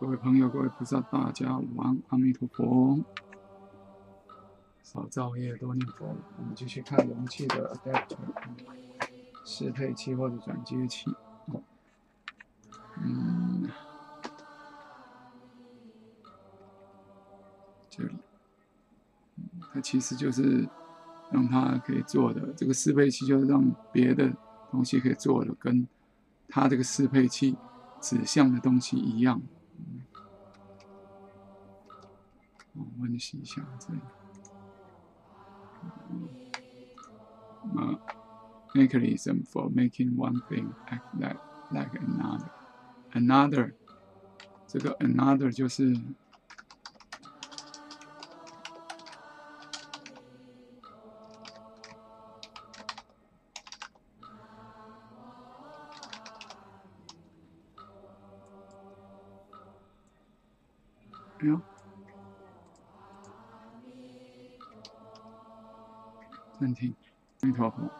各位朋友、各位菩萨，大家午安，阿弥陀佛。少造业，多念佛。我们继续看容器的 adapt 适配器或者转接器。嗯，这里，它其实就是让它可以做的。这个适配器就是让别的东西可以做的，跟它这个适配器指向的东西一样。我温习一下这里。呃，mechanism for making one thing act like like another。another，这个 another 就是 哎呦，暂停，阿弥陀佛。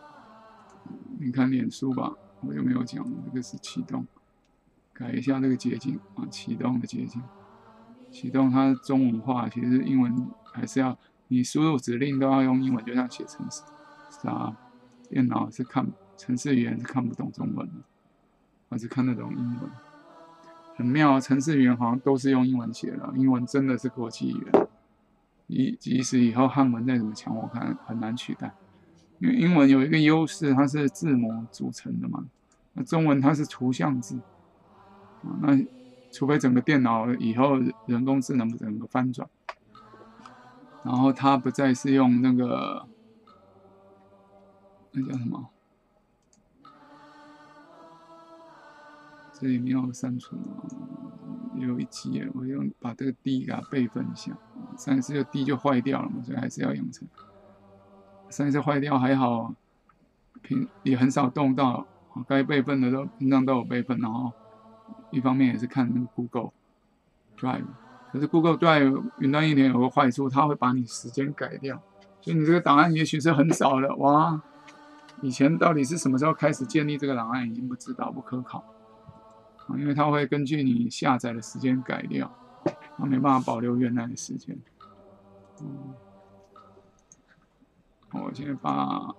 你看脸书吧，我有没有讲这个是启动？改一下这个捷径啊，启动的捷径，启动它中文化，其实英文还是要你输入指令都要用英文，就像写程式，是啊，电脑是看程式语言是看不懂中文的，还是看得懂英文，很妙，啊！城市语言好像都是用英文写的，英文真的是国际语言，即即使以后汉文再怎么强，我看很难取代，因为英文有一个优势，它是字母组成的嘛，那中文它是图像字。那除非整个电脑以后人工智能整个翻转，然后它不再是用那个那叫什么？这里没有删除，有一集我用把这个 D 给它备份一下，上一次就 D 就坏掉了嘛，所以还是要养成。上一次坏掉还好，平也很少动到，该备份的都平常都有备份，然后。一方面也是看那个 Google Drive，可是 Google Drive 云端硬件有个坏处，它会把你时间改掉，所以你这个档案也许是很少的哇。以前到底是什么时候开始建立这个档案，已经不知道，不可考啊，因为它会根据你下载的时间改掉，它没办法保留原来的时间。嗯，我先把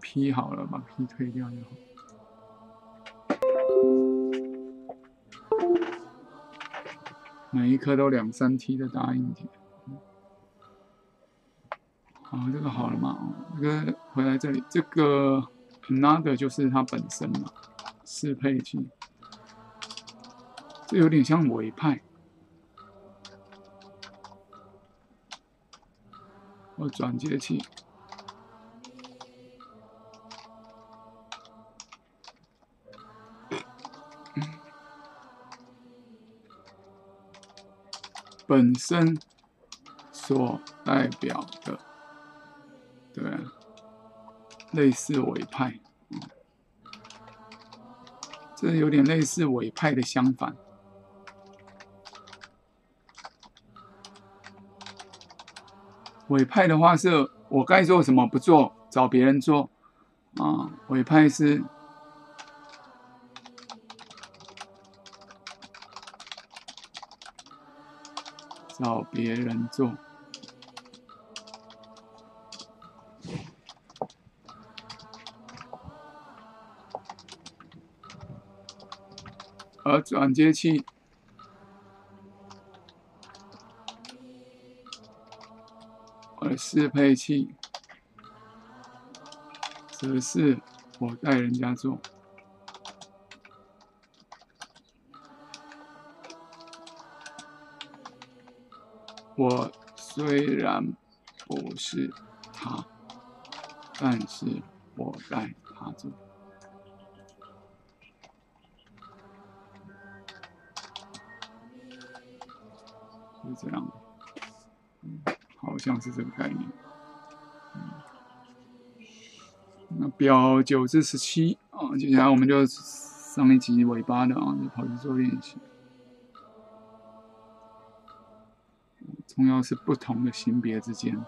P 好了，把 P 退掉就好。每一颗都两三 T 的打印体，好，这个好了嘛？这个回来这里，这个 Another 就是它本身嘛，适配器，这有点像委派，或转接器。本身所代表的，对，类似委派，这有点类似委派的相反。委派的话是我该做什么不做，找别人做，啊，委派是。找别人做，而转接器，适配器，则是我带人家做。我虽然不是他，但是我带他做，就这样，像是这个概念。那表九至十七啊，接下来我们就上一集尾巴的啊，就跑去做练习。重要是不同的型别之间，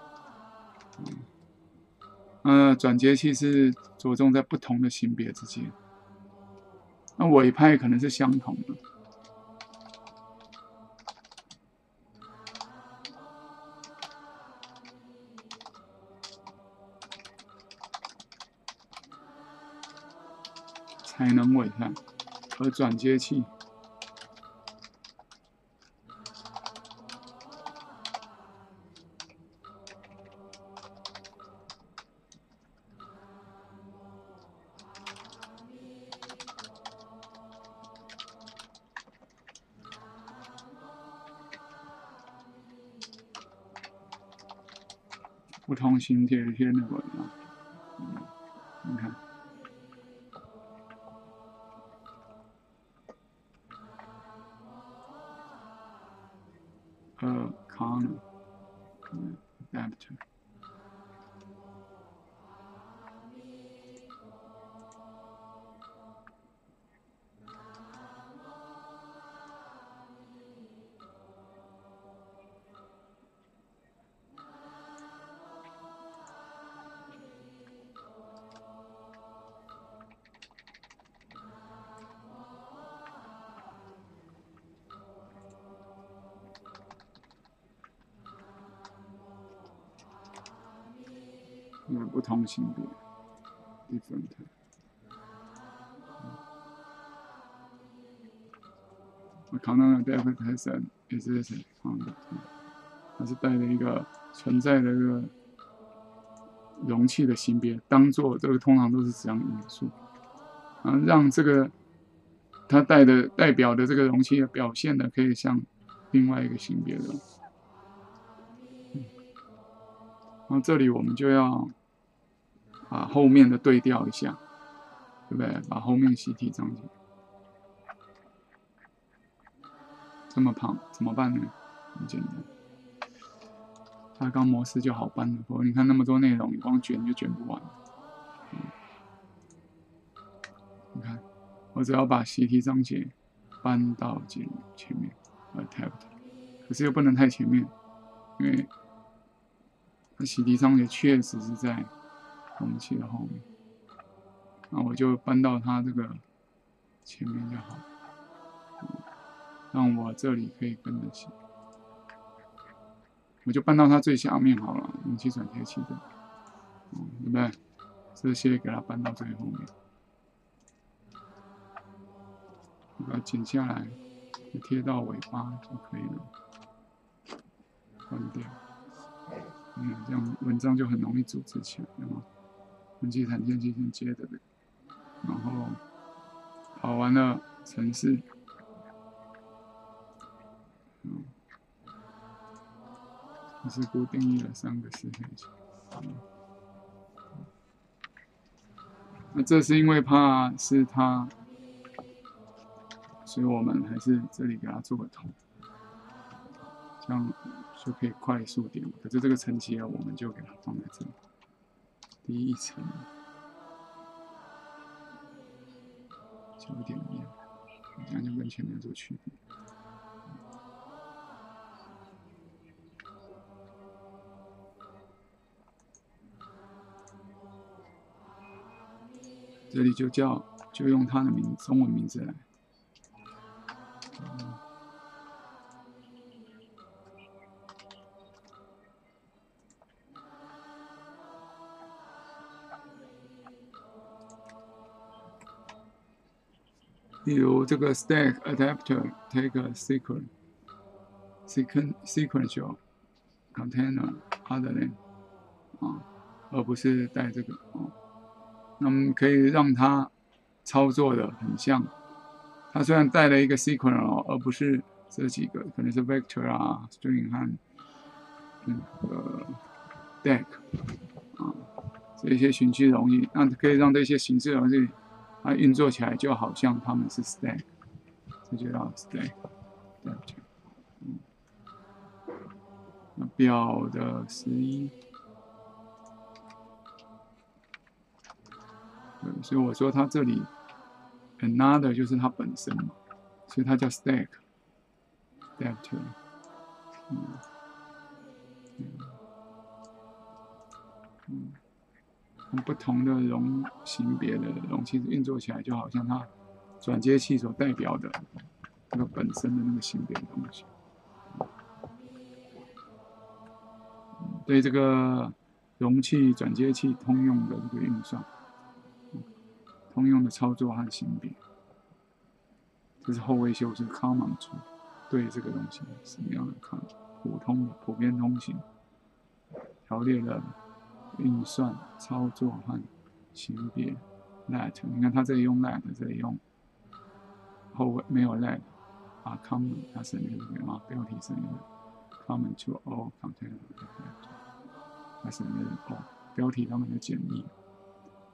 嗯，转接器是着重在不同的型别之间，那委派可能是相同的，才能为善，而转接器。不同形铁线的纹啊，同性别，different。我看到的 definition is this kind of，它是带着一个存在的一个容器的性别，当做这个通常都是这样元素，啊，让这个它带的代表的这个容器的表现的可以像另外一个性别的。然后这里我们就要。把后面的对调一下，对不对？把后面习题章节这么胖怎么办呢？很简单，大纲模式就好搬了。不你看那么多内容，你光卷就卷不完。你看，我只要把习题章节搬到前前面，呃，tab，可是又不能太前面，因为那习题章节确实是在。容器的后面，那我就搬到它这个前面就好，让我这里可以跟得起，我就搬到它最下面好了，容器转接器的，嗯，对不对？这些给它搬到最后面，把它剪下来，贴到尾巴就可以了，关掉，嗯，这样文章就很容易组织起来，对吗？分机产线进行接的，然后跑完了城市，嗯，是固定义了三个适配器，那这是因为怕是它，所以我们还是这里给它做个头，这样就可以快速点。可是这个层级啊，我们就给它放在这里。第一层就有点面，那就跟前面做区别。这里就叫，就用它的名中文名字来。例如这个 stack adapter take a sequence sequence sequential container other than 啊，而不是带这个啊，那么可以让它操作的很像。它虽然带了一个 sequence，而不是这几个，可能是 vector 啊，string 和那个 deck 啊，这些形式容易，那可以让这些形式容易。它运作起来就好像他们是 stack，这就叫 stack，对？嗯，那表的十一，对，所以我说它这里 another 就是它本身嘛，所以它叫 stack，对不对？嗯，嗯。不同的容型别的容器运作起来，就好像它转接器所代表的那个本身的那个性别的东西。对这个容器转接器通用的这个运算，通用的操作和型别。这是后位修饰 common 处对这个东西什么样的看？普通的普遍通行条列的运算操作和型别。let 你看它这里用 let，这里用后位没有 let 啊，common 它省略了啊，标题省略了 common to all content，它省略了 all 标题他们的简易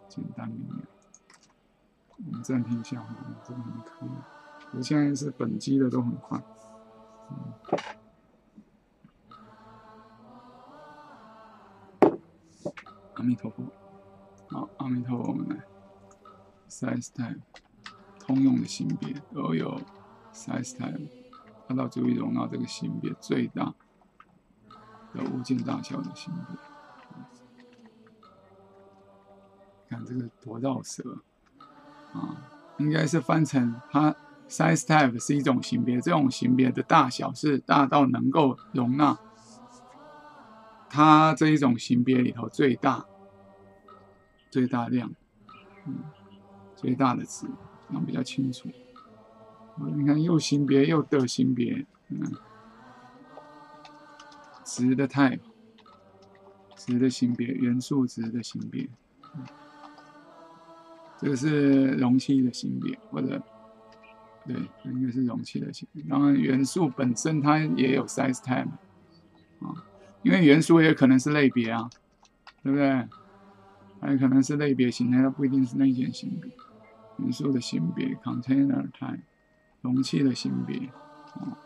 简单明了。我们暂停一下哈，这个很可以。我现在是本机的都很快。嗯。阿弥陀佛，好，阿弥陀佛，我们来。size type 通用的性别都有 size type，它到足以容纳这个性别最大的物件大小的性别。看这个多绕舌啊！应该是翻成它 size type 是一种型别，这种型别的大小是大到能够容纳它这一种型别里头最大最大量。嗯。最大的值，那比较清楚。你看，又型别又的型别，嗯，值的 type，值的型别，元素值的型别，这个是容器的型别，或者对，应该是容器的型别。当然，元素本身它也有 size type 啊，因为元素也可能是类别啊，对不对？还有可能是类别形态，它不一定是内建型别。元素的性别，container type，容器的性别，啊，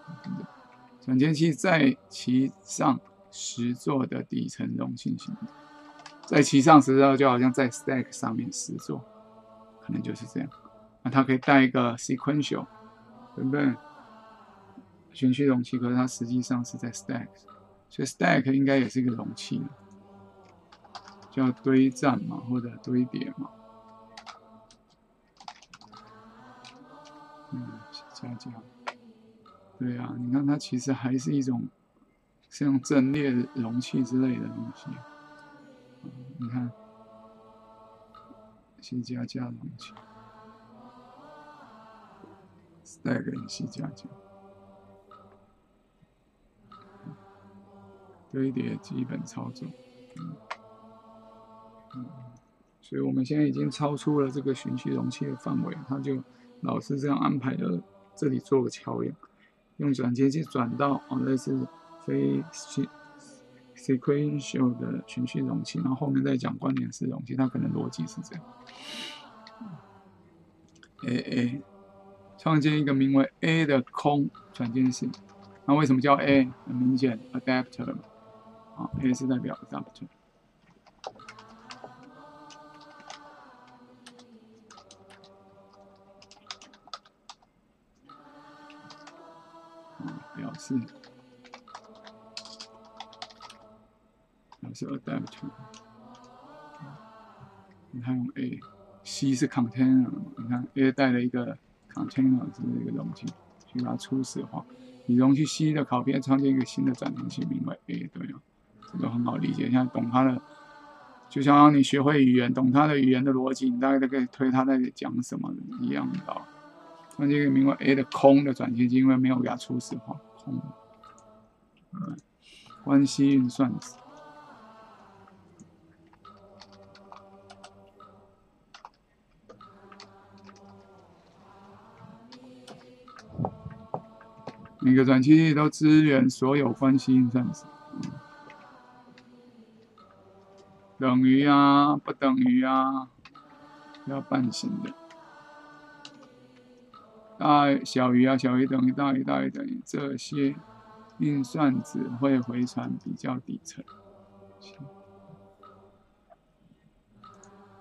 转接器在其上实做的底层容器型，在其上实做就好像在 stack 上面实做，可能就是这样。那它可以带一个 sequential，对不对？循序容器，可是它实际上是在 stack，所以 stack 应该也是一个容器，叫堆栈嘛，或者堆叠嘛。嗯，加加，对啊，你看它其实还是一种像阵列容器之类的东西。你看，西加加容器，stack 西加加，堆叠基本操作。嗯，嗯，所以我们现在已经超出了这个循序容器的范围，它就。老是这样安排的，这里做个桥梁，用转接器转到啊类似非 sequential 的循序容器，然后后面再讲关联式容器，它可能逻辑是这样。A A 创建一个名为 A 的空转接器，那为什么叫 A？很明显，adapter 嘛，啊 A 是代表 adapter。是，那是 adapter。你看用 A，C 是 container，你看 A 带了一个 container 这么一个容器，去把它初始化。你容器 C 的拷贝创建一个新的转成器，名为 A，对啊，这个很好理解。像懂它的，就像你学会语言，懂它的语言的逻辑，你大概都可以推它在讲什么一样的。创建一个名为 A 的空的转接器，因为没有给它初始化。空，嗯，关系运算子，每个转接器都支援所有关系运算子，等于啊，不等于啊，要半形的。大小于啊，小于等于大于大于等于这些运算只会回传比较底层。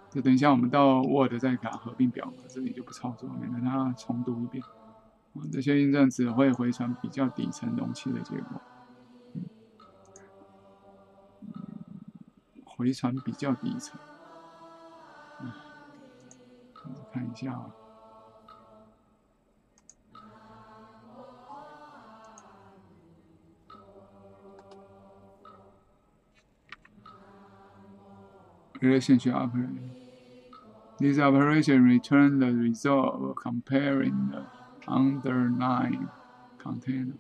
就等一下我们到 Word 再它合并表格，这里就不操作，免得它重读一遍。这些运算只会回传比较底层容器的结果。回传比较底层。嗯看一下啊。Relationship operation. This operation return the result of comparing the underlying container。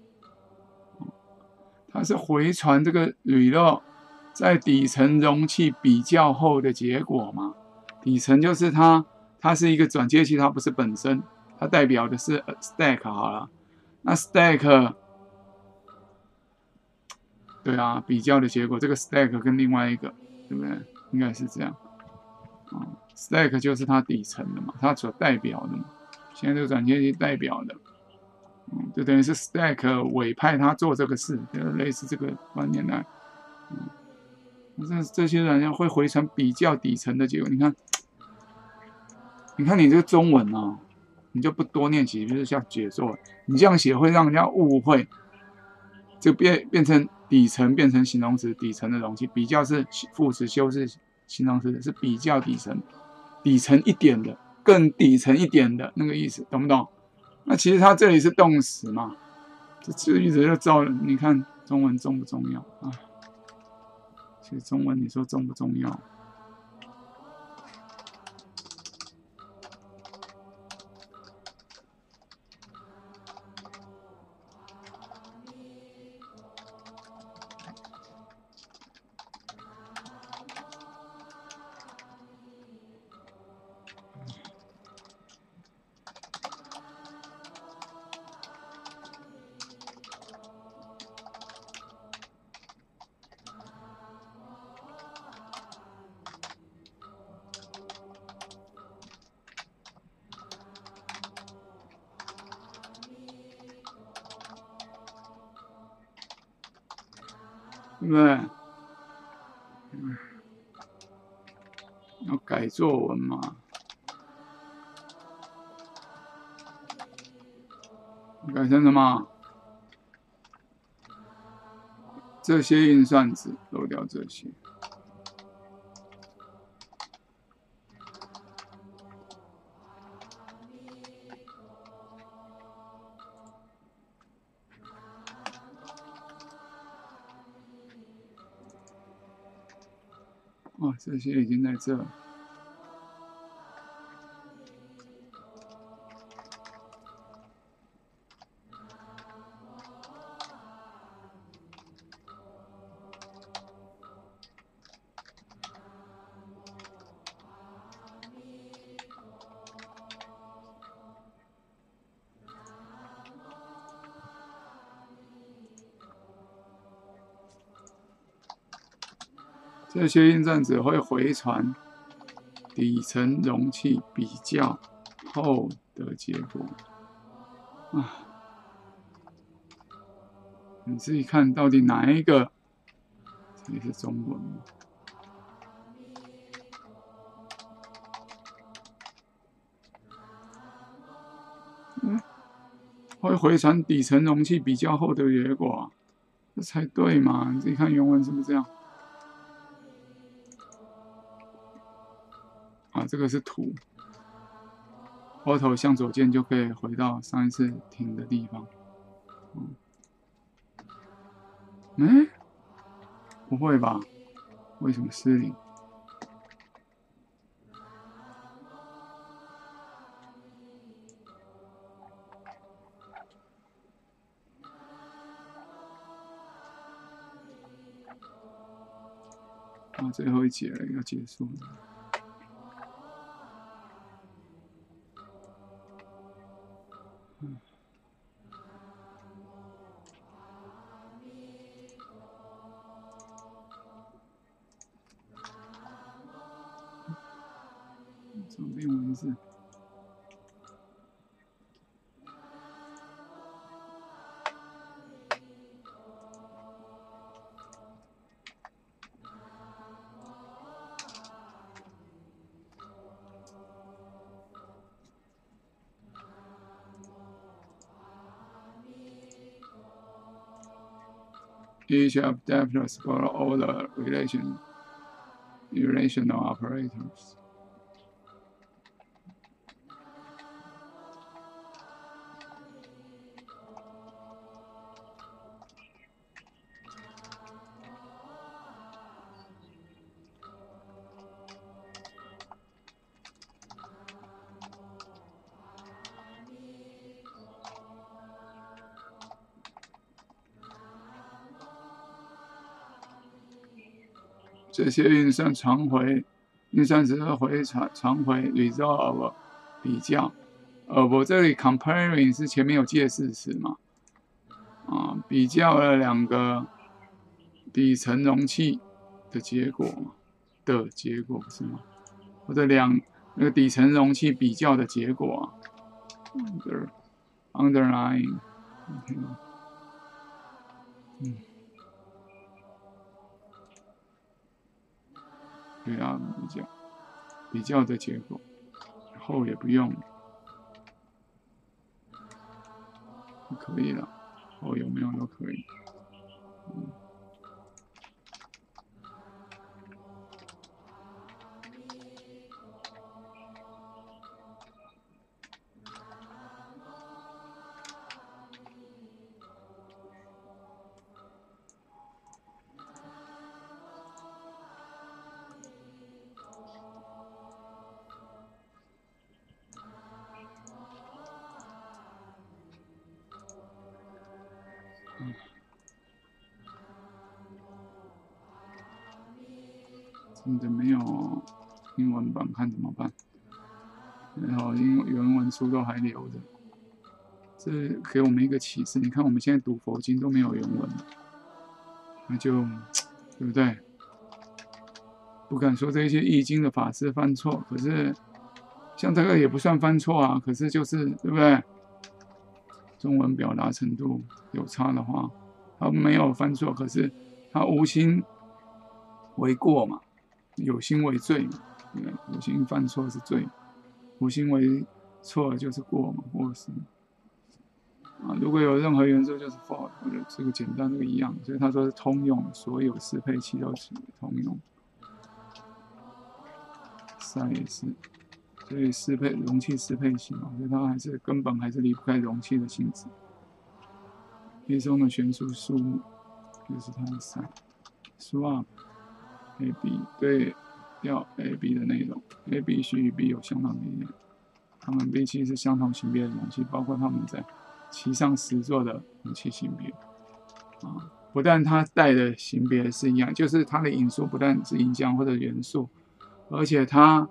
它是回传这个内容在底层容器比较后的结果嘛？底层就是它，它是一个转接器，它不是本身，它代表的是 stack 好了。那 stack，对啊，比较的结果，这个 stack 跟另外一个，对不对？应该是这样。啊，stack 就是它底层的嘛，它所代表的嘛。现在这个转接器代表的，嗯，就等于是 stack 委派他做这个事，就类似这个观念来，嗯。这这些软件会回成比较底层的结果。你看，你看你这个中文啊，你就不多念几句像解说，你这样写会让人家误会，就变变成底层变成形容词，底层的容器比较是副词修饰形容词是比较底层，底层一点的，更底层一点的那个意思，懂不懂？那其实它这里是动词嘛，这这意思就造了。你看中文重不重要啊？其实中文，你说重不重要？嘛？改成什么？这些运算子漏掉这些。哦，这些已经在这了。这些印证子会回传底层容器比较后的结果啊！你自己看到底哪一个才是中文？嗯，会回传底层容器比较后的结果，这才对嘛？你自己看原文是不是这样？这个是图，回头向左键就可以回到上一次停的地方。嗯，不会吧？为什么失灵？啊，最后一节了，要结束了。Each adapters for all the relation, relational operators. 些运算传回，运算只是回传传回 result 比较，呃，我这里 comparing 是前面有介事词嘛，啊，比较了两个底层容器的结果嘛的结果是吗？或者两那个底层容器比较的结果，under underline，OK 吗？嗯。对啊，比较比较的结果，后也不用，可以了，后有没有都可以，书都还留着，这给我们一个启示。你看我们现在读佛经都没有原文，那就对不对？不敢说这些译经的法师犯错，可是像这个也不算犯错啊。可是就是对不对？中文表达程度有差的话，他没有犯错，可是他无心为过嘛。有心为罪嘛？对有心犯错是罪，无心为错就是过嘛，过失。啊，如果有任何元素就是 fault，或者这个简单这个一样，所以他说是通用，所有适配器都是通用。三也是，所以适配容器适配器嘛，所以它还是根本还是离不开容器的性质。其中的元素数目就是它的三，swap。A、B 对调 A、B 的内容，A、B 需与 B 有相同的一点，他们毕竟是相同性别的容器，包括他们在其上实作的容器性别啊，不但他带的性别是一样，就是他的影素不但是影响或者元素，而且他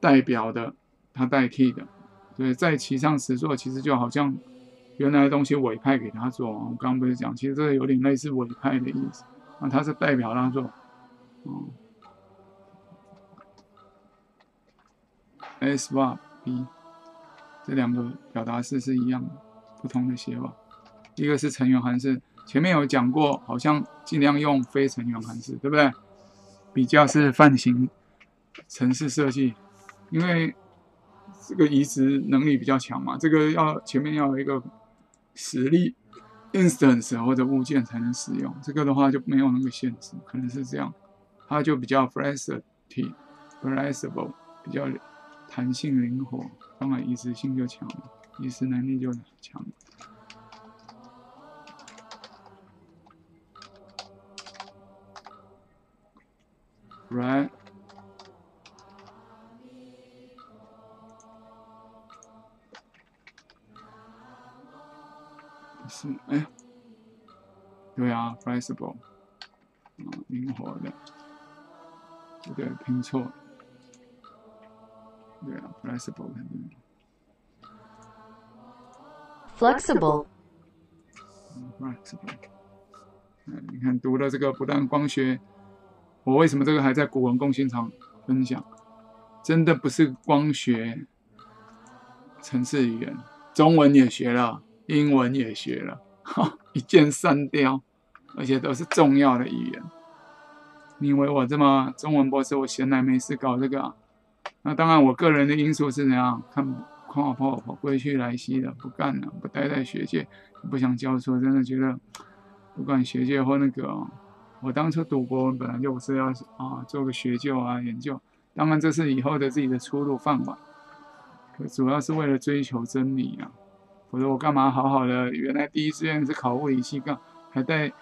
代表的、他代替的，对，在其上实作，其实就好像原来的东西委派给他做。我刚刚不是讲，其实这个有点类似委派的意思啊，它是代表他做。哦，S、Y、B 这两个表达式是一样的，不同的写法。一个是成员函式，前面有讲过，好像尽量用非成员函式，对不对？比较是泛型程式设计，因为这个移植能力比较强嘛，这个要前面要有一个实例 instance 或者物件才能使用，这个的话就没有那个限制，可能是这样。它就比较 flexible，flexible，比较弹性灵活，当然移植性就强了，移植能力就强了。Right？是哎，对啊，flexible，嗯，灵活的。对，拼错了。对啊，flexible 肯定。flexible。flexible。嗯，你看读了这个，不但光学，我为什么这个还在古文共欣场分享？真的不是光学城市语言，中文也学了，英文也学了，哈，一箭三雕，而且都是重要的语言。你以为我这么中文博士，我闲来没事搞这个？那当然，我个人的因素是怎样？看看我跑跑归去来兮的，不干了，不待在学界，不想教书。真的觉得，不管学界或那个，我当初读博文本来就不是要啊做个学究啊研究，当然这是以后的自己的出路饭碗，可主要是为了追求真理啊。否则我干嘛好好的？原来第一志愿是考物理系，干还带。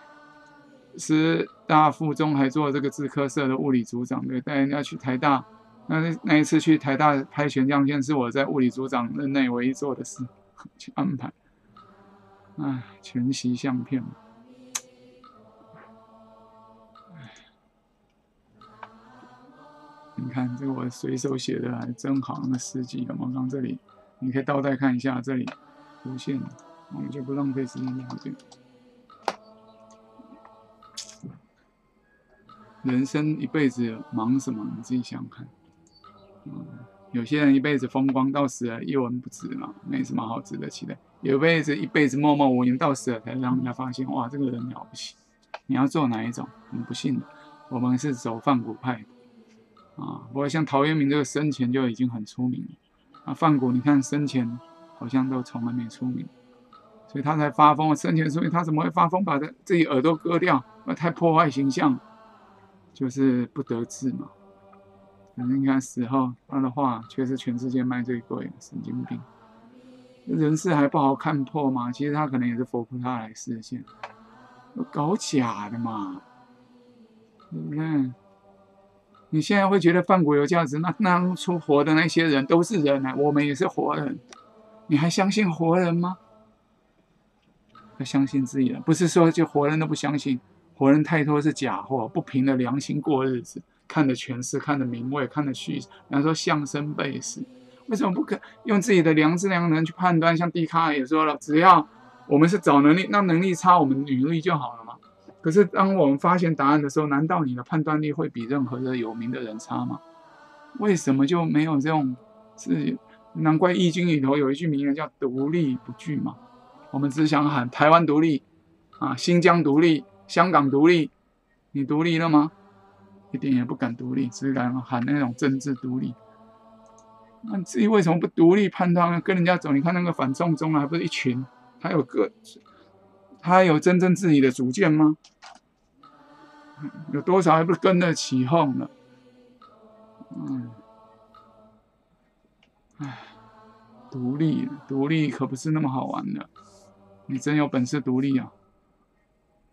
师大附中还做这个自科社的物理组长，对，带人家去台大。那那一次去台大拍悬降片，是我在物理组长任内唯一做的事，去安排。唉，全息相片你。看这个我随手写的还真好，那个诗集有没有？刚这里你可以倒带看一下，这里无限，我们就不浪费时间讲这个。人生一辈子忙什么？你自己想想看。有些人一辈子风光到死了，一文不值嘛，没什么好值得期待。有辈子一辈子默默无闻到死了，才让人家发现，哇，这个人了不起。你要做哪一种？很不幸的，我们是走范古派的啊。不过像陶渊明这个生前就已经很出名了啊。范古你看生前好像都从来没出名，所以他才发疯。生前所以他怎么会发疯，把这自己耳朵割掉？那太破坏形象。就是不得志嘛，反正你看死后他的画却是全世界卖最贵的，神经病。人世还不好看破吗？其实他可能也是佛菩萨来实现，搞假的嘛，对不对？你现在会觉得范古有价值，那那出活的那些人都是人啊，我们也是活人，你还相信活人吗？要相信自己人，不是说就活人都不相信。活人太多是假货，不凭着良心过日子，看的权势，看的名位，看的虚。人家说相声背死，为什么不可用自己的良知良能去判断？像笛卡尔也说了，只要我们是找能力，那能力差，我们努力就好了嘛。可是当我们发现答案的时候，难道你的判断力会比任何的有名的人差吗？为什么就没有这种？是难怪《易经》里头有一句名言叫“独立不惧”嘛。我们只想喊台湾独立啊，新疆独立。香港独立，你独立了吗？一点也不敢独立，只敢喊那种政治独立。那自己为什么不独立判断，跟人家走？你看那个反送中啊，还不是一群？他有个，他有真正自己的主见吗？有多少还不是跟着起哄了？嗯，唉，独立，独立可不是那么好玩的。你真有本事独立啊！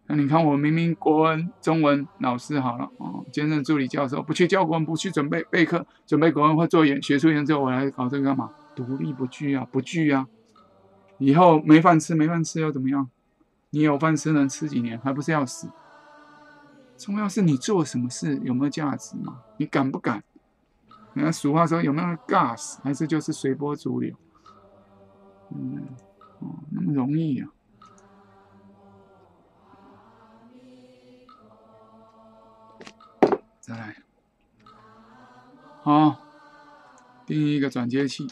那你看，我明明国文、中文老师好了哦，兼任助理教授，不去教国文，不去准备备课，准备国文或做研学术研究，我来搞这个干嘛？独立不惧啊，不惧啊！以后没饭吃，没饭吃又怎么样？你有饭吃能吃几年？还不是要死？重要是你做什么事有没有价值嘛？你敢不敢？人家俗话说有没有 gas，还是就是随波逐流？嗯，哦，那么容易啊？再来，好，定义一个转接器，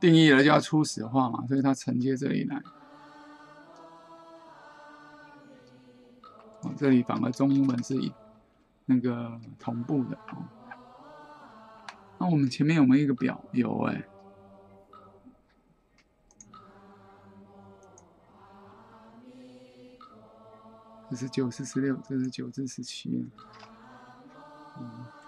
定义了就要初始化嘛，所以它承接这里来。哦，这里反而中英文是一那个同步的哦。那我们前面有没有一个表？有哎，这是九四十六，这是九至十七。嗯。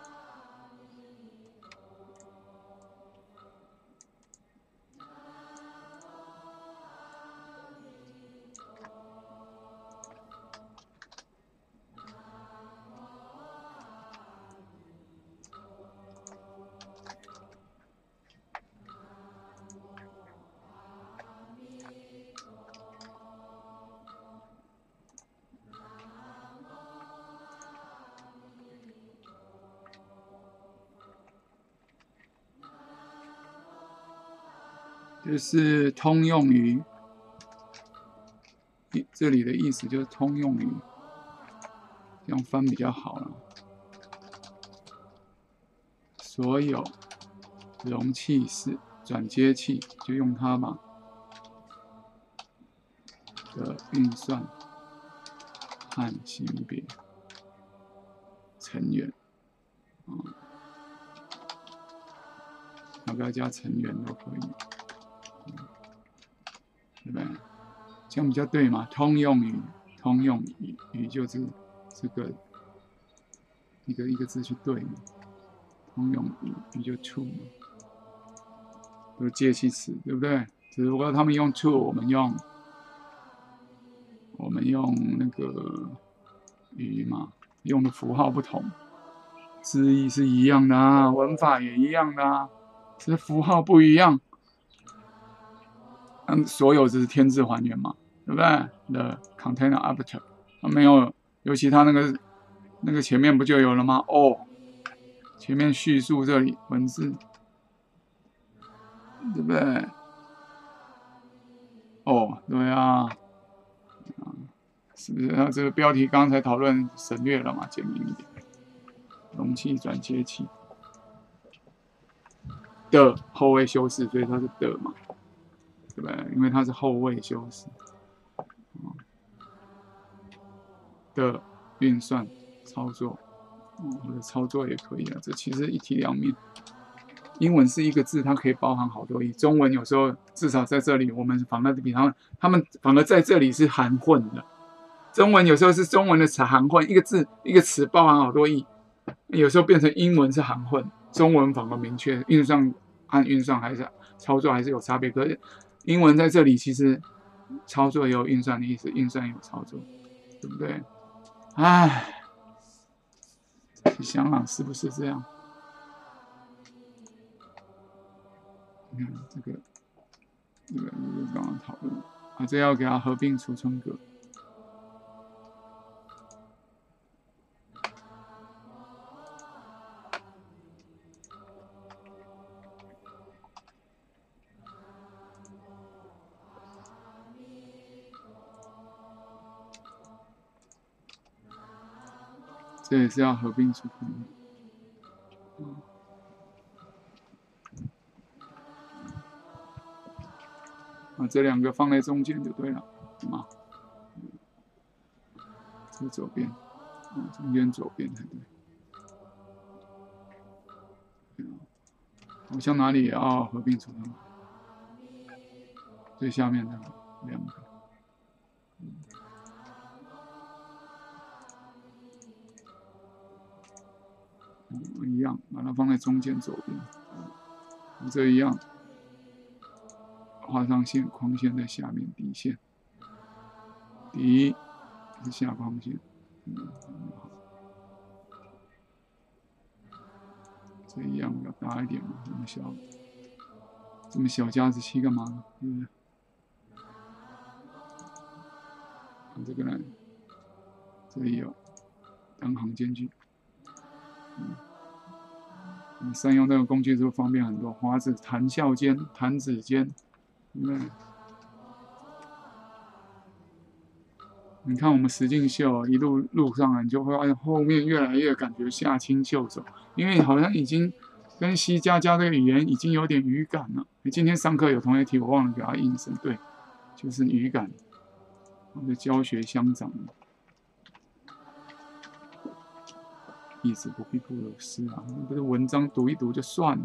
就是通用于，这里的意思就是通用于，这样翻比较好了。所有容器式转接器就用它吧。的运算和性别成员，啊，要不要加成员都可以。对不对？这样比较对嘛？通用语，通用语语就是这个一个一个字去对嘛。通用语语就 to 嘛，都是介系词，对不对？只不过他们用 to，我们用我们用那个语嘛，用的符号不同，字义是一样的啊，文法也一样的啊，只是符号不一样。嗯，所有只是天字还原嘛，对不对？The container after，它没有，尤其它那个那个前面不就有了吗？哦，前面叙述这里文字，对不对？哦，对啊，啊，是不是？那这个标题刚才讨论省略了嘛？简明一点，容器转接器的后位修饰，所以它是的嘛，对不对？因为它是后位修饰，的运算操作。或者操作也可以啊，这其实一体两面。英文是一个字，它可以包含好多意。中文有时候至少在这里，我们反而比他们，他们反而在这里是含混的。中文有时候是中文的词含混，一个字一个词包含好多意，有时候变成英文是含混，中文反而明确运算按运算还是操作还是有差别。可是英文在这里其实操作也有运算的意思，运算有操作，对不对？唉。你想想是不是这样？你看这个，这个刚刚讨论啊，这要给它合并储存格。这也是要合并储存的，把，这两个放在中间就对了，啊，这左边，啊，中间左边才对，好像哪里也要合并储存，最下面的两个。样，把它放在中间左边，这一样，画上线，框线在下面，底线，底是下框线，嗯，好，这一样要大一点嘛，这么小，这么小加子器干嘛呢？对不对？这个呢，这里有单行间距。嗯善用这个工具就方便很多。华子弹笑间、弹指间，嗯，你看我们石进秀一路路上来，你就会发现后面越来越感觉下轻秀走，因为好像已经跟西家家这个语言已经有点语感了。今天上课有同学提，我忘了给他应声，对，就是语感，我们的教学相长。意思不必不有诗啊，不是文章读一读就算了。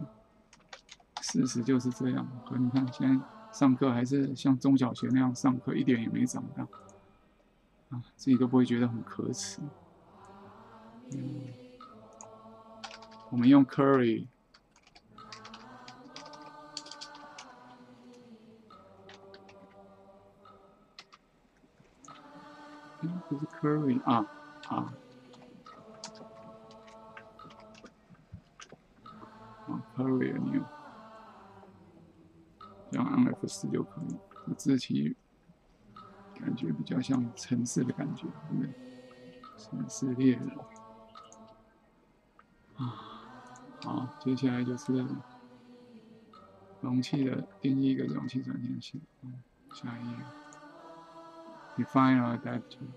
事实就是这样。可你看，现在上课还是像中小学那样上课，一点也没长大啊，自己都不会觉得很可耻。嗯，我们用 curry，嗯，不是 curry 啊啊。Hurry 啊，你用 F4 就可以，字体感觉比较像城市的感觉，对不对？城市猎人啊，好，接下来就是容器的定义一个容器转接器，嗯，下一页，Define adapter。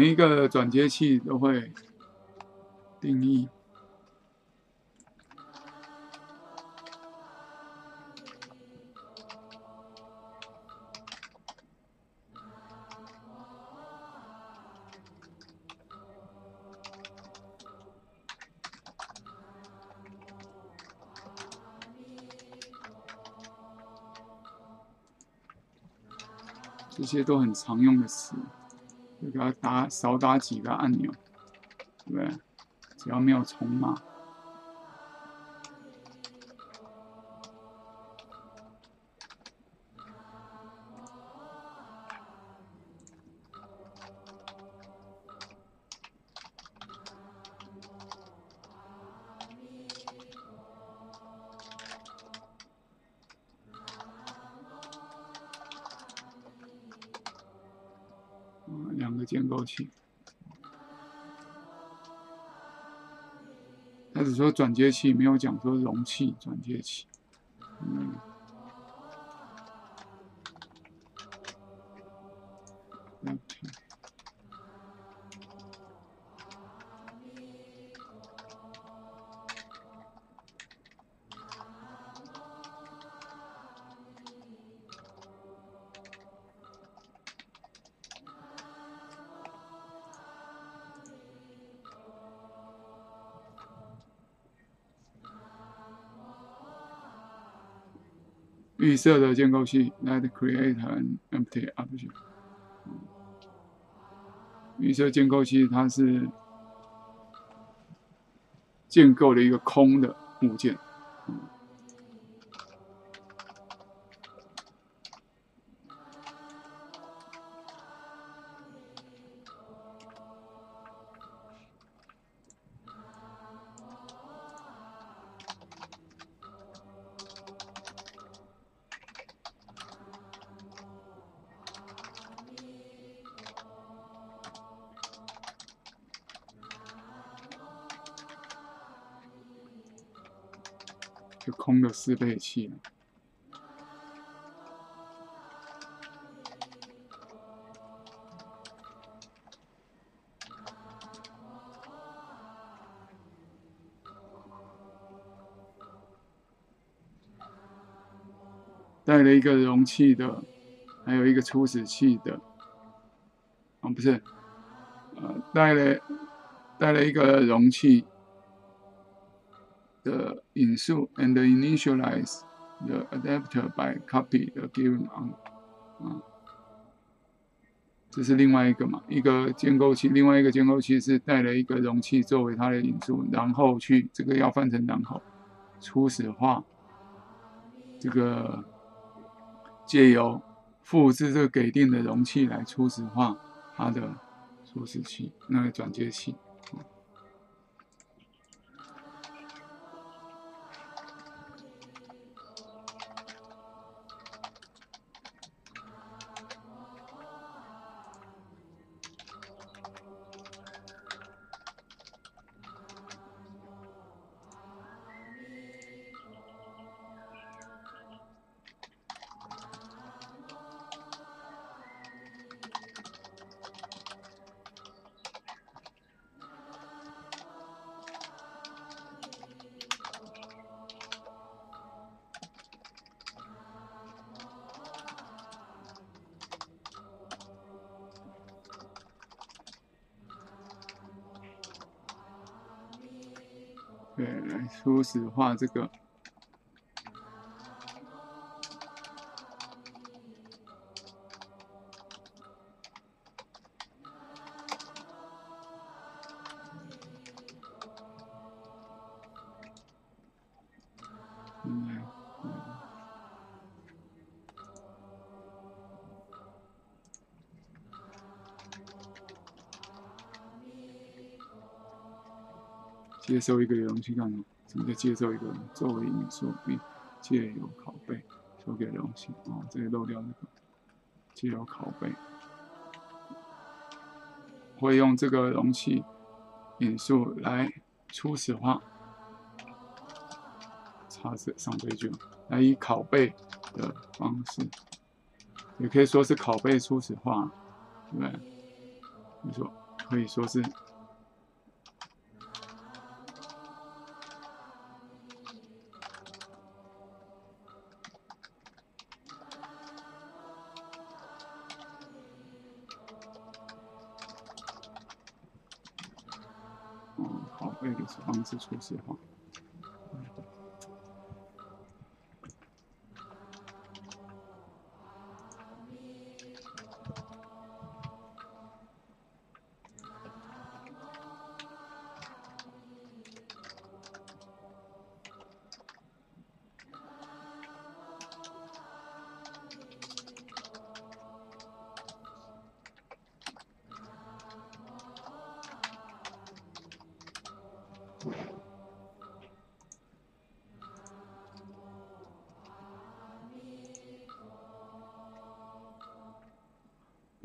每一个转接器都会定义。这些都很常用的词。就给它打少打几个按钮，对不对？只要没有重码。只说转接器，没有讲说容器转接器。预设的建构器，let create an empty object。预设建构器它是建构了一个空的物件。适配器。带了一个容器的，还有一个初始器的，啊，不是，呃，带了带了一个容器。的引数 and initialize the adapter by copy the given on 啊，这是另外一个嘛，一个建构器，另外一个建构器是带了一个容器作为它的引数，然后去这个要翻成然后初始化，这个借由复制这个给定的容器来初始化它的初始器，那个转接器。始画这个。接受一个容器干什么？什么叫接受一个作为引数并借由拷贝说给容器？哦，这里漏掉那个借由拷贝，会用这个容器引数来初始化，插这上这句，来以拷贝的方式，也可以说是拷贝初始化，对不对？你说可以说是。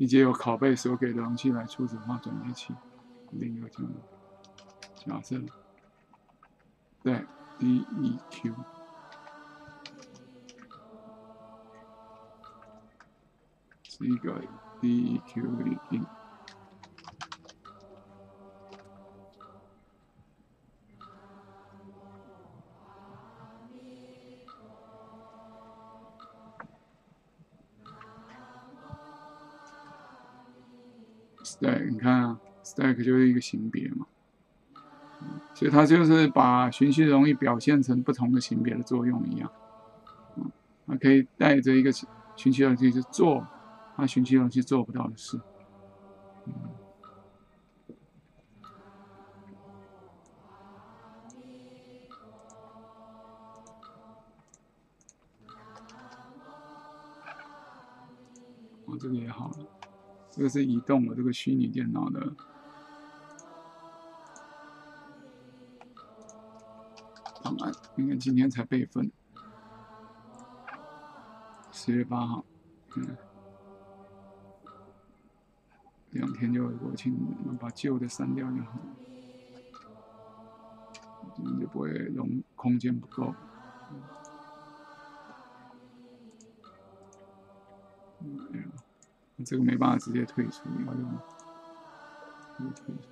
以及有拷贝所给的容器来初始化转接器，另一个这样的假设，对，DEQ，是一个 DEQ 语音。个型别嘛，所以它就是把循序容易表现成不同的型别的作用一样，嗯，它可以带着一个循序容易去做它循序容易做不到的事，嗯，哦，这个也好了。这个是移动的这个虚拟电脑的应该今天才备份，十月八号，嗯，两天就国庆，把旧的删掉就好，这样就不会容空间不够。嗯。这个没办法直接退出，要用退出。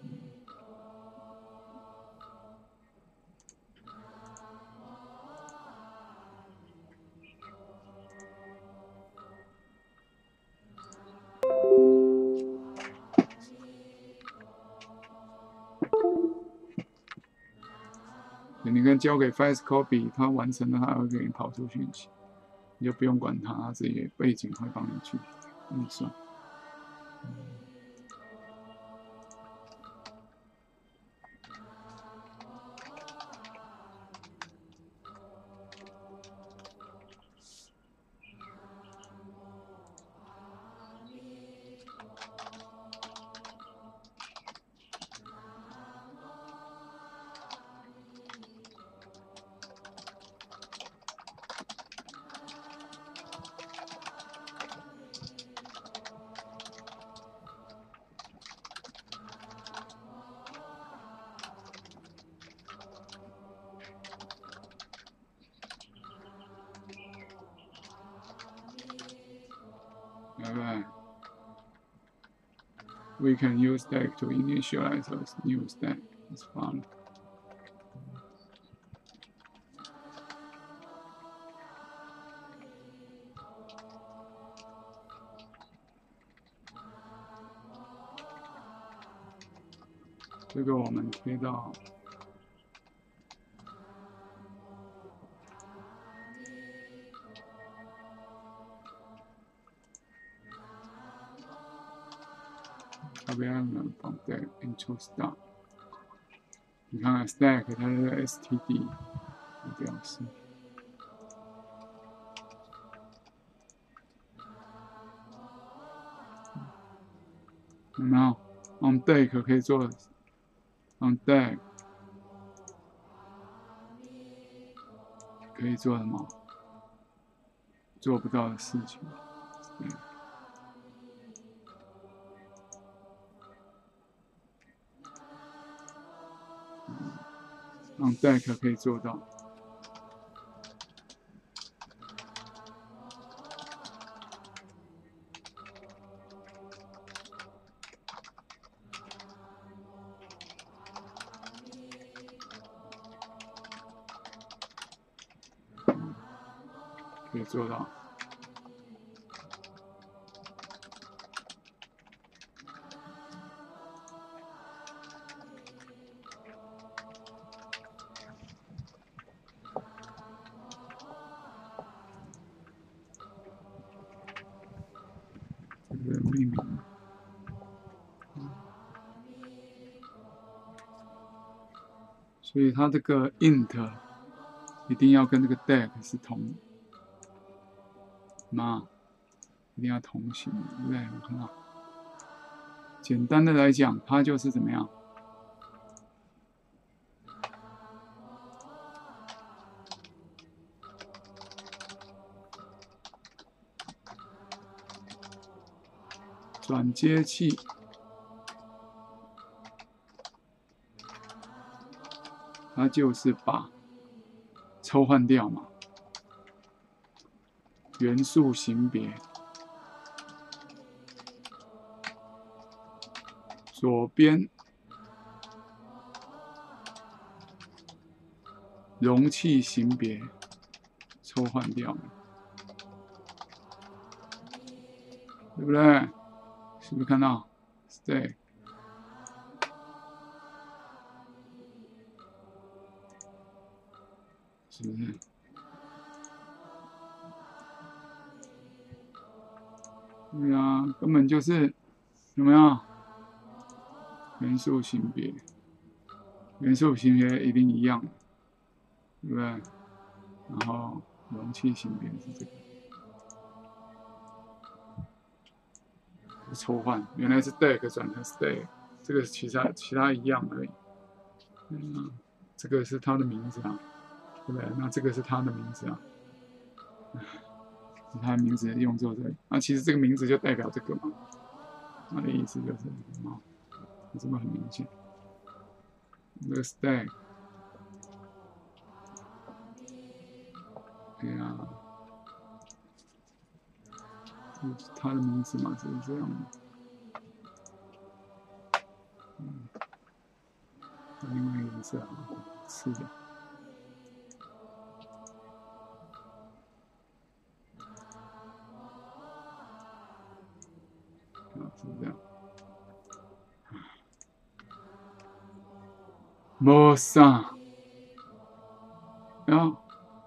交给 Face Copy，它完成了，它会给你跑出讯息，你就不用管它，它自己背景会帮你去运算。we can use stack to initialize a new stack. It's fun. 这个我们贴到 对，intro stack。你看看 stack 它的 std 表示，有没有？on deck 可以做，on deck 可以做什么？做不到的事情，嗯对，可可以做到，它这个 int 一定要跟这个 deck 是同吗？一定要同行，对不对？我看，简单的来讲，它就是怎么样？转接器它就是把抽换掉嘛，元素型别，左边容器型别抽换掉嘛。对不对？是不是看到？对，就是有没有元素性别？元素性别一定一样，对不对？然后容器性别是这个。抽换原来是 deck 转成 stay，这个其他其他一样而已。嗯，这个是他的名字啊，对不对？那这个是他的名字啊，他的名字用作这里。那其实这个名字就代表这个嘛，他的意思就是啊，这么很明显。这个 stay，对啊。他的名字嘛，就是这样的。嗯，另外一个颜色啊，是的。莫桑，然后，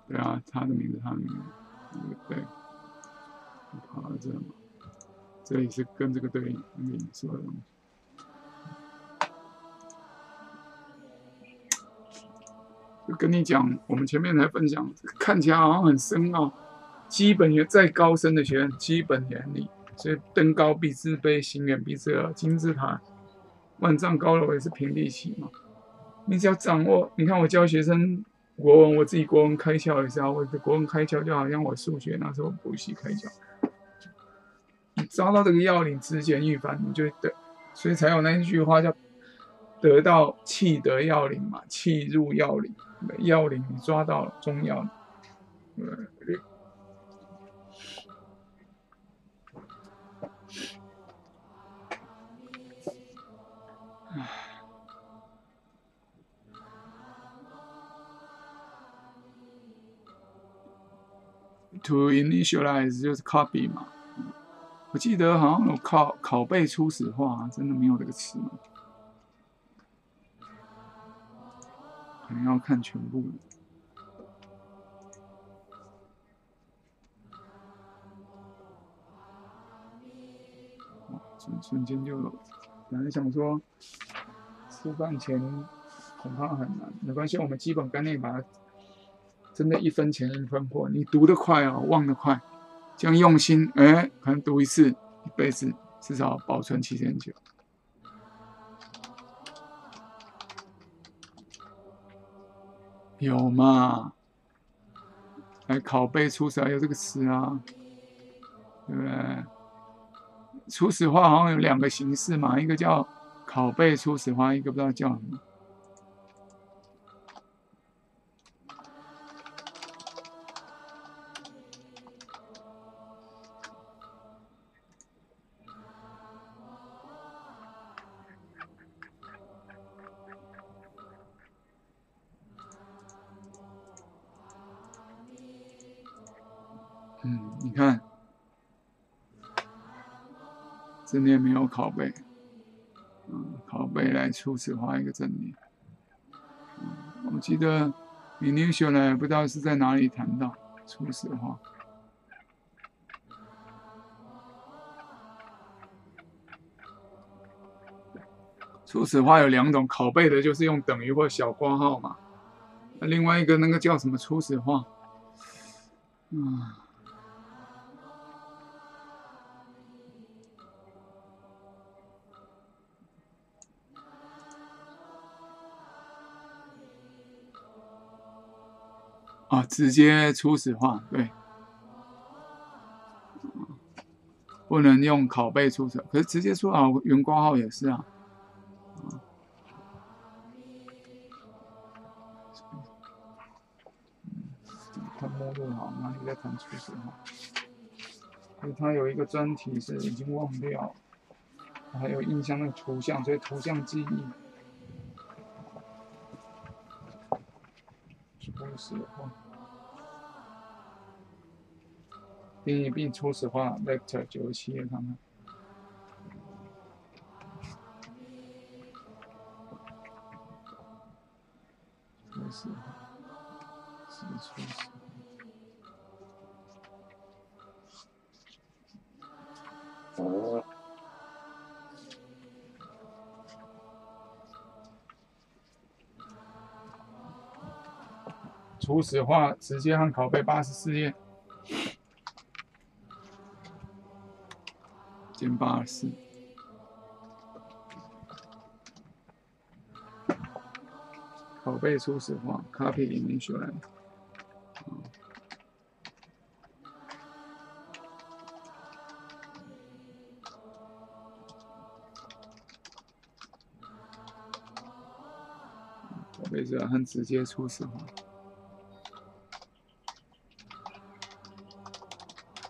对啊，他的名字，他的名字，对。跑到这嘛，这里是跟这个对应，那个影射的东西。就跟你讲，我们前面才分享，看起来好像很深奥，基本也再高深的学，基本原理。所以登高必自卑，行远必自耳。金字塔万丈高楼也是平地起嘛。你只要掌握，你看我教学生国文，我自己国文开窍也是啊，我的国文开窍就好像我数学那时候补习开窍。你抓到这个要领，直简预防，你就得，所以才有那一句话叫“得到气得要领”嘛，气入要领，要领你抓到了，中要。To initialize 就是 copy 嘛。我记得好像有拷拷贝初始化，真的没有这个词吗？可能要看全部。哇，瞬瞬间就，本来想说吃饭前恐怕很难，没关系，我们基本概念把它真的一分钱一分货，你读得快哦，忘得快。这样用心，哎，可能读一次，一辈子至少保存七千九，有嘛？来拷贝初始化有这个词啊，对不对？初始化好像有两个形式嘛，一个叫拷贝初始化，一个不知道叫什么。拷贝，嗯，拷贝来初始化一个正念。我记得米尼修呢，不知道是在哪里谈到初始化。初始化有两种，拷贝的就是用等于或小括号嘛。那另外一个那个叫什么初始化？嗯。啊，直接初始化，对，不能用拷贝出手，可是直接出啊，原挂号也是啊。看目录好，哪里在看初始化？所以它有一个专题是已经忘掉，还有印象那个图像，所以图像记忆。初始化，定义并初始化 vector 九十七页看看。初始化直接和拷贝八十四页，减八十四，拷贝初始化，copy 里面学来。拷贝是很直接初始化。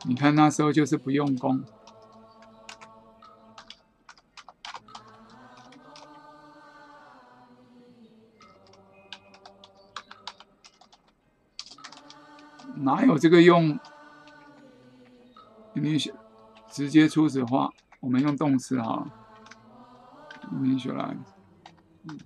你看那时候就是不用功，哪有这个用？你直接初始化，我们用动词哈，你学来，嗯。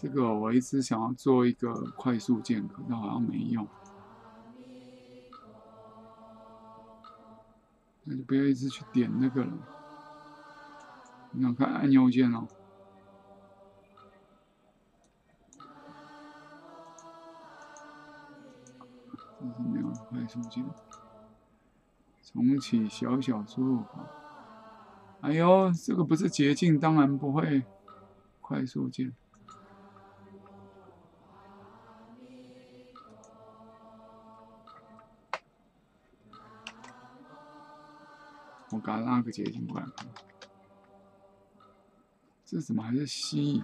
这个我一直想要做一个快速键，可是好像没用。那就不要一直去点那个了。你想看按钮键哦，这是没有快速键。重启小小输入法。哎呦，这个不是捷径，当然不会快速键。我给他拉个捷径过来，这怎么还是 C？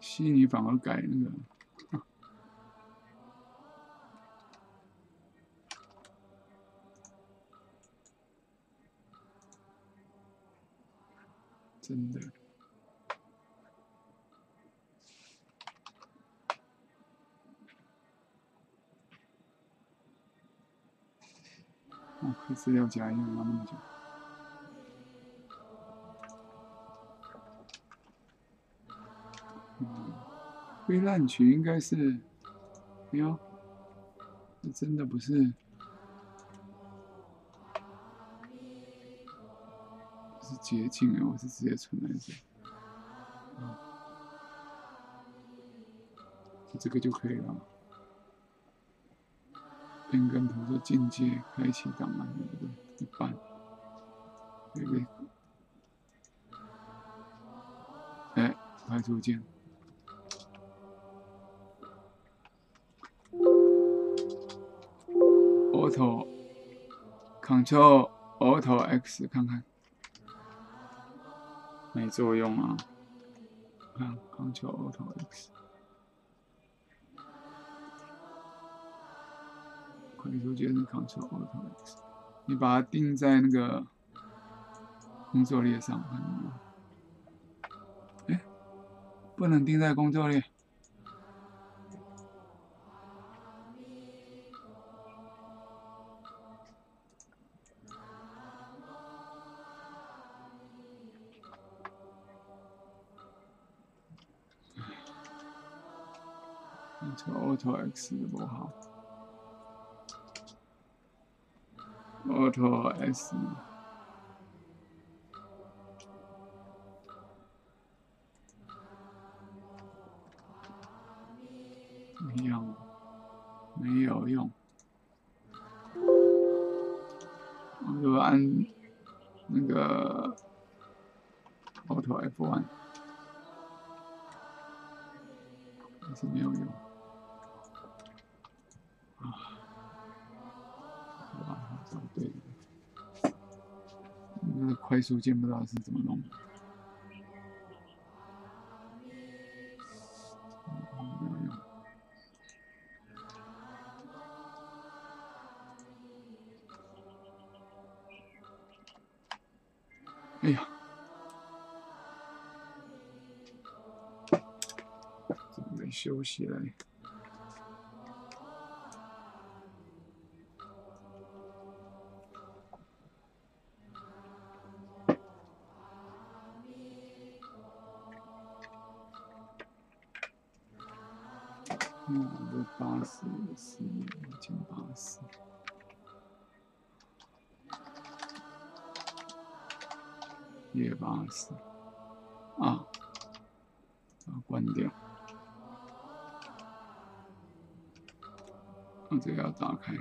悉尼反而改那个，真的。哦，资料夹一样拉那么久。嗯，灰烂曲应该是，没有，这真的不是，是捷径啊！我是直接存在这，嗯，这个就可以了。边跟图的进阶开启档案的一个一半，这个，哎，快速键，Auto，Control Auto X 看看，没作用啊，看 Control Auto X。快速键是 Ctrl Alt X，你把它定在那个工作列上很多。哎，不能钉在工作列。这 Auto X 不好，Auto S。速键不知道是怎么弄的。哎呀，准备休息了。夜八十啊，关掉。那这个要打开。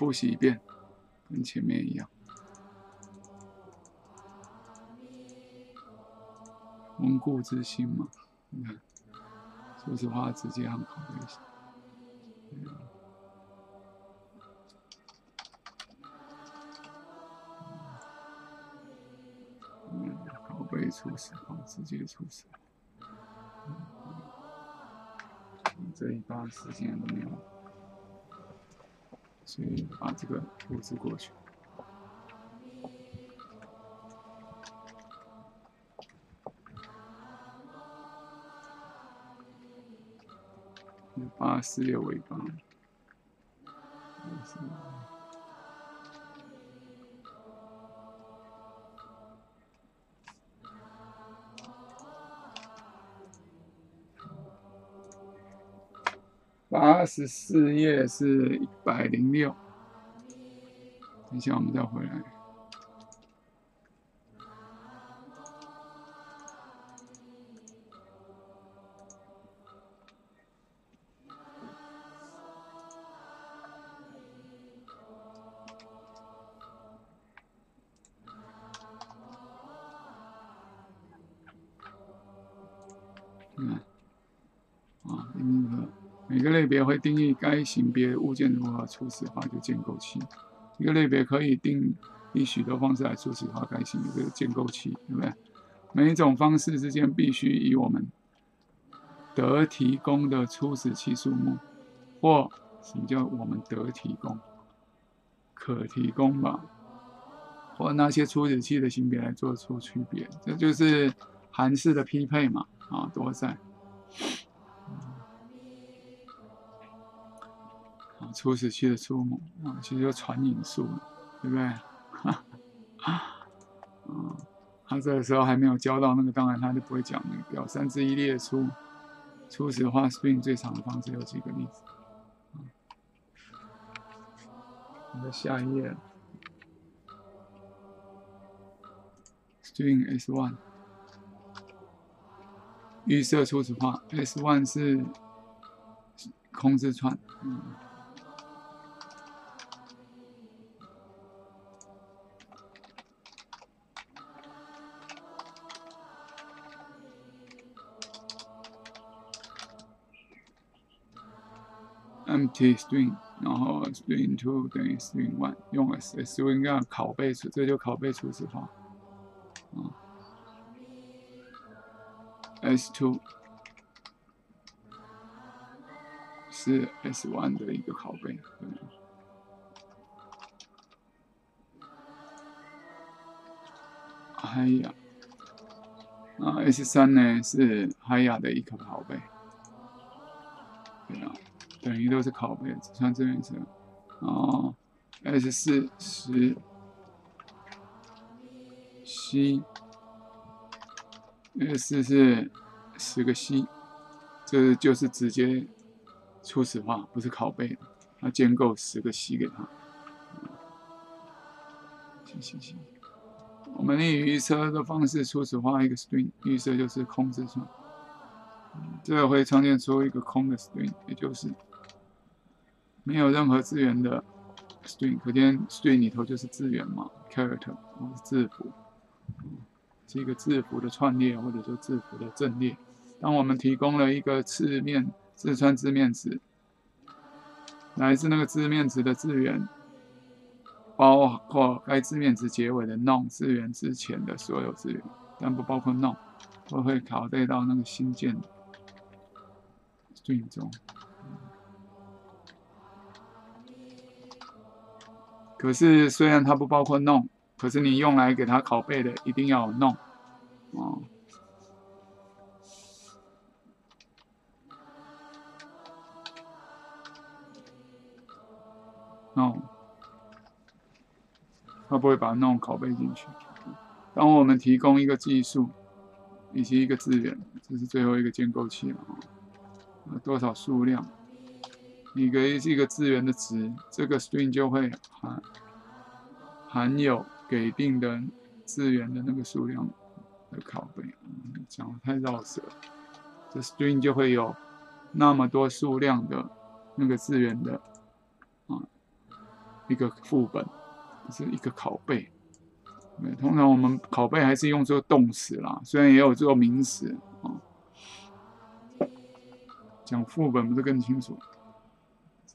复习一遍，跟前面一样。温故知新嘛，你看，说实话，直接很考一下。嗯，拷贝初始化，直接初始。这一半时间都没有。所以把这个复制过去。八四六尾巴。十四页是一百零六，等一下我们再回来。定义该型别物件如何初始化就建构器。一个类别可以定以许多方式来初始化该型别的建构器，对不对？每一种方式之间必须以我们得提供的初始器数目，或什么叫我们得提供？可提供吧，或那些初始器的型别来做出区别，这就是函式的匹配嘛。啊，多在初始期的数目啊，其实就传引数，对不对？啊，他这个时候还没有教到那个，当然他就不会讲那个表三之一列出初始化 string 最长的方式有几个例子。我们下一页，string s one。预设初始化，S one 是空字串，嗯，empty string，然后 string two 等于 string one，用 s string 这样拷贝出，这就拷贝初始化。啊，s two 是 s one 的一个拷贝。对哎呀，啊 S 三呢是海雅的一个拷贝，对啊，等于都是拷贝，只算这边是，哦，S 四十 C，S 四是十个 C，这就是直接初始化，不是拷贝的，它建构十个 C 给它，行行行。我们以预测的方式初始化一个 string，预设就是空字串，这个会创建出一个空的 string，也就是没有任何资源的 string。可见 string 里头就是资源嘛，character 是字符，是一个字符的串列或者说字符的阵列。当我们提供了一个字面字串字面值，来自那个字面值的字源。包括该字面值结尾的 non 字源之前的所有资源，但不包括 non，我会拷贝到那个新建的 string 中。可是虽然它不包括弄可是你用来给它拷贝的一定要有 non，哦。non。它不会把弄拷贝进去。当我们提供一个技术以及一个资源，这是最后一个建构器了啊。多少数量？你给一个资源的值，这个 string 就会含含有给定的资源的那个数量的拷贝。讲的太绕舌，这 string 就会有那么多数量的那个资源的啊一个副本。是一个拷贝，对，通常我们拷贝还是用作动词啦，虽然也有做名词啊。讲副本不是更清楚？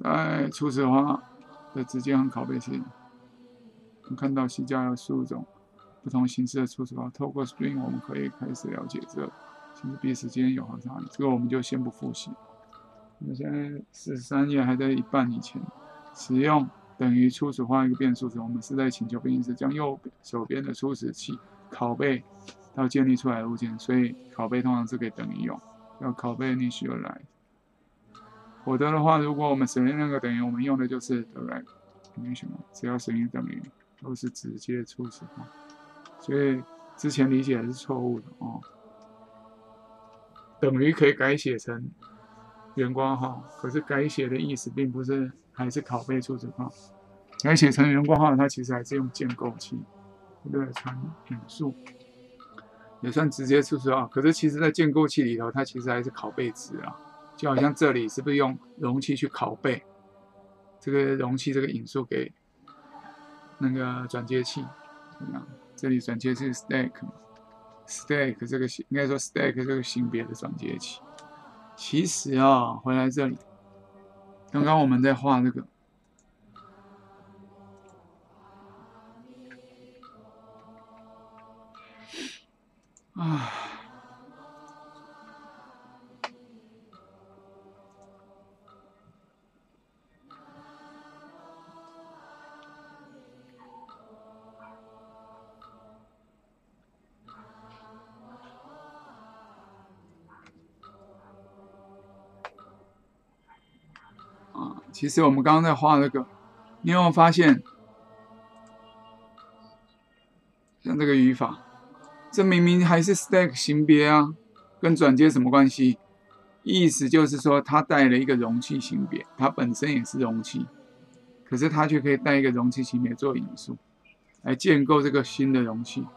在初始化的直接和拷贝时，我们看到西加有数种不同形式的初始化。透过 string，我们可以开始了解这其实彼此间有何差异。这个我们就先不复习。我们现在四十三页还在一半以前，使用。等于初始化一个变数时，我们是在请求编译时将右手边的初始器拷贝到建立出来的物件，所以拷贝通常是可以等于用，要拷贝你需要来。否则的话，如果我们省略那个等于，我们用的就是 direct，没什么？只要省略等于，都是直接初始化。所以之前理解是错误的哦。等于可以改写成圆括号，可是改写的意思并不是。还是拷贝初始化，改写成圆括号，它其实还是用建构器，对传引数，也算直接初始化。可是其实，在建构器里头，它其实还是拷贝值啊。就好像这里是不是用容器去拷贝这个容器这个引数给那个转接器？怎么样？这里转接是 stack 嘛，stack 这个应该说 stack 这个型别的转接器。其实啊，回来这里。刚刚我们在画这个，啊，其实我们刚刚在画那个，你有没有发现，像这个语法，这明明还是 stack 型别啊，跟转接什么关系？意思就是说，它带了一个容器型别，它本身也是容器，可是它却可以带一个容器型别做引数，来建构这个新的容器，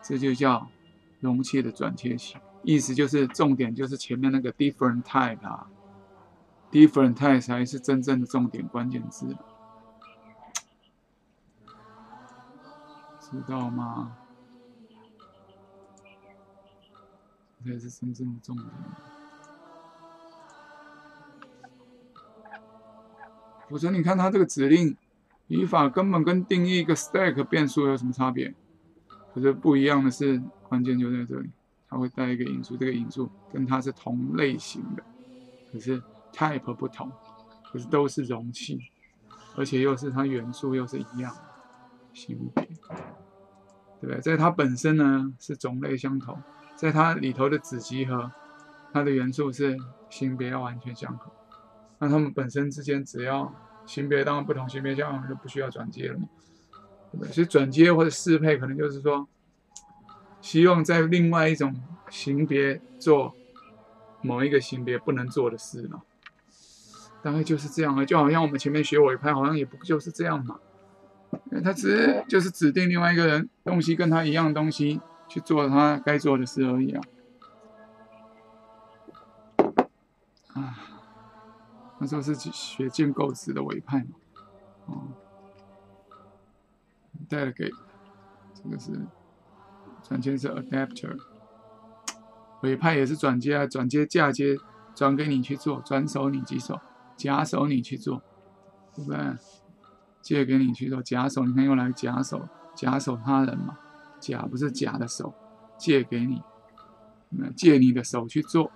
这就叫容器的转接型。意思就是重点就是前面那个 different type 啊。Different type 才是真正的重点关键字，知道吗？才是真正的重点。我说你看它这个指令语法根本跟定义一个 stack 变数有什么差别？可是不一样的是，关键就在这里，它会带一个引数，这个引数跟它是同类型的，可是 type 不同，可是都是容器，而且又是它元素又是一样的性别，对不对？在它本身呢是种类相同，在它里头的子集合，它的元素是性别要完全相合，那它们本身之间只要性别当然不同，性别相合就不需要转接了嘛。对不对？所以转接或者适配，可能就是说，希望在另外一种性别做某一个性别不能做的事嘛，大概就是这样啊。就好像我们前面学委派，好像也不就是这样嘛。他只是就是指定另外一个人东西跟他一样东西去做他该做的事而已啊。啊，那时候是学建构式的委派嘛，哦。delegate，这个是转接是 adapter，委派也是转接啊，转接嫁接转给你去做，转手你几手，假手你去做，对不对？借给你去做，假手你看用来假手，假手他人嘛，假不是假的手，借给你，那借你的手去做，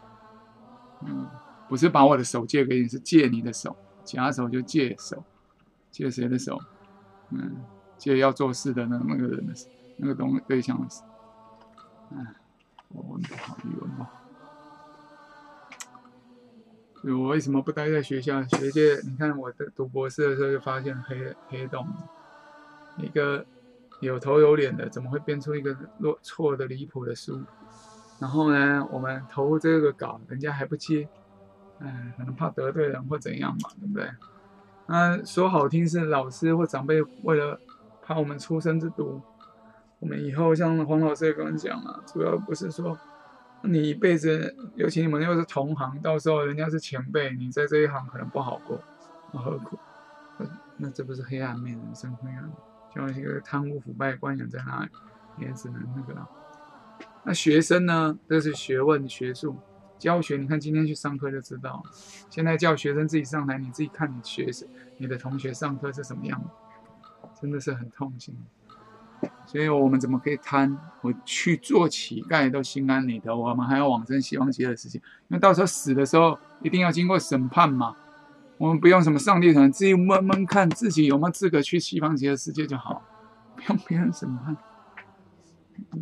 嗯，不是把我的手借给你，是借你的手，假手就借手，借谁的手？嗯。借要做事的那那个人的那个东对象的事，哎，我文不好，语文不好。我为什么不待在学校？学界，你看我的读博士的时候就发现黑黑洞，一个有头有脸的，怎么会编出一个落错的离谱的书？然后呢，我们投这个稿，人家还不接，哎，可能怕得罪人或怎样嘛，对不对？那说好听是老师或长辈为了。怕我们出生之毒，我们以后像黄老师也跟我讲了，主要不是说你一辈子，尤其你们又是同行，到时候人家是前辈，你在这一行可能不好过，何苦？那这不是黑暗面，人生灰暗，就像一个贪污腐败官员在那里，也只能那个了。那学生呢？这是学问学术教学，你看今天去上课就知道，现在叫学生自己上台，你自己看你学生、你的同学上课是什么样。真的是很痛心，所以我们怎么可以贪？我去做乞丐都心安理得，我们还要往生西方极乐世界？因为到时候死的时候一定要经过审判嘛。我们不用什么上帝审，自己闷闷看自己有没有资格去西方极乐世界就好，不用别人审判。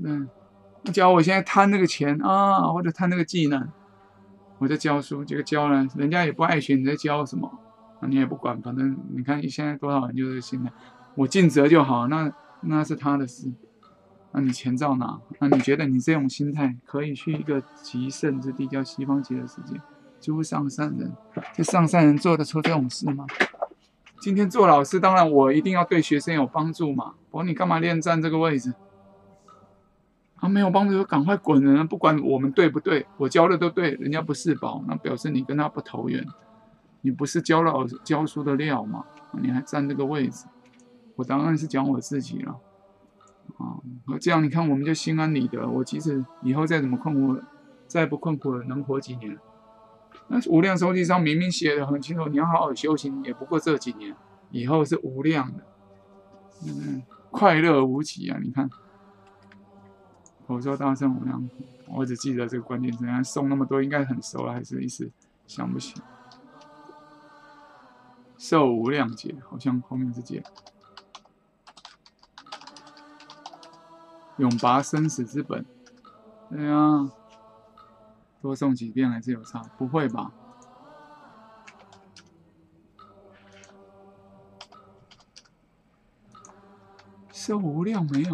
嗯，假如我现在贪那个钱啊，或者贪那个技能，我在教书，这个教呢，人家也不爱学，你在教什么？你也不管，反正你看你现在多少人就是心态。我尽责就好，那那是他的事。那你钱照拿。那你觉得你这种心态可以去一个极胜之地，叫西方极乐世界？诸上善人，这上善人做得出这种事吗？今天做老师，当然我一定要对学生有帮助嘛。我你干嘛恋战这个位置？他没有帮助就赶快滚人，不管我们对不对，我教的都对，人家不是宝，那表示你跟他不投缘，你不是教老教书的料嘛？你还占这个位置？我当然是讲我自己了，啊，这样你看我们就心安理得。我即使以后再怎么困苦，再不困苦了，能活几年？那无量寿经上明明写的很清楚，你要好好修行，也不过这几年，以后是无量的，嗯，快乐无极啊！你看，我说大圣无量，我只记得这个关键词，送那么多，应该很熟了，还是一时想不起。寿无量劫，好像后面是劫。永拔生死之本，对呀，多送几遍还是有差，不会吧？寿无量没有，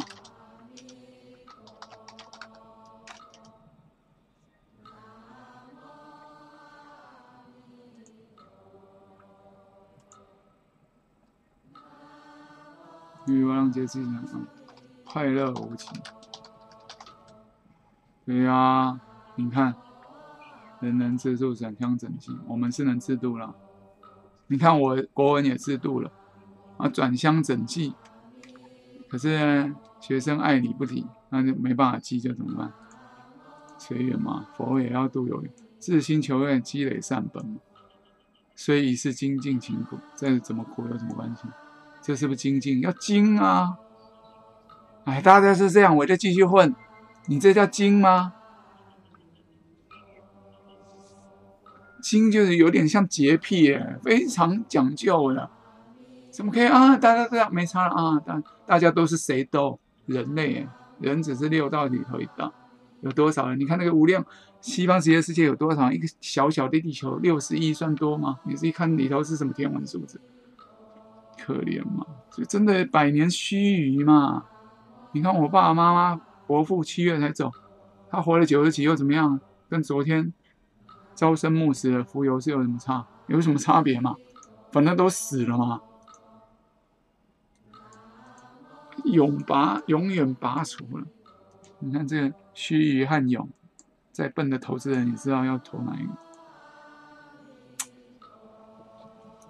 与无量劫之相快乐无情，对呀，你看，人人自度，转相整净，我们是能自度了。你看我国文也自度了，啊，转相整记，可是学生爱理不理，那就没办法记，就怎么办？随缘嘛，佛也要度有缘，自心求愿，积累善本嘛。虽已是精进勤苦，这怎么苦有什么关系？这是不是精进？要精啊！哎，大家是这样，我就继续混，你这叫精吗？精就是有点像洁癖耶，非常讲究的，怎么可以啊？大家这样没差了啊？大大家都是谁都人类耶，人只是六道里头一道，有多少人？你看那个无量西方极乐世界有多少？一个小小的地球六十亿算多吗？你自己看里头是什么天文数字？可怜嘛，就真的百年须臾嘛。你看我爸爸妈妈伯父七月才走，他活了九十几又怎么样？跟昨天。朝生暮死的浮游是有什么差？有什么差别吗？反正都死了嘛。永拔永远拔除了。你看这个须臾和永，再笨的投资人，你知道要投哪一个？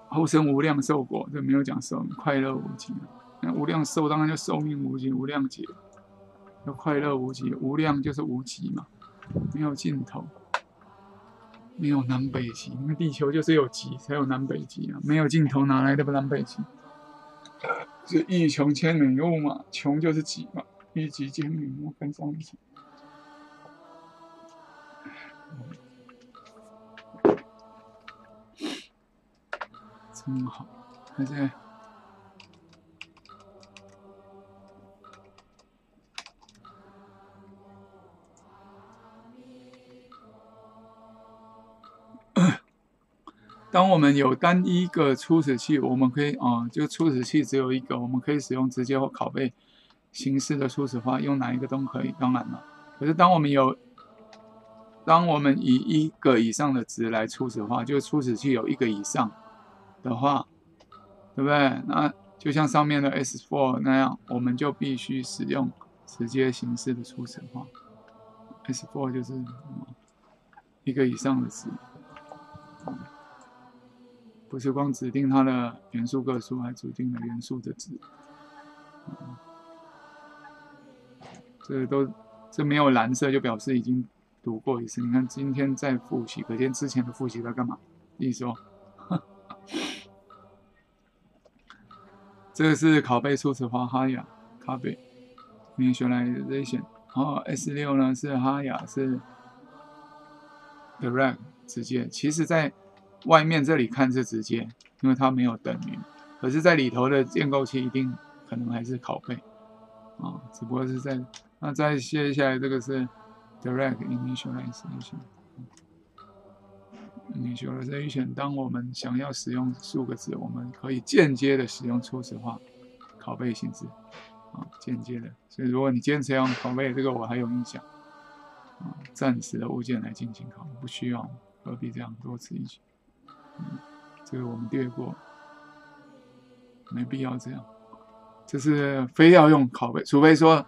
后生无量寿果，这没有讲寿，快乐无极。那无量寿当然就寿命无极，无量劫。要快乐无极，无量就是无极嘛，没有尽头。没有南北极，因为地球就是有极才有南北极啊，没有尽头哪来的南北极？是一穷千里目嘛，穷就是极嘛，一极千里目跟上一起。真好，还在。当我们有单一个初始器，我们可以啊，就初始器只有一个，我们可以使用直接或拷贝形式的初始化，用哪一个都可以。当然了，可是当我们有，当我们以一个以上的值来初始化，就初始器有一个以上的话，对不对？那就像上面的 S4 那样，我们就必须使用直接形式的初始化。S4 就是什么？一个以上的值。不是光指定它的元素个数，还指定了元素的值。这都这没有蓝色，就表示已经读过一次。你看今天在复习，可见之前的复习在干嘛？你说，这个是拷贝数词化哈雅卡贝 initialization，然后 S 六呢是哈雅是 direct 直接，其实在。外面这里看是直接，因为它没有等于，可是，在里头的建构器一定可能还是拷贝啊，只不过是在那再接下来这个是 direct initialization。initialization，当我们想要使用数个字，我们可以间接的使用初始化拷贝形式啊，间接的。所以，如果你坚持用拷贝，这个我还有印象啊，暂时的物件来进行拷，不需要，何必这样多此一举？嗯，这个我们略过，没必要这样。就是非要用拷贝，除非说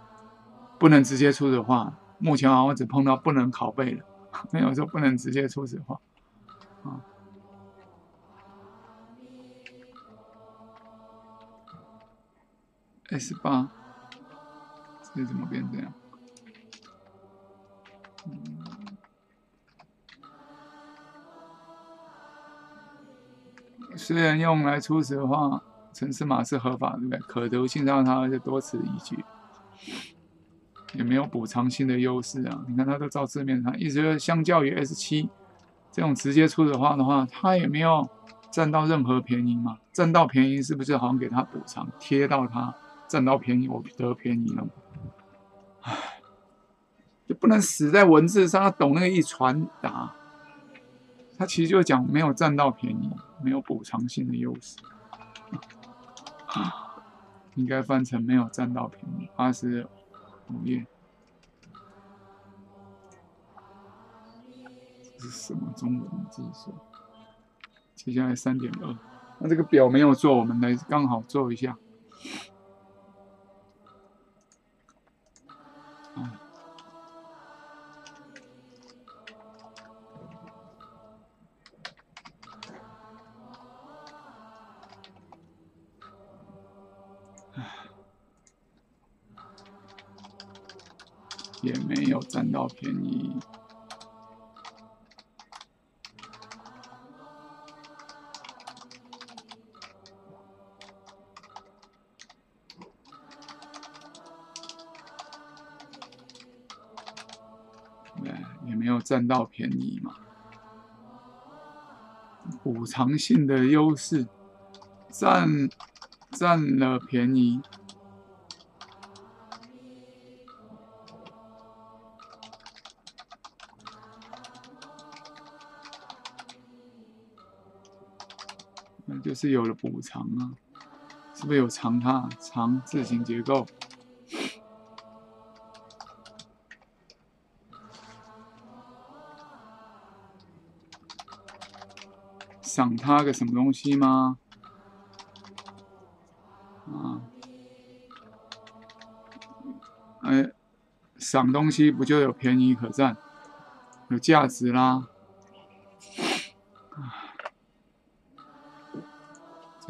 不能直接初始化。目前啊，我只碰到不能拷贝的，没有说不能直接初始化。啊，S 八，这怎么变这样？虽然用来初始化城市码是合法，对不对？可读性上它就多此一举，也没有补偿性的优势啊。你看它都照字面上，意思是相较于 S 七这种直接初始化的话，它也没有占到任何便宜嘛。占到便宜是不是好像给他补偿，贴到他占到便宜，我得便宜了？唉，就不能死在文字上，要懂那个一传达。他其实就讲没有占到便宜，没有补偿性的优势，应该翻成没有占到便宜。二十五页，这是什么中文字数？接下来三点二，那这个表没有做，我们来刚好做一下。占到便宜也没有占到便宜嘛。补偿性的优势占占了便宜是有了补偿啊，是不是有偿它偿字形结构？赏他个什么东西吗？啊，哎，赏东西不就有便宜可占，有价值啦？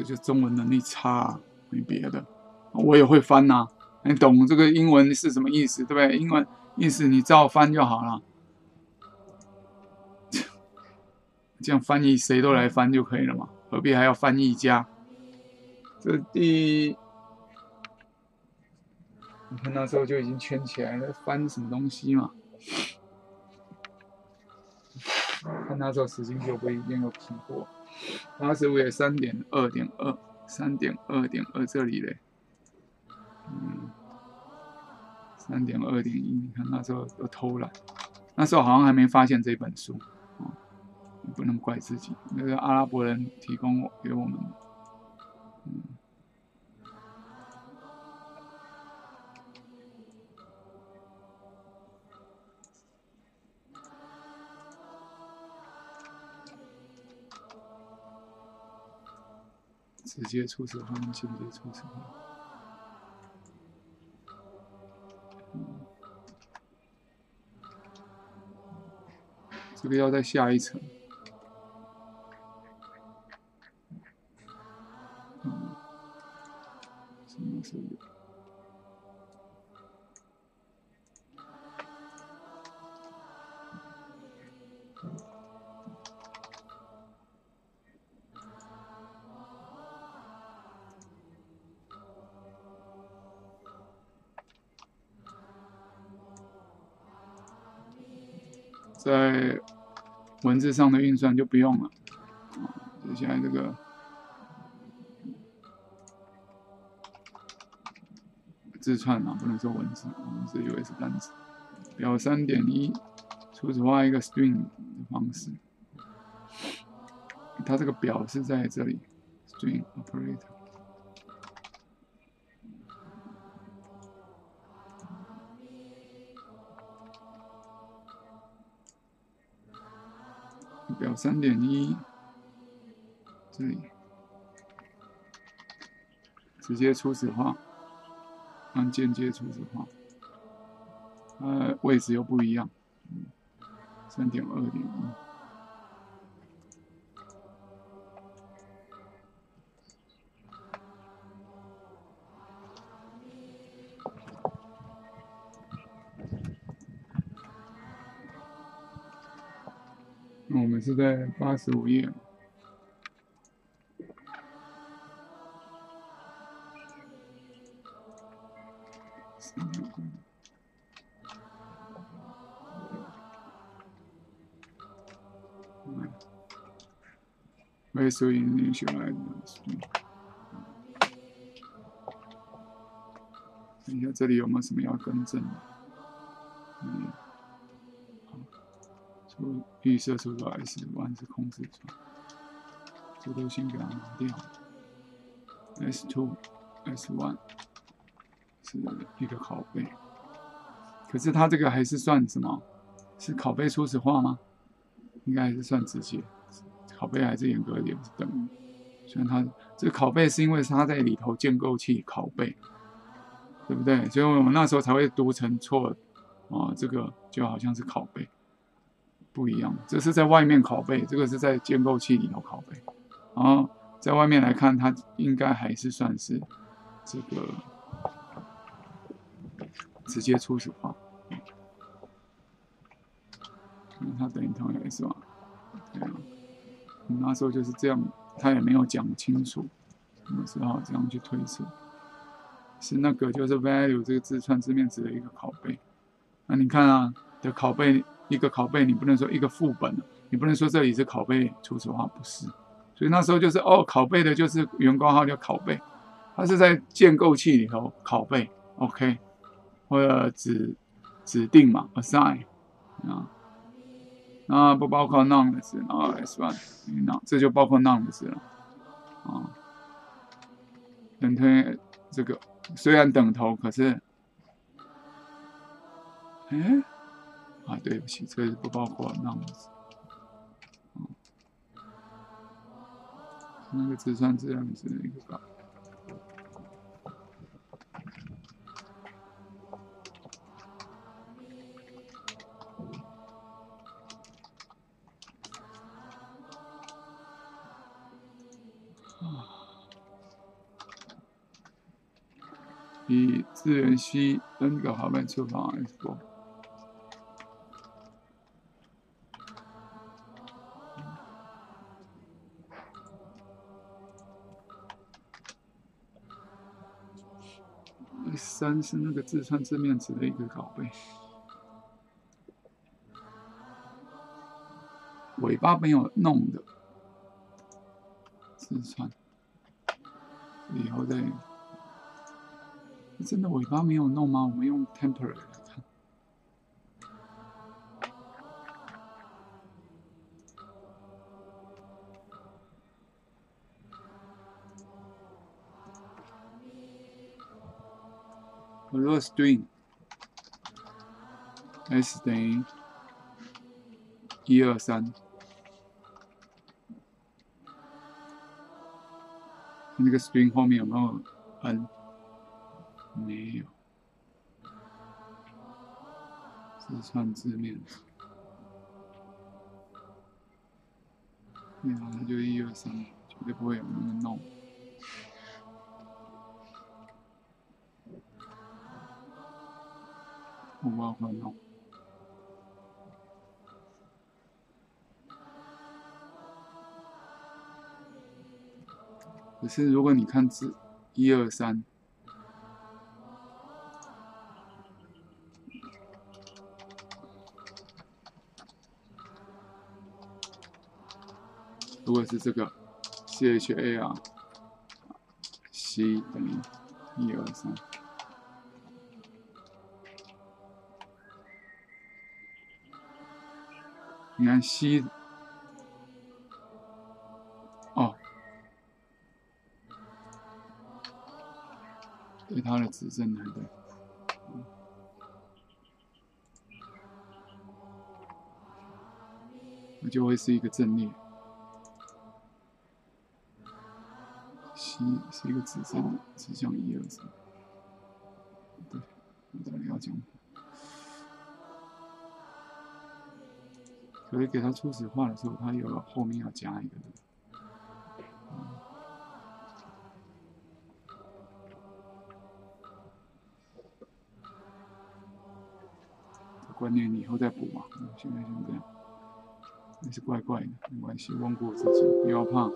就中文能力差，没别的。我也会翻呐，你懂这个英文是什么意思，对不对？英文意思你照翻就好了。这样翻译谁都来翻就可以了嘛，何必还要翻译家？这第，你看那时候就已经圈起来了，翻什么东西嘛？看那时候时间就不一定有苹果，八十五也三点二点二，三点二点二这里嘞，嗯，三点二点一，你看那时候有偷懒，那时候好像还没发现这本书。不能怪自己，那个阿拉伯人提供给我们，直接出手和间接出手，这个要在下一层。上的运算就不用了，啊，就现在这个字串啊，不能说文字，文字以为是单词。表三点一，初始化一个 string 的方式，它这个表是在这里，string operator。表三点一，这里直接初始化，按间接初始化，呃，位置又不一样，三点二点一。是在八十五页，为所以你学来的，看一下这里有没有什么要更正的，嗯。预设出来 S one 是控制串，这都先给它拿掉。S two、S one 是一个拷贝，可是它这个还是算什么？是拷贝初始化吗？应该还是算直接，拷贝还是严格一点等于。虽然它这个拷贝是因为它在里头建构器拷贝，对不对？所以我们那时候才会读成错啊，这个就好像是拷贝。不一样，这是在外面拷贝，这个是在建构器里头拷贝。然后在外面来看，它应该还是算是这个直接初始化。它等于同样是吧？对啊，那时候就是这样，他也没有讲清楚，那时候这样去推测，是那个就是 value 这个字串字面值的一个拷贝。那你看啊，的拷贝。一个拷贝，你不能说一个副本，你不能说这里是拷贝初始化，不是。所以那时候就是哦，拷贝的就是员工号叫拷贝，它是在建构器里头拷贝，OK，或者指指定嘛，assign 啊，那不包括 none 的字啊，s one none，这就包括 none 的字了啊。等推这个虽然等头，可是，哎，啊，对不起，这个不包括 none 的字。那个字算这样子的一个吧。以自然系 n 个号本出发 F4。三是那个自串自面值的一个拷贝，尾巴没有弄的自串，以后再真的尾巴没有弄吗？我们用 temporary 来看。我说 string s 等于一二三，那个 string 后面有没有 n？没有，自串字面。对啊，那就一二三，绝对不会有那么弄。我不会弄。可是如果你看字一二三。如果是这个，C H A R C 等于一二三，你看西哦，对它的指针来对，那就会是一个阵列。西是一个指针，指向一二三。对，我这里要讲。可以给他初始化的时候，他有后面要加一个。观念你以后再补嘛，现在先这样。还是怪怪的，没关系，问过自己，不要怕。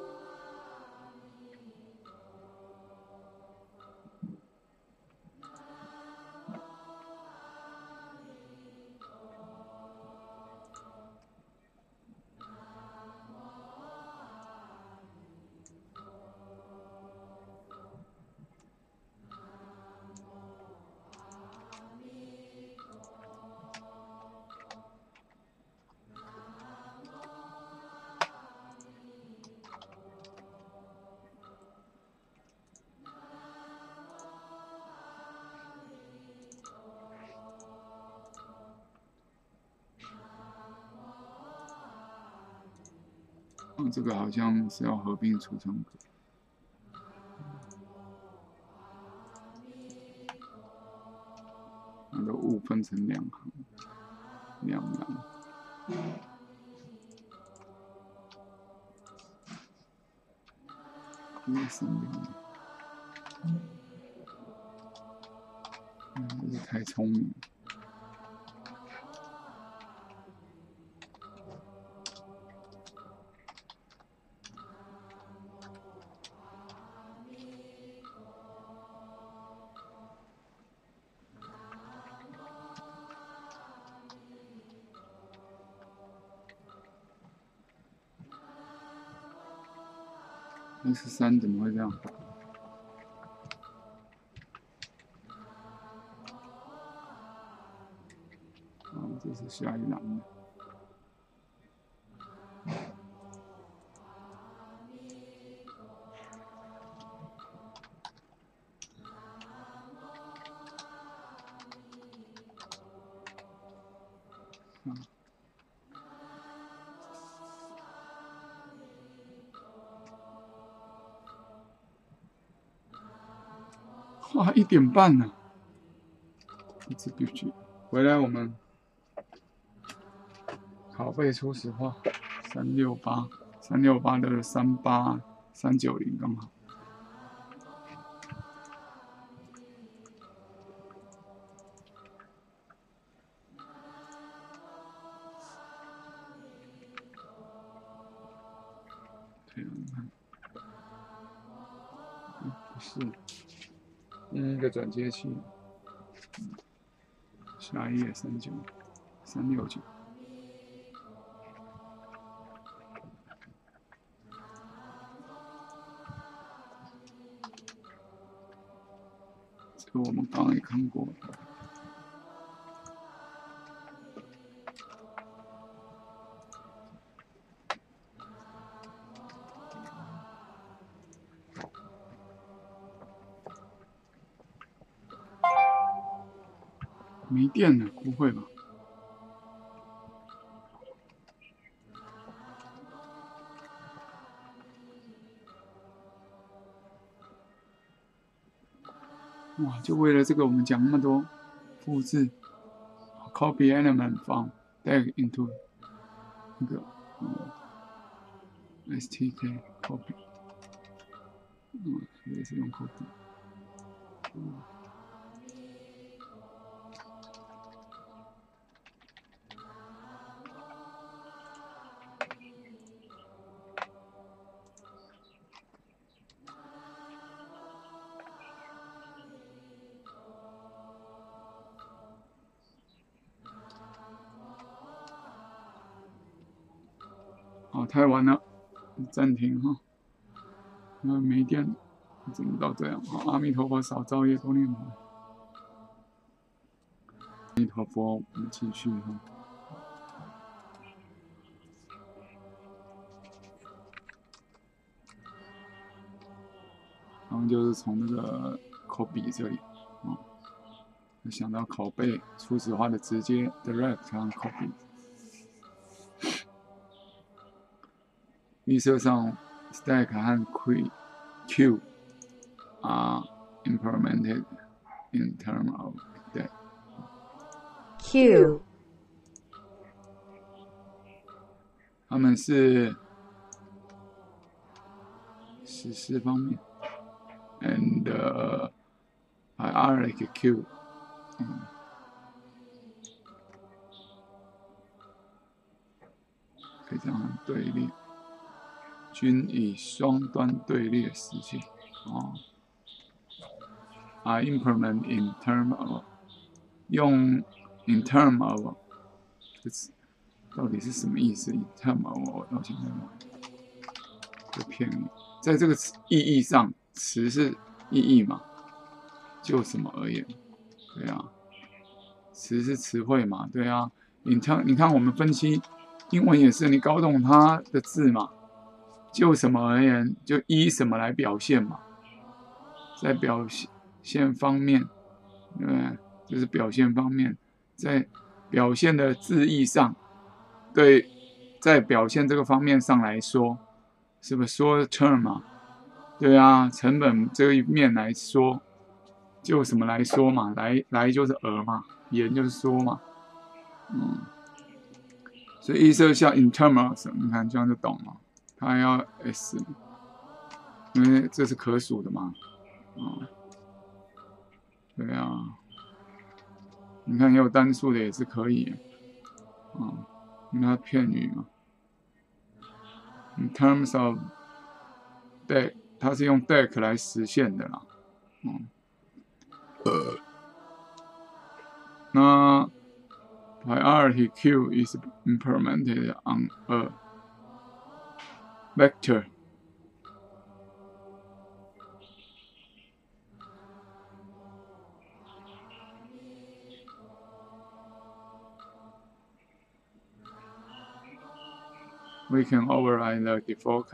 这个好像是要合并储存格，那个物分成两行，两行，一三零，嗯，太聪明。X 三怎么会这样？啊，这是下一栏。一点半呢，一直必须回来。我们拷贝初始化三六八三六八的三八三九零刚好。接器，下一页三九三六九，这个我们刚刚也看过了。电的，不会吧？哇，就为了这个，我们讲那么多复制，copy element from back into 那个嗯 stk copy，嗯，也是用 copy，嗯。太晚了，暂停哈。那没电了，怎么到这样？阿弥陀佛，少造业，多念佛。阿弥陀佛，我们继续哈。然后就是从那个口笔这里，啊，想到拷贝初始化的直接 direct 让口笔。预设上，stack 和 q q are implemented in term of that Q 他们是实施方面，and uh, hierarchy Q，嗯，非常对立。 均以双端队列实现。哦，I implement in term of 用 in term of 这词到底是什么意思？in term of 我到现在这片语，在这个词意义上，词是意义嘛？就什么而言？对啊，词是词汇嘛？对啊你看你看我们分析英文也是，你搞懂它的字嘛？就什么而言，就依什么来表现嘛，在表现方面，对？就是表现方面，在表现的字义上，对，在表现这个方面上来说，是不是说 term 嘛？对啊，成本这一面来说，就什么来说嘛？来来就是而嘛，言就是说嘛，嗯，所以意思像 in terms，你看这样就懂了。它要 s，因为这是可数的嘛，啊，对啊，你看也有单数的也是可以，啊，因为它片语嘛。In terms of deck，它是用 deck 来实现的啦，嗯，呃，那 priority queue is implemented on a vector we can override the default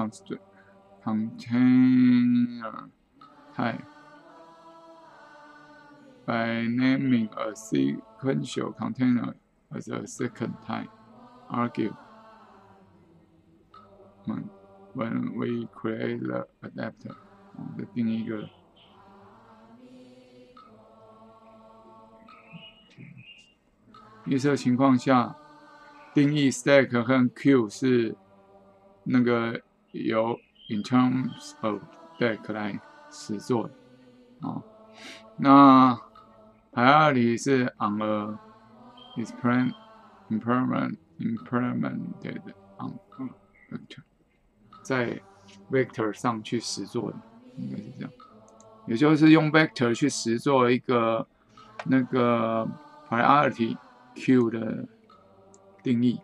container. Type by naming a sequential container as a second type argument when, when we create the adapter，我们再定义一个预设情况下，定义 stack 和 queue 是那个由 in terms of stack 来实做的啊。那 priority 是 on a implement implement implemented on a vector， 在 vector 上去实做的，应该是这样。也就是用 vector 去实做一个那个 priority q 的定义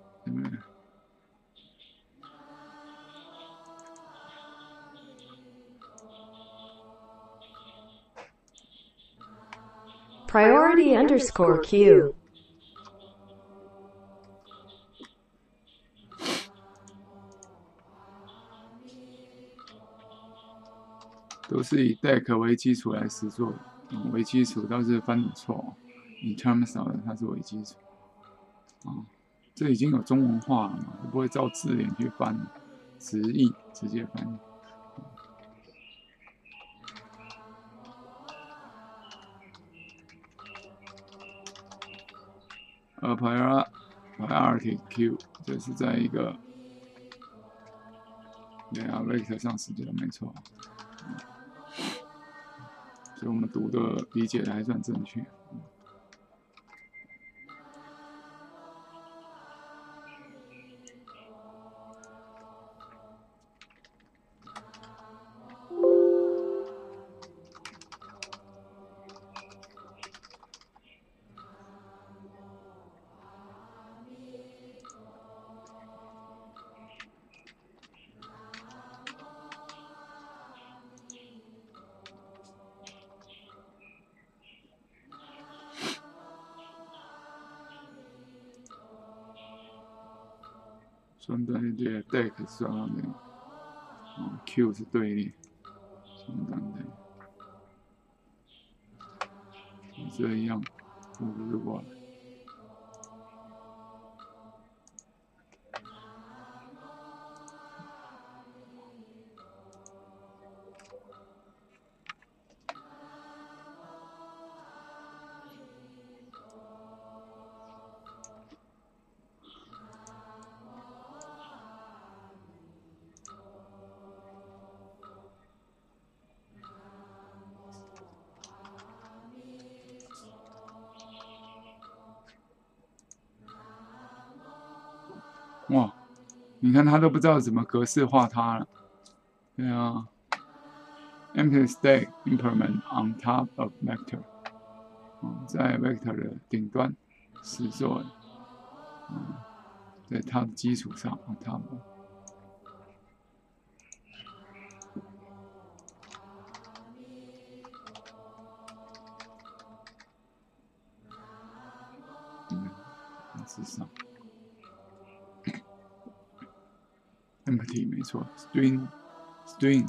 ，Priority underscore queue. 都是以 deck 为基础来实做的，嗯为基础倒是翻的错哦，in terms of 它是为基础，啊、这已经有中文化了嘛，就不会照字典去翻，直译直接翻译。呃，prior priority q，这是在一个对啊 vector 上实际的没错。给我们读的理解的还算正确。单列 deck 是双单列，哦，Q 是对他都不知道怎么格式化它了。对啊，empty state implement on top of vector，在 vector 的顶端是做的，嗯，在它的基础上 on top，string string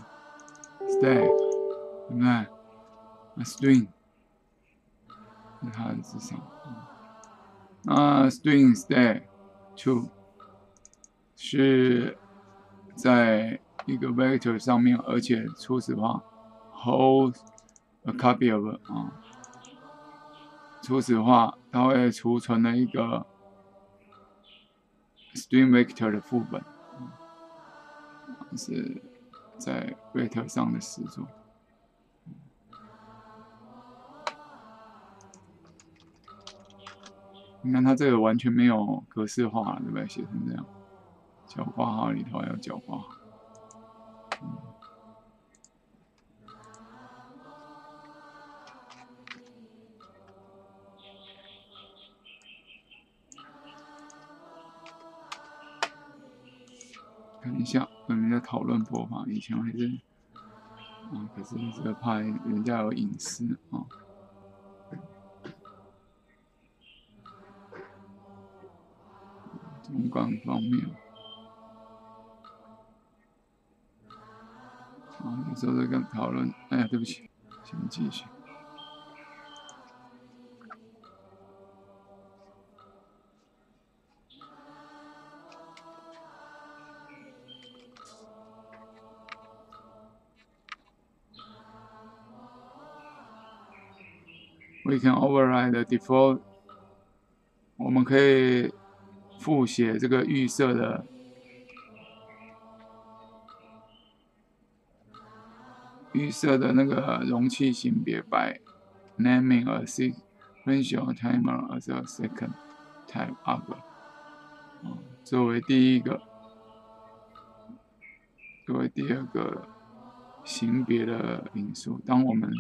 stack 对不对？那 string 是它的之上，那 string stack two 是在一个 vector 上面，而且初始化 hold a copy of 啊，初始化它会储存了一个 string vector 的副本。是在贝特上的诗作。你看它这个完全没有格式化，对不对？写成这样，角括号里头还有角括号。等一下，跟人家讨论播放，以前我是，啊，可是这个怕人家有隐私，啊，总管方面。啊，有时候在跟讨论，哎，对不起，请继续。We can override the default。我们可以复写这个预设的预设的那个容器型别 by naming a sequential timer as a second type up。啊，作为第一个，作为第二个型别的因素，当我们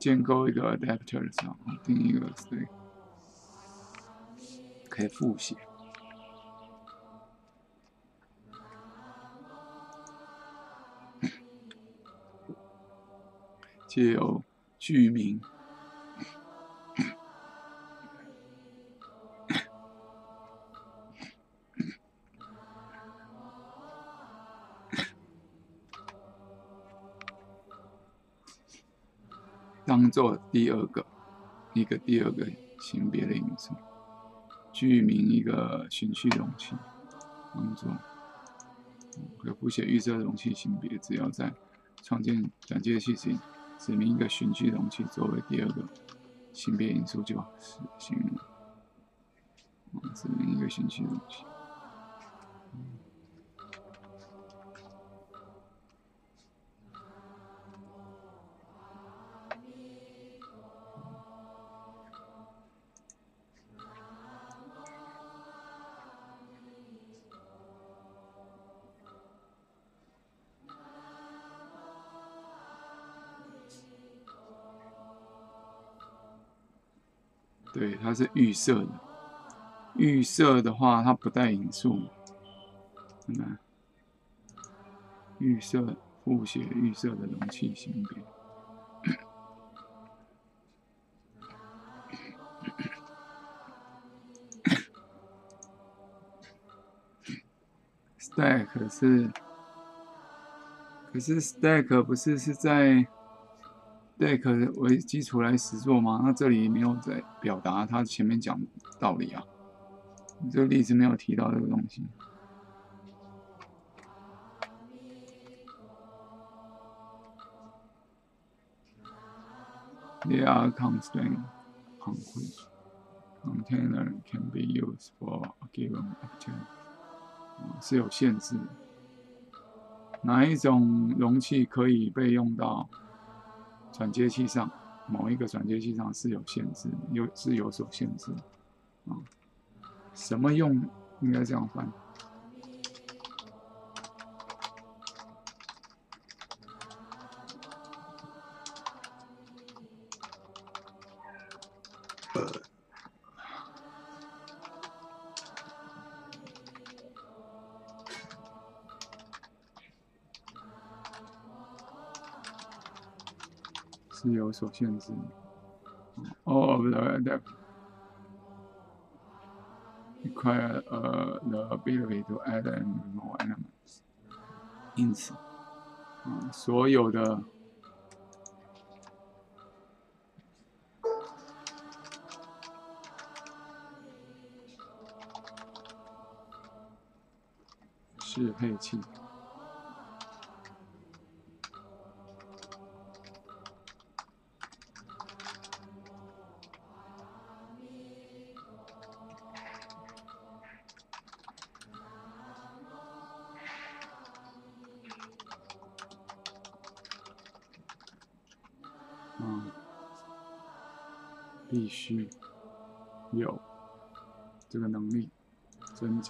建构一个 adapter 的时候，定一个对，可以复写。借由剧名做第二个一个第二个性别的因素，剧名一个循序容器当做可复写预设容器性别，只要在创建转接器时指明一个循序容器作为第二个性别因素就行了。指明一个循序容器。它是预设的。预设的话，它不带引数。看看，预设复写预设的容器型别。Stack 是，可是 Stack 不是是在。Stack 为基础来实做吗？那这里没有在表达他前面讲道理啊，这个例子没有提到这个东西。There are constraints on which container can be used for a given activity。是有限制，哪一种容器可以被用到？转接器上，某一个转接器上是有限制，有是有所限制，啊，什么用？应该这样翻。所限制。All of the adapt require uh, the ability to add and remove elements。因此，啊，所有的适配器。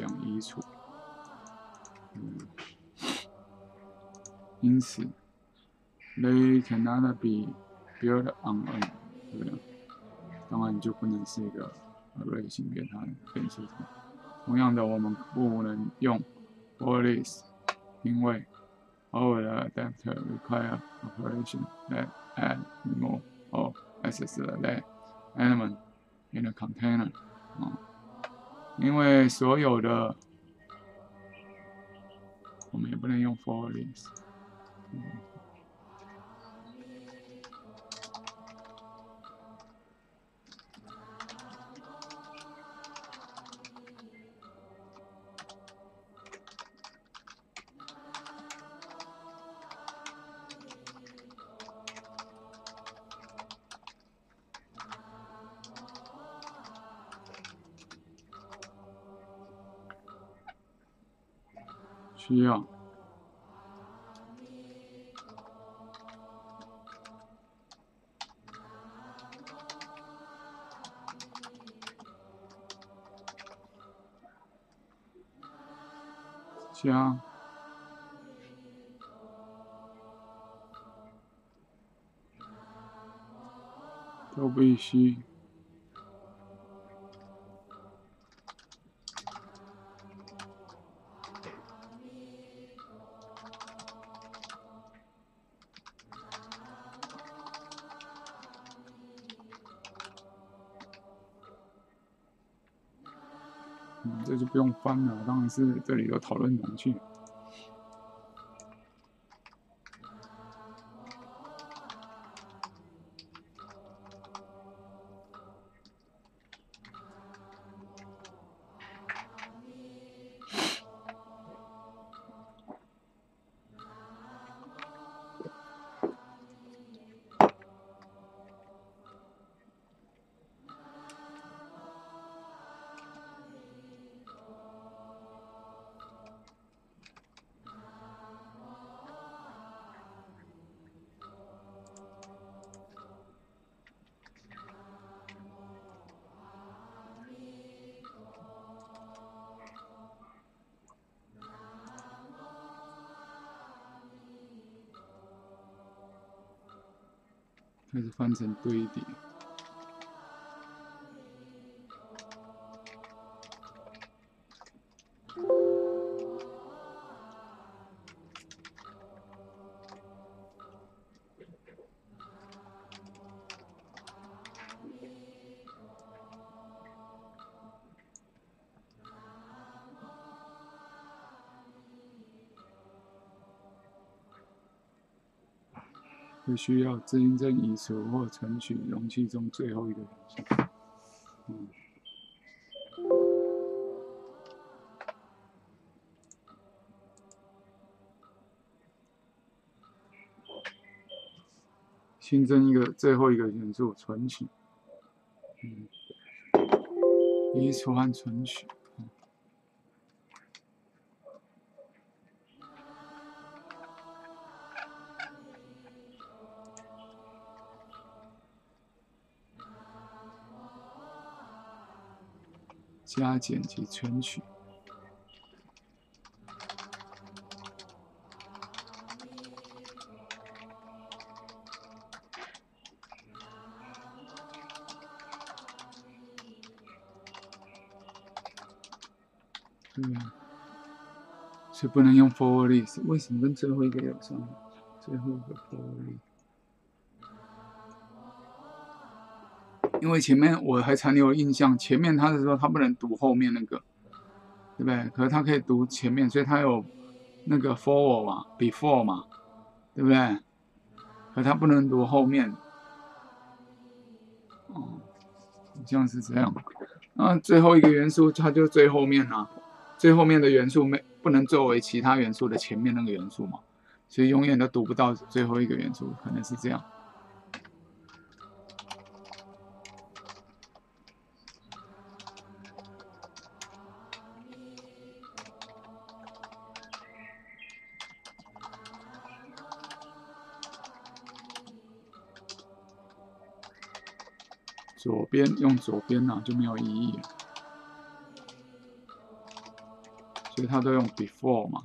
讲移除，嗯，因此，they cannot be built on a，对不对？当然就不能是一个 array 型变态变数图。同样的，我们不能用 for this，因为 our adapter require operation that add more or access that。element in a container 啊，因为所有的我们也不能用 for this，加都必须翻了，当然是这里有讨论容器。开始翻成堆叠。会需要自行针移除或存取容器中最后一个元素。新增一个最后一个元素存取。嗯，移除和存取。加减及存取。对，所以不能用 for list，为什么跟最后一个有关？最后一个 for list。因为前面我还残留印象，前面他是说他不能读后面那个，对不对？可是他可以读前面，所以他有那个 for 嘛，before 嘛，对不对？可他不能读后面。哦，好像是这样。那最后一个元素，它就最后面啊，最后面的元素没不能作为其他元素的前面那个元素嘛，所以永远都读不到最后一个元素，可能是这样。边用左边呢就没有意义，所以它都用 before 嘛。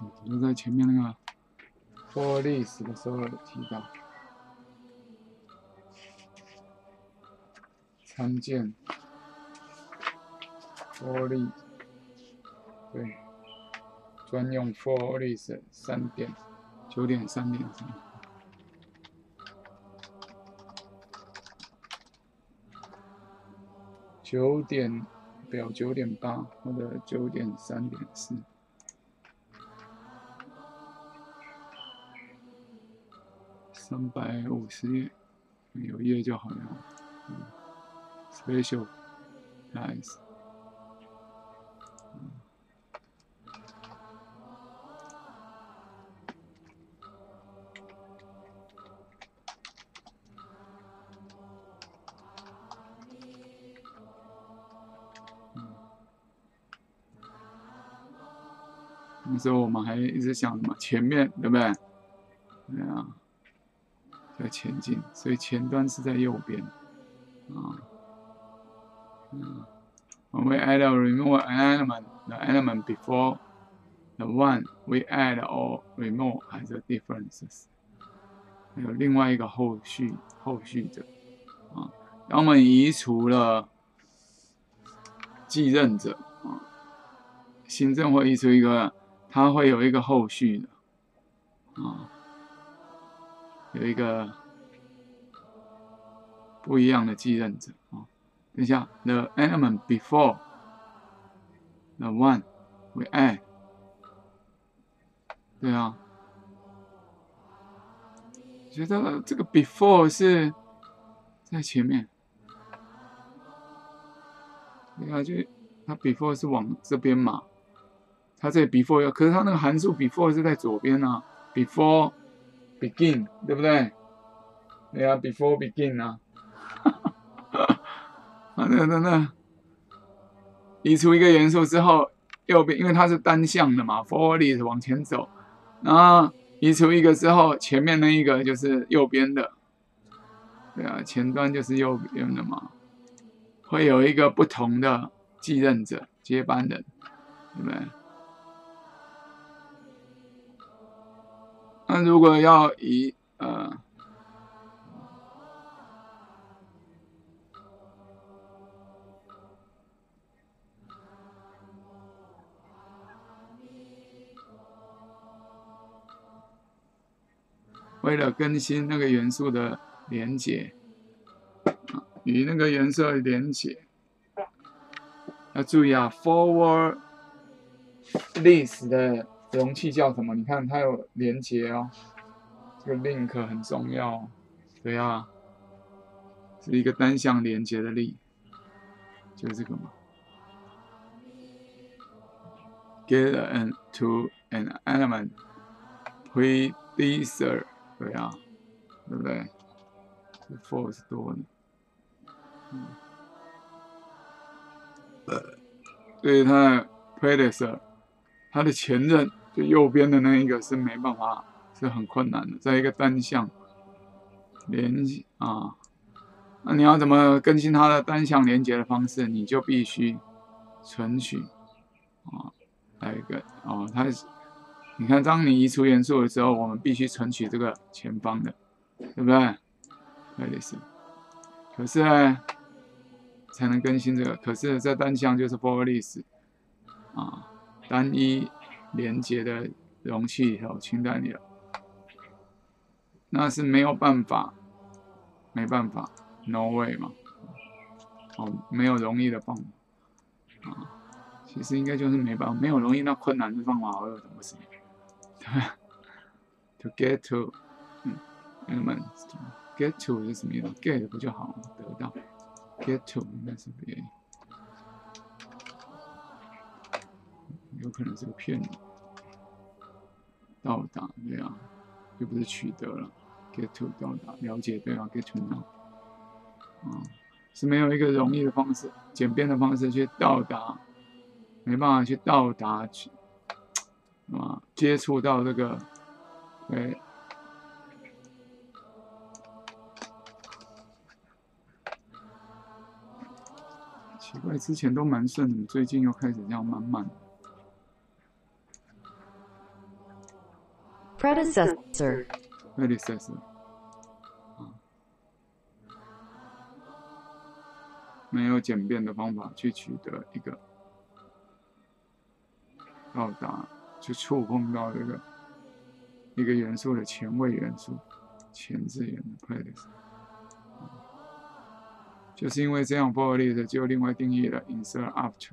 我都在前面那个说历史的时候提到，参见玻璃，对，专用玻璃是三点九点三点三。九点表九点八或者九点三点四。三百五十页，有页就好了。，special nice。那时候我们还一直想什么前面，对不对？在前进，所以前端是在右边啊。嗯，when we add or remove an element, the element before the one we add or remove has a differences。还有另外一个后续后续者啊，当我们移除了继任者啊，行政会移除一个。它会有一个后续的，啊，有一个不一样的继任者啊。等一下，the element before the one we add，对啊，觉得这个 before 是在前面，对啊，就它 before 是往这边嘛。它这 before 要，可是它那个函数 before 是在左边啊，before begin 对不对？对啊，before begin 啊，啊那那那。移除一个元素之后，右边因为它是单向的嘛，forward 往前走，然后移除一个之后，前面那一个就是右边的，对啊，前端就是右边的嘛，会有一个不同的继任者、接班人，对不对？那如果要以呃，为了更新那个元素的连接，与那个元素的连接，要注意啊，forward list 的。容器叫什么？你看它有连接哦，这个 link 很重要，对啊，是一个单向连接的力，就是这个嘛。Get an to an element predecessor，对啊，对不对？这 for 是多的，嗯，对它的 predecessor，它的前任。右边的那一个是没办法，是很困难的，在一个单向连接啊，那你要怎么更新它的单向连接的方式？你就必须存取啊，来一个哦，它你看，当你移除元素的时候，我们必须存取这个前方的，对不对？对是。可是呢，才能更新这个。可是，在单向就是 for list 啊，单一。连接的容器里头清单里了，那是没有办法，没办法，no way 嘛，哦，没有容易的方法啊，其实应该就是没办法，没有容易那困难的方法，我有什么事？对，to get to，嗯，element，get to 是什么意思？get 不就好得到？get to 应该是别。有可能是个骗子。到达对啊，又不是取得了，get to 到达了解对啊，get to know，啊，是没有一个容易的方式，简便的方式去到达，没办法去到达去，啊，接触到这个，对，奇怪，之前都蛮顺的，最近又开始这样慢慢。Predecessor，没有简便的方法去取得一个到达，去触碰到这个一个元素的前位元素，前置元的 predecessor，就是因为这样，布尔利斯就另外定义了 insert after。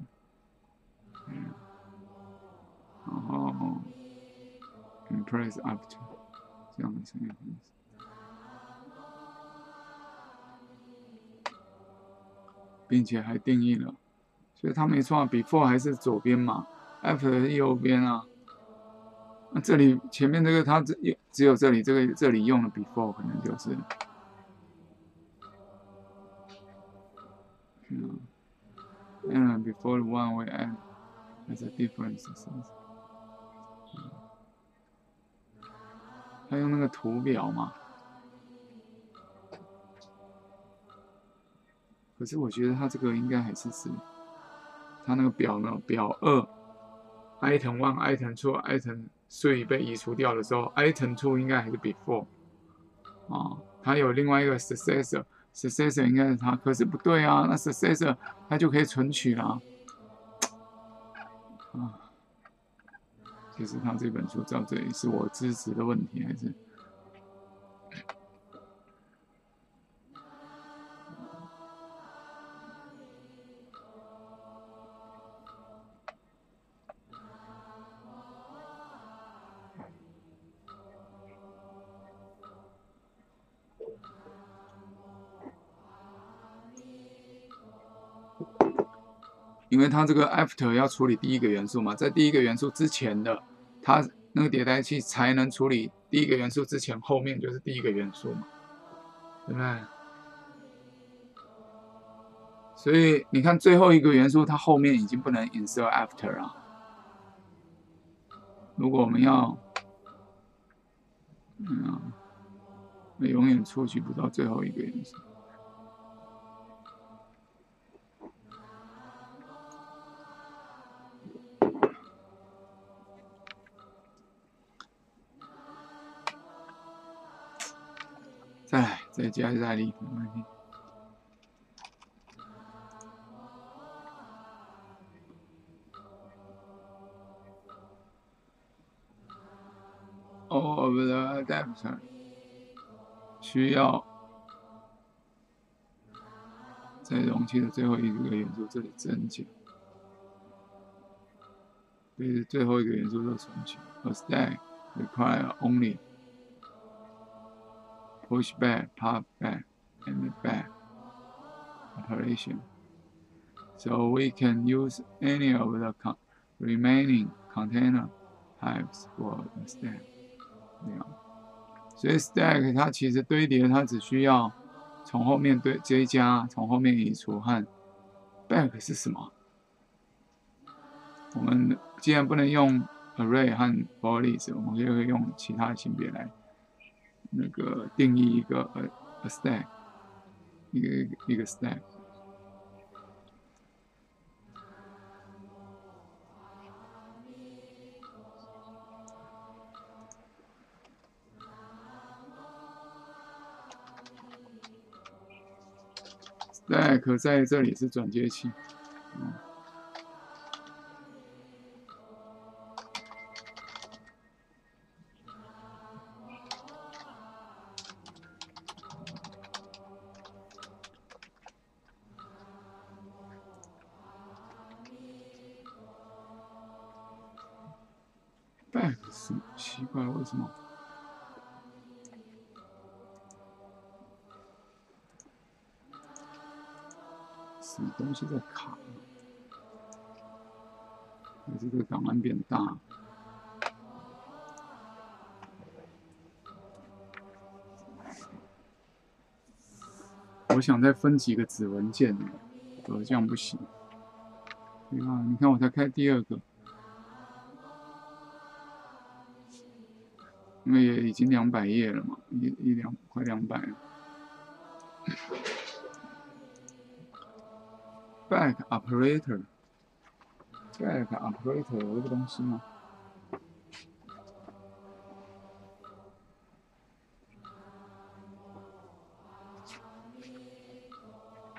哦。Impress after 这样的成语方式。并且还定义了，所以它没错，before 还是左边嘛，after 是右边啊。那这里前面这个它只有只有这里这个这里用了 before，可能就是，嗯，and before one we add as a difference，他用那个图表嘛。可是我觉得他这个应该还是是，他那个表呢，表二，item one item two item three 被移除掉的时候，item two 应该还是 before，啊，他有另外一个 successor，successor 应该是它，可是不对啊，那 successor 它就可以存取了，啊，其实他这本书到这里是我支持的问题还是？因为它这个 after 要处理第一个元素嘛，在第一个元素之前的，它那个迭代器才能处理第一个元素之前，后面就是第一个元素嘛，对不对？所以你看最后一个元素，它后面已经不能 insert after 了。如果我们要，嗯，永远触及不到最后一个元素。再，加再力，没关系。All of the adapter 需要在容器的最后一个元素这里增减，所以最后一个元素都存起。A stack require only push back, pop back, and back operation. So we can use any of the con remaining container types for the stack. 这样，所以 stack 它其实堆叠，它只需要从后面堆追加，从后面移除和 back 是什么？我们既然不能用 array 和 for list，我们就可以用其他的性别来。 那个定义一个 a a stack，一个一个 stack。stack 在这里是转接器，嗯。想再分几个子文件，呃，这样不行。你看，你看，我才开第二个。因为也已经两百页了嘛，一一两快两百了。Back operator，back operator 有这个东西吗？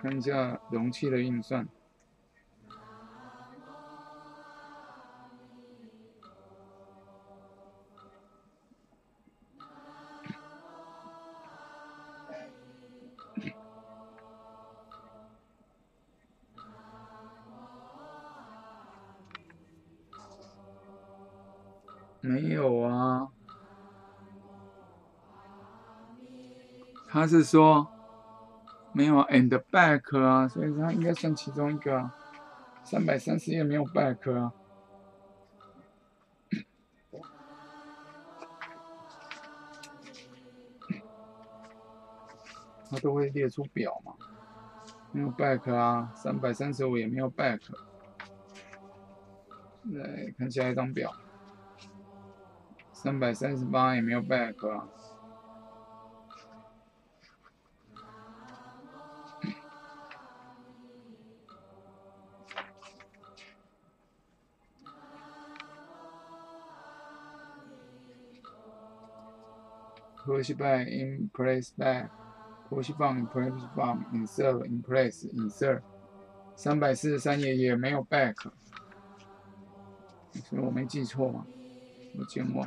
看一下容器的运算。没有啊。他是说没有啊，and back 啊，所以它应该算其中一个啊。三百三十页没有 back 啊，它都会列出表嘛，没有 back 啊，三百三十五也没有 back。来看下一张表，三百三十八也没有 back 啊。Push back in place back push from in place from insert in place insert 三百四十三页也没有 back，所以我没记错嘛，我见过。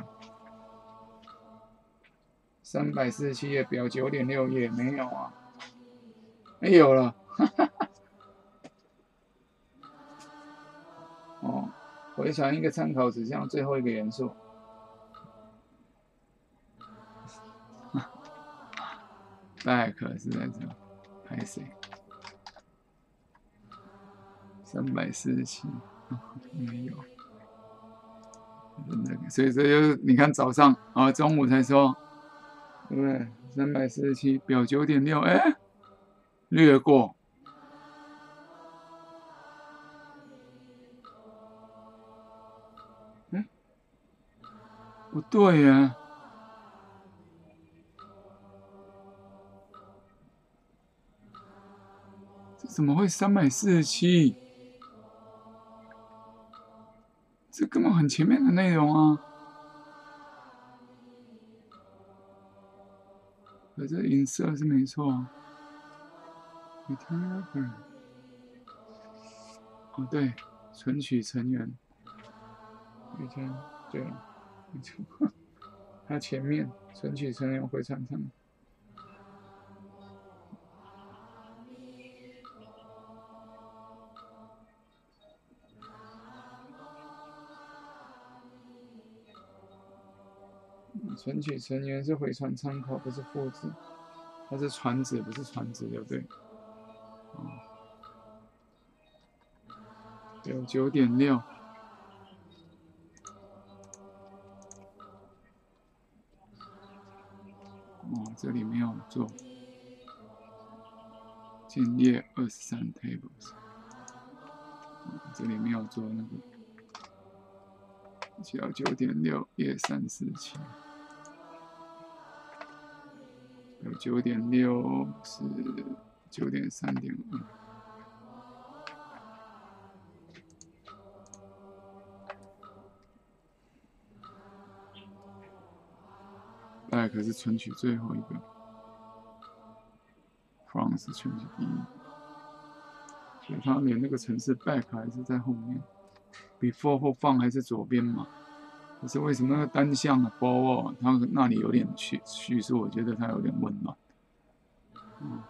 三百四十七页表九点六页没有啊，没有了，哈哈哈。哦，回传一个参考指向最后一个元素。Back 是在这，拍谁？三百四十七，没有，那个，所以这就你看早上啊，中午才说，对不对？三百四十七表九点六，哎，略过，嗯，不对呀。怎么会三百四十七？这根本很前面的内容啊！可这音色是没错。你看，哦对，存取成员。你看，对，没错，它前面存取成员回传上。存取成员是回传参考，不是复制，它是传址，不是传址，对不对？有九点六，哦，这里没有做，建列二十三 tables，这里没有做那个，要九点六页三四七。有九点六是九点三点五，back 是存取最后一个，from 是存取第一，所以它连那个城市 back 还是在后面，before 或放还是左边嘛。可是为什么那个单向的 forward 它那里有点叙叙述？我觉得它有点混乱。嗯，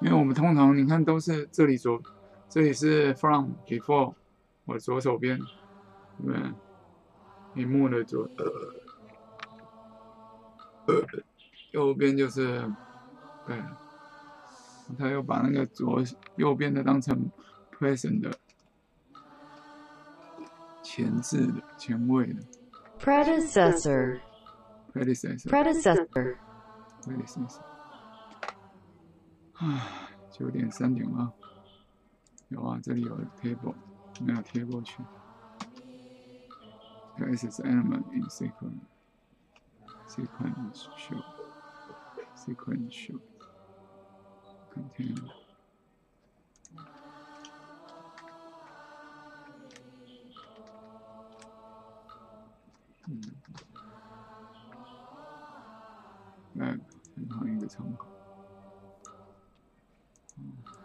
因为我们通常你看都是这里左，这里是 from before，我左手边，对不对？屏幕的左，呃右边就是，对，他又把那个左右边的当成 present 的。前置的、前位的。predecessor。predecessor。predecessor。predecessor。唉，九点三点二。有啊，这里有 table，没有贴过去。This is element in sequence. Sequence show. Sequence show. Continue. 嗯，来，很好一个参考。嗯，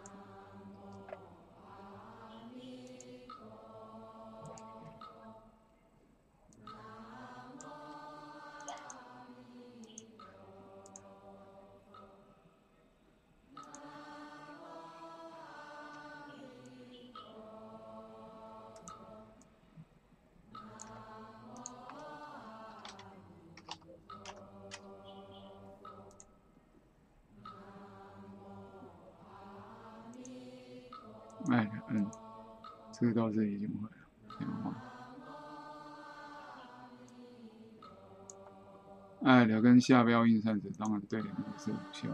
这个倒是已经会了，变化。哎的跟下标印散子当然对，那个是无效。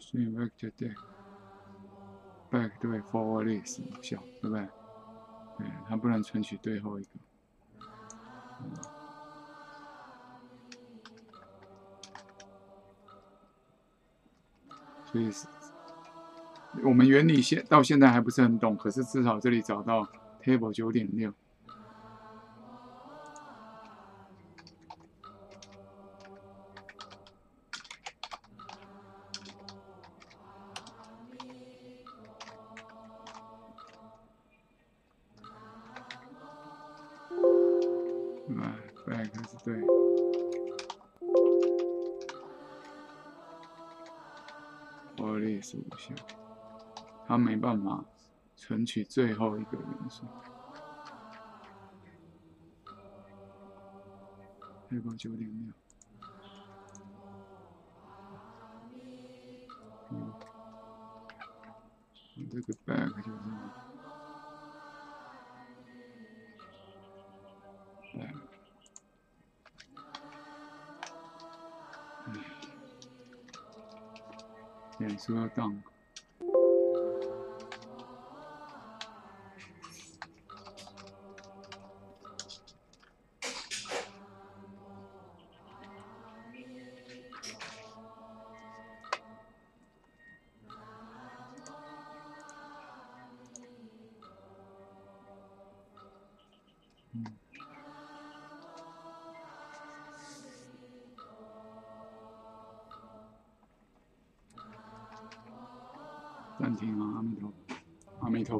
所以 vector 对，back 对 forward is 无效，对不对？对，它不能存取最后一个。以，我们原理现到现在还不是很懂，可是至少这里找到 table 九点六。办法存取最后一个元素。黑豹九点六，嗯，这个 back 就是。点车档。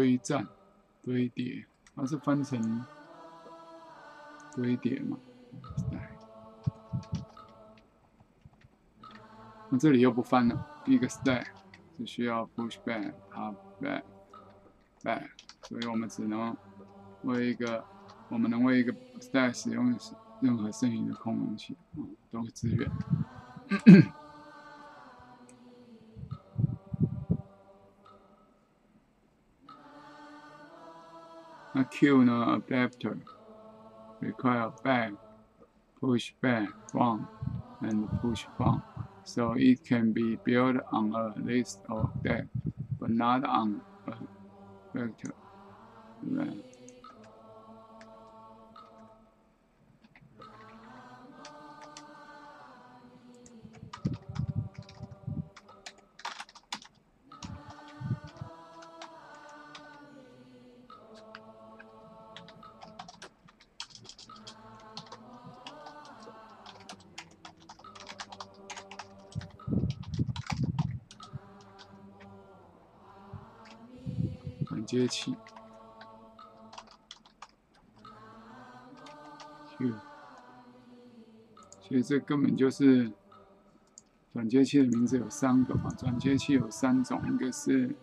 堆栈、堆叠，它是分成堆叠嘛？来，那这里又不翻了，一个 stack 只需要 push back、pop back、back，所以我们只能为一个，我们能为一个 stack 使用任何剩余的空容器，都是资源。Q adapter require back, push back from, and push from, so it can be built on a list of that, but not on a vector. 这根本就是转接器的名字有三个嘛？转接器有三种，一个是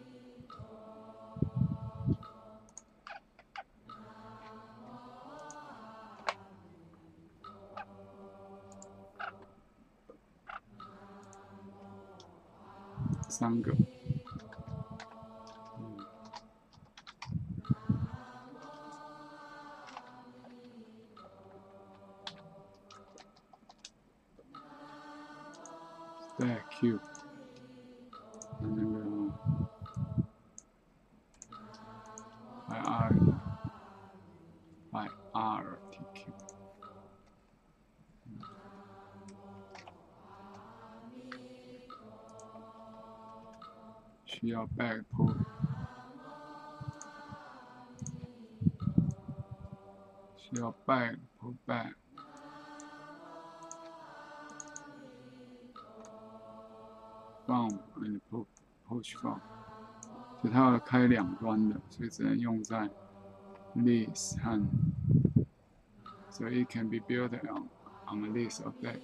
它要开两端的，所以只能用在 this 和，所以 it can be built on on a list of that,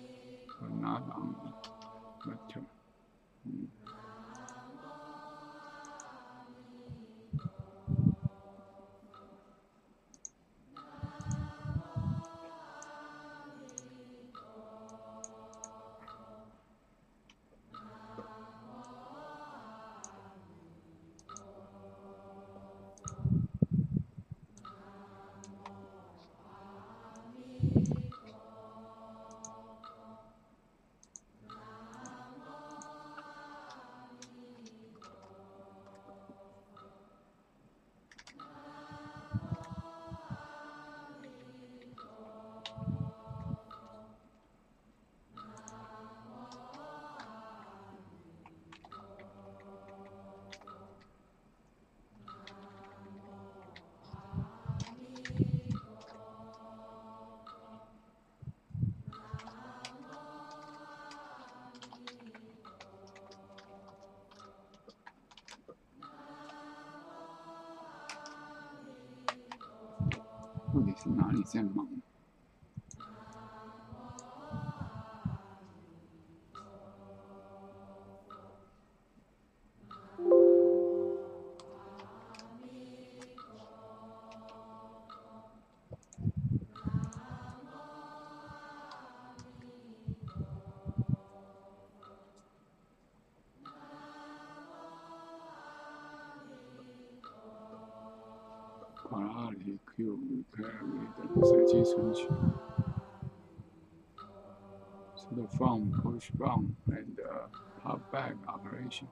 So the from push from and uh, pop back operation.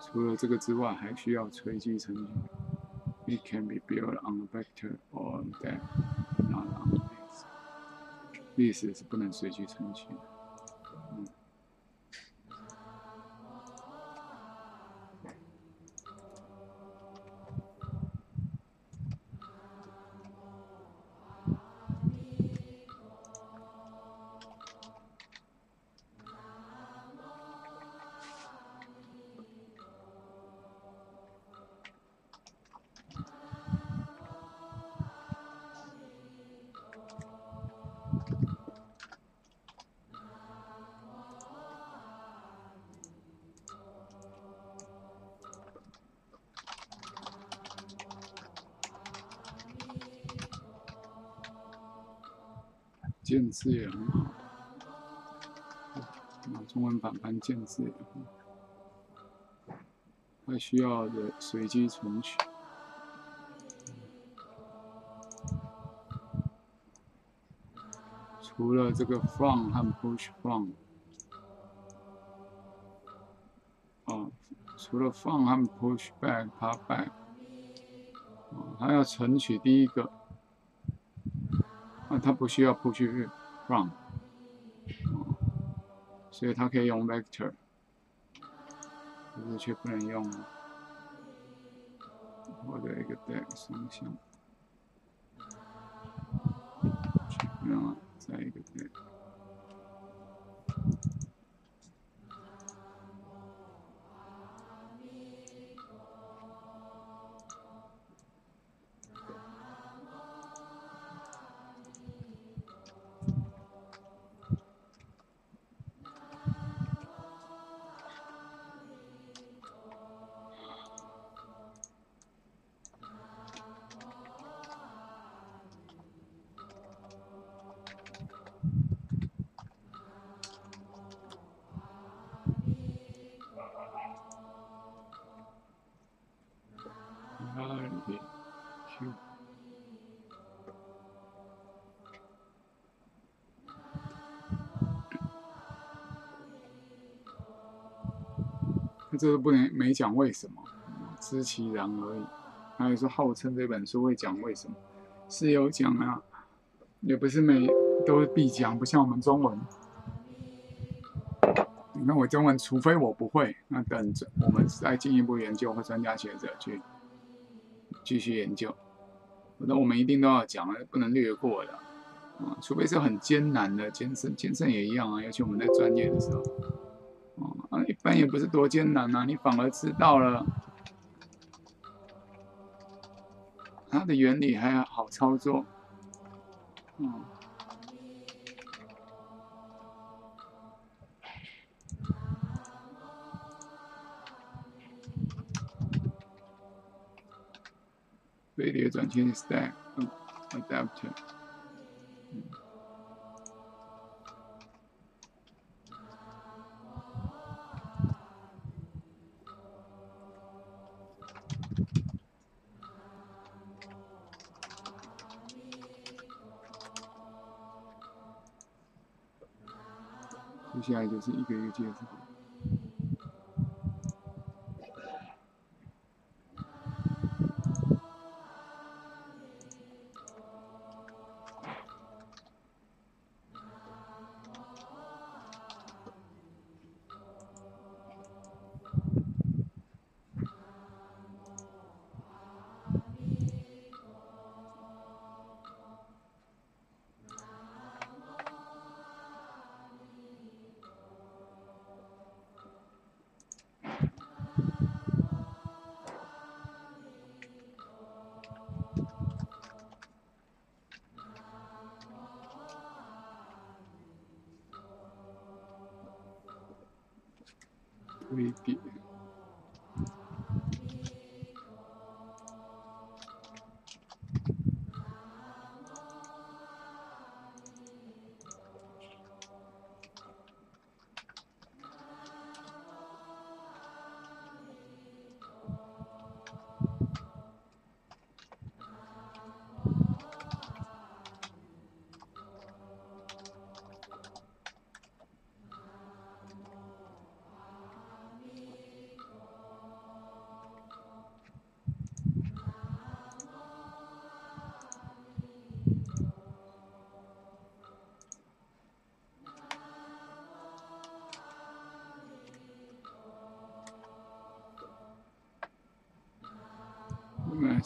除了这个之外，还需要随机存取。It can be built on a vector or that, not on this. This 是不能随机存取的。字也很好，中文版版建字也很好，还需要的随机存取。除了这个 from 和 push from，啊，除了 from 和 push back、pop back，啊，还要存取第一个。那它不需要 push from，所以它可以用 vector，但是却不能用我的一个 deck 双向，然后再这个不能没讲为什么，知其然而已。还有说号称这本书会讲为什么，是有讲啊，也不是每都必讲，不像我们中文。你看我中文，除非我不会，那等着我们再进一步研究或专家学者去继续研究。那我们一定都要讲，不能略过的。啊，除非是很艰难的，健身健身也一样啊。尤其我们在专业的时候，但，也不是多艰难啊，你反而知道了它的原理还好操作，嗯。飞碟转圈 stack，嗯，adapter。接接下来就是一个一个介绍。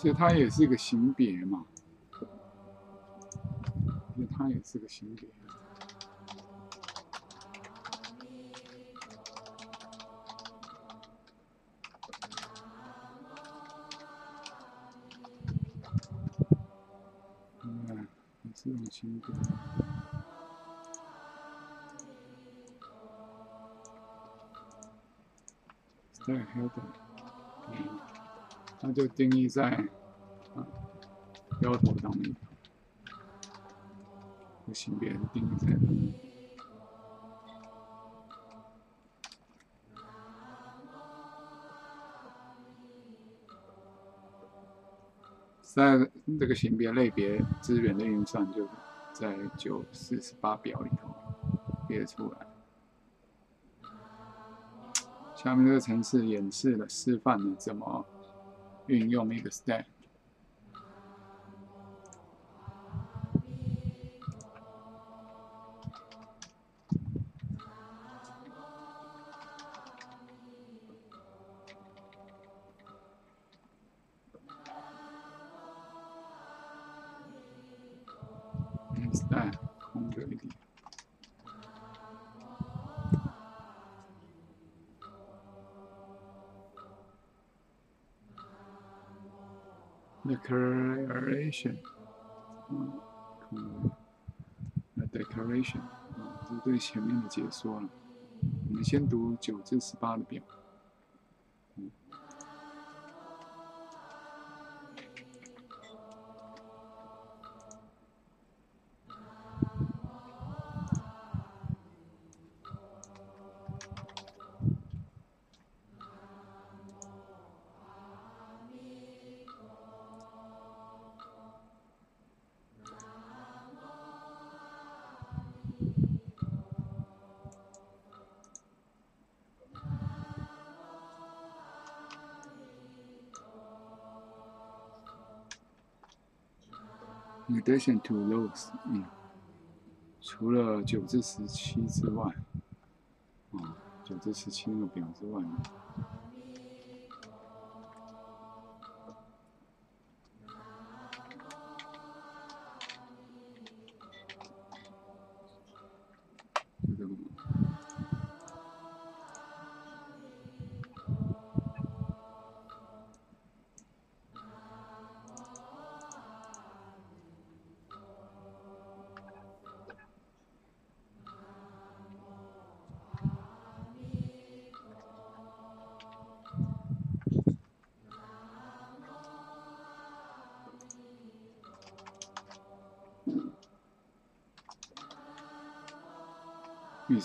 嗯，所以它也是一个型别嘛，因为它也是个型别。嗯，这种型别。在 header，嗯，就定义在啊标头上面，和性别定义在。在这个型别类别资源的？运算，就在九四十八表里头列出来。下面这个程式演示了、示范了怎么运用一个 stack。stack 前面的解说了。我们先读九至十八的表。Addition to those, 嗯，除了九至十七之外，啊，九至十七那个表之外呢。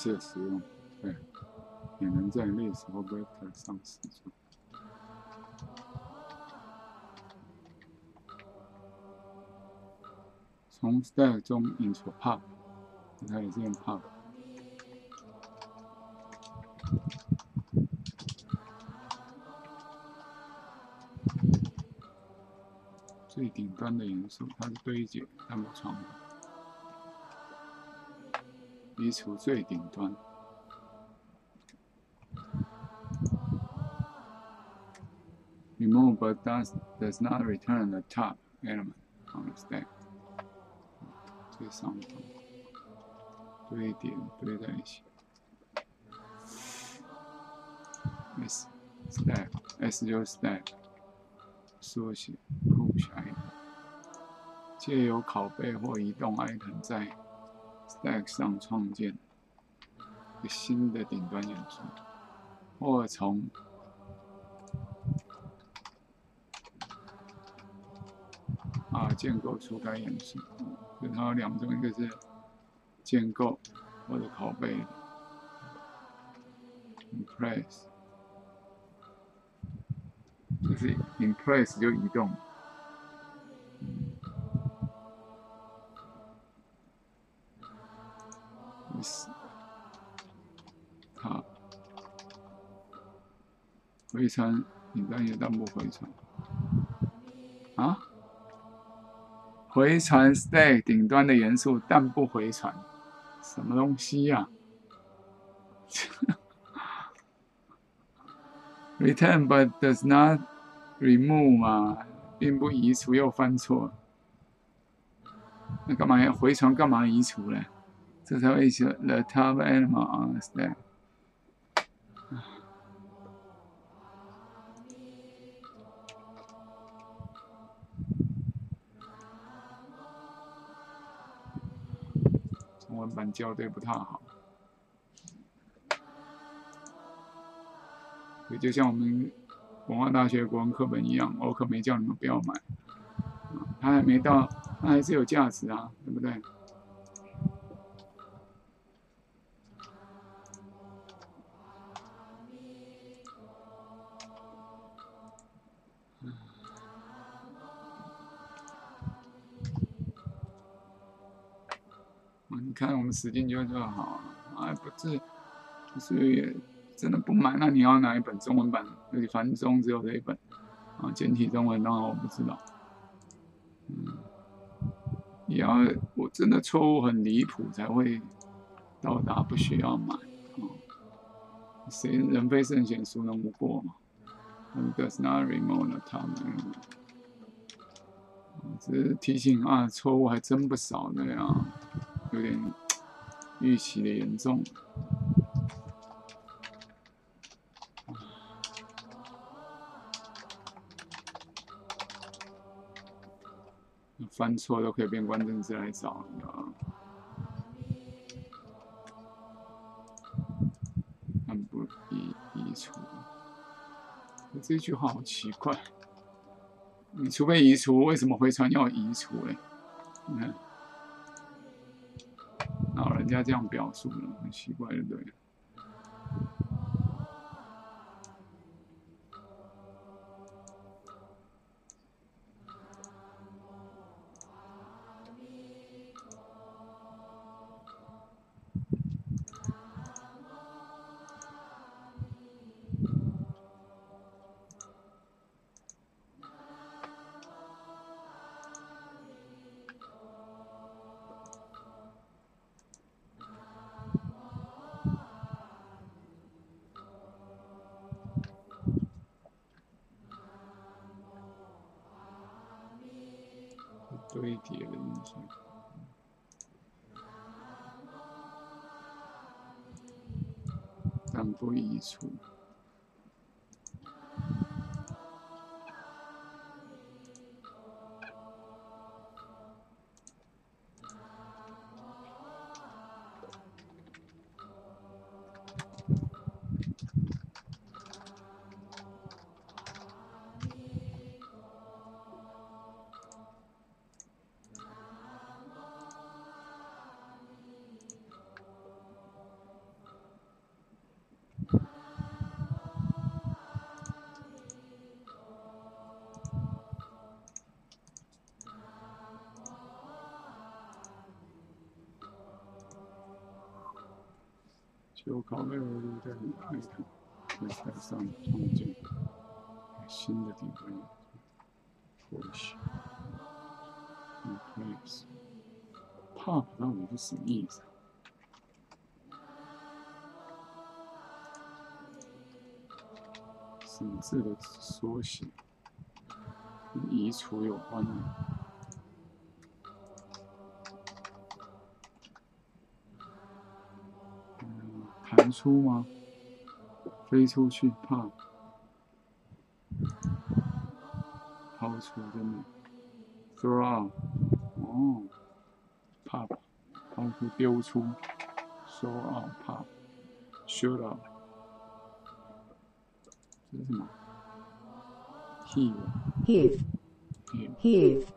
预设使用，对，也能在那时候 beta 上使用。从 stack 中引出 pub，它也是用 pop。最顶端的元素，它是堆积弹幕窗的。移除最顶端。Remove but does does not return the top element on the stack。最上方堆叠堆在一起。S stack S 就是 stack，缩写 push icon，借由拷贝或移动 icon 在 Stack 上创建一个新的顶端元素，或从啊建构出该元素。所以它有两种，一个是建构或者拷贝，impress，就是 impress 就移动。回传，顶端也但不回传。啊？回传 stay 顶端的元素，但不回传，什么东西呀？Return but does not remove 嘛，并不移除又犯错，那干嘛要回传？干嘛移除呢？这才会写 the top element on the stay 教。对不太好，也就像我们文化大学国文课本一样，我可没叫你们不要买，它还没到，它还是有价值啊，对不对？们使劲就就好，哎，不是，所以真的不买，那你要哪一本中文版？而且繁中只有这一本，啊，简体中文当然我不知道，嗯，也要我真的错误很离谱才会到达不需要买，啊，谁人非圣贤，孰能无过嘛？Does not remove the time，只是提醒啊，错误还真不少的呀。有点预期的严重，犯错都可以变关键字来找，你知道吗？但不移移除，这句话好奇怪。你除非移除，为什么回传要移除嘞？你看。人家这样表述的，很奇怪，对不对？但不移除。就考虑我在看一看，在上创建新的地方，push in place。pop 到底是意思？什么字的缩写？跟移除有关的？弹出吗？飞出去，怕抛出，真的，throw out，哦，怕抛出，丢出，throw out，怕，shoot out，这是什么？heave，heave，heave，heave，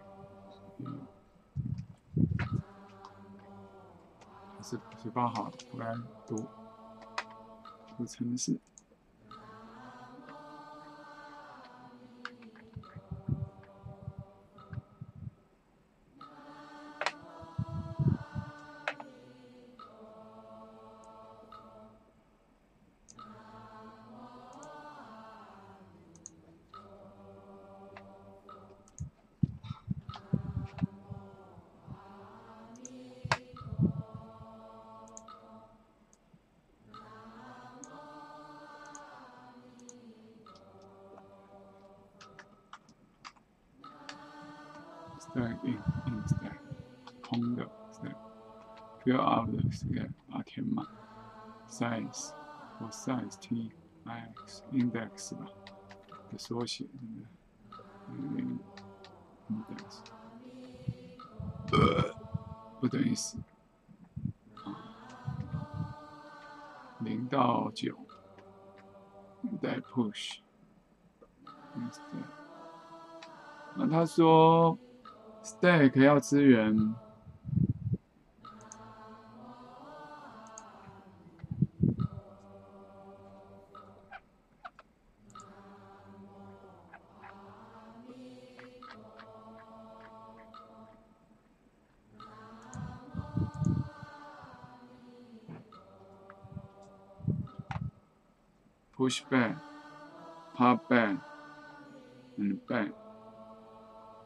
还是嘴巴好，不该读。不城市。Fill out 的这个把它填满 size 或 size t x index 吧的缩写那个 index 不等于十啊零到九再 push stack 那他说 Stack 要支援，push back、pop back 指 back。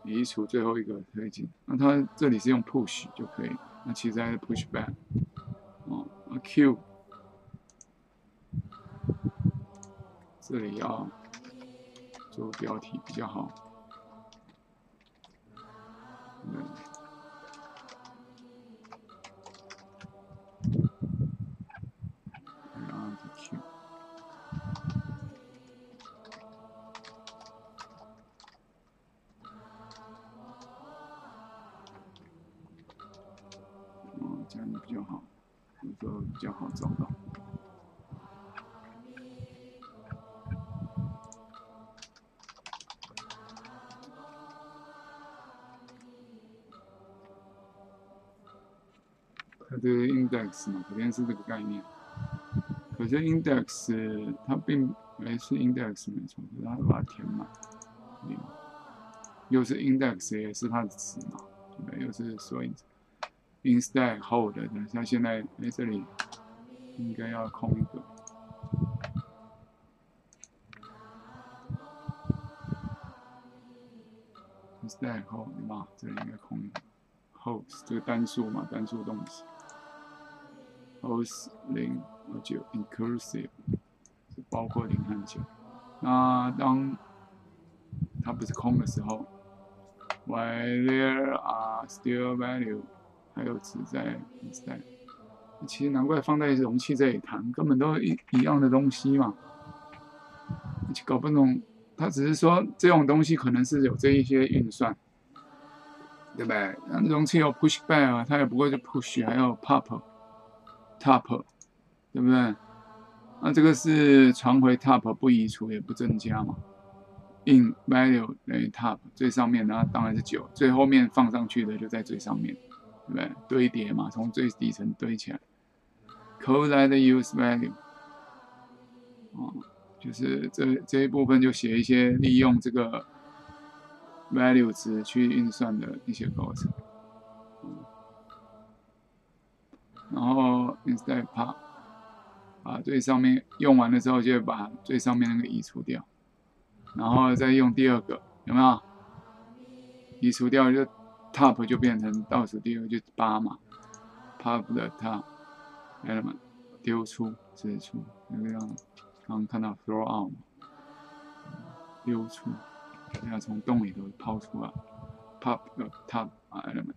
移除最后一个推进，那它这里是用 push 就可以，那其实还是 push back，哦，那 Q 这里要做标题比较好，比较好找到。它这个 index 嘛，肯定是这个概念。可是 index 它并没是 index 没错，可是它把它填满，又是 index 也是它的词嘛，对？又是所以 instead hold 的，像现在哎这里应该要空一个。instead hold 对吧？这里应该空一个。hold 这个单数嘛，单数动词。hold 零和九 inclusive 是包括零和九。那当它不是空的时候， Why there are still value， 还有值在 instead。其实难怪放在容器这里谈，根本都一一样的东西嘛，搞不懂。他只是说这种东西可能是有这一些运算，对不对？那容器有 push back 啊，它也不过就 push，还有 pop，top，对不对？那这个是传回 top 不移除也不增加嘛？in value 等于 top 最上面，然后当然是九，最后面放上去的就在最上面，对不对？堆叠嘛，从最底层堆起来。collect use value，哦，就是这这一部分就写一些利用这个 value 值去运算的一些构成，然后 instead pop，把最上面用完了之后，就把最上面那个移除掉，然后再用第二个，有没有？移除掉就 top 就变成倒数第二就八嘛，pop 的 top。element 丢出、指出，那个样，刚刚看到 throw out 丢出，要从洞里头抛出来，pop the top element，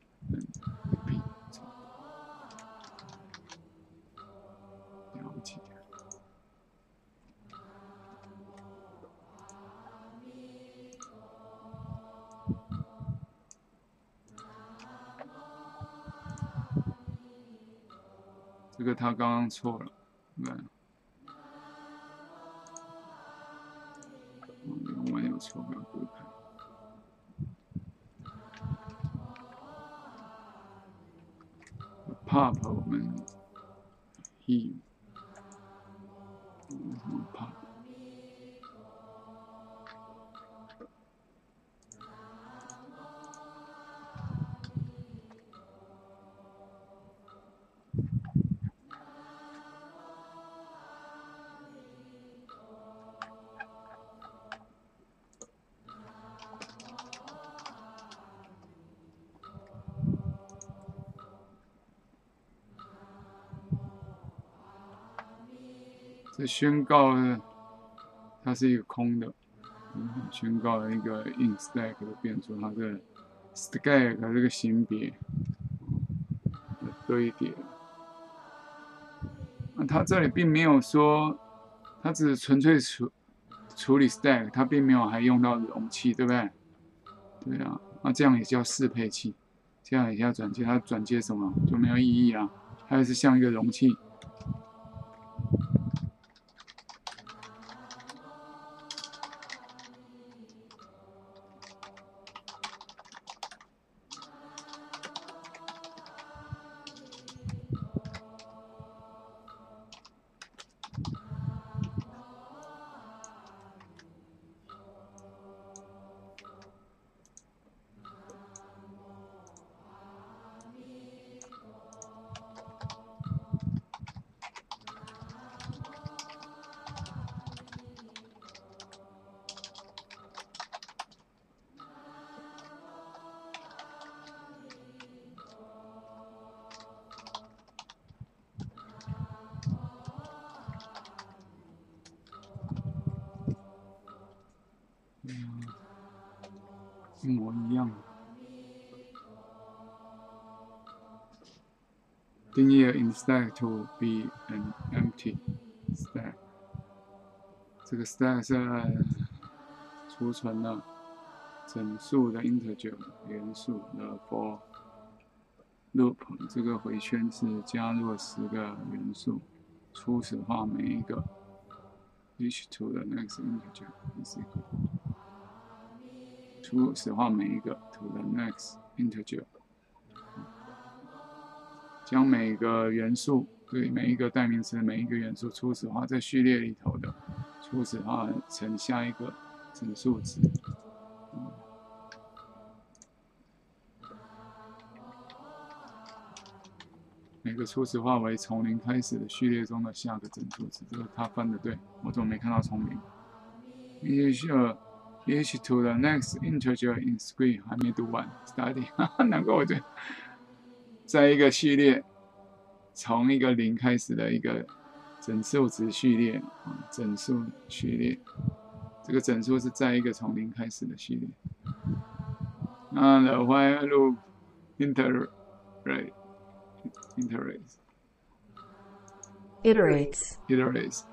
个他刚刚错了，对，我我有错，不要归开。pop 我们 he，宣告呢，它是一个空的，宣告了一个 in stack 的变数，它的 stack 这个型别的堆叠。那它这里并没有说，它只是纯粹处处理 stack，它并没有还用到容器，对不对？对啊，那这样也叫适配器，这样也叫转接，它转接什么就没有意义啊，它是像一个容器。这个 stack 是储存了整数的 integer 元素的 for loop。这个回圈是加入了十个元素，初始化每一个 each to the next integer，。初始化每一个 to the next integer，将每个元素对每一个代名词每一个元素初始化在序列里头的初始化成下一个整数值。每个初始化为从零开始的序列中的下个整数值。这个他翻的对，我怎么没看到从零？因为需要。Each to the next integer in screen 还没读完，study，难怪我这在一个序列，从一个零开始的一个整数值序列啊，整数序列，这个整数是在一个从零开始的序列。那 the while loop iterate iterates iterates, iterates，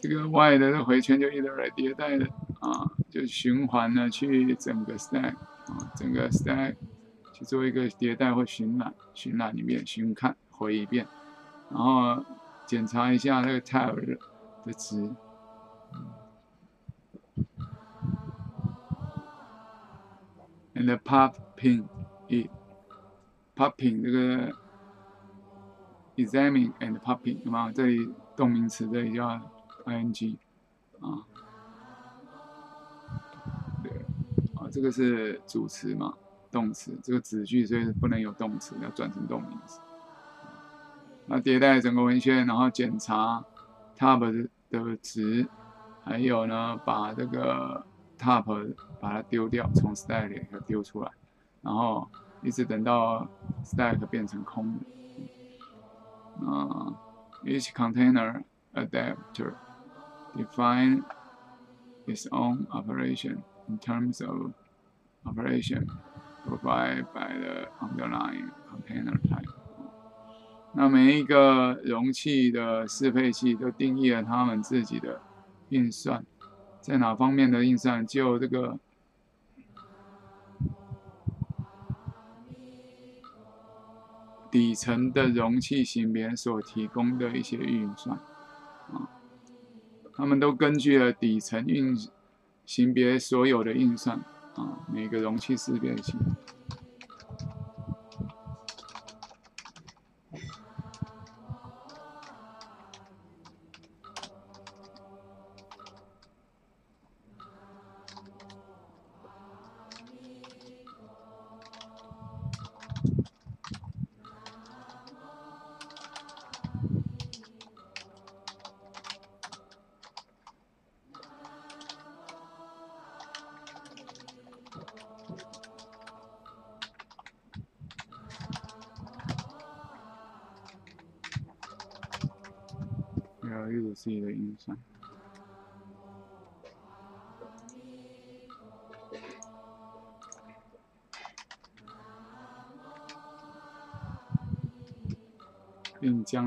这个 y 的这个回圈就 iterate 迭代的啊，就循环呢去整个 stack 啊，整个 stack 去做一个迭代或巡览，巡览里面巡看回一遍，然后检查一下那个 tab 的的值。and popping it popping 这个 examine and popping 有吗？这里动名词，这里叫 ing 啊，对啊，这个是主词嘛，动词，这个子句所以不能有动词，要转成动名词。那迭代整个文献，然后检查 tab 的值，还有呢，把这个 top 把它丢掉，从 stack 里丢出来，然后一直等到 stack 变成空的。uh, each container adapter define its own operation in terms of operation provided by the underlying container type。 那每一个容器的适配器都定义了他们自己的运算，在哪方面的运算，就这个底层的容器型别所提供的一些运算，啊，他们都根据了底层运型别所有的运算，啊，每个容器识别器。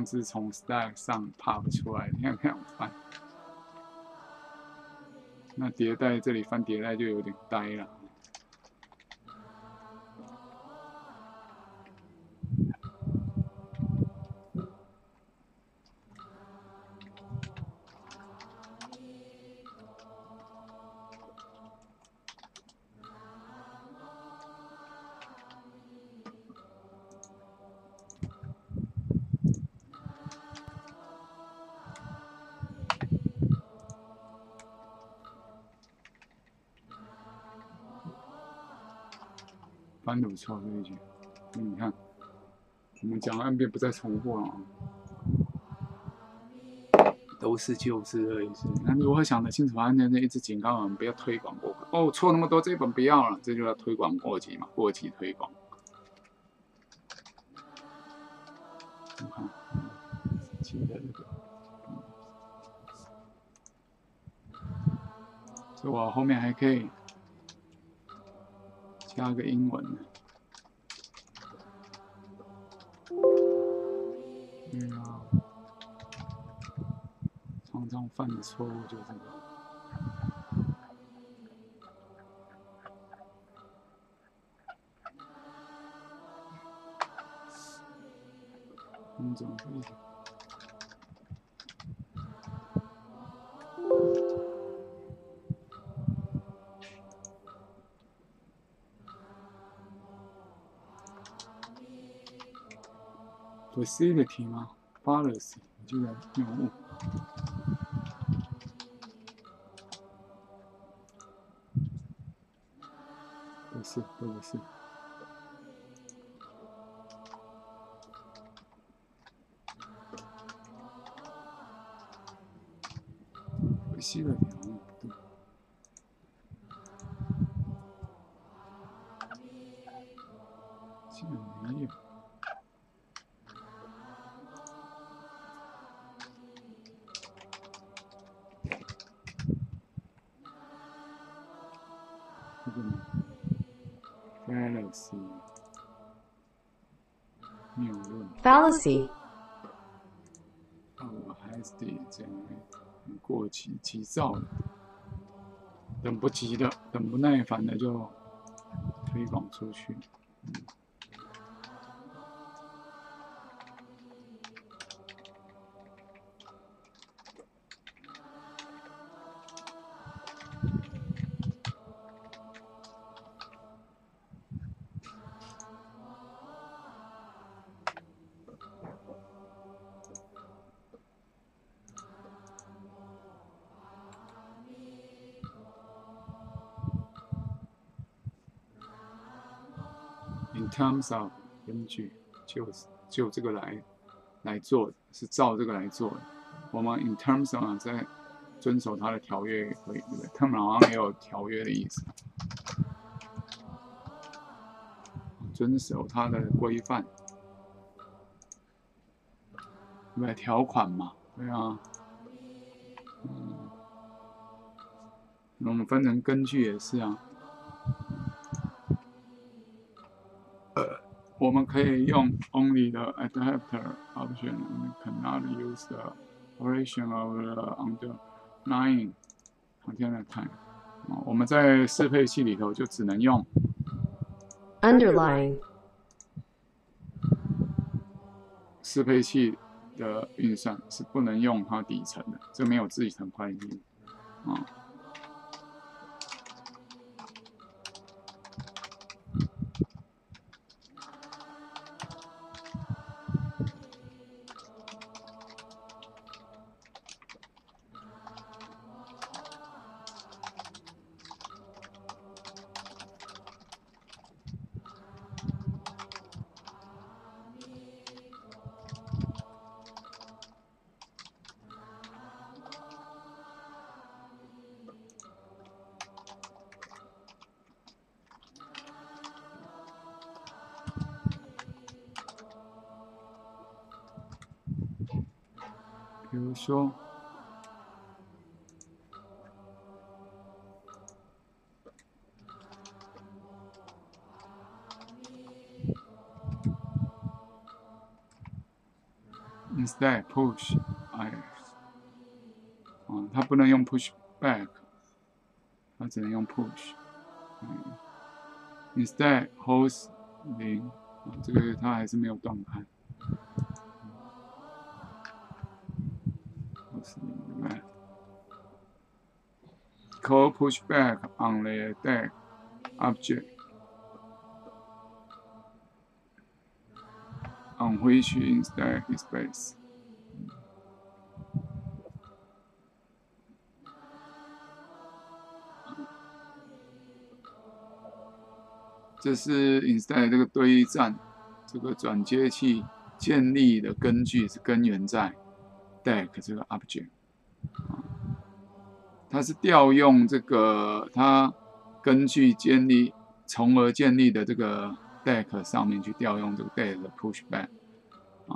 是从 stack 上爬出来，你看看我翻。那迭代这里翻迭代就有点呆了。有错这一句，你看，我们讲了 N 遍不再重复了啊，都是就是的意思。那如何想得清楚？安全的一直警告我们不要推广过哦，错那么多，这本不要了，这就叫推广过期嘛，过期推广。你看，记得这个，所以我后面还可以。加个英文，犯的错误就是这个，工种不一样。facility 吗？policy 就在用。是，都不是。论。fallacy, 呃，还是得这样，很过期急躁的，等不及的，等不耐烦的就推广出去。In terms of 根据就是就这个来来做，是照这个来做的。我们 in terms of 在遵守它的条约也可以，对不对？term 好像也有条约的意思，遵守它的规范，对不对？条款嘛，对啊，嗯，我们分成根据也是啊。我们可以用 only the adapter option and cannot use the operation of the underlying container type。啊，我们在适配器里头就只能用 underlying, 适配器的运算，是不能用它底层的，这没有自层会计啊。push i，啊，它不能用 push back，它只能用 push。嗯，instead holds 零，啊，这个它还是没有断开。Right. Call pushback on the deck object 回去 instead his base，这是 instead 这个对战，这个转接器建立的根据是根源在 deck 这个 object，它是调用这个它根据建立从而建立的这个 deck 上面去调用这个 deck 的 pushback，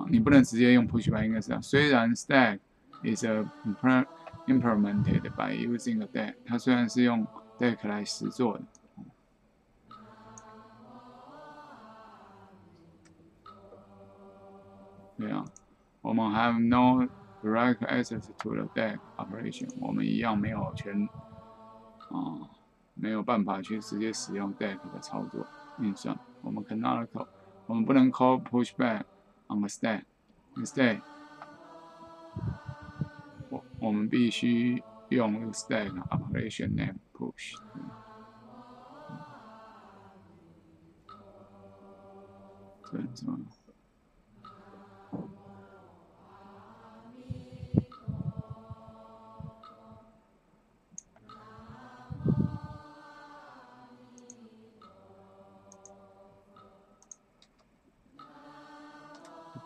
你不能直接用 pushback，应该是这样。虽然 stack is a implemented by using a deck，它虽然是用 deck 来实做的。对啊，我们 have no direct access to the deck operation，我们一样没有权，啊、没有办法去直接使用 deck 的操作运算。我们 cannot call，我们不能 call pushback on the stack，instead，我我们必须用这个 stack operation name push。这很重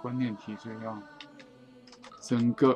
观念题，所以要整个。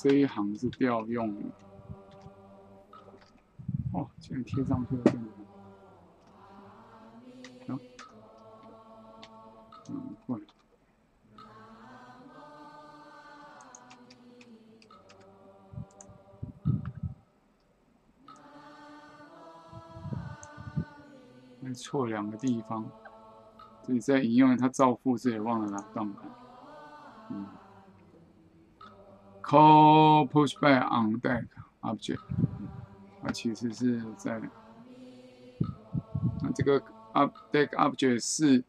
这一行是调用，哦，现在贴上去了，变成，嗯，会。还错两个地方，这里在引用他造复制也忘了拿杠杆，嗯。Pushback on deck object，它其实是在那这个 up deck object 是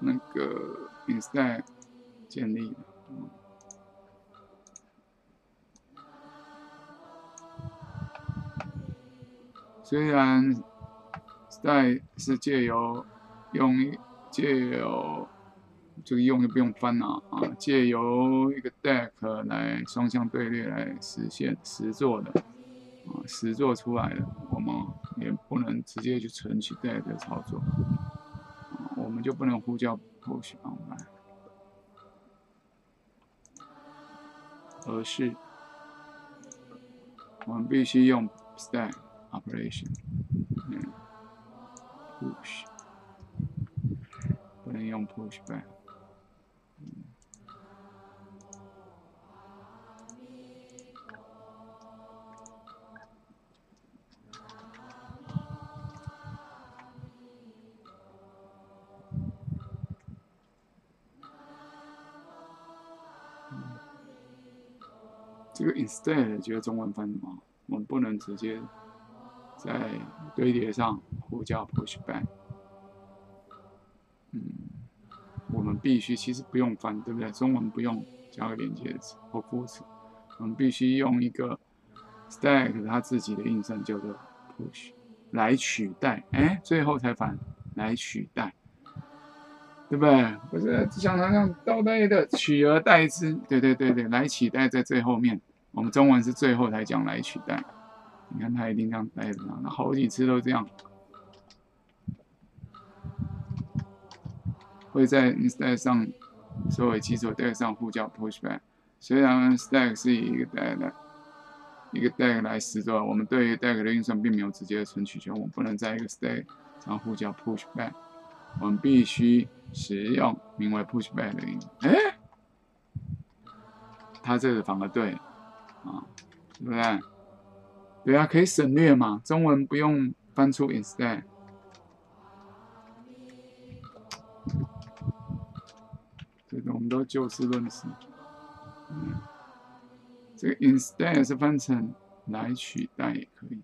那个 instead 建立的。虽然在是借由用借由这个用就不用翻了啊，借由一个 deck 来双向队列来实现实做的啊，实做出来的，我们也不能直接去存取 deck 操作，我们就不能呼叫 push on 来，而是我们必须用 stack operation，嗯，push，不能用 push back。Instead 就是中文翻什么？我们不能直接在堆叠上呼叫 pushback。嗯，我们必须其实不用翻，对不对？中文不用加个连接词或副词，我们必须用一个 stack 它自己的映射叫做 push 来取代，哎，最后才翻来取代。对不对？不是像那样倒带的取而代之，对对对对，来取代在最后面。我们中文是最后才讲来取代。你看他一定这样带着，那好几次都这样，会在 instead 上作为基础 deck 上呼叫 pushback。虽然 stack 是以一个 deck 来一个 deck 来实作，我们对于 deck 的运算并没有直接的存取权，我们不能在一个 stack 上呼叫 pushback。我们必须使用名为 pushback 的。哎，它这个反而对，啊，对不对？对啊，可以省略嘛，中文不用翻出 instead。这个我们都就事论事。嗯，这个 instead 是翻成来取代也可以。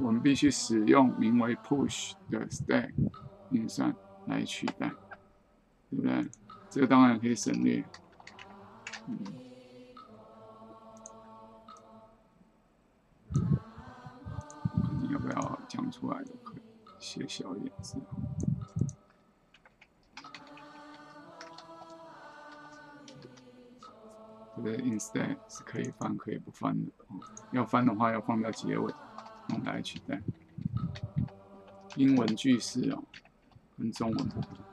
我们必须使用名为 push 的 stack 运算来取代，对不对？这个当然可以省略。嗯，你要不要讲出来都可以，写小一点字。这个 instead 是可以翻可以不翻的，要翻的话要放到结尾。用来取代英文句式哦，跟中文。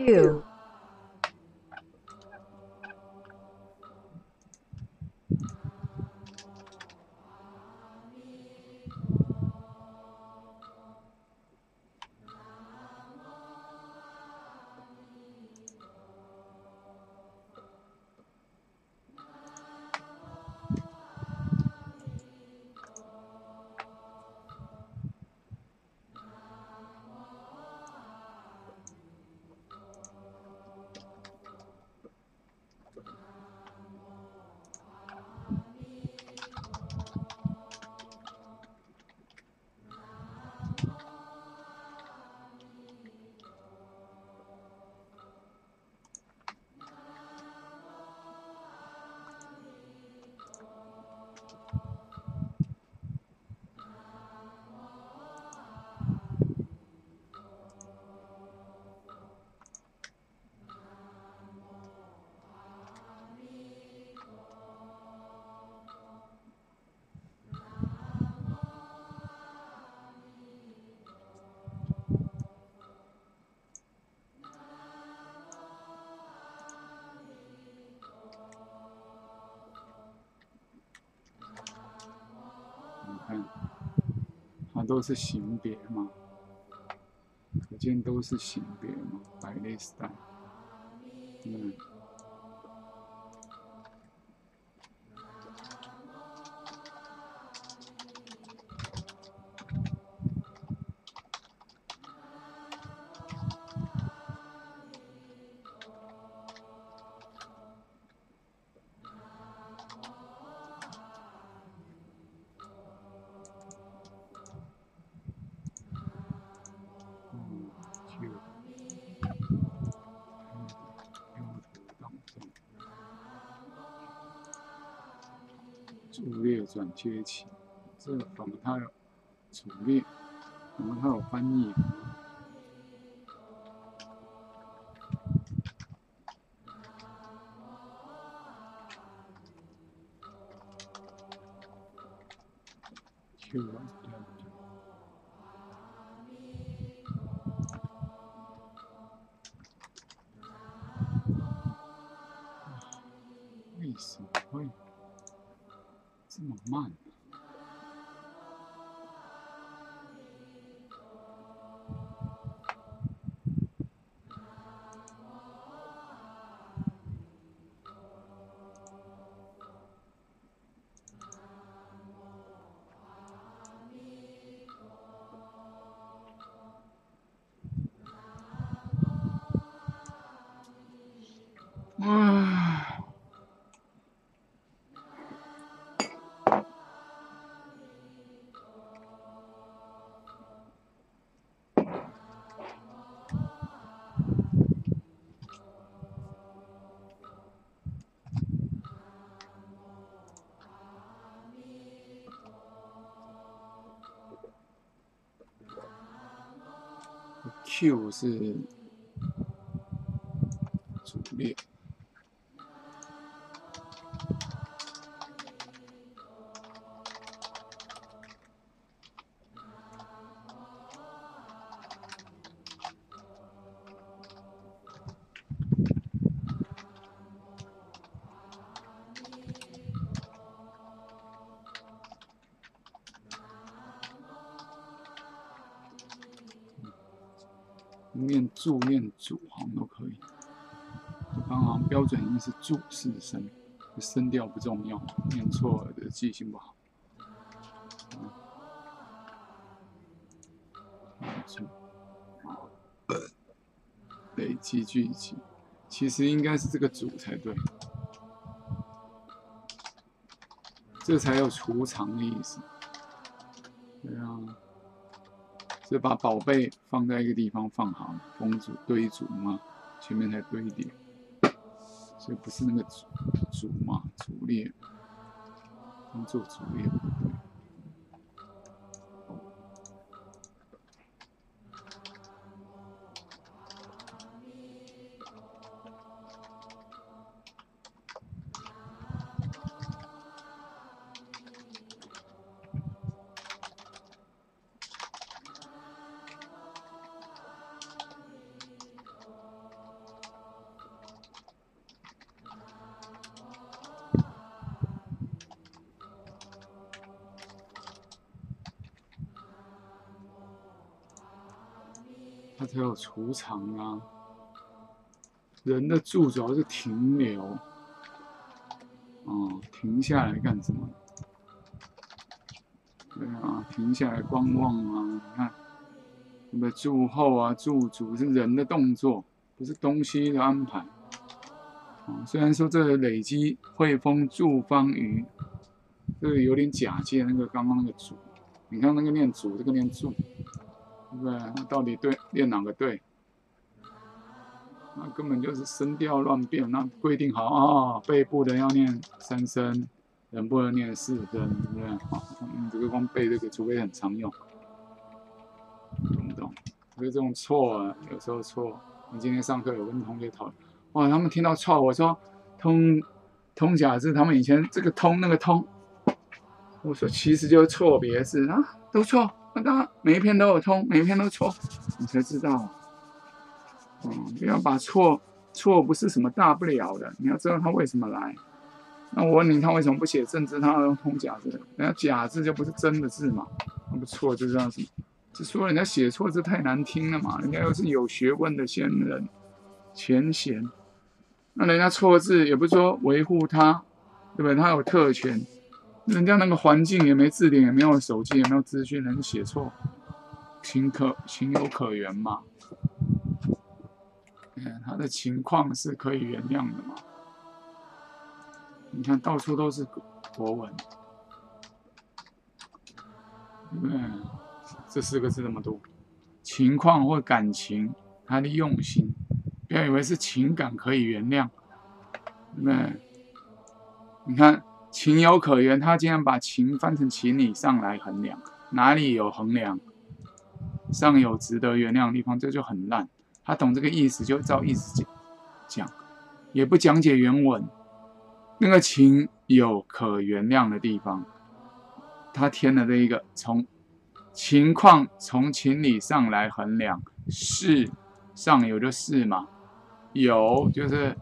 Q, 都是性别嘛，可见都是性别嘛，百类 style。嗯，嗯。列转接器，这个仿它有主列，然后它有翻译，Q 是助念主好像都可以。刚好标准音是助是声，声调不重要，念错了的记性不好。嗯累积聚集，其实应该是这个主才对，这才有储藏的意思。就把宝贝放在一个地方放好，封组堆组嘛，前面才堆叠，所以不是那个组组嘛，组列，当做组列。它有储藏啊。人的住主要是停留，哦，停下来干什么？对啊，停下来观望啊！你看，什么住后啊、住主是人的动作，不是东西的安排。啊，虽然说这累积汇丰住方鱼，这个有点假借那个刚刚那个主，你看那个念主，这个念住，对那？到底对念哪个对？那根本就是声调乱变。那规定好啊，背部的要念三声，人不能念四声，对不对？好，嗯，这个光背这个，除非很常用，懂不懂？所以这种错，有时候错。我今天上课有跟同学讨论，哇，他们听到错，我说通通假字，他们以前这个通那个通，我说其实就是错别字啊，都错，那每一篇都有通，每一篇都错，你才知道。嗯，不要把错错不是什么大不了的，你要知道他为什么来。那我问你，他为什么不写正字，他要用通假字？人家假字就不是真的字嘛，那不错就这样子。就说人家写错字太难听了嘛，人家又是有学问的先人前贤，那人家错字也不是说维护他，对不对？他有特权，人家那个环境也没字典，也没有手机，也没有资讯，能写错，情可情有可原嘛。嗯他的情况是可以原谅的嘛？你看到处都是国文，嗯，这四个字怎么读？情况或感情，他的用心，不要以为是情感可以原谅，对不对？你看情有可原，他竟然把情翻成情理上来衡量，哪里有衡量？上有值得原谅的地方，这就很烂。他懂这个意思，就照意思讲，讲，也不讲解原文。那个情有可原谅的地方，他添了这一个从情况从情理上来衡量，是上有就是嘛，有就是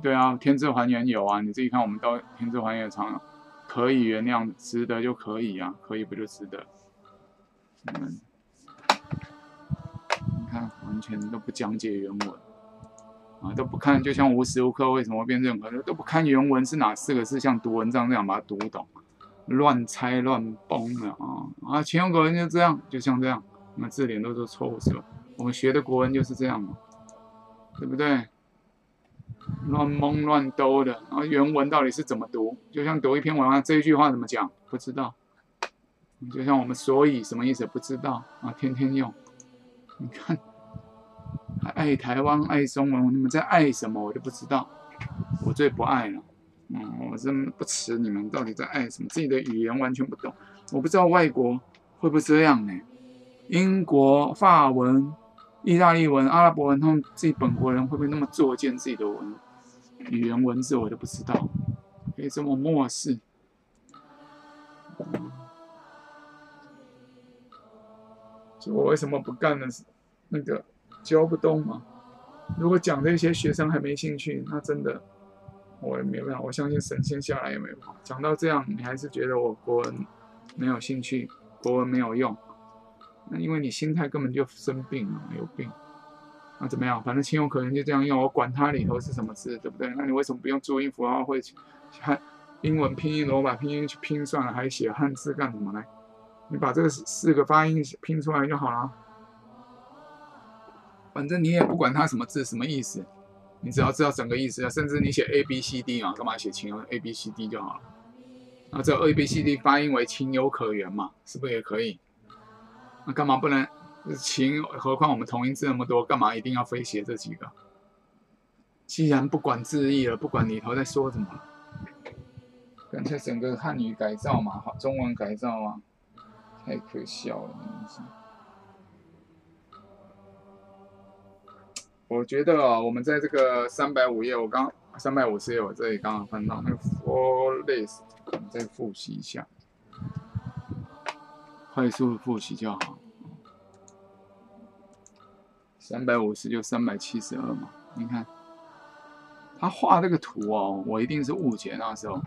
对啊，天之还原有啊，你自己看，我们到天之还原场，可以原谅，值得就可以啊，可以不就值得？嗯。看，完全都不讲解原文啊，都不看，就像无时无刻为什么变任何的都不看原文是哪四个字，像读文章这样把它读懂，乱猜乱崩的啊啊！前有国文就这样，就像这样，那字典都是错误是吧？我们学的国文就是这样嘛，对不对？乱蒙乱兜的，然后原文到底是怎么读？就像读一篇文章，这一句话怎么讲？不知道。就像我们所以什么意思？不知道啊，天天用。你看，还爱台湾、爱中文，你们在爱什么？我就不知道。我最不爱了，嗯，我真不耻你们到底在爱什么？自己的语言完全不懂，我不知道外国会不会这样呢？英国法文、意大利文、阿拉伯文，他们自己本国人会不会那么作践自己的文语言文字？我都不知道，可以这么漠视。我为什么不干呢？那个教不动嘛。如果讲这些学生还没兴趣，那真的我也没办法。我相信神仙下来也没办法。讲到这样，你还是觉得我国文没有兴趣，国文没有用，那因为你心态根本就生病了，有病。那怎么样？反正情有可原就这样用，我管它里头是什么字，对不对？那你为什么不用注音符号，会汉英文拼音罗马拼音去拼算了，还写汉字干什么呢？你把这个四个发音拼出来就好了，反正你也不管它什么字什么意思，你只要知道整个意思，甚至你写 A B C D 啊，干嘛写情 A B C D 就好了。那这 A B C D 发音为情有可原嘛，是不是也可以？那干嘛不能情？何况我们同音字那么多，干嘛一定要非写这几个？既然不管字义了，不管里头在说什么，干脆整个汉语改造嘛，好，中文改造啊。太可笑了，我觉得啊，我们在这个三百五页，我刚三百五十页，我这里刚刚翻到那个 for list，我们再复习一下，快速复习就好。三百五十就三百七十二嘛，你看他画这个图哦，我一定是误解那时候。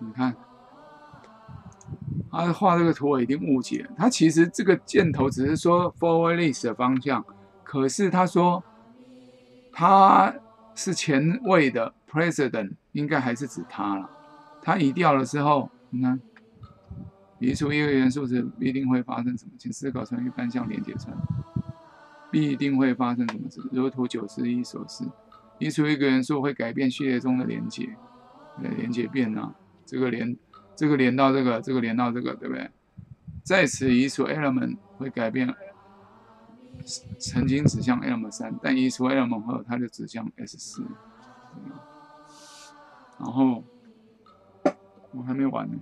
你看，他画这个图我一定误解，他其实这个箭头只是说 forward list 的方向，可是他说他是前位的 president，应该还是指他了。他移掉了之后，你看。移除一个元素时，必定会发生什么？请思考成一单向连接串，必定会发生什么事？如图九十一所示，移除一个元素会改变序列中的连接，连接变了，这个连这个连到这个，这个连到这个，对不对？再次移除 element 会改变曾经指向 element 三，但移除 element 后，它就指向 S 四。然后我还没完呢。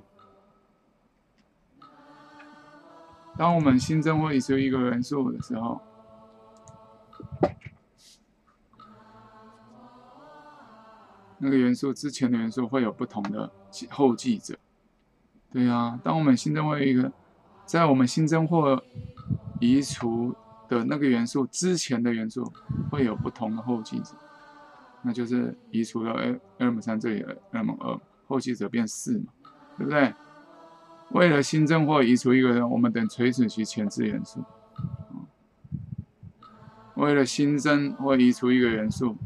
当我们新增或移除一个元素的时候，那个元素之前的元素会有不同的后继者。对呀，当我们新增或一个，在我们新增或移除的那个元素之前的元素会有不同的后继者，那就是移除了 element 三这里 M 二，后继者变四嘛，对不对？为了新增或移除一个人，我们等垂直其前置元素。为了新增或移除一个元素，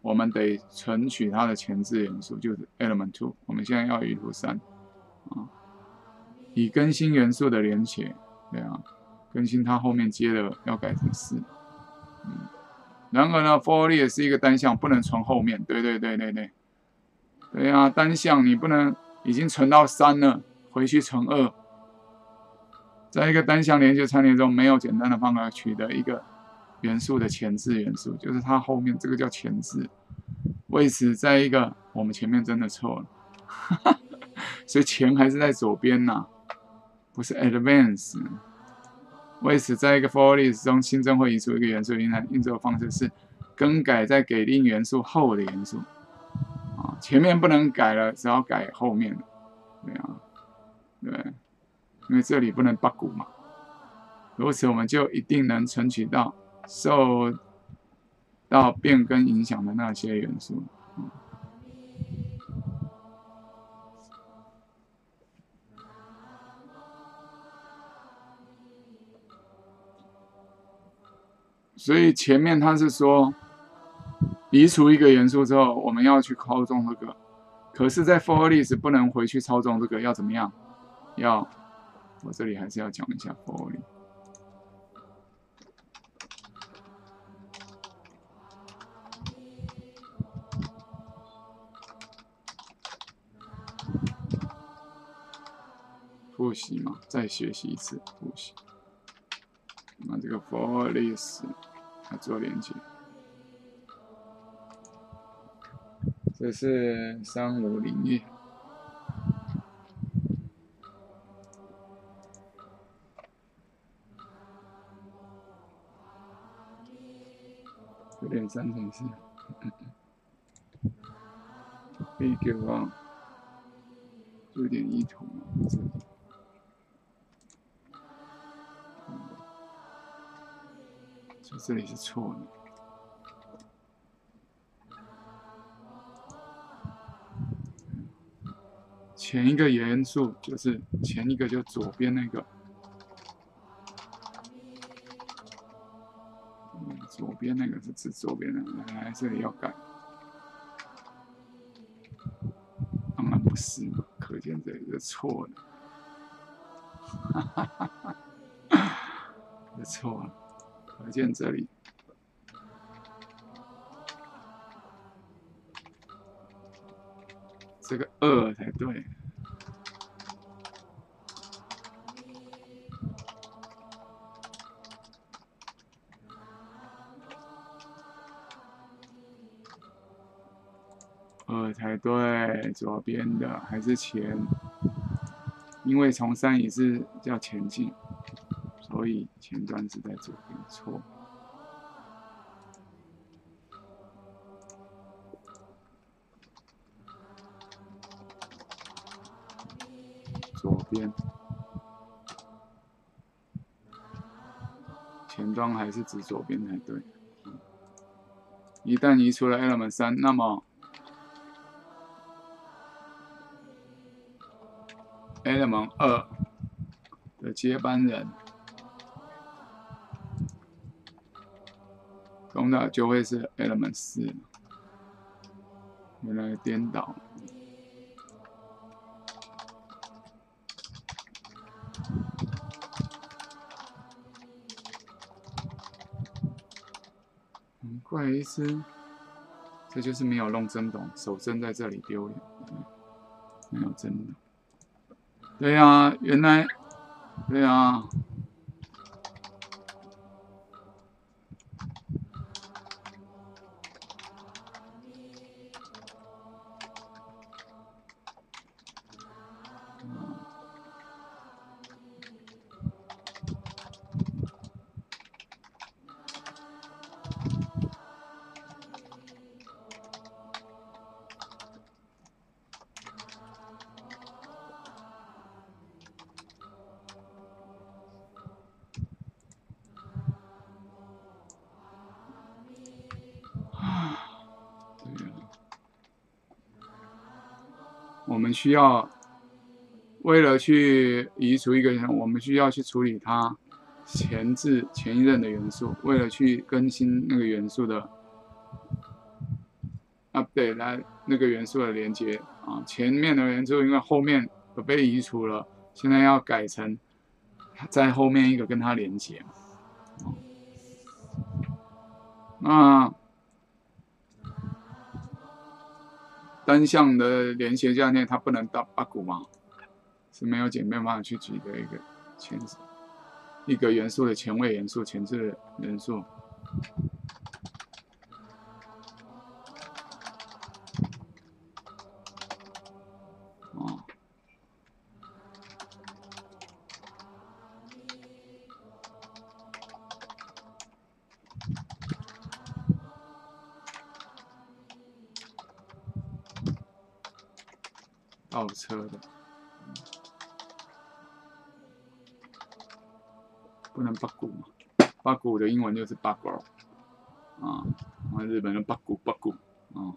我们得存取它的前置元素，就是 element two。我们现在要移除三，啊，以更新元素的连写，对啊，更新它后面接的要改成四。嗯，然而呢，for 也是一个单项，不能存后面。对对对对对，对啊，单项你不能已经存到三了。回去乘二，在一个单向连接串联中，没有简单的方法取得一个元素的前置元素，就是它后面这个叫前置。为此，在一个我们前面真的错了，所以前还是在左边呐，不是 advance。为此，在一个 for list 中新增或移除一个元素，应该运作方式是更改在给定元素后的元素。啊，前面不能改了，只要改后面对啊。对，因为这里不能八股嘛，如此我们就一定能存取到受到变更影响的那些元素。所以前面他是说移除一个元素之后，我们要去操纵这个，可是，在 for list 不能回去操纵这个，要怎么样？要，我这里还是要讲一下 for 复习嘛，再学习一次复习。那这个 for list 来做连接，这是三五零页。三层次，可以给我做点意图吗？这里，就这里是错的。前一个元素就是前一个，就左边那个。边那个是指左边的，来这里要改，当然不是，可见这里是错的，哈哈哈哈哈，错了，可见这里这个二才对。对，左边的还是前，因为从三也是叫前进，所以前端是在左边，错。左边，前端还是指左边才对。一旦移除了 element 三，那么 element 二的接班人公的就会是 element 四，原来颠倒。不好意思，这就是没有弄真懂，手真在这里丢脸，没有真的。对呀，原来，对呀。需要为了去移除一个人，我们需要去处理它前置前一任的元素。为了去更新那个元素的 update 来那个元素的连接啊，前面的元素因为后面被移除了，现在要改成在后面一个跟它连接。单向的连接架念，它不能到八股吗？是没有简便方法去举的一个前一个元素的前位元素、前置元素。文就是八股，啊，啊，日本的八股八股，啊，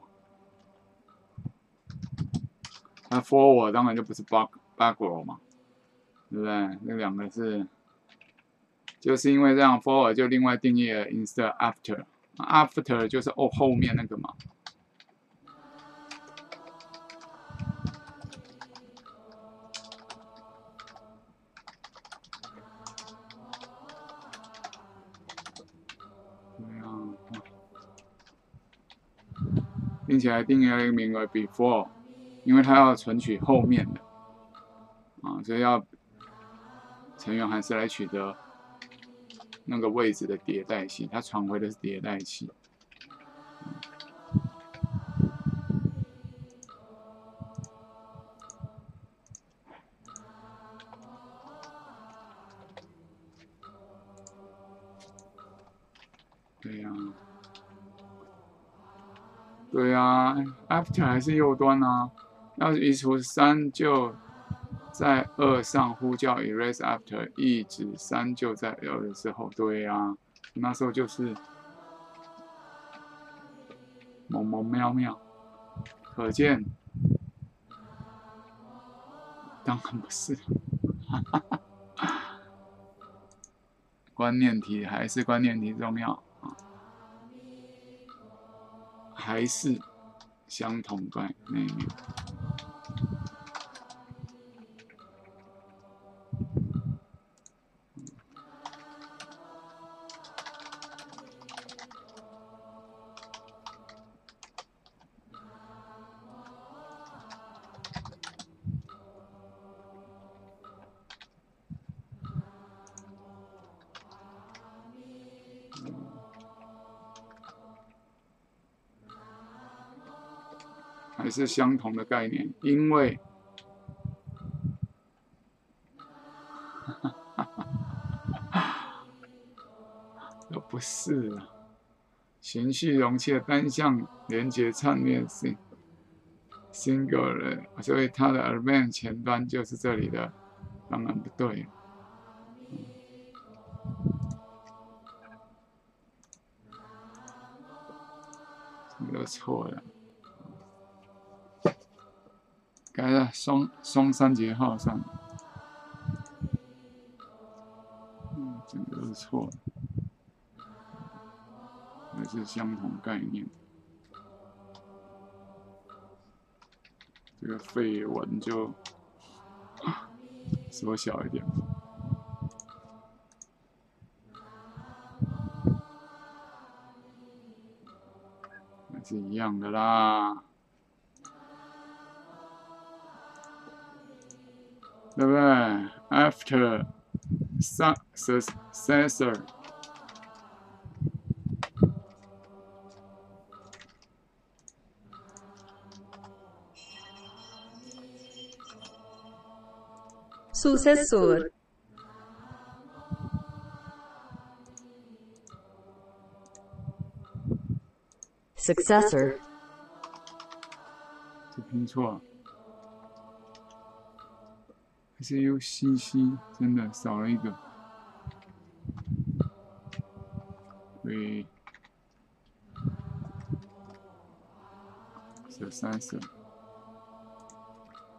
那 forward 当然就不是八八股嘛，对不对？那两个是，就是因为这样，forward 就另外定义了 instead after，after 就是哦后面那个嘛。并且还定义了一个名额 before，因为他要存取后面的，啊，所以要成员还是来取得那个位置的迭代器，他传回的是迭代器。Left 还是右端啊，要移除三就在二上呼叫 erase after，一指三就在二之后。对啊，那时候就是萌萌喵喵，可见当然不是，哈哈哈观念题还是观念题重要啊。还是相同的内幕。也是相同的概念，因为。都不是啊，情绪容器的单向连接串联性，single 人，所以它的 admin 前端就是这里的，当然不对。嗯、这错了。双双三节号上。嗯，这个是错的，还是相同概念。这个废文就缩小一点。是一样的啦，对不对？After successor，苏塞索。successor 这拼错，还是 U C C 真的少了一个，对，successor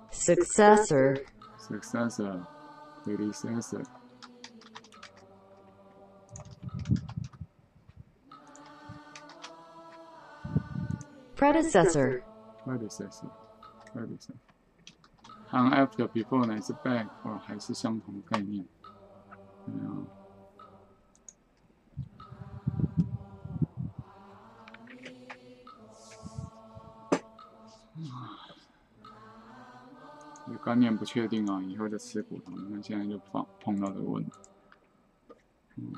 successor successor predecessor predecessor predecessor predecessor 和 after before 乃是 back or 还是相同概念？没有。这观念不确定啊，以后再吃骨头。那现在就碰碰到这个问题。嗯。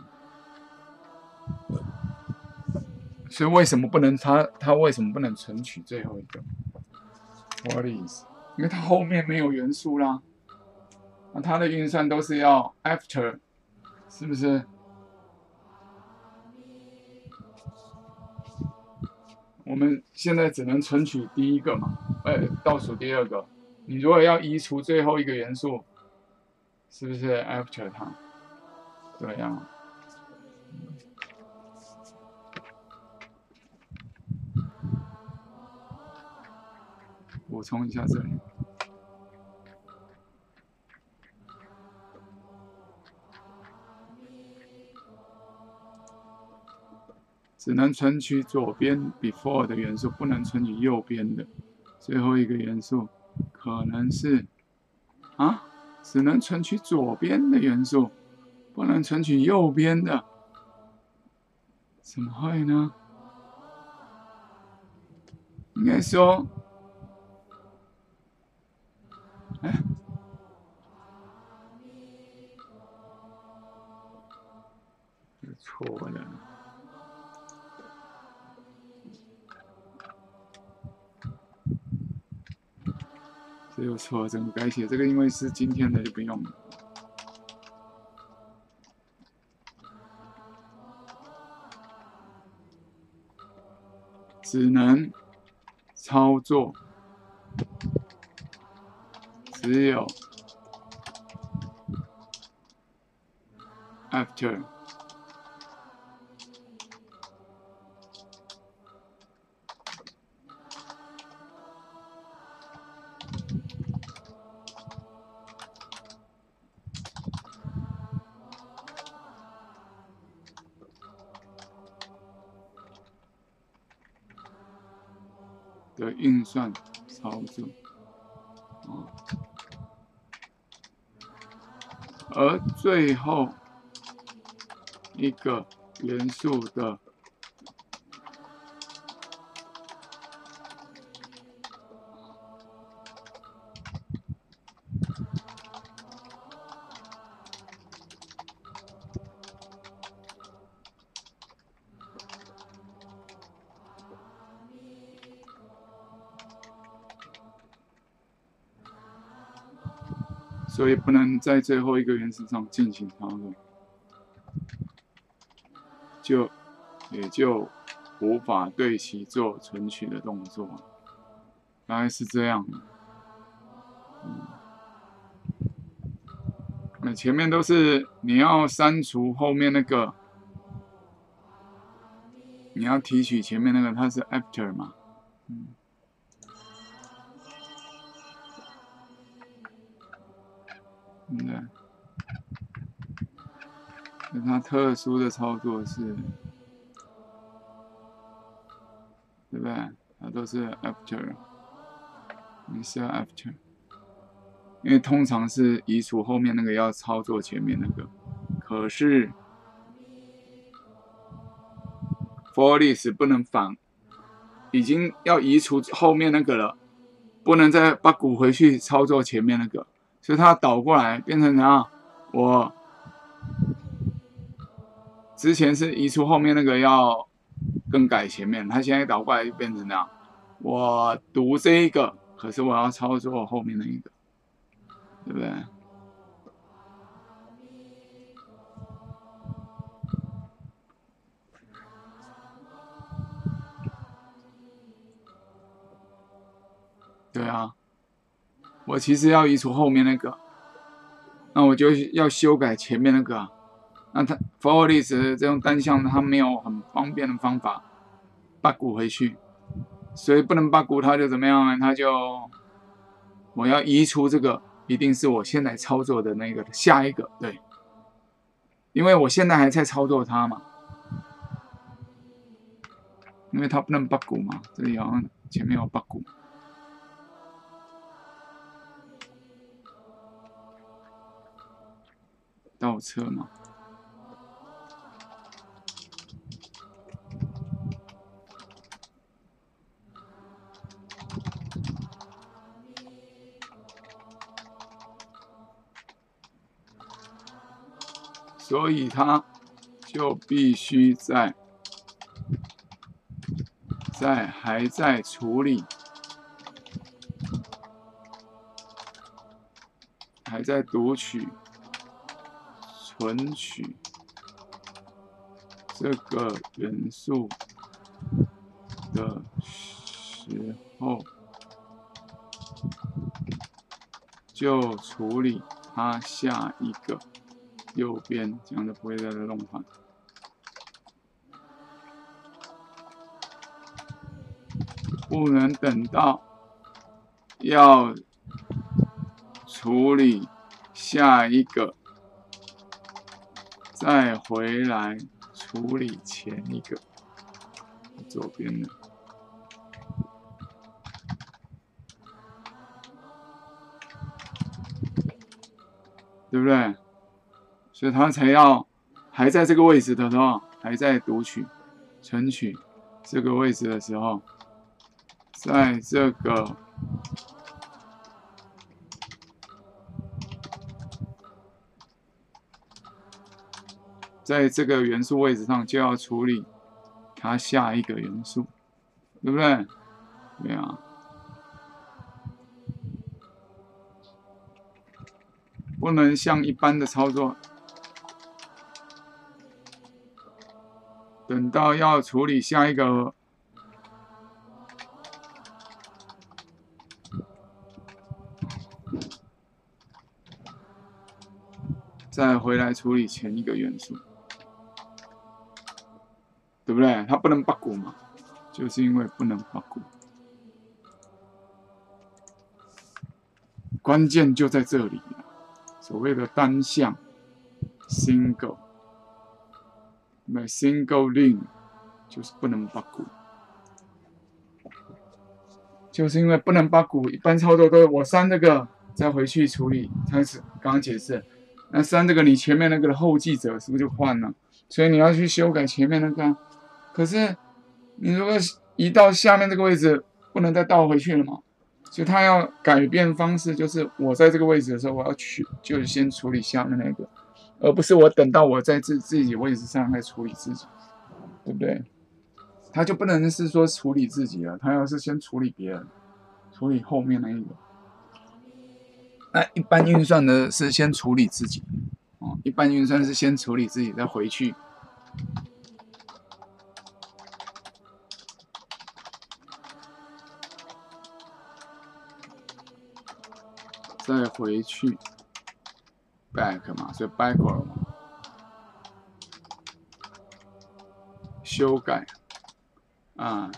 所以为什么不能他他为什么不能存取最后一个？What is？因为它后面没有元素啦。那它的运算都是要 after，是不是？我们现在只能存取第一个嘛，哎，倒数第二个。你如果要移除最后一个元素，是不是 after 它？对呀。补充一下这里，只能存取左边 before 的元素，不能存取右边的最后一个元素，可能是啊，只能存取左边的元素，不能存取右边的，怎么会呢？应该说。哎，这错了，这又错，怎么改写？这个因为是今天的就不用了，只能操作。只有 after 的运算操作。而最后一个元素的，在最后一个元素上进行操作，就也就无法对其做存取的动作，大概是这样的。那前面都是你要删除后面那个你要提取前面那个，它是 after 嘛，嗯，对，那它特殊的操作是，对不对？它都是 after，你是 after，因为通常是移除后面那个要操作前面那个，可是。for this 不能反，已经要移除后面那个了，不能再把鼓回去操作前面那个，所以它倒过来变成怎样？我之前是移除后面那个要更改前面，它现在倒过来就变成这样。我读这一个，可是我要操作后面那一个，对不对？对啊，我其实要移除后面那个，那我就要修改前面那个。那它 for this 这种单向，它没有很方便的方法把鼓回去，所以不能把鼓，它就怎么样呢？它就我要移除这个，一定是我现在操作的那个下一个，对，因为我现在还在操作它嘛，因为它不能把鼓嘛，这里好像前面有把倒车嘛，所以它就必须在在还在处理，还在读取。存取这个元素的时候，就处理它下一个右边，这样就不会再弄反。不能等到要处理下一个。再回来处理前一个左边的，对不对？所以它才要还在这个位置的时候，还在读取、存取这个位置的时候，在这个。在这个元素位置上就要处理它下一个元素，对不对？对啊，不能像一般的操作，等到要处理下一个，再回来处理前一个元素。对不对？它不能八股嘛，就是因为不能八股。关键就在这里，所谓的单向 single，那 single link 就是不能八股，就是因为不能八股。一般操作都是我删这个，再回去处理。开始刚刚解释，那删这个，你前面那个的后继者是不是就换了？所以你要去修改前面那个。可是，你如果移到下面这个位置，不能再倒回去了嘛？所以他要改变方式，就是我在这个位置的时候，我要去就是先处理下面那个，而不是我等到我在自自己位置上再处理自己，对不对？他就不能是说处理自己了，他要是先处理别人，处理后面那一个。那一般运算的是先处理自己，哦，一般运算是先处理自己再回去。再回去，back 嘛，所以 backward 嘛，修改啊。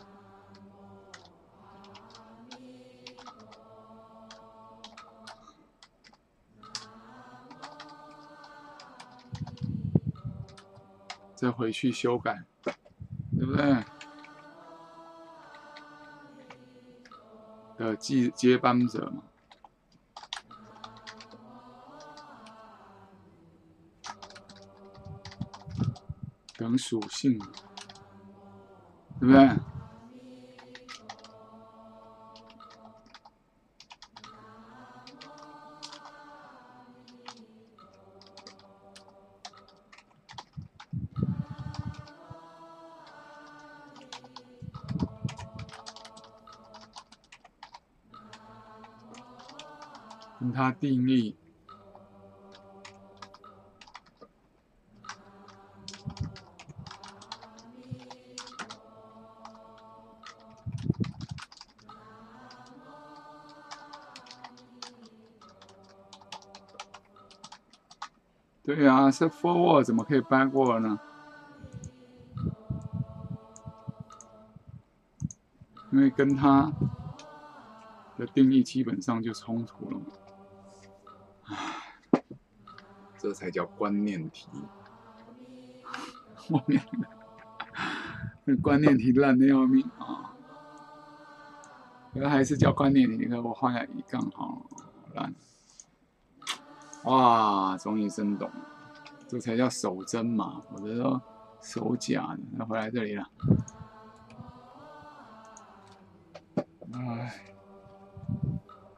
再回去修改，对不对？的接接班者嘛，属性，对不对？跟它定义。对呀、是 forward 怎么可以 backward 呢？因为跟它的定义基本上就冲突了嘛。唉，这才叫观念题。后面那观念题烂的要命啊！可还是叫观念题，可我画下一杠好烂。哇，终于真懂了，这才叫手真嘛！我这说手假的，那回来这里了。唉，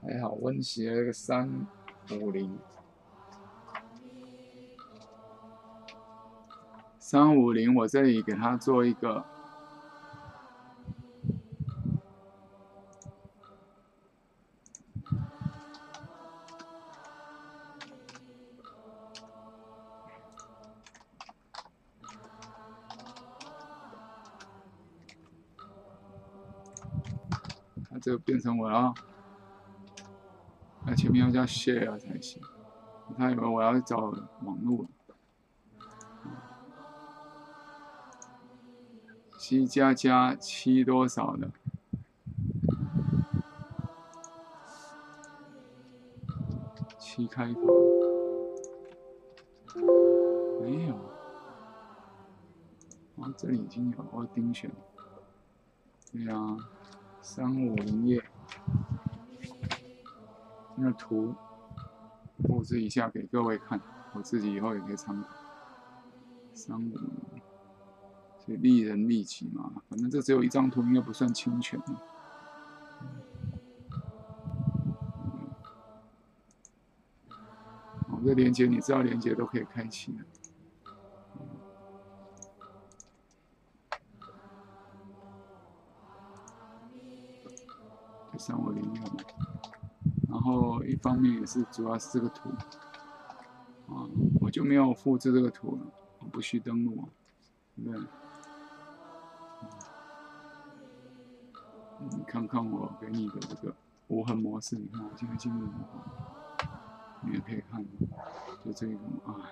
还好温习了个三五零，三五零，我这里给它做一个我要，那前面要加 share 才行。他以为我要找网络。七加加七多少的？七开头？没有。啊，这里已经有我丁选。对呀、啊。三五零页，那图布置一下给各位看，我自己以后也可以参考。三五，所以利人利己嘛，反正这只有一张图，应该不算侵权。哦，这连接你知道连接都可以开启的。三五零六嘛，然后方面也是主要是这个图，啊，我就没有复制这个图了，我不需登录，对不对？你看看我给你的这个无痕模式，你看我现在进入无痕，你也可以看，就这个啊，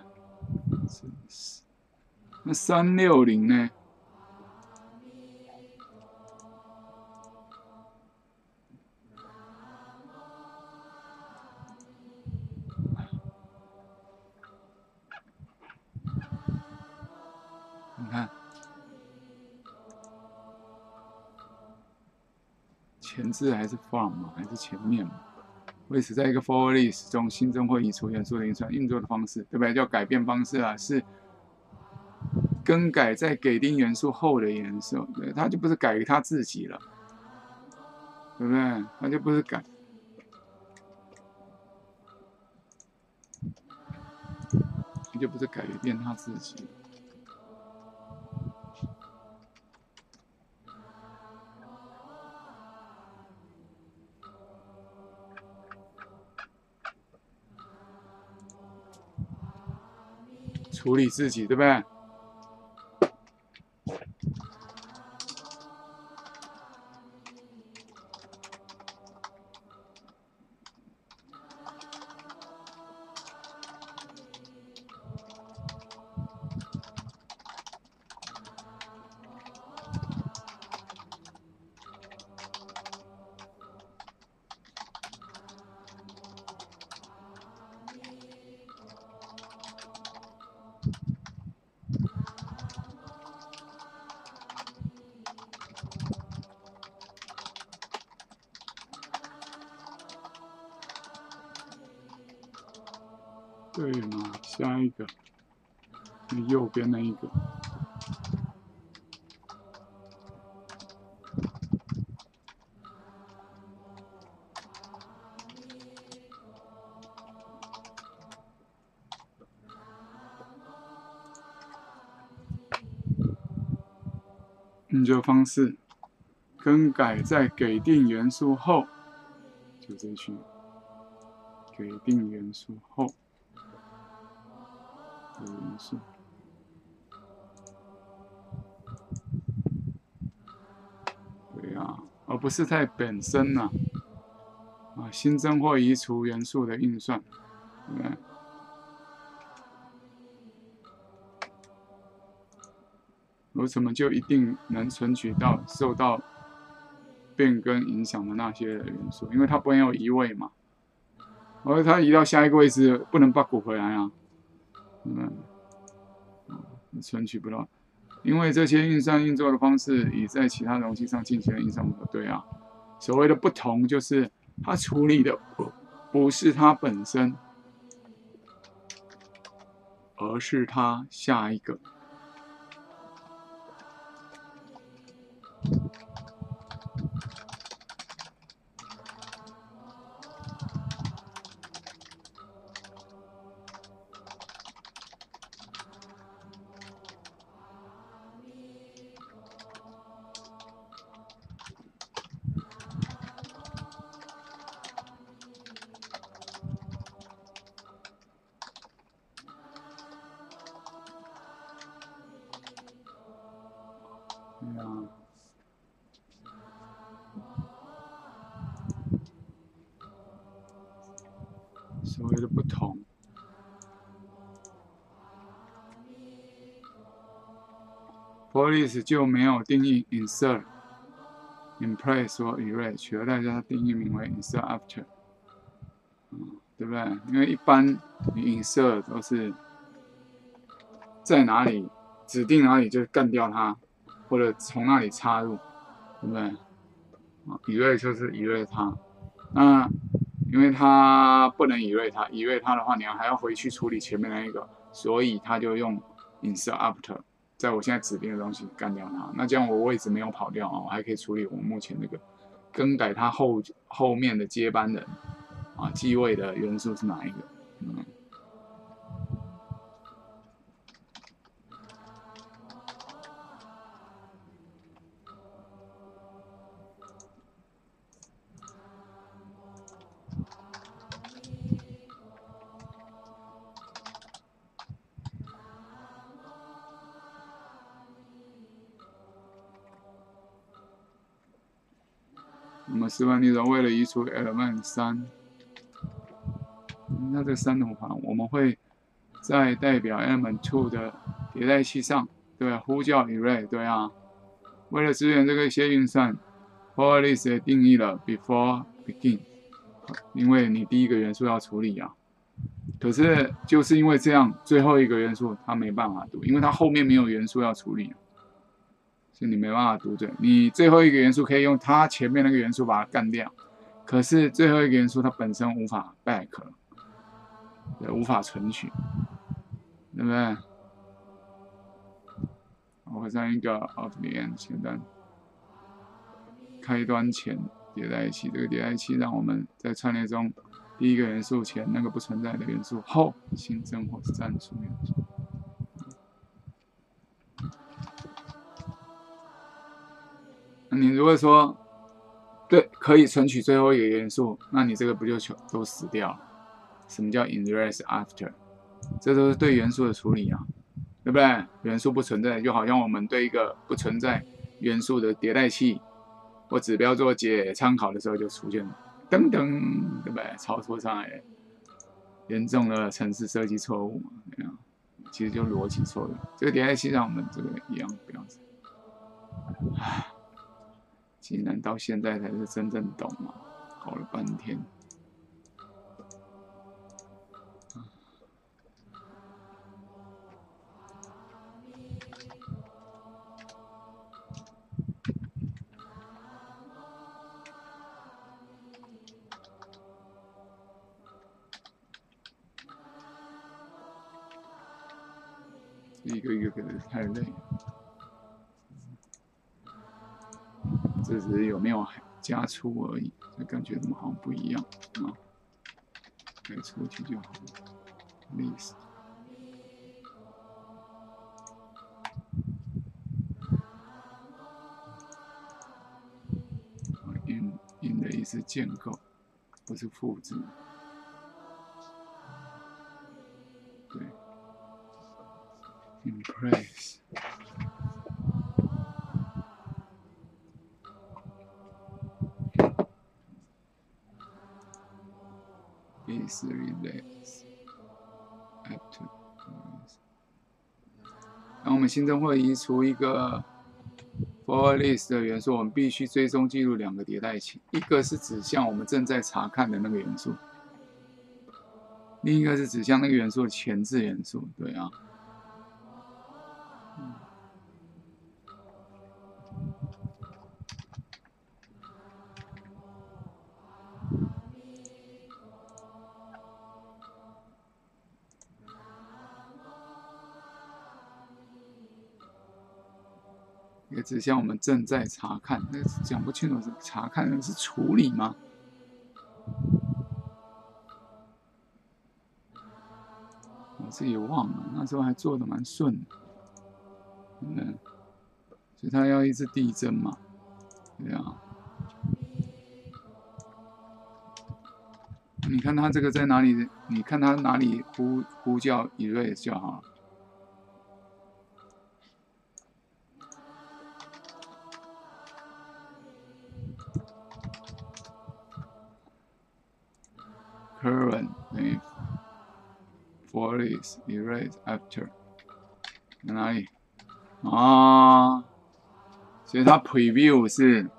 真是。那三六零呢？是还是 from 嘛，还是前面嘛？为此在一个 for list 中新增或移除元素的运算运作的方式，对不对？叫改变方式啊，是更改在给定元素后的颜色，对，它就不是改于它自己了，对不对？它就不是改，它就不是改变它自己处理自己，对不对？方式更改在给定元素后，就这一句。给定元素后的元素，对呀，而不是在本身呢啊新增或移除元素的运算，为什么就一定能存取到受到变更影响的那些元素？因为它不能有移位嘛。而它移到下一个位置，不能把骨回来啊，嗯，存取不到，因为这些运算运作的方式已在其他容器上进行了运算核对啊。所谓的不同，就是它处理的不是它本身，而是它下一个。就没有定义 insert、in place 或 erase，取而代之，它定义名为 insert after，嗯，对不对？因为一般你 insert 都是在哪里指定哪里就干掉它，或者从那里插入，对不对？啊，erase 就是 erase 它，那。因为它不能移位它，移位它的话，你还要回去处理前面那一个，所以它就用 insert after，在我现在指定的东西干掉它。那这样我位置没有跑掉啊，我还可以处理我目前这个更改它后后面的接班人啊继位的元素是哪一个？我们示范例中，为了移除 element 三，那这三种法，我们会在代表 element two 的迭代器上，对呼叫 array，对啊。为了支援这个一些运算，for list 也定义了 before begin，因为你第一个元素要处理啊。可是就是因为这样，最后一个元素它没办法读，因为它后面没有元素要处理。你没办法读对，你最后一个元素可以用它前面那个元素把它干掉，可是最后一个元素它本身无法 back，对，无法存取，对不对？我会上一个 of the end 前端，开端前叠在一起，这个叠在一起让我们在串列中第一个元素前那个不存在的元素后新增或删除元素。你如果说对可以存取最后一个元素，那你这个不就全都死掉了？什么叫 inverse after？这都是对元素的处理啊，对不对？元素不存在，就好像我们对一个不存在元素的迭代器或指标做解参考的时候，就出现了噔噔，对不对？操作上来严重的程式设计错误嘛？这样其实就逻辑错误。这个迭代器让我们这个一样不要唉。竟然到现在才是真正懂嘛？搞了半天。一个一个给的太累。只是有没有加粗而已，就感觉怎么好像不一样啊？改出去就好了。list in in 的意思建构，不是复制。对，impress。Is relates up to。当我们新增会移除一个 for list 的元素，我们必须追踪记录两个迭代器，一个是指向我们正在查看的那个元素，另一个是指向那个元素的前置元素。对啊。指向我们正在查看，那讲不清楚是查看，那是处理吗？我自己忘了，那时候还做的蛮顺的，嗯，所以他要一直递增嘛，对啊。你看他这个在哪里？你看他哪里呼呼叫 erase 就好了。Is erase after. 在哪里啊？所以它 preview 是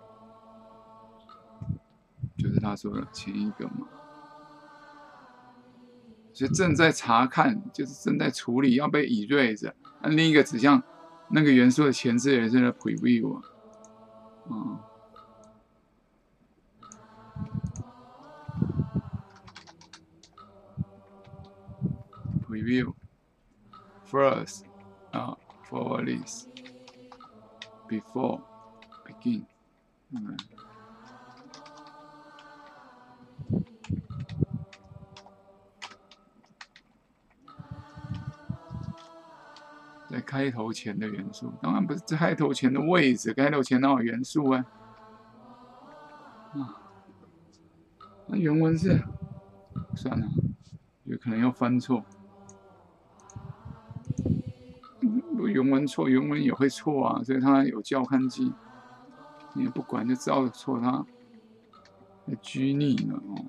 就是他说的前一个嘛，所以正在查看就是正在处理要被 erase，那另一个指向那个元素的前置也是 preview 啊，view first, uh, for this before begin. 嗯，在开头前的元素，当然不是在开头前的位置，开头前那有元素啊。啊，那原文是算了，有可能要翻错。原文错，原文也会错啊，所以它有教刊机，你也不管就照错它，还拘泥呢哦。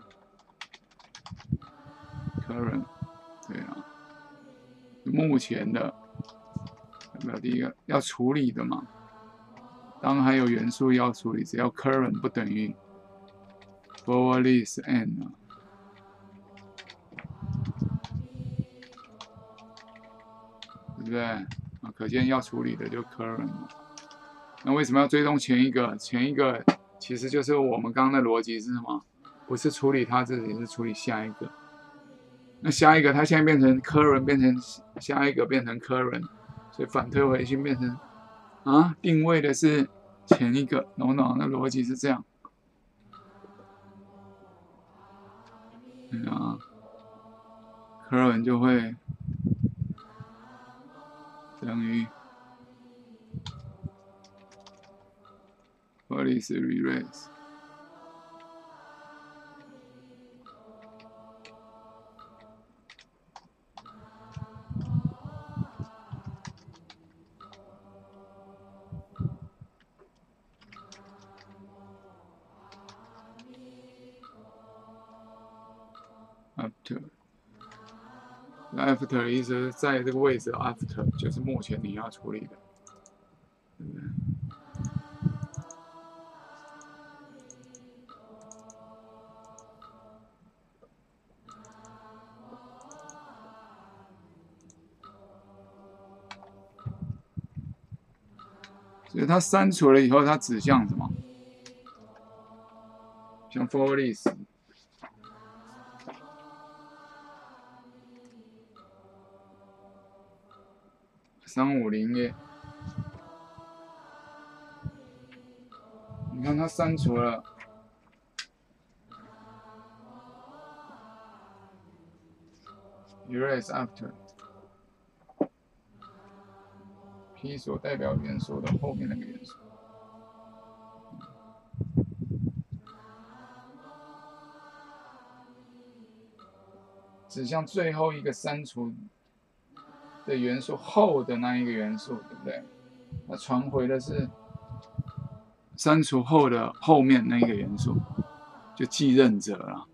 Current，对啊，目前的，有没有第一个要处理的嘛？当然还有元素要处理，只要 current 不等于 forward list end，对不对？可见要处理的就 current，那为什么要追踪前一个？前一个其实就是我们刚刚的逻辑是什么？不是处理它自己，是处理下一个。那下一个它现在变成 current，变成下一个变成 current，所以反推回去变成啊，定位的是前一个。懂不懂？那逻辑是这样。啊，current 就会。等于 what is erase after After 意思在这个位置，After 就是目前你要处理的，对不对？所以它删除了以后，它指向什么？像 For List。三五零耶。你看它删除了。Erase after。P 所代表元素的后面那个元素。指向最后一个删除的元素后的那一个元素，对不对？那传回的是删除后的后面那一个元素，就继任者了。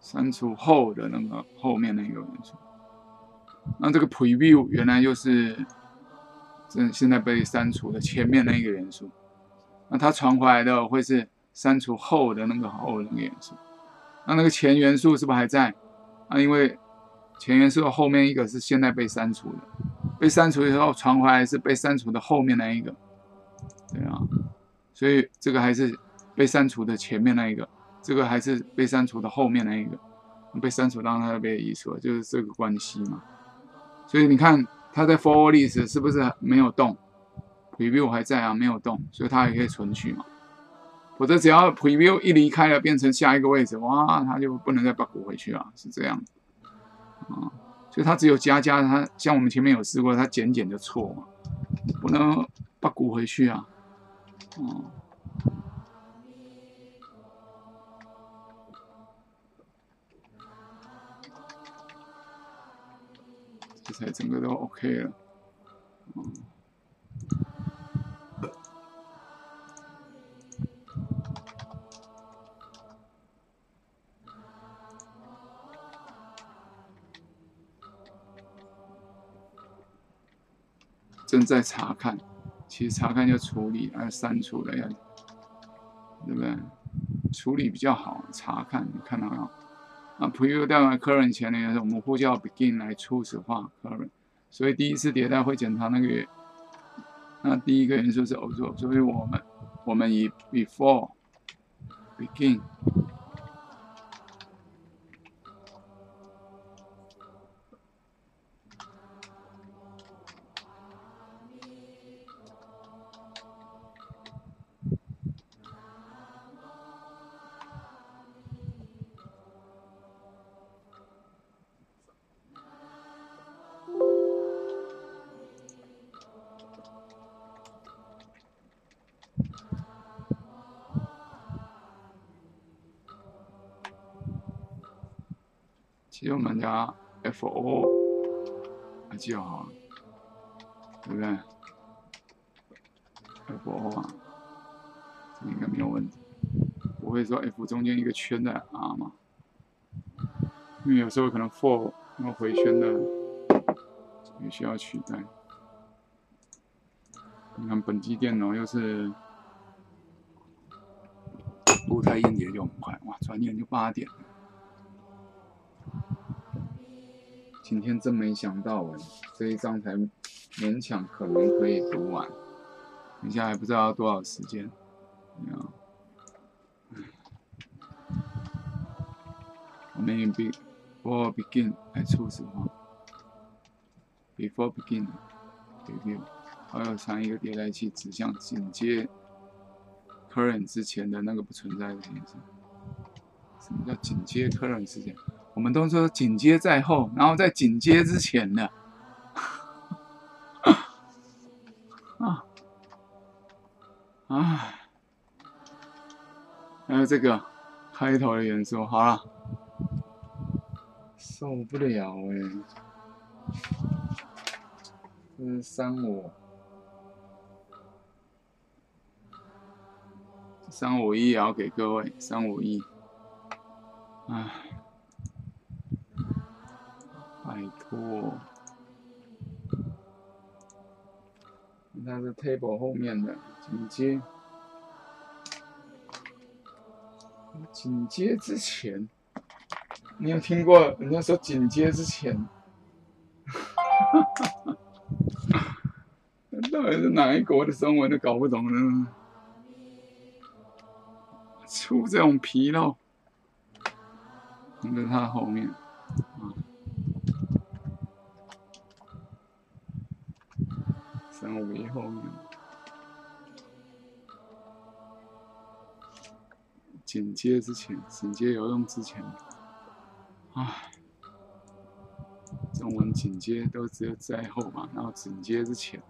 删除后的那个后面那个元素，那这个 preview 原来又是这现在被删除的前面那一个元素，那它传回来的会是。删除后的那个后那个元素，那那个前元素是不是还在？啊，因为前元素的后面一个是现在被删除的，被删除以后传回来是被删除的后面那一个，对啊，所以这个还是被删除的前面那一个，这个还是被删除的后面那一个，被删除当然它被移除了，就是这个关系嘛。所以你看它在 for list 是不是没有动？preview 还在啊，没有动，所以它也可以存取嘛。否则，只要 preview 一离开了，变成下一个位置，哇，它就不能再 bug 回去了，是这样。啊，所以它只有加加，它像我们前面有试过，它减减就错嘛，不能 bug 回去啊。哦，这才整个都 OK 了。嗯。正在查看，其实查看就处理，还有删除的要，对不对？处理比较好，查看你看到没有？啊，preview 代表 current 前面我们呼叫 begin 来初始化 current，所以第一次迭代会检查那个，那第一个元素是 auto，所以我们我们以 before begin。其实我们家 F O 还记好了，对不对？F O 啊，这应该没有问题。不会说 F 中间一个圈的 R 嘛？因为有时候可能 for 那个回圈的也需要取代。你看本机电脑又是固态硬碟就很快，哇，转眼就八点了。今天真没想到哎，这一章才勉强可能可以读完，等下还不知道要多少时间。我们用 before begin 来初始化，before begin，review，还有传一个迭代器指向紧接 current 之前的那个不存在的东西。什么叫紧接 current 之前？我们都说紧接在后，然后在紧接之前的 啊。啊，还有这个开头的元素，好了，受不了哎，这是三五三五一，也要给各位三五一，唉。是 table 后面的紧接，紧接之前，你有听过人家说紧接之前？到底是哪一国的中文都搞不懂呢？出这种纰漏，那是它后面。三五一后面，紧接之前，紧接有用之前，唉，中文紧接都只有在后嘛，然后紧接之前。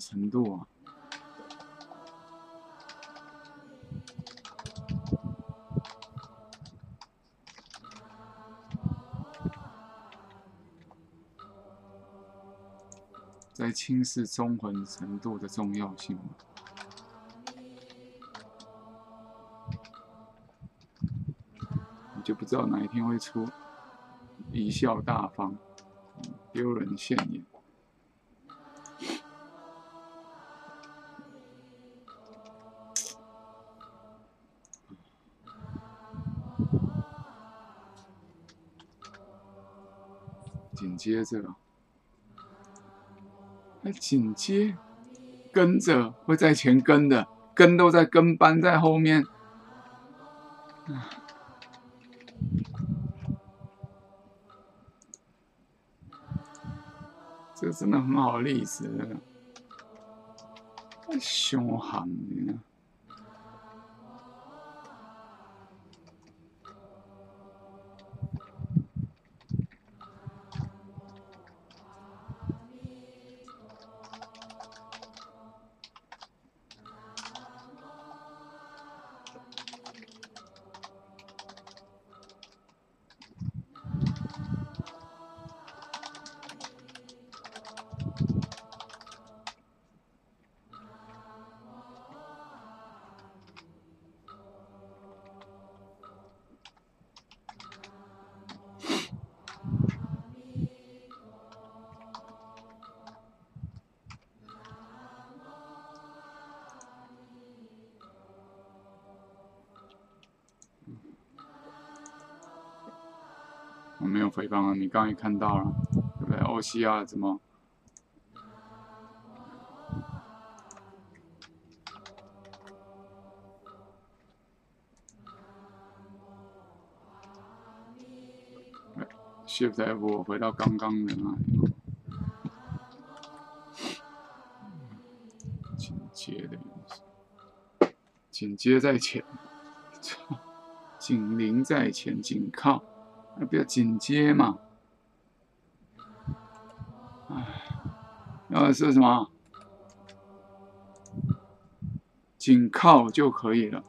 程度啊。在轻视中魂程度的重要性吗？你就不知道哪一天会出贻笑大方、丢人现眼。接着，那紧接跟着会在前跟的，跟都在跟班在后面。这个真的很好例子，太凶悍了。刚刚也看到了，对不对？欧西亚怎么？哎 Shift F 我回到刚刚的那里，紧接的意思，紧接在前，紧邻在前，紧靠。那不要紧接嘛？是什么？紧靠就可以了。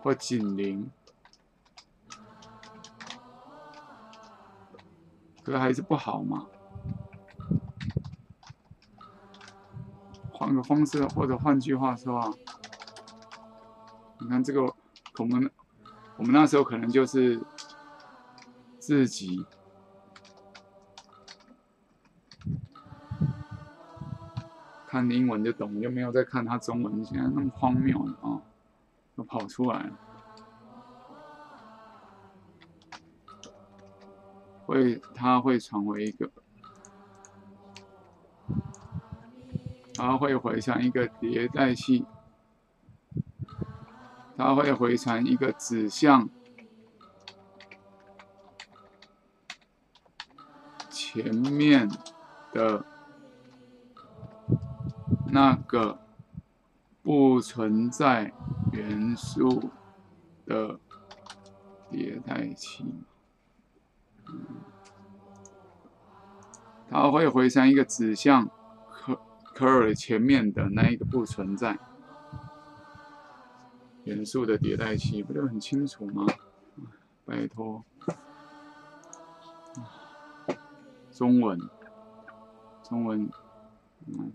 或紧邻。可还是不好嘛？换个方式，或者换句话说啊，你看这个，我们我们那时候可能就是自己看英文就懂，就没有再看他中文，现在那么荒谬的啊，都跑出来了。会，它会成为一个，它会回传一个迭代器，它会回传一个指向前面的那个不存在元素的迭代器。它会回传一个指向前面的那一个不存在。元素的迭代器不就很清楚吗？拜托，中文，中文，嗯，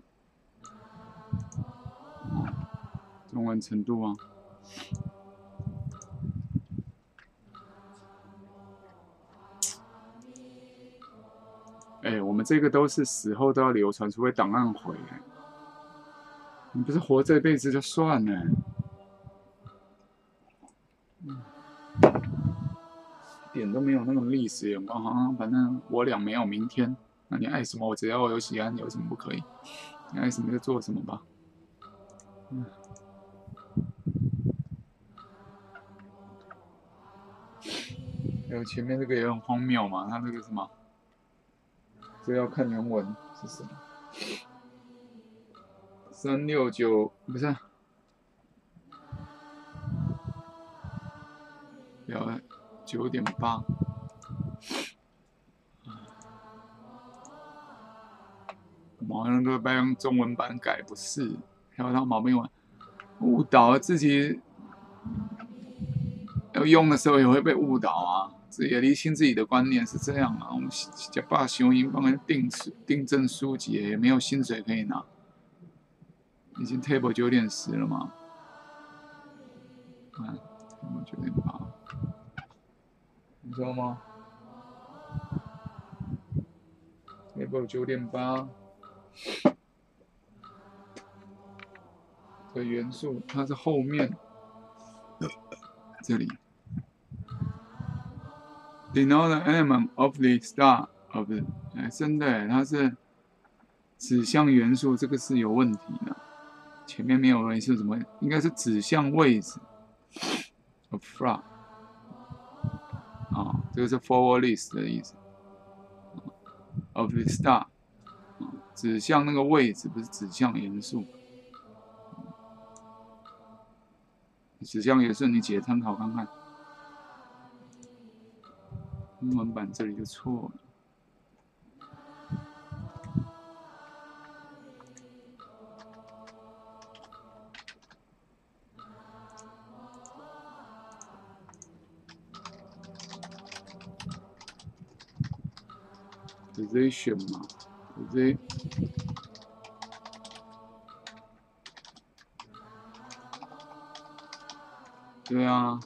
中文程度啊。哎，我们这个都是死后都要流传，除非档案毁。你不是活这辈子就算了。点都没有那种历史眼光，好像反正我俩没有明天。那你爱什么，我只要我有喜欢，有什么不可以？你爱什么就做什么吧。嗯。还有前面这个也很荒谬嘛，他那个什么，这要看原文是什么？三六九不是？要。九点八，某人都在用中文版改，不是？还有他毛病嘛？误导自己，要用的时候也会被误导啊！自己理清自己的观念是这样啊。我们叫把雄鹰帮人订、订正书籍，也没有薪水可以拿。已经 table 九点十了吗？看，table 九点八。你知道吗？table 九点八的元素，它是后面这里。Denote the element of the star of the，哎，真的，它是指向元素，这个是有问题的。前面没有人是什么？应该是指向位置。of fra。啊，这个是 forward list 的意思，of the star，指向那个位置，不是指向元素。指向元素，你解参考看看。英文版这里就错了。position 嘛，position，对啊。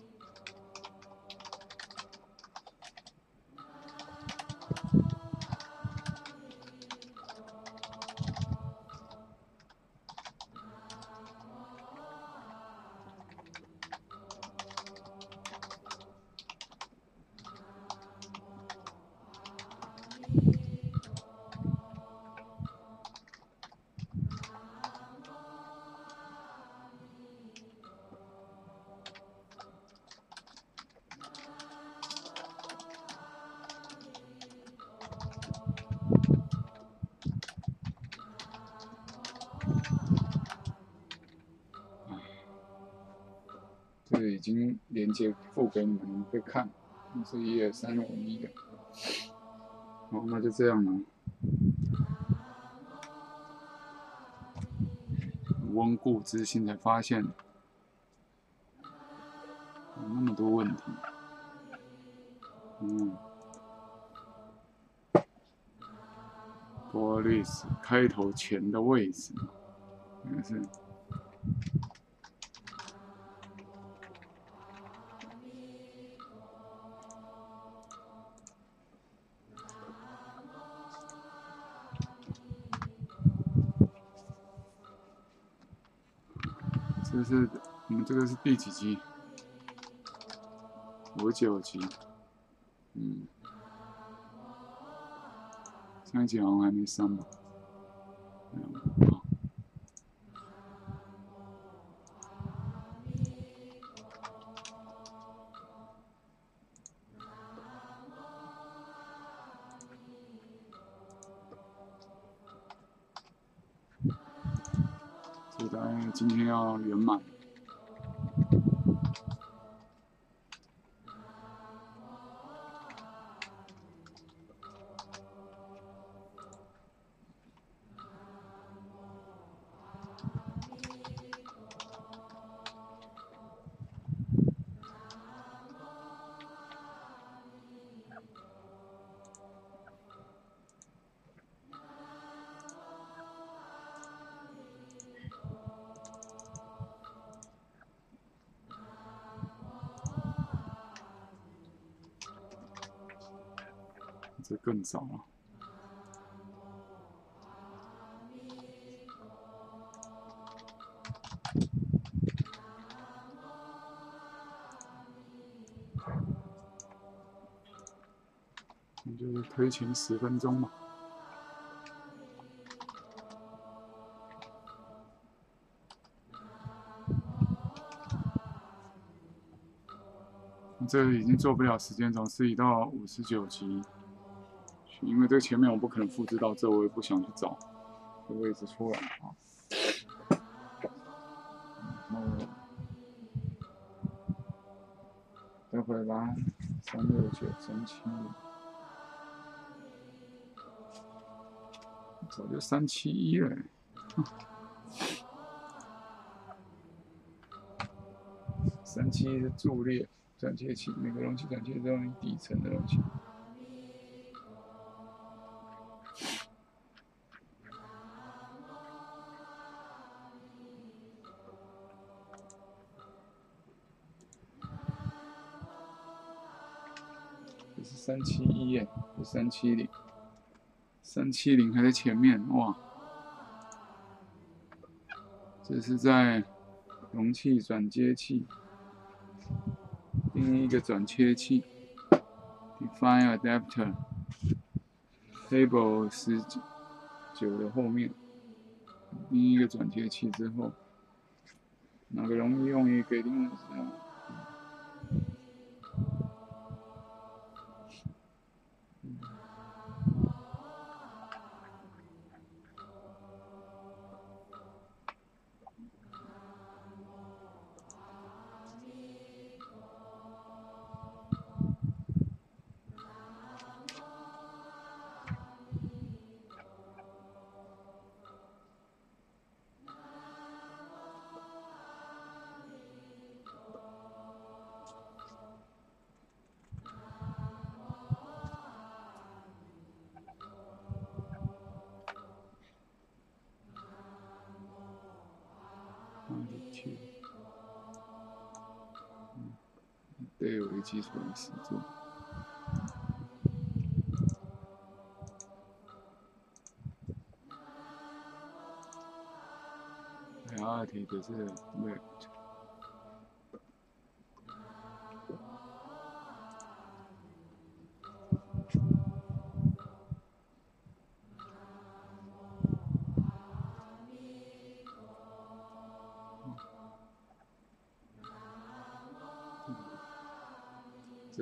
你们会看，是一二三五一的，好，那就这样了。温故知新才发现，有那么多问题。嗯，波利斯开头前的位置，应该是。这个是第几集？五九集，嗯，上一集好像还没上吧？更早了。那就是推前十分钟嘛。这已经做不了时间轴，是移到五十九级，因为这前面我不可能复制到这，我也不想去找这位置出来啊。然后待会吧，三六九三七，早就三七一了。三七是柱列。转接器，每个容器转接都用底层的容器。三七一耶，三七零，三七零还在前面哇！这是在容器转接器。另一个转切器，define adapter table 十九的后面，另一个转接器之后，哪个容易用于给定的基础的实作。第二题就是没。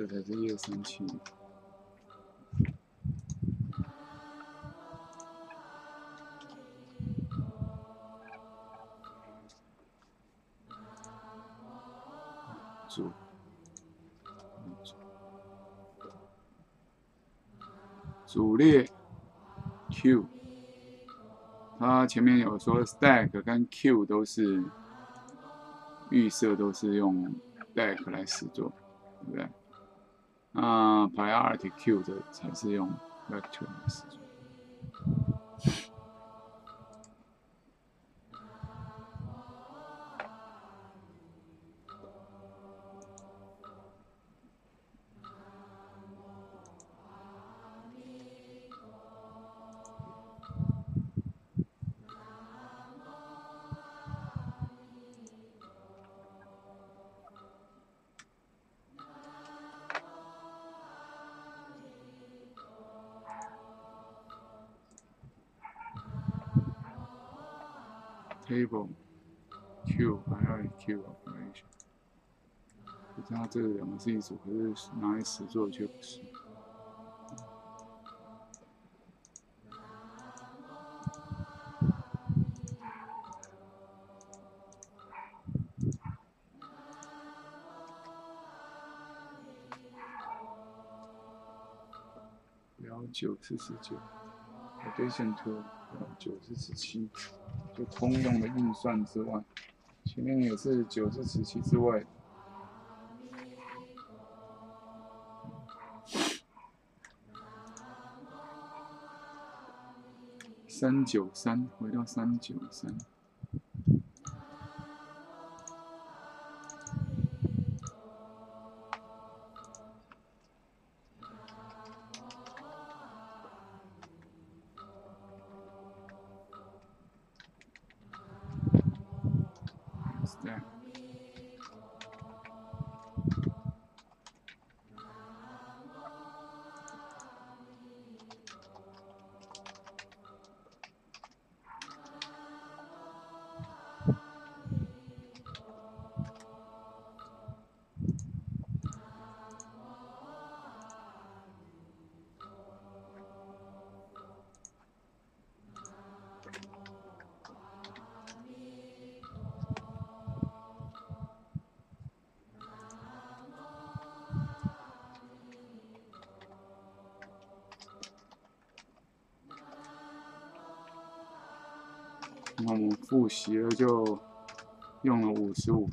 这才是叶三七。主，主列 Q，它前面有说 stack 跟 Q 都是预设，都是用 stack 来使作，对不对？Priority Q 的才是用 vector 来使作。这两个是一组，可是拿来实做却不是。幺九四十九，addition to 九四十七。就通用的运算之外，前面也是九四十七之外。三九三，回到三九三。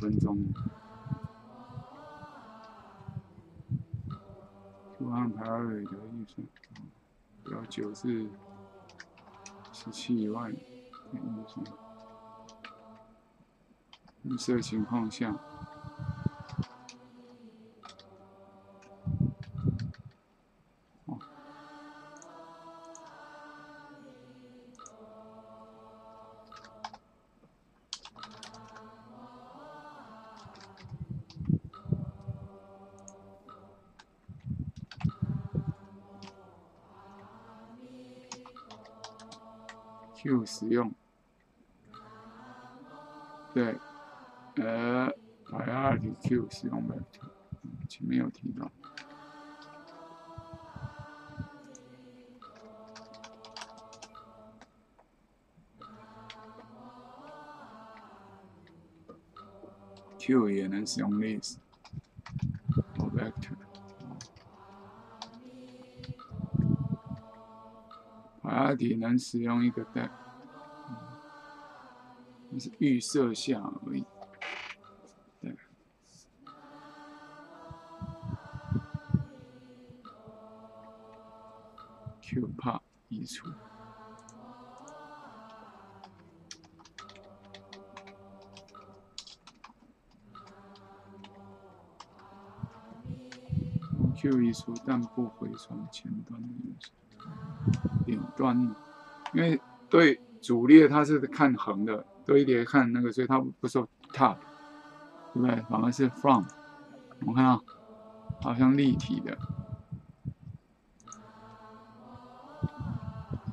分钟。就安排二的预算，要九是十七万的预算。预设情况下。使用，对，呃，priority Q 使用 vector，前面有提到。Q 也能使用 list 或 vector。priority 能使用一个 deck，是预设下而已。对，Q 怕移除。Q 移除，但不回传前端的元素。顶端，因为对主列它是看横的，多一点看那个，所以它不说 top，对不对？反而是 from。我看到好像立体的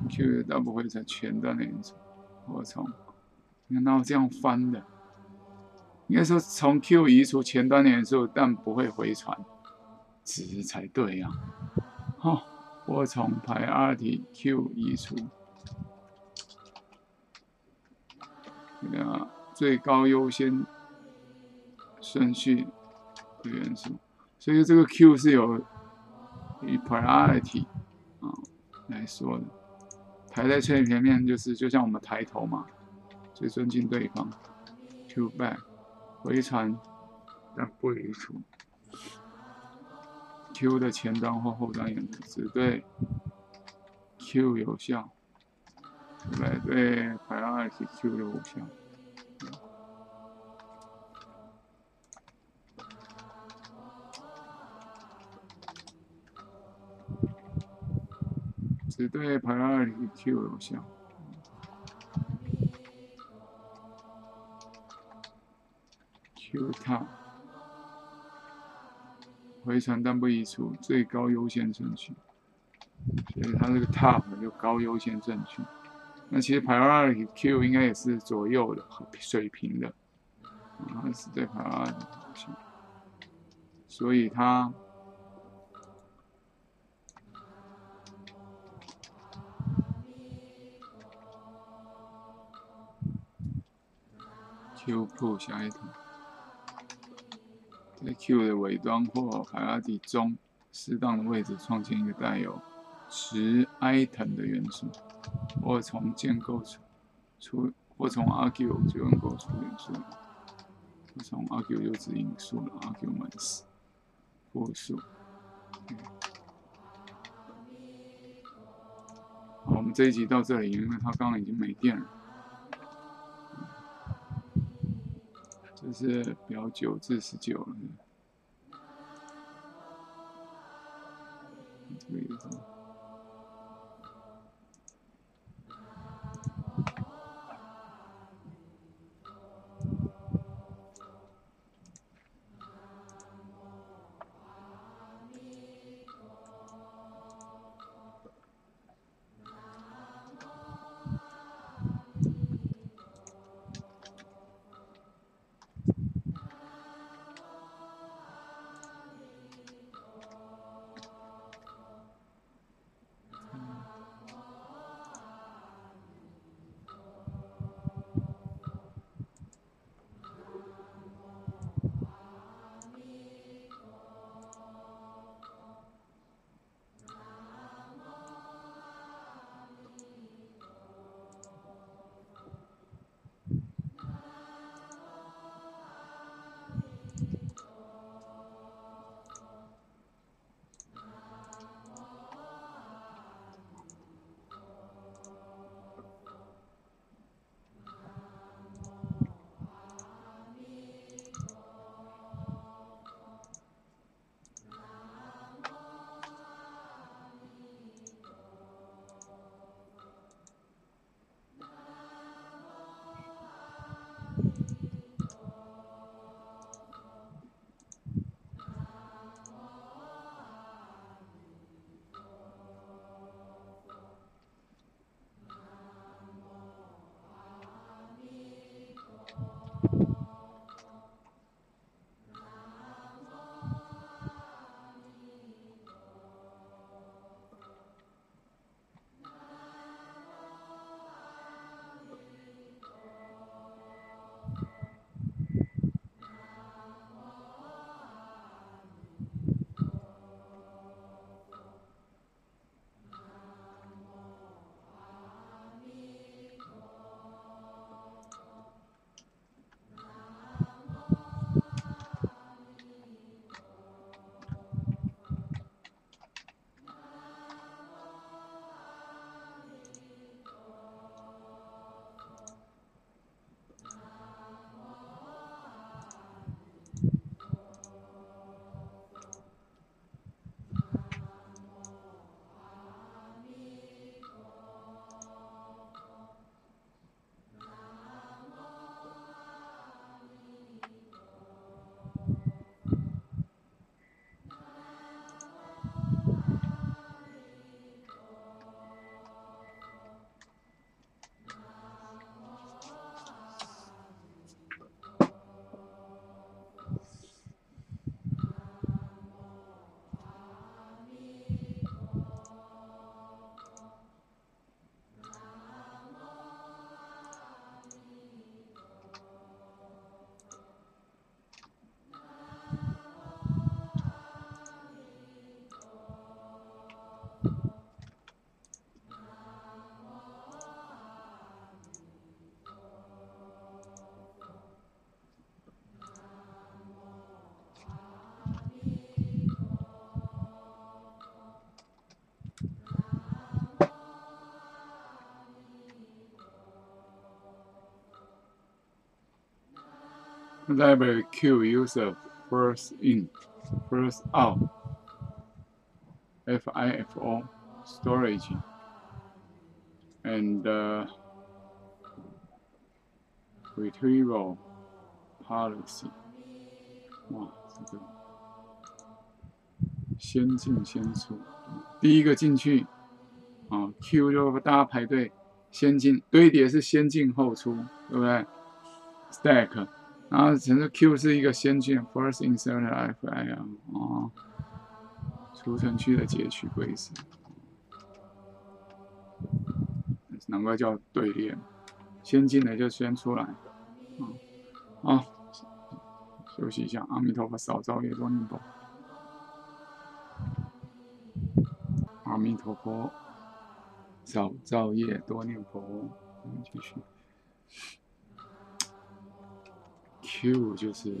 ，Q 它不会在前端的元素，我从你看到这样翻的，应该说从 Q 移除前端的元素，但不会回传值才对呀，好。我从排 RTQ 移除，这个最高优先顺序的元素，所以这个 Q 是有以 priority 啊来说的，排在最前面就是就像我们抬头嘛，最尊敬对方，Q back 回传但不移除。Q 的前端或后端元素只对 Q 有效，对对 priority Q 的无效。只对 priority Q 有效。Q top。回传但不移除，最高优先顺序，所以它这个 top 就高优先顺序。那其实 priority Q 应该也是左右的水平的，啊，是对 priority 所以它 Q pull 下一题。在 Q 的尾端或排压底中适当的位置创建一个带有十 item 的元素，或从建构出出或从 argue 就能够出元素，从 argue 就指引数了 arguments 复数。好，我们这一集到这里，因为它刚刚已经没电了。这是表九至十九了，这个 library Q user first in, first out, FIFO storage, and uh, retrieval policy。哇，这个先进先出，第一个进去啊，Q 就大家排队，先进堆叠是先进后出，对不对？Stack， 然后整个 Q 是一个先进，First insert FI 啊，哦，储存区的截取规则，难怪叫队列，先进的就先出来，啊，啊，休息一下，阿弥陀佛，少造业多念佛。阿弥陀佛，少造业，多念佛。我们继续。Q 就是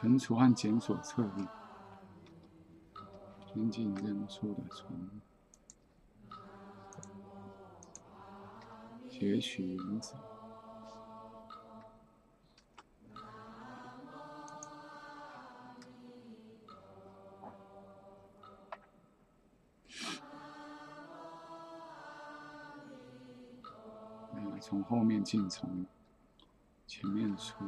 存储和检索策略，边境人数的存，截取原则。从后面进，从前面出。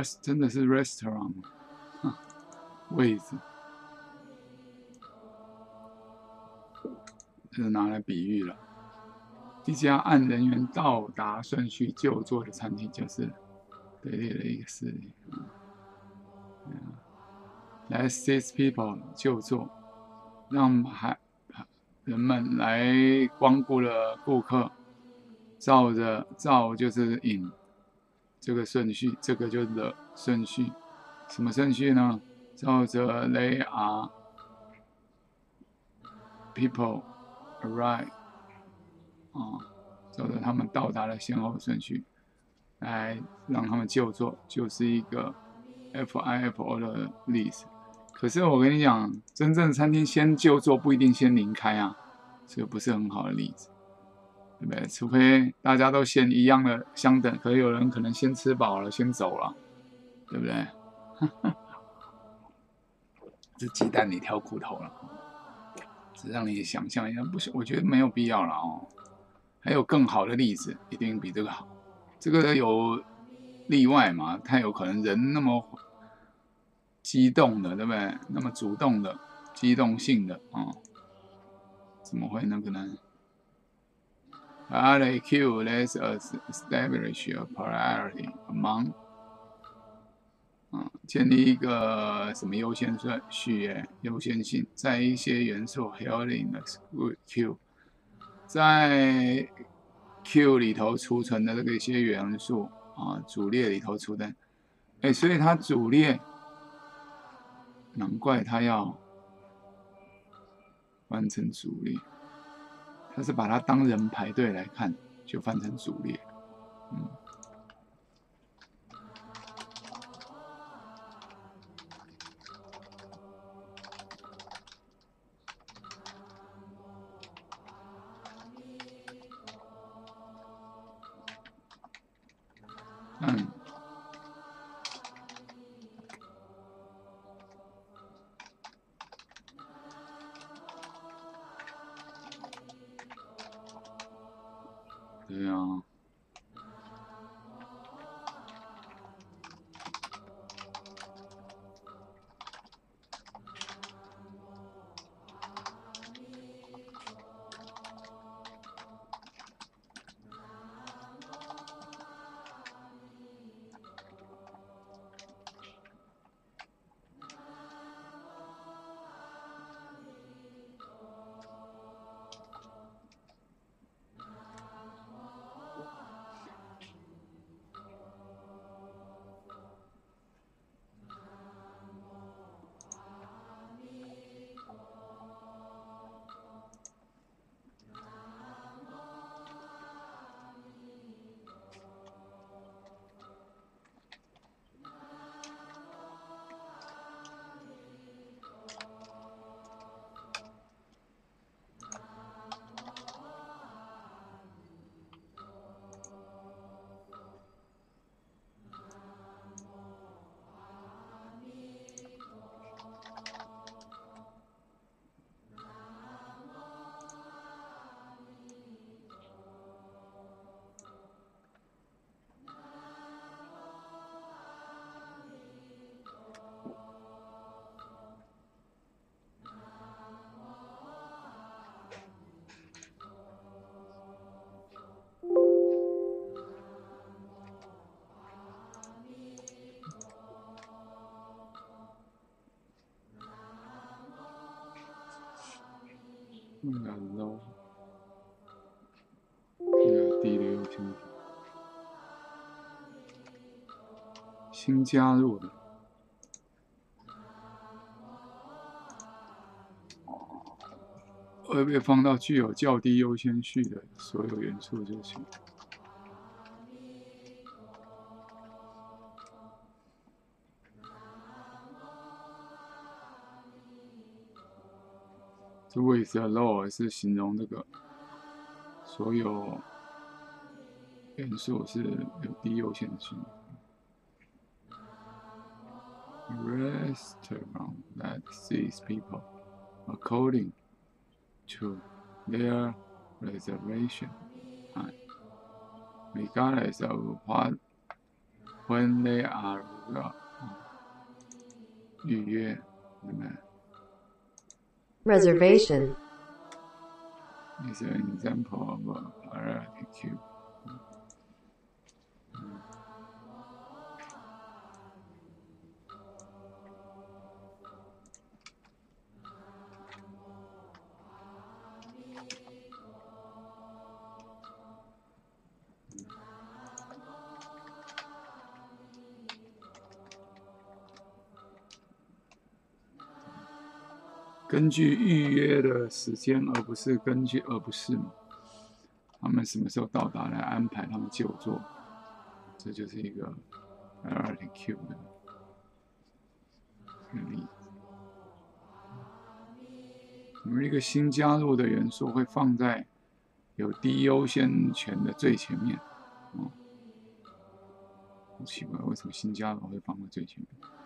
，rest 真的是 restaurant，位置，这是拿来比喻了。一家按人员到达顺序就座的餐厅，就是对列的一个事例。来 six people 就座，让还人们来光顾了顾客，照着照就是引这个顺序，这个就是的顺序，什么顺序呢？照着 they are people arrive 啊，照着他们到达的先后顺序来让他们就座，就是一个 FIFO 的例子。可是我跟你讲，真正餐厅先就座不一定先离开啊，这个不是很好的例子，对不对？除非大家都先一样的相等，可是有人可能先吃饱了先走了，对不对？这鸡蛋里挑骨头了，只让你想象一下，不是？我觉得没有必要了哦。还有更好的例子，一定比这个好。这个有例外嘛？他有可能人那么。激动的，对不对？那么主动的、机动性的啊，怎么会那个呢？RAQ let's establish a priority among 嗯，建立一个什么优先顺序？优先性在一些元素 healing the Q，在 Q 里头储存的这个一些元素啊，主列里头储存，哎，所以它主列。难怪它要翻成主列，他是把它当人排队来看，就翻成主列。嗯，新加入的，会被放到具有较低优先序的所有元素就行。这 with a low 是形容这个所有元素是有低优先性。Restaurant that sees people according to their reservation time, regardless of what when they are 预约，对不对？ reservation, is an example of a hierarchy cube. 根据预约的时间，而不是根据，而不是嘛？他们什么时候到达来安排他们就座，这就是一个 hierarchy cube 的例。我们一个新加入的元素会放在有低优先权的最前面，哦，好奇怪，为什么新加入会放在最前面？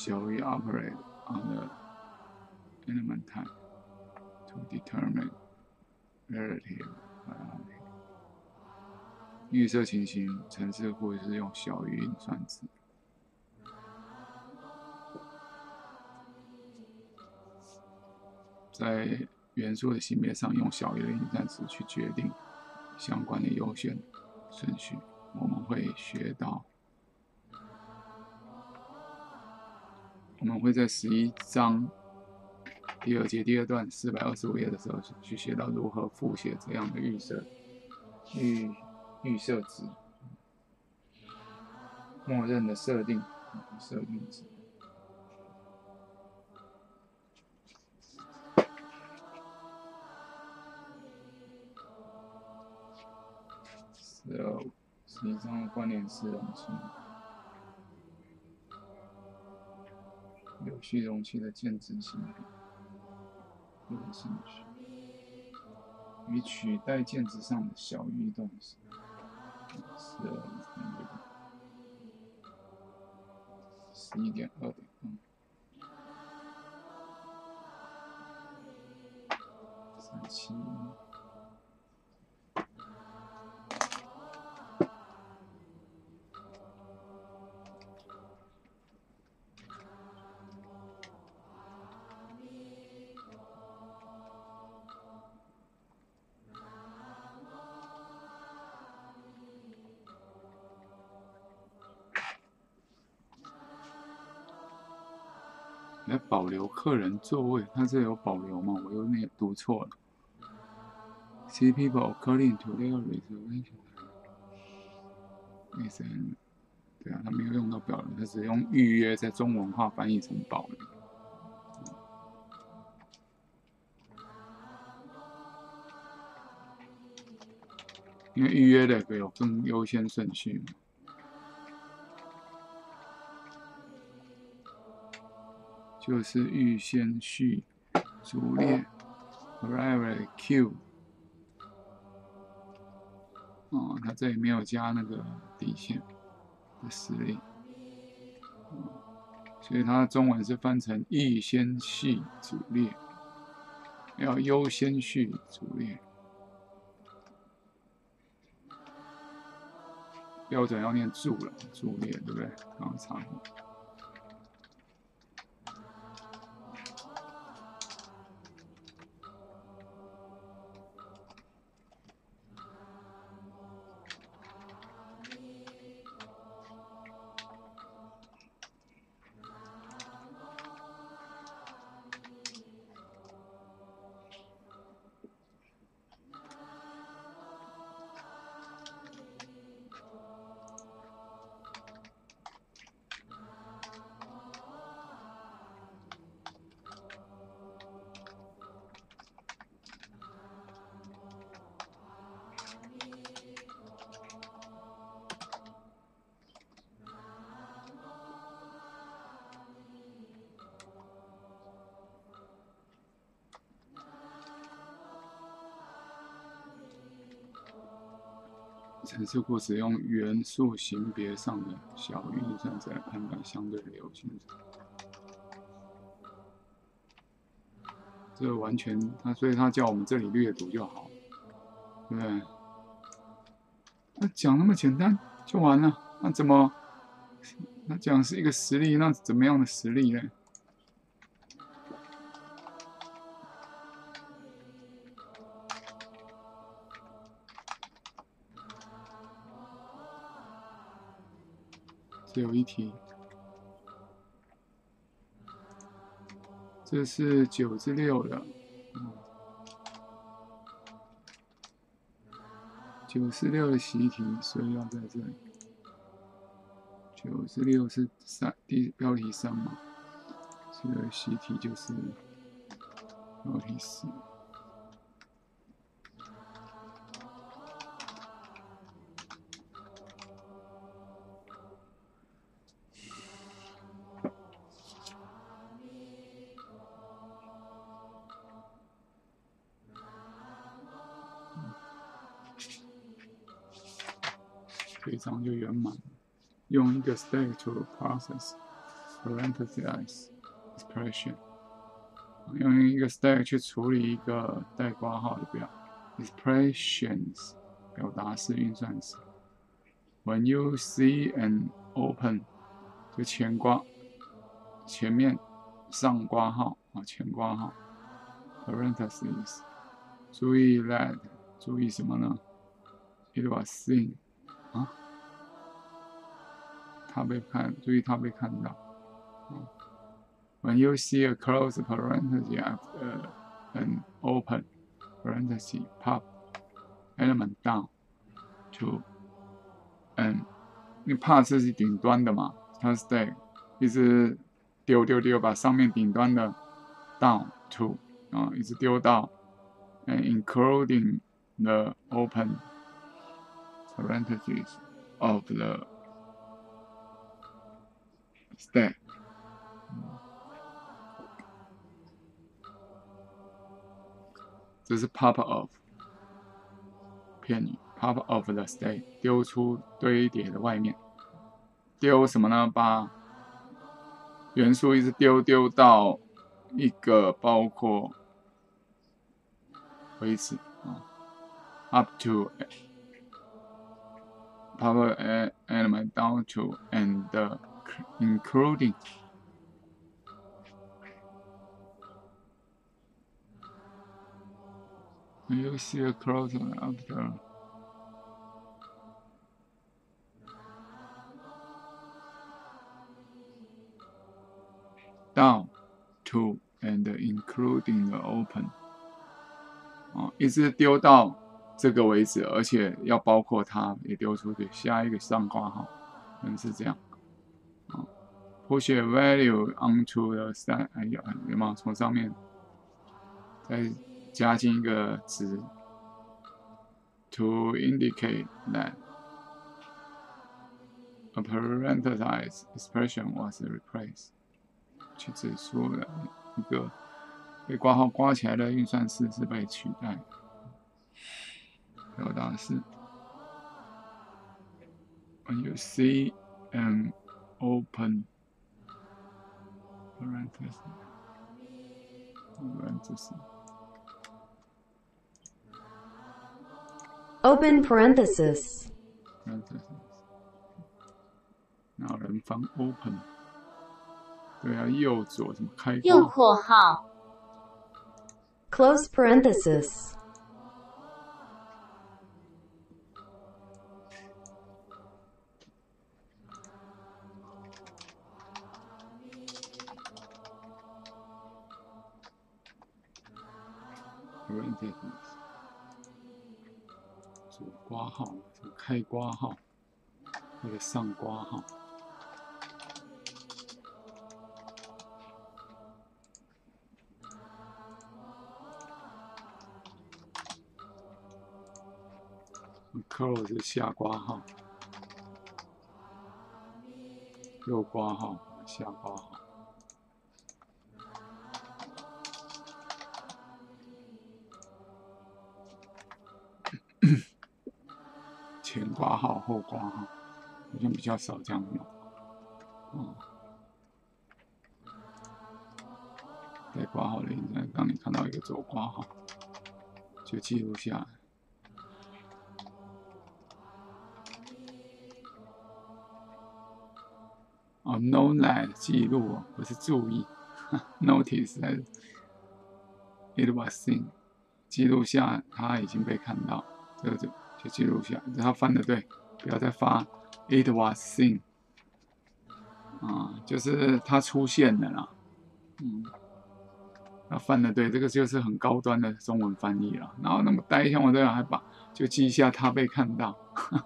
Shall we operate on the element type to determine relative priority？预设情形程式或是用小于运算值。在元素的性别上用小于的运算值去决定相关的优先顺序，我们会学到。我们会在十一章第二节第二段四百二十五页的时候去学到如何复写这样的预设预预设值，默认的设定设定值。十二五，十一章的关联式容器。有序容器的键值性比，与取代键值上的小于移动时，十二点六，十一点二点，嗯，三七。客人座位，它这有保留吗？我有点读错了。See people according to their reservation. Listen，对啊，他没有用到保留，他只用预约在中文化翻译成保留。因为预约的有更优先顺序嘛。就是预先序组列 arrival queue。哦，它这里没有加那个底线的实例，所以它中文是翻成预先序组列，要优先序组列，标准要念注了，组列对不对？刚刚查过。陈述库使用元素型别上的小运算在判断相对流行者。这完全他，所以他叫我们这里略读就好，对不对？那讲那么简单就完了，那怎么？那讲是一个实例，那怎么样的实例呢？有一题，这是九至六的，九十六的习题，所以要在这里。九十六是三第标题三嘛，这个习题就是标题四。用一个 stack to process parenthesize expression，用一个 stack 去处理一个带括号的表 expressions 表达式运算式。When you see an open，就前括前面上括号啊前括号 parentheses，注意 that 注意什么呢？It was seen 啊。它被看，注意它被看到。When you see a closed parenthesis after an open parenthesis, pop element down to n。你 pop 这是顶端的嘛？它 stack 一直丢丢丢，把上面顶端的 down to 啊，一直丢到，and including the open parentheses of the Stay 这是 pop off，片语，pop off the stay，丢出堆叠的外面，丢什么呢？把元素一直丢丢到一个包括为止啊，up to power element down to and including。You see a closer after. Down to and including the open 啊，一直丢到这个为止，而且要包括它也丢出去。下一个上挂号，可能是这样啊。 Push a value onto the side，哎呀，有没有从上面再加进一个值，to indicate that a parenthesized expression was replaced，去指出了一个被挂号挂起来的运算式是被取代。表达式，when you see an open parenthesis parenthesis。Open parenthesis. 哪人方 open？对啊，右左怎么开？右括号。Close parenthesis. parenthesis. 瓜号那个上瓜号你扣着下瓜号右瓜号下瓜号后挂号，好像比较少这样用。哦，在挂号的应该，当你看到一个左挂哈，就记录下来。哦，no line 记录哦，不是注意，notice 还是 it was seen，记录下它已经被看到，这个就。就记录下，只要翻的对，不要再发。It was seen，啊，就是它出现了啦。嗯，那翻的对，这个就是很高端的中文翻译了。然后那么呆像我这样，还把就记一下他被看到。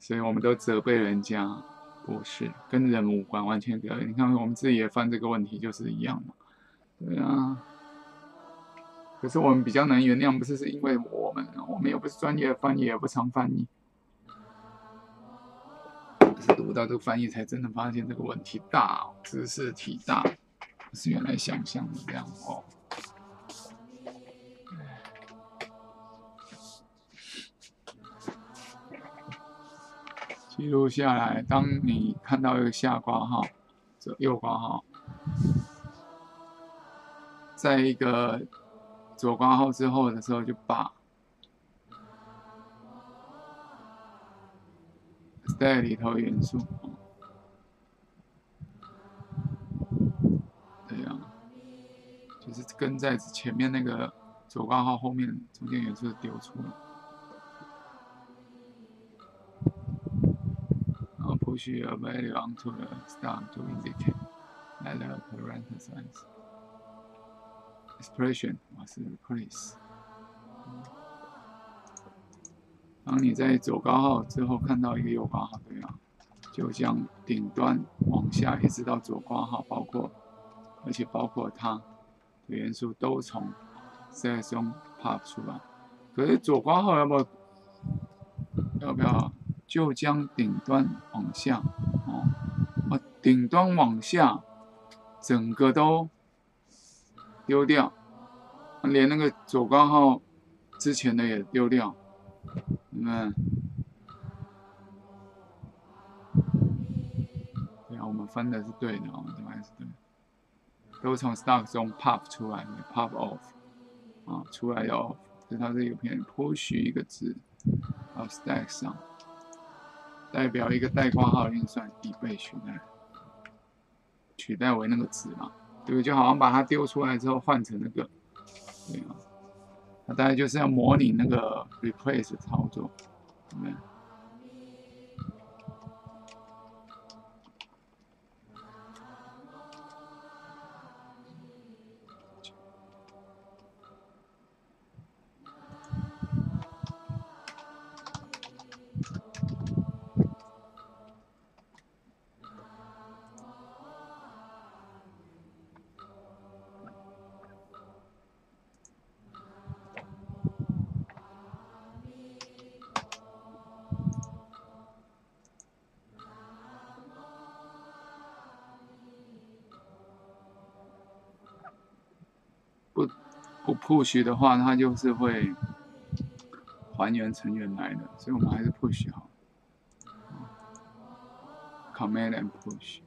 所以我们都责备人家，不是跟人无关，完全不要。你看我们自己也犯这个问题，就是一样嘛。对啊。可是我们比较能原谅，不是是因为我们，我们又不是专业的翻译，也不常翻译，是读到这个翻译才真的发现这个问题大，知识体大，不是原来想象的这样哦。记录下来，当你看到一个下挂号，这右挂号，在一个。左挂号之后的时候，就把 stay 里头元素，对呀，就是跟在前面那个左挂号后面中间元素丢出了，然后 push a value onto the start to indicate that the parenthesis。Expression 我是 place。当你在左高号之后看到一个右括号，对啊，就将顶端往下一直到左括号，包括而且包括它的元素都从 C 中 pop 出来。可是左括号要不要要不要就将顶端往下哦顶端往下整个都。丢掉，连那个左挂号之前的也丢掉，你看，对啊，我们分的是对的，我们都还是对，都从 stock 中 pop 出来的，pop off，啊，出来的 off，所以它是一个偏 push 一个字到 stack 上，代表一个带括号运算已被取代，取代为那个值嘛，对？就好像把它丢出来之后换成那个，对啊。那大概就是要模拟那个 replace 操作，对不对？Push 的话，它就是会还原成原来的，所以我们还是 push 好。Command and push。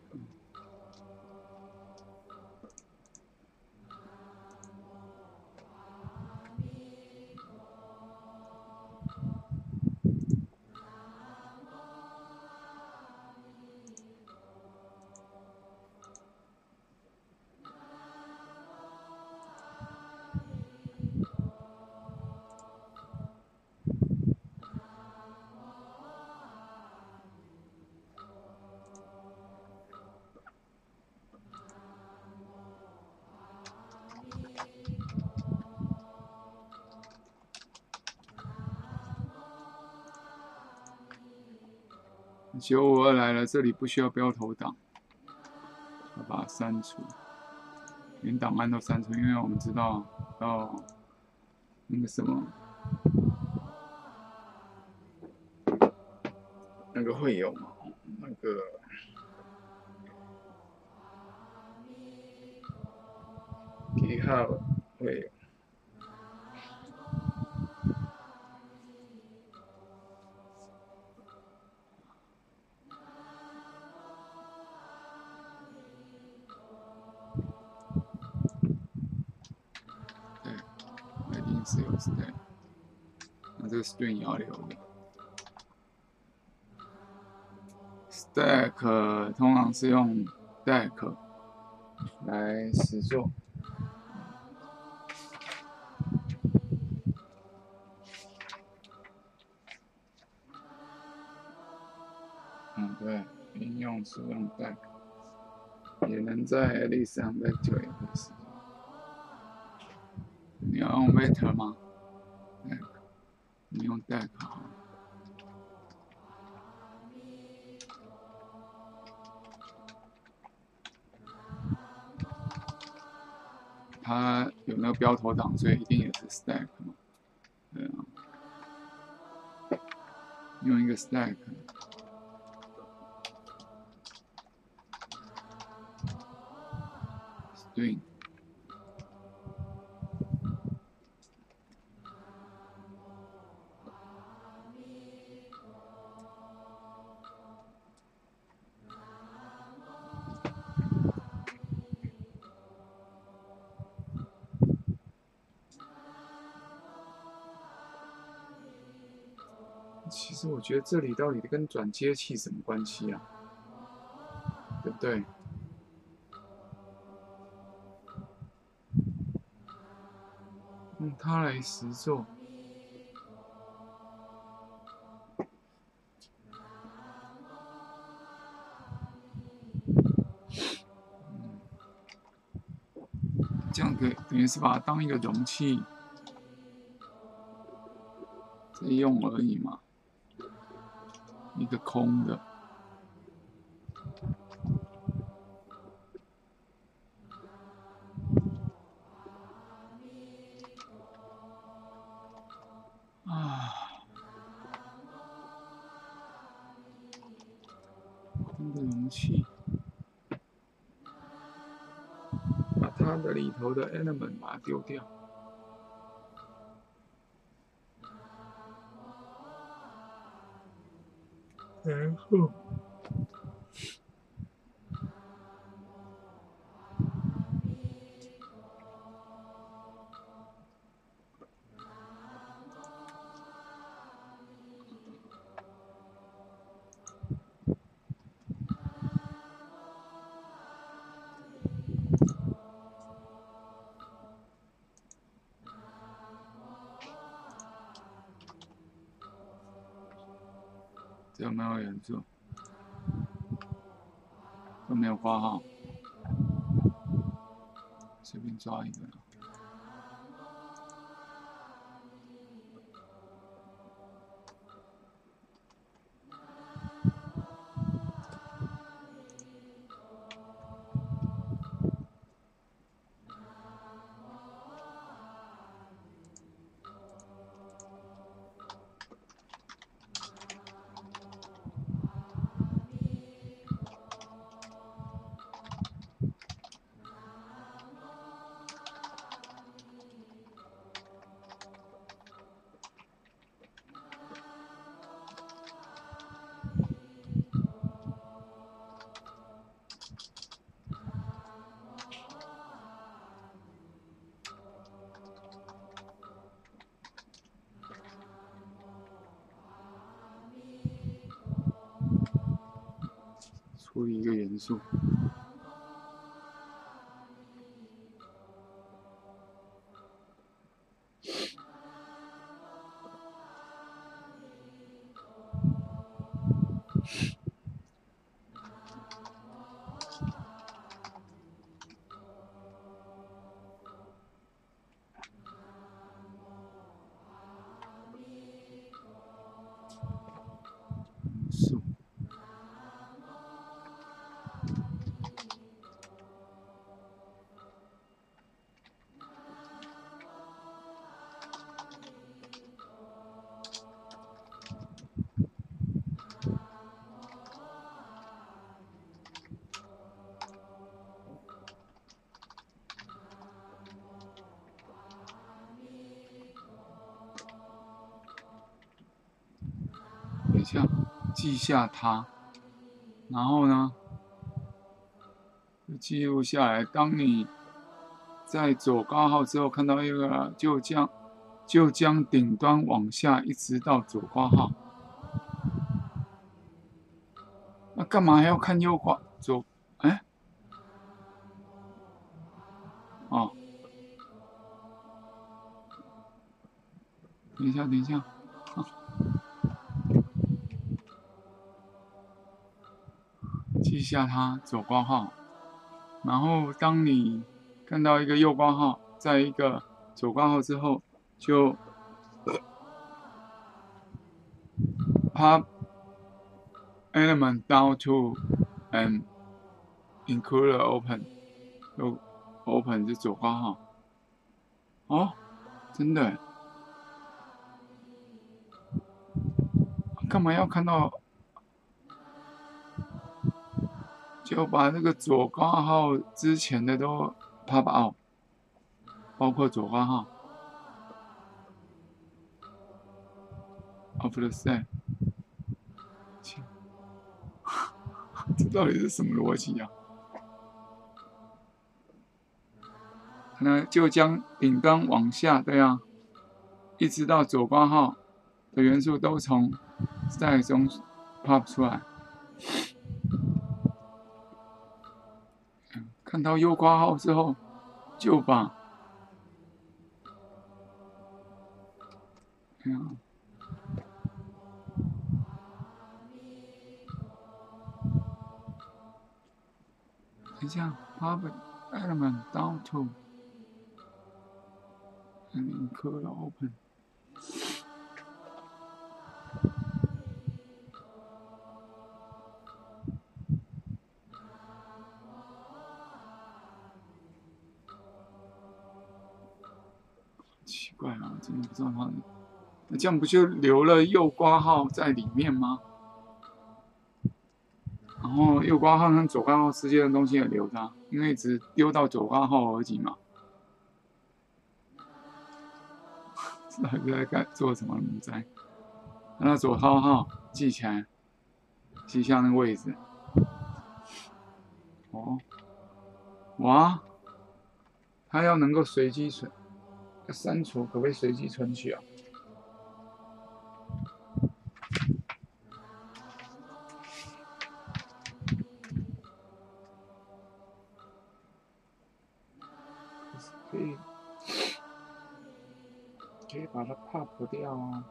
九五二来了，这里不需要标头档，我把它删除，连档案都删除，因为我们知道要那个什么，那个会有吗，那个 stack，那这个 string 也要留的。stack 通常是用 stack 来实做。嗯，对，应用是用 stack，也能在 list 上 vector 也可以使用。要用 meter 吗？你用 deck 好。有那个标头档，所以一定也是 stack 嘛。对啊。用一个 stack。对。觉得这里到底跟转接器什么关系啊？对不对？用它来实做。这样可等于是把它当一个容器在用而已嘛。一个空的。啊，空的容器，把它的里头的 element 把它丢掉。然后抓一个。多一个元素。等一下，记下它，然后呢，记录下来。当你在左挂号之后看到一个，就将就将顶端往下一直到左挂号。那干嘛还要看右挂左？哎，哦，等一下，等一下。记下它左挂号，然后当你看到一个右挂号，在一个左挂号之后，就 pop element down to an include open，就 open 是左挂号。哦，真的？干嘛要看到？就把那个左挂号之前的都 pop out，包括左挂号 of the set，这到底是什么逻辑呀？那就将顶端往下，对啊，一直到左挂号的元素都从 set 中 pop 出来。看到右挂号之后，就把，等一下，pop element down to and include open。啊，真的不知道他，那这样不就留了右挂号在里面吗？然后右挂号跟左挂号之间的东西也留着，因为只丢到左挂号而已嘛。到底在干做什么？你在？那左挂号记起来，记下那个位置。哦，哇，它要能够随机存，删除可不可以随机存取啊？可以，可以把它 pop 掉啊。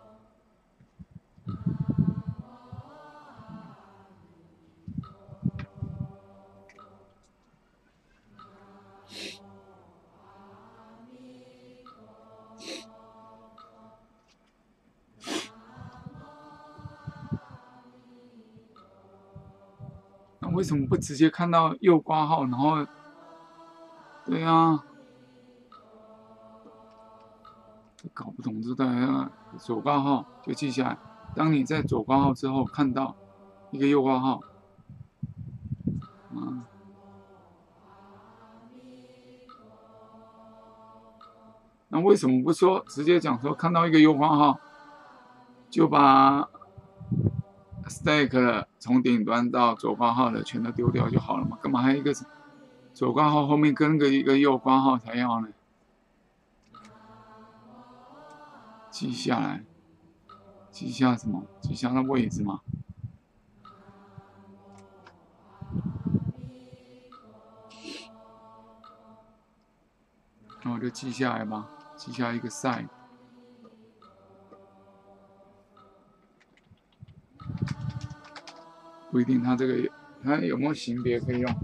什么不直接看到右挂号，然后？对啊，搞不懂这个左挂号就记下来。当你在左挂号之后看到一个右挂号，啊，那为什么不说直接讲说看到一个右挂号就把 stack 从顶端到左挂号的全都丢掉就好了嘛？干嘛还一个？左挂号后面跟个一个右挂号才要呢，记下来，记下什么？记下那位置嘛。那我就记下来吧，记下一个 side，不一定他这个他有没有型别可以用。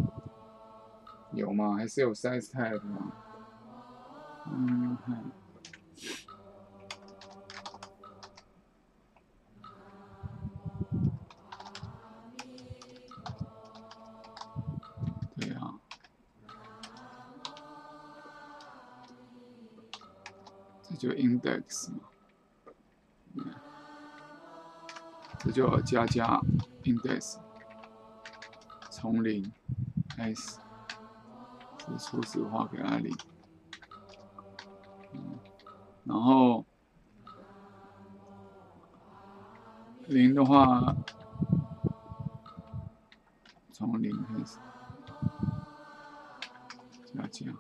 有吗？还是有 size type 吗？嗯，看。对啊。这就 index 嘛。这就加加 index，从零开始。初始化给阿里，然后零的话，从零开始加加，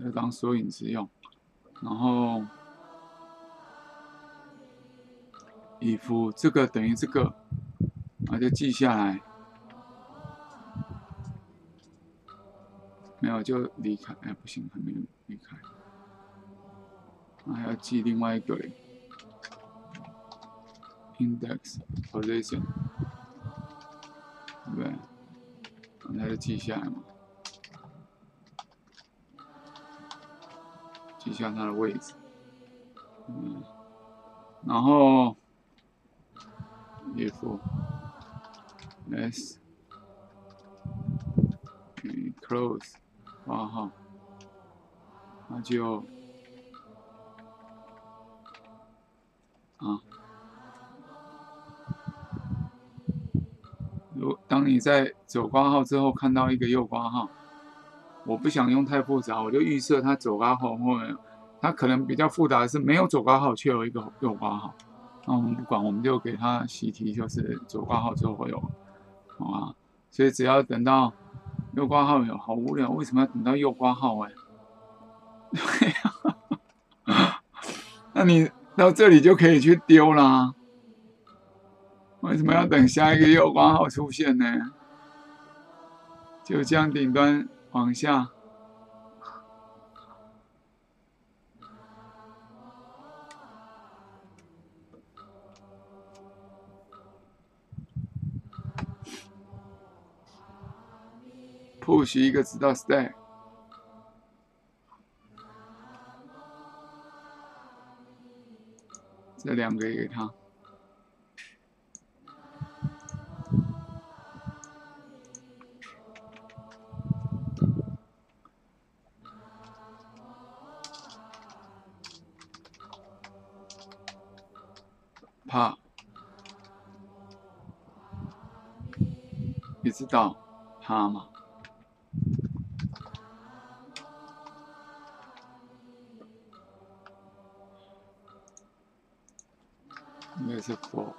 这当索引词用，然后 if 这个等于这个，那就记下来。没有就离开，哎不行，还没有离开，那还要记另外一个嘞，index position，对不对？刚才就记下来嘛，记下它的位置，嗯，然后 if s close。啊哈，那就啊，如当你在左挂号之后看到一个右挂号，我不想用太复杂，我就预设它左挂号后面，它可能比较复杂的是没有左挂号却有一个右挂号，那我们不管，我们就给它习题，就是左挂号之后会有，好吧？所以只要等到。右挂号有好无聊，为什么要等到右挂号哎？那你到这里就可以去丢啦。为什么要等下一个右挂号出现呢？就这样顶端往下。Push 一个直到 stay，这两个也给他，怕，你知道他吗？是 for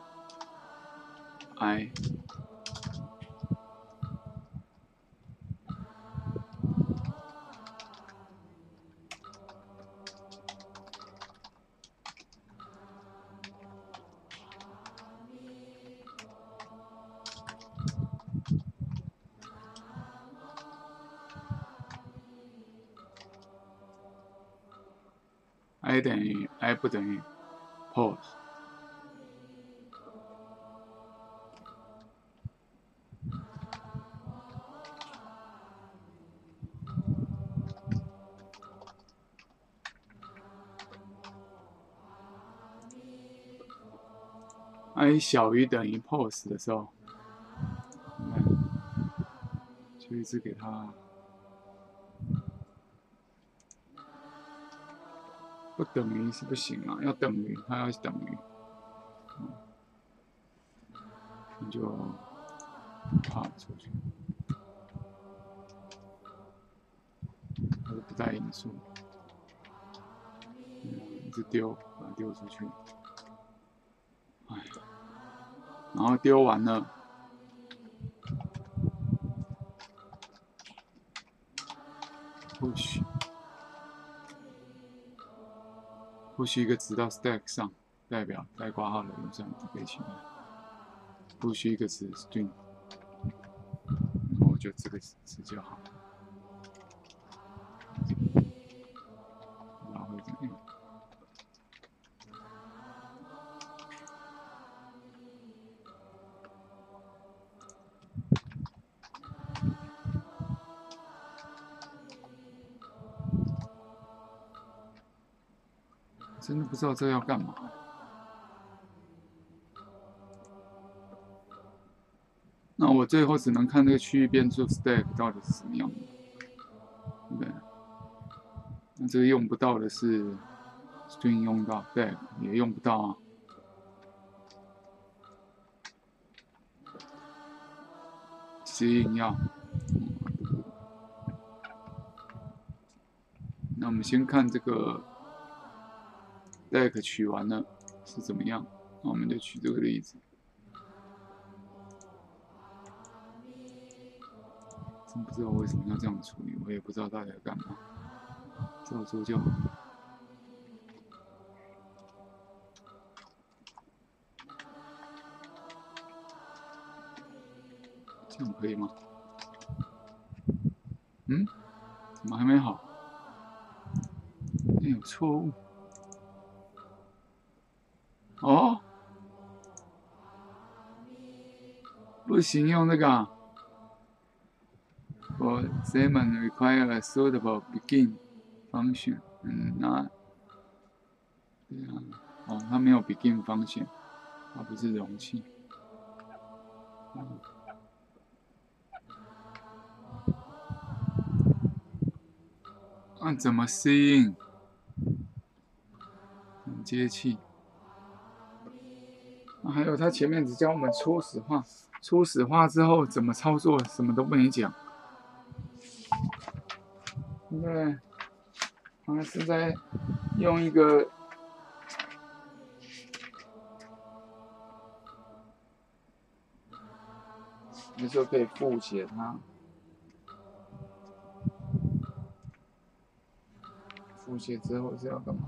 i。i 等于 i 不等于小于等于 pose 的时候，就一直给它。不等于是不行啊，要等于，它要等于，你就怕出去，它是不带因素，嗯，一直丢，把它丢出去，哎，然后丢完了，不许。不需一个值到 stack 上，代表该挂号的邮箱可以取代。不需一个值 string，然后就这个词就好。知道这要干嘛。那我最后只能看这个区域变数 stack 到底是什么样的，对那这个用不到的是 string 用到，stack 也用不到啊。指引要。那我们先看这个。Deck 取完了是怎么样？那我们就取这个例子。真不知道为什么要这样处理，我也不知道大家干嘛，照做就好。这样可以吗？嗯？怎么还没好？有错误。哦，不行，用那个。For Simon require a suitable begin function。嗯，那对啊，哦，它没有 begin function，它不是容器。那怎么适应？接气。还有他前面只教我们初始化，初始化之后怎么操作，什么都没讲。对，他是在用一个，你说可以复写它，复写之后是要干嘛？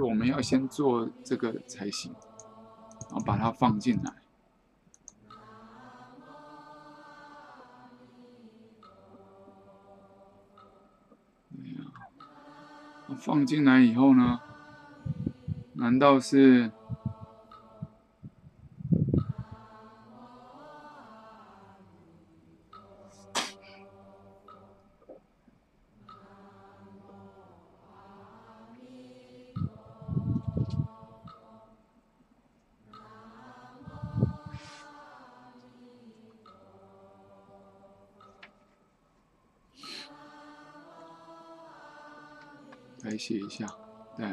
我们要先做这个才行，然后把它放进来。放进来以后呢？难道是？写一下，对。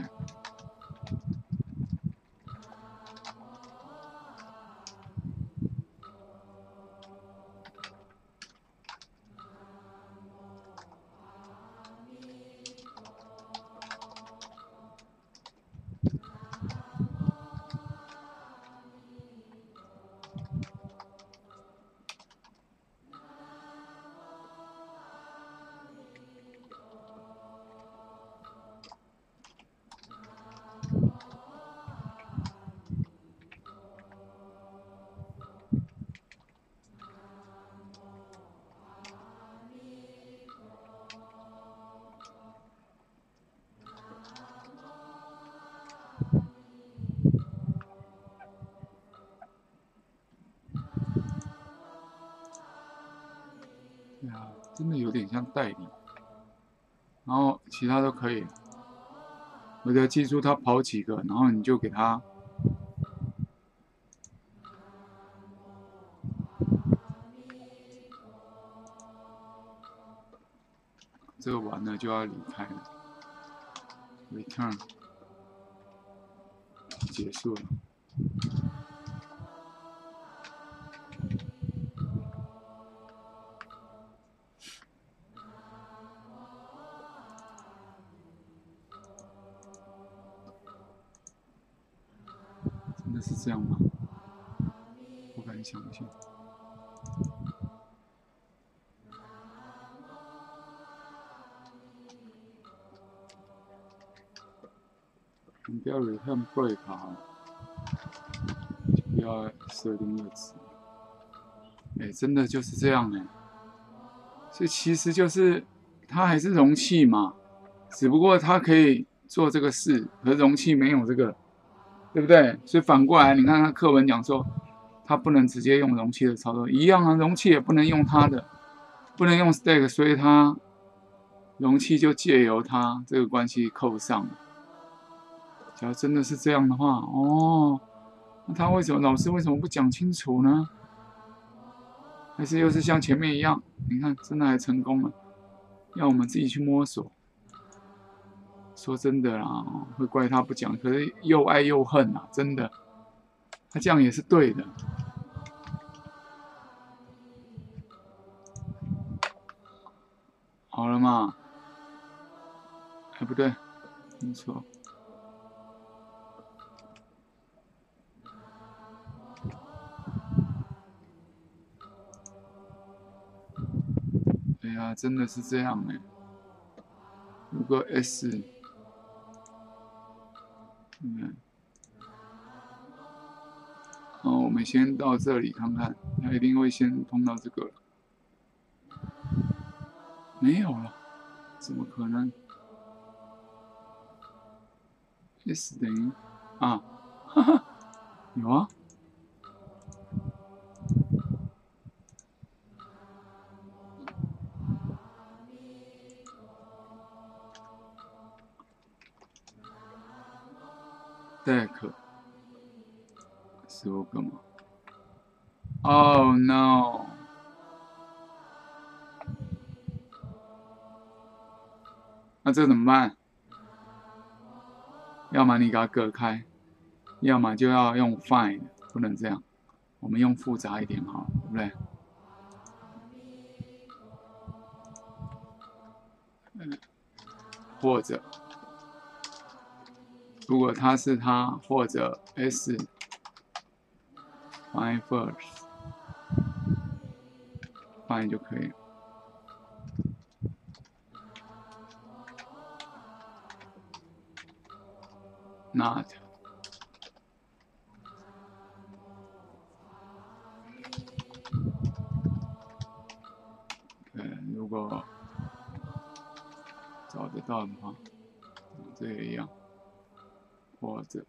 点像代理，然后其他都可以。我只要记住他跑几个，然后你就给他。这个完了就要离开了，return，结束了。Break 啊，不要设定位置。哎，真的就是这样哎。所以其实就是它还是容器嘛，只不过它可以做这个事，而容器没有这个，对不对？所以反过来，你看它课文讲说，它不能直接用容器的操作，一样啊，容器也不能用它的，不能用 stack，所以它容器就借由它这个关系扣上了。假如真的是这样的话，哦，那他为什么老师为什么不讲清楚呢？还是又是像前面一样？你看，真的还成功了，要我们自己去摸索。说真的啦，会怪他不讲，可是又爱又恨啊，真的。他这样也是对的。好了嘛？哎，不对，没错。哎呀，真的是这样哎。如果 S，嗯，好，我们先到这里看看，他一定会先碰到这个。没有了，怎么可能？S 等于啊，哈哈，有啊。Deck 十五个吗？Oh no！那这怎么办？要么你给它隔开，要么就要用 find，不能这样。我们用复杂一点哈，对不对？或者。如果他是他，或者 S find first find 就可以。Not 对，如果找得到的话，这也一样。或者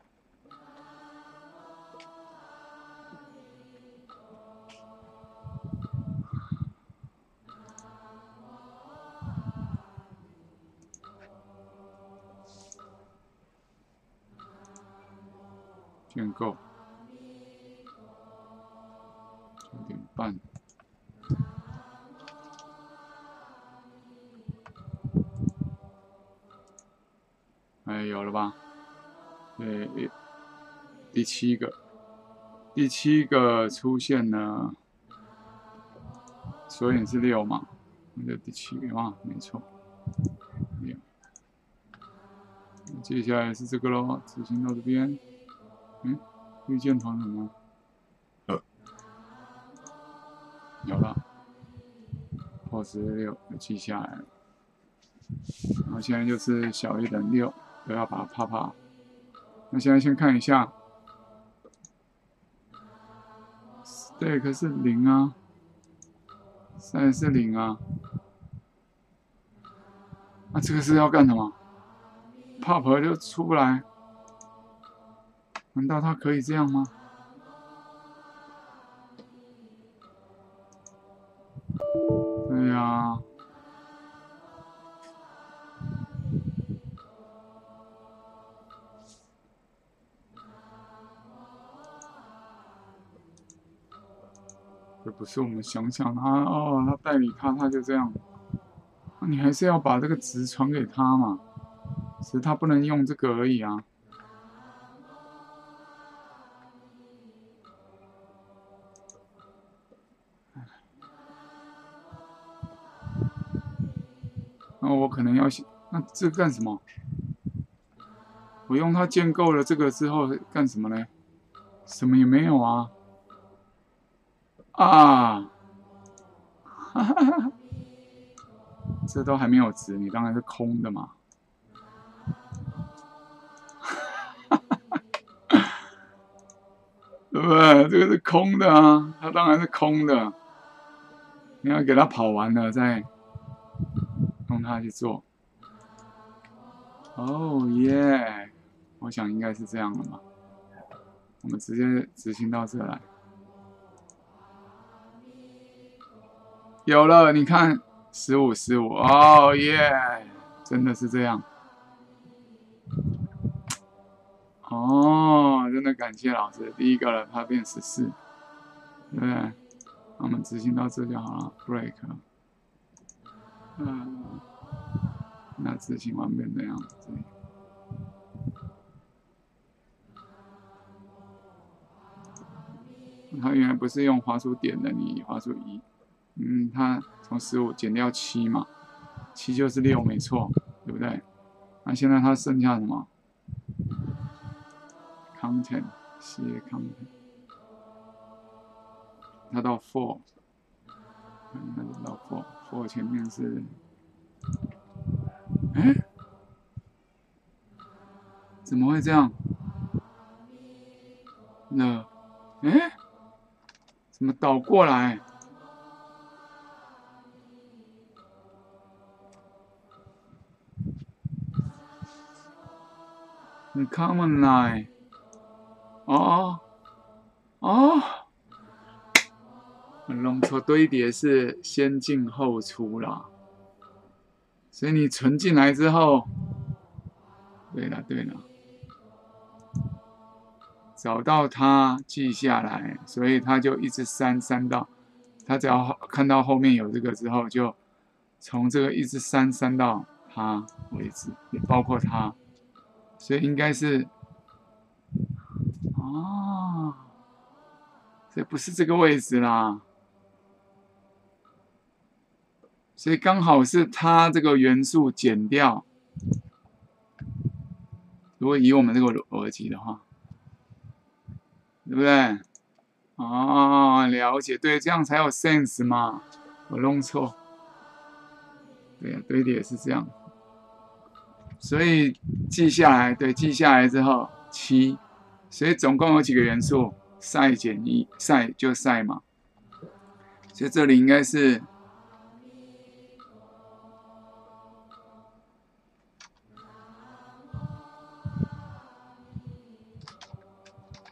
七个，第七个出现了，所以是六嘛？那就第七个嘛，没错，六。接下来是这个喽，执行到这边，嗯，绿箭头什么？呃，有了，pos 六记下来了。然后现在就是小于等于六，不要把它啪啪。那现在先看一下这个是零啊，三是零啊，那这个是要干什么？pop 就出不来，难道它可以这样吗？是我们想想他哦，他代理他，他就这样。你还是要把这个值传给他嘛，只是他不能用这个而已啊。那我可能要想，那这干什么？我用它建构了这个之后干什么呢？什么也没有啊。啊，哈哈哈！这都还没有值，你当然是空的嘛。哈哈哈！对不对？这个是空的啊，它当然是空的。你要给它跑完了再用它去做。哦耶！我想应该是这样了嘛。我们直接执行到这来。有了，你看，十五十五，哦耶，真的是这样。哦，真的感谢老师，第一个了，它变十四，对不对？我们执行到这就好了，break。嗯，那执行完变这样子。它原来不是用滑鼠点的，你滑鼠一。嗯，它从十五减掉七嘛，七就是六，没错，对不对？那现在它剩下什么？content 写 content，它到 four，那就到 four，four 前面是，哎，怎么会这样？那，哎，怎么倒过来 come nigh 哦哦，弄错堆叠是先进后出啦，所以你存进来之后，对了对了，找到它记下来，所以它就一直删删到，它只要看到后面有这个之后，就从这个一直删删到它为止，也包括它。所以应该是，哦，这不是这个位置啦，所以刚好是它这个元素减掉。如果以我们这个逻辑的话，对不对？哦，了解，对，这样才有 sense 嘛。我弄错，对呀，堆叠是这样。所以记下来，对，记下来之后七，所以总共有几个元素？赛减一，赛就赛嘛。所以这里应该是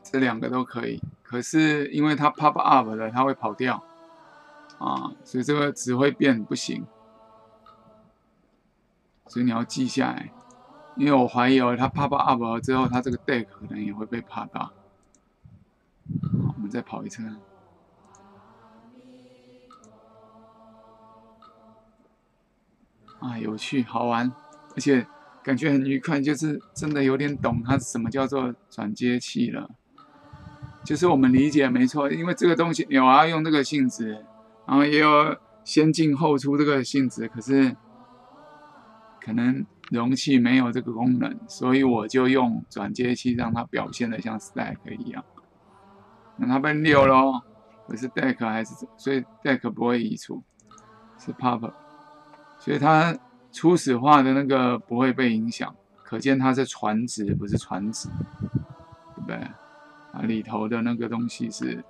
这两个都可以，可是因为它 pop up 了，它会跑掉啊，所以这个只会变，不行。所以你要记下来，因为我怀疑哦，他怕怕 up 了之后，他这个 deck 可能也会被怕到。我们再跑一次。啊，有趣，好玩，而且感觉很愉快，就是真的有点懂它什么叫做转接器了。就是我们理解没错，因为这个东西有要用这个性质，然后也有先进后出这个性质，可是可能容器没有这个功能，所以我就用转接器让它表现的像 stack 一样。那它变六喽，可是 deck 还是所以 deck 不会移除，是 pop，所以它初始化的那个不会被影响，可见它是传值不是传值，对不对？啊，里头的那个东西是，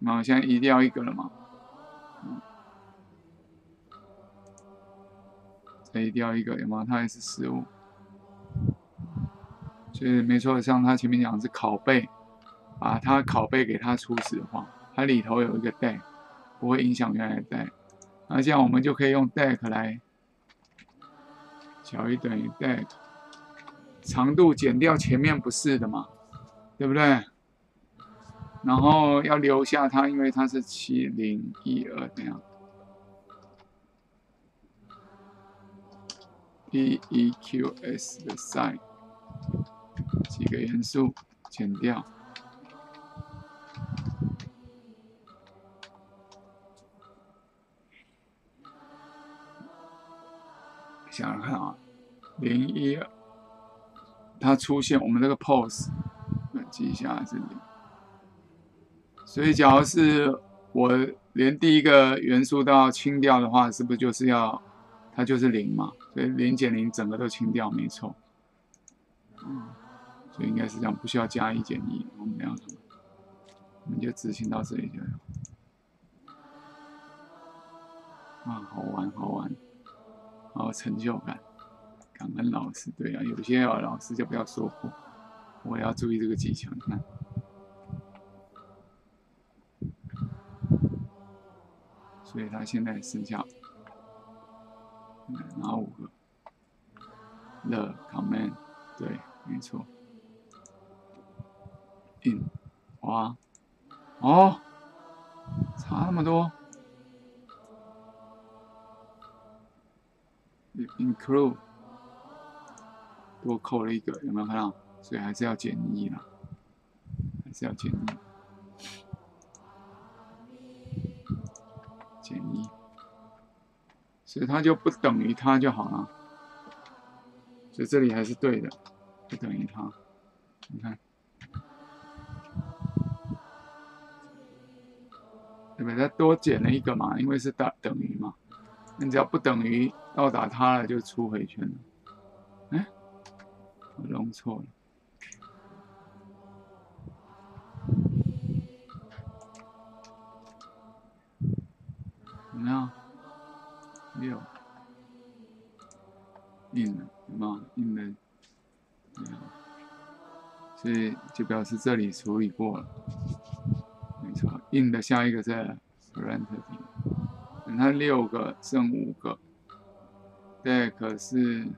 那现在移掉一个了嘛？再移掉一个，有吗？它还是失误。所以没错，像他前面讲是拷贝，把它拷贝给它初始化，它里头有一个 deck，不会影响原来的 deck。那这样我们就可以用 deck 来小于等于 deck。长度减掉前面不是的嘛，对不对？然后要留下它，因为它是七零一二这样。P E Q S 的 sign 几个元素减掉，想想看啊，零一。它出现，我们这个 pose，记一下这里。所以，假如是我连第一个元素都要清掉的话，是不是就是要它就是零嘛？所以零减零，整个都清掉，没错。嗯，所以应该是这样，不需要加一减一，我们这样，我们就执行到这里就有。啊，好玩，好玩，好成就感。感恩老师，对啊，有些啊老师就不要说破，我要注意这个技巧。你看，所以他现在剩下哪五个？The command，对，没错。in，哇，哦，差那么多。include。多扣了一个，有没有看到？所以还是要减一了，还是要减一，减一，所以它就不等于它就好了。所以这里还是对的，不等于它。你看，对不对？它多减了一个嘛，因为是等等于嘛。你只要不等于到达它了，就出回圈了。哎。我弄错了，怎么样？六，印了，什么？印了，没有，所以就表示这里处理过了，没错。印的下一个是 parentity，等它六个剩五个对，可是。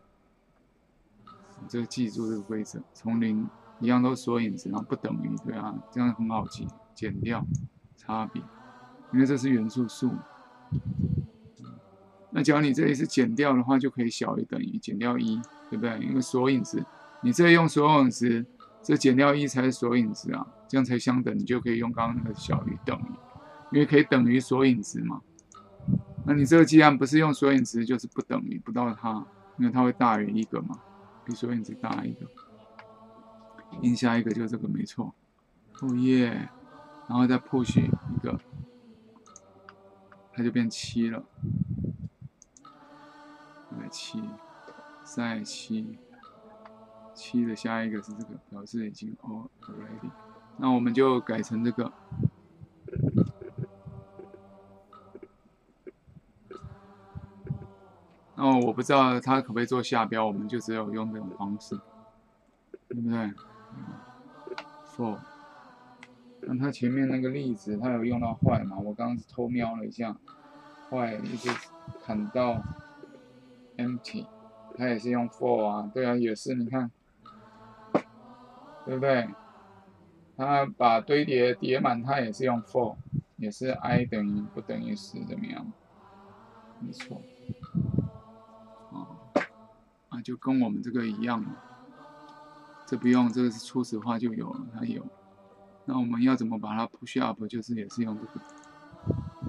你就记住这个规则，从零一样都索引值，然后不等于，对啊，这样很好记，减掉差别，因为这是元素数。那假如你这里是减掉的话，就可以小于等于减掉一，对不对？因为索引值，你这用索引值，这减掉一才是索引值啊，这样才相等，你就可以用刚刚那个小于等于，因为可以等于索引值嘛。那你这个既然不是用索引值，就是不等于不到它，因为它会大于一个嘛。比索引值大一个，印下一个就这个没错，哦耶，然后再 push 一个，它就变七了，来七，再七，七的下一个是这个，表示已经 all ready 那我们就改成这个。那，我不知道它可不可以做下标，我们就只有用这种方式，对不对？For，那它前面那个例子，它有用到坏嘛？我刚刚是偷瞄了一下，坏一直砍到 empty，它也是用 for 啊，对啊，也是，你看，对不对？它把堆叠叠满，它也是用 for，也是 i 等于不等于十怎么样？没错。啊，就跟我们这个一样。这不用，这个是初始化就有了，它有。那我们要怎么把它 push up？就是也是用这个，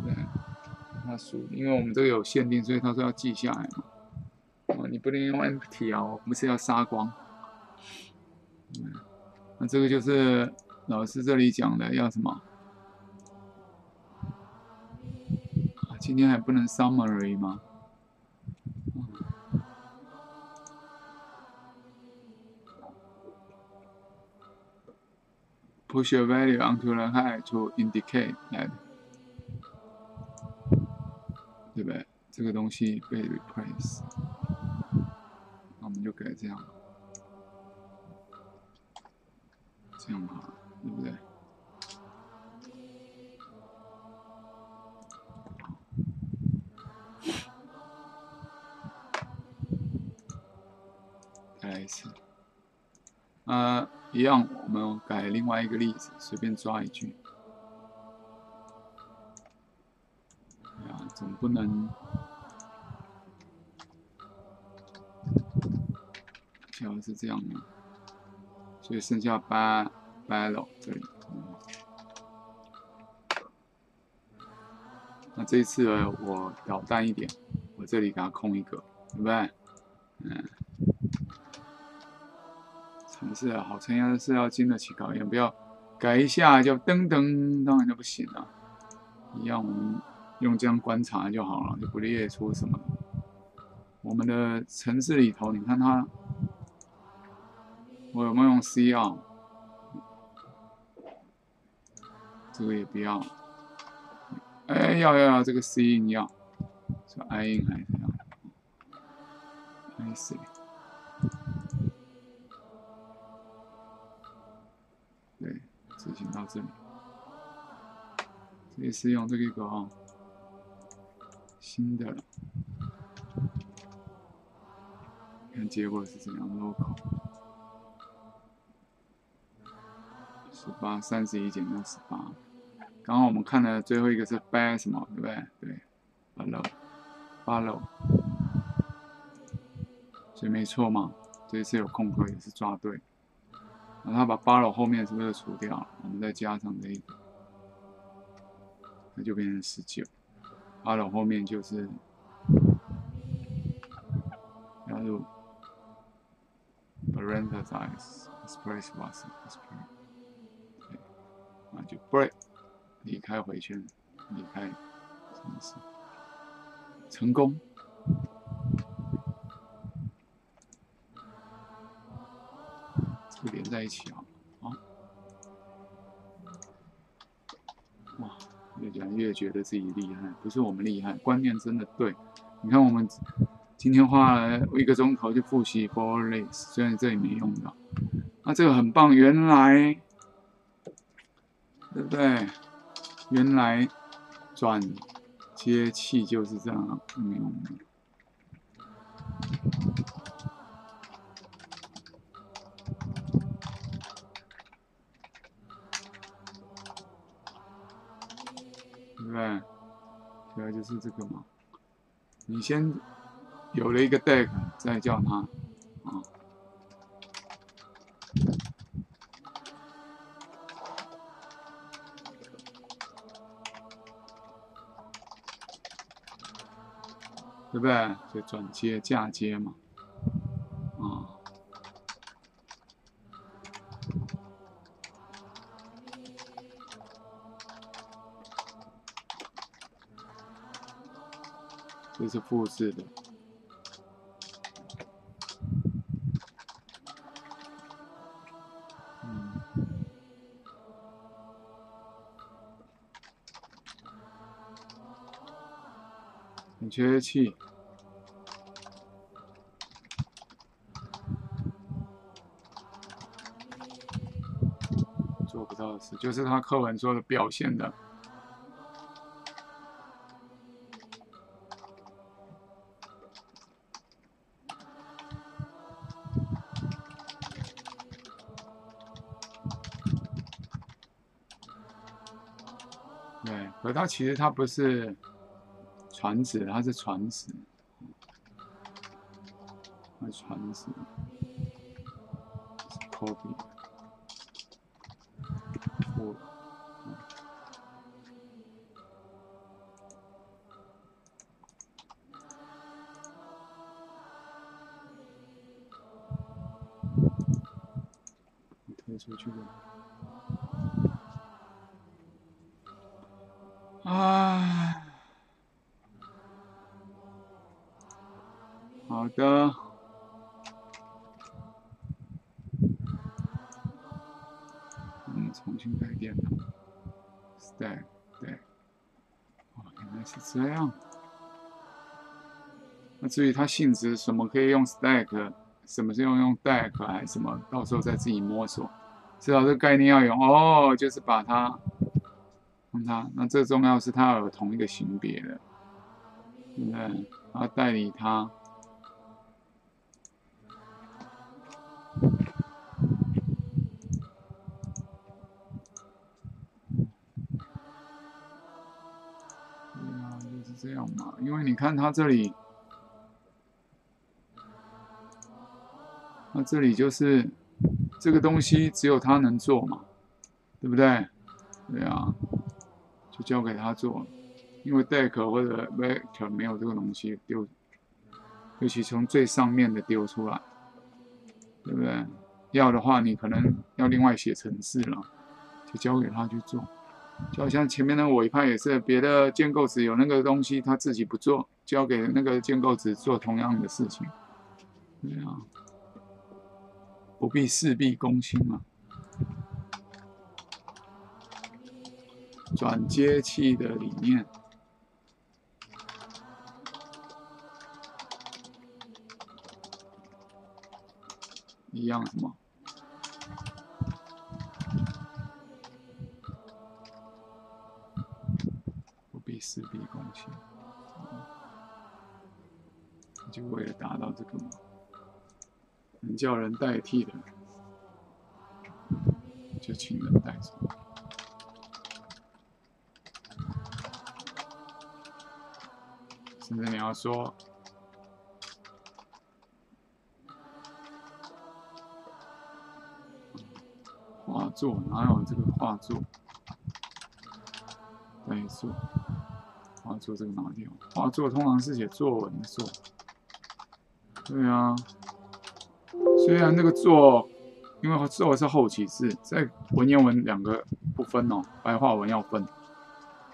对，它数，因为我们这个有限定，所以他说要记下来嘛。你不能用 empty 啊，我们是要杀光。那这个就是老师这里讲的要什么？啊，今天还不能 summary 吗？push a value onto the high to indicate that，对不对？这个东西被 replace，就改这样，这样好，对不对？再来一次，呃。一样，我们改另外一个例子，随便抓一句。哎呀，总不能像是这样的，所以剩下八八了这里。那这一次我捣蛋一点，我这里给它空一个，对不对？嗯。是啊，好成样是要经得起考验，不要改一下就噔噔，当然就不行了。一样，我们用这样观察就好了，就不列出什么。我们的城市里头，你看它，我有没有用 C 啊？这个也不要。哎，要要要，这个 C 音要，是 I 音还是怎样？I C。对执行到这里，这里是用这个一个啊，新的了，看结果是怎样？local 十八三十一减掉十八，刚刚我们看的最后一个是 by 什么？对不对？对，follow，follow，所以没错嘛，这一次有空格也是抓对。然后他把八楼后面是不是除掉？我们再加上这个，那就变成十九。八楼后面就是加入 parenthesize express was express，那就 break 离开回圈，离开城市，成功。连在一起啊！啊，哇，越讲越觉得自己厉害，不是我们厉害，观念真的对。你看，我们今天花了一个钟头就复习 for this，虽然这里没用到，那这个很棒。原来，对不对？原来转接器就是这样用的。对，主要就是这个嘛。你先有了一个 deck，再叫它啊。对不对？就转接、嫁接嘛。啊这是复制的，冷却器，做不到的事，就是他课文说的表现的。对，可他其实他不是传子，它是传子。还传是 copy 我推出去吧。至于它性质，什么可以用 Stack，什么是用用 Deck，还是什么，到时候再自己摸索。至少这个概念要有哦，就是把它。他那最重要是他要有同一个型别的，对不对？然后代理他，对啊，就是这样嘛。因为你看他这里，那这里就是这个东西只有他能做嘛，对不对？对啊。就交给他做，因为 deck 或者 vector 没有这个东西丢，尤其从最上面的丢出来，对不对？要的话，你可能要另外写程式了，就交给他去做。就好像前面的尾派也是，别的建构子有那个东西，他自己不做，交给那个建构子做同样的事情，对啊，不必事必躬亲嘛。转接器的理念一样什么？叫人代替的，就请人代做。甚至你要说画作，哪有这个画作？对，作画作这个哪里有？画作通常是写作文的作。对啊，虽然那个作，因为作是后起字，在文言文两个不分哦，白话文要分。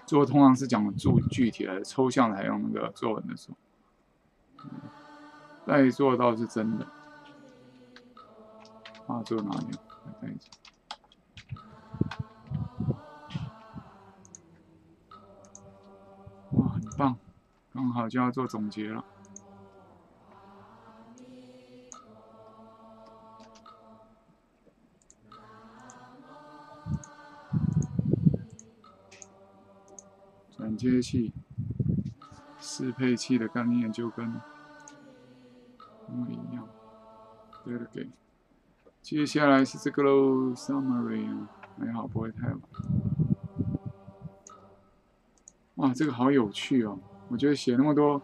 作通常是讲注具体的，抽象的还用那个作文的时候，代做倒是真的。画作哪里有？代做。哇，很棒，刚好就要做总结了。接器、适配器的概念就跟一模一样。对了，给。接下来是这个喽，summary 啊，还好不会太晚。哇，这个好有趣哦！我觉得写那么多，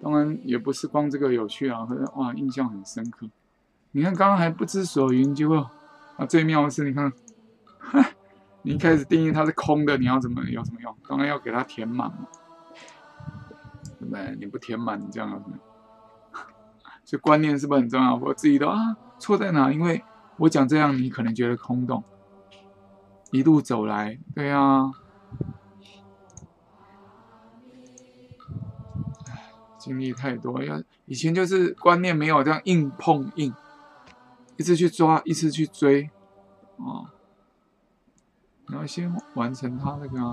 当然也不是光这个有趣啊，可是哇，印象很深刻。你看刚刚还不知所云，结果啊，最妙的是你看。你一开始定义它是空的，你要怎么有什么用？当然要给它填满嘛，对不对？你不填满，你这样有什么？所以观念是不是很重要？我自己都啊，错在哪？因为我讲这样，你可能觉得空洞。一路走来，对啊，经历太多，要以前就是观念没有这样硬碰硬，一直去抓，一直去追，啊。你要先完成它那个，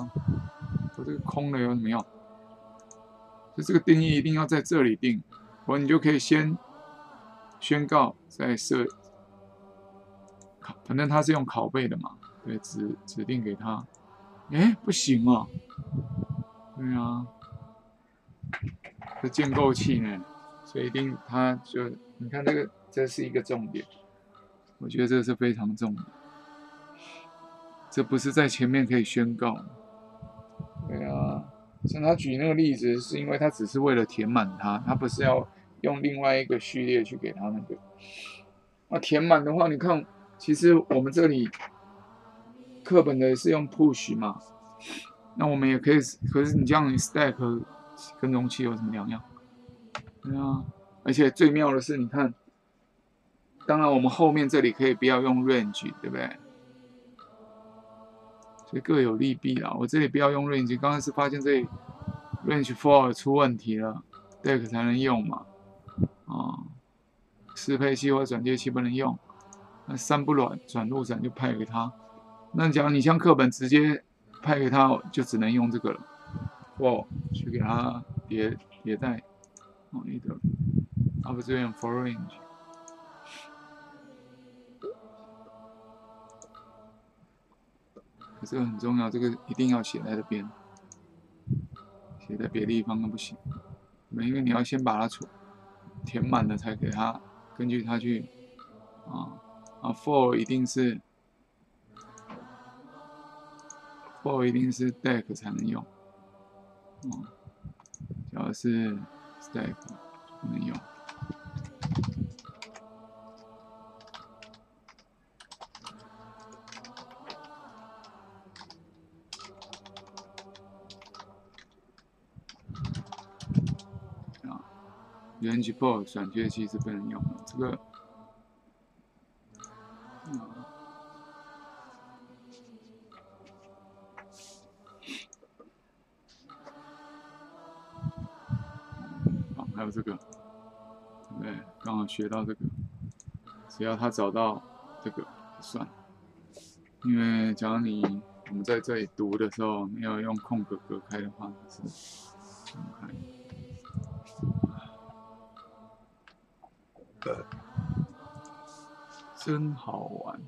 我这个空的有什么用？就这个定义一定要在这里定，我你就可以先宣告再设考，反正它是用拷贝的嘛，对，指指定给他。哎，不行啊，对啊，这建构器呢，所以一定它就你看这个，这是一个重点，我觉得这个是非常重。这不是在前面可以宣告，对啊，像他举那个例子，是因为他只是为了填满它，他不是要用另外一个序列去给他那个。那填满的话，你看，其实我们这里课本的是用 push 嘛，那我们也可以，可是你这样 stack 跟容器有什么两样？对啊，而且最妙的是，你看，当然我们后面这里可以不要用 range，对不对？所以各有利弊啦。我这里不要用 range，刚开始发现这里 range four 出问题了，deck 才能用嘛。啊，适配器或转接器不能用，那三不软转录伞就派给他。那假如你像课本直接派给他，就只能用这个了。for 去给他叠叠代。哦，你的 observation for range，这个很重要，这个一定要写在这边，写在别的地方都不行。因为你要先把它出填满了，才给它根据它去啊啊 for 一定是 for 一定是 deck 才能用，哦，主要是。stack 不能用。Range b o r 转接器是不能用的，这个还有。这个，对，刚好学到这个，只要他找到这个算了。因为假如你我们在这里读的时候没有用空格隔开的话，是分开。真好玩，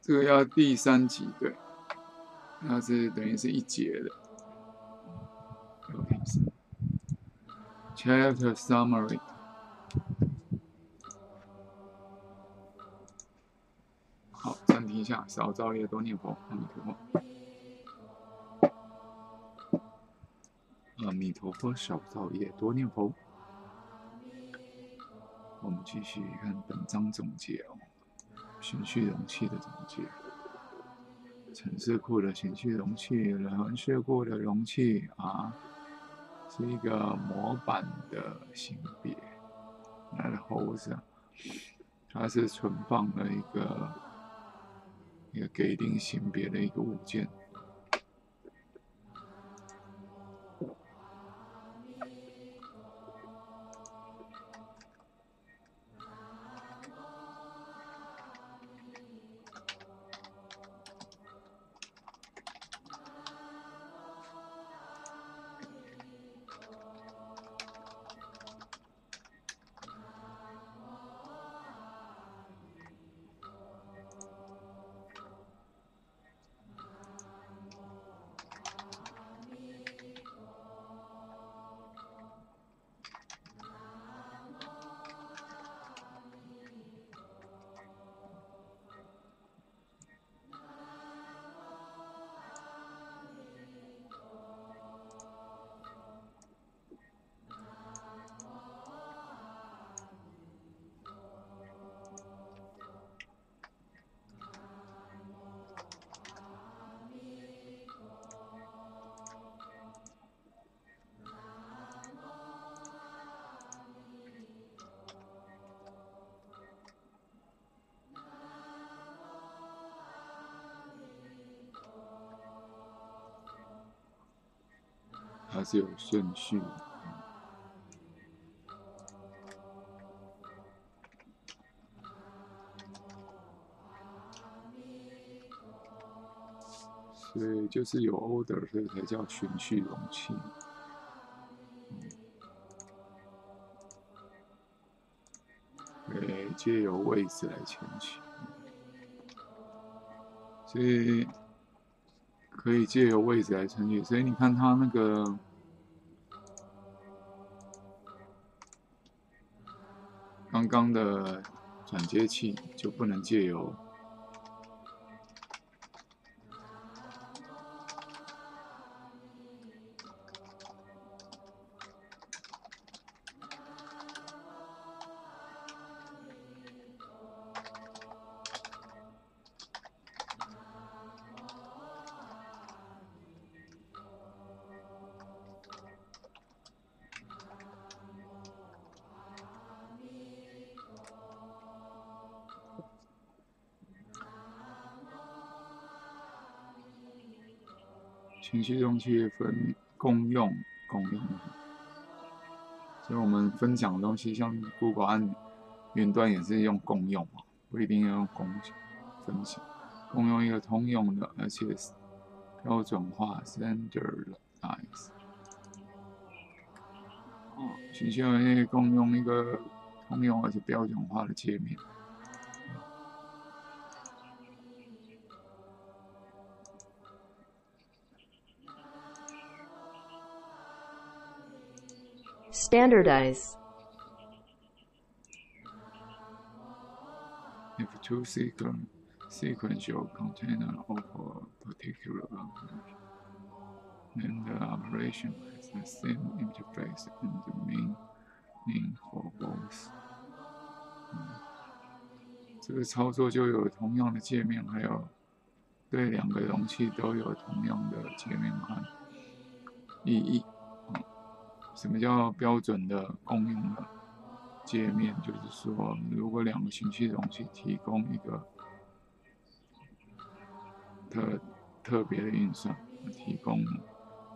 这个要第三集对，那是等于是一节的。Chapter summary。好，暂停一下，少造业，多念佛，阿弥陀佛。阿弥陀佛，少造业，多念佛。我们继续看本章总结哦，循序容器的总结。城市库的循序容器，人事库的容器啊。是一个模板的型别，然后是，它是存放了一个一个给定型别的一个物件。是有顺序，所以就是有 order，所以才叫循序容器。嗯对，借由位置来前取，所以可以借由位置来成取。所以你看它那个。刚的转接器就不能借由情绪容器分公用、共用。所以我们分享的东西，像 Google 云端也是用共用嘛，不一定要用共享分享。共用一个通用的，而且是标准化 （standardized）。哦，情绪容器共用一个通用而且标准化的界面。Standardize. If two sequence, sequential container of a particular then the operation has the same interface and the meaning for both. 这个操作就有同样的界面，还有对两个容器都有同样的界面和意义。 什么叫标准的共用的界面？就是说，如果两个星期容器提供一个特特别的运算提供，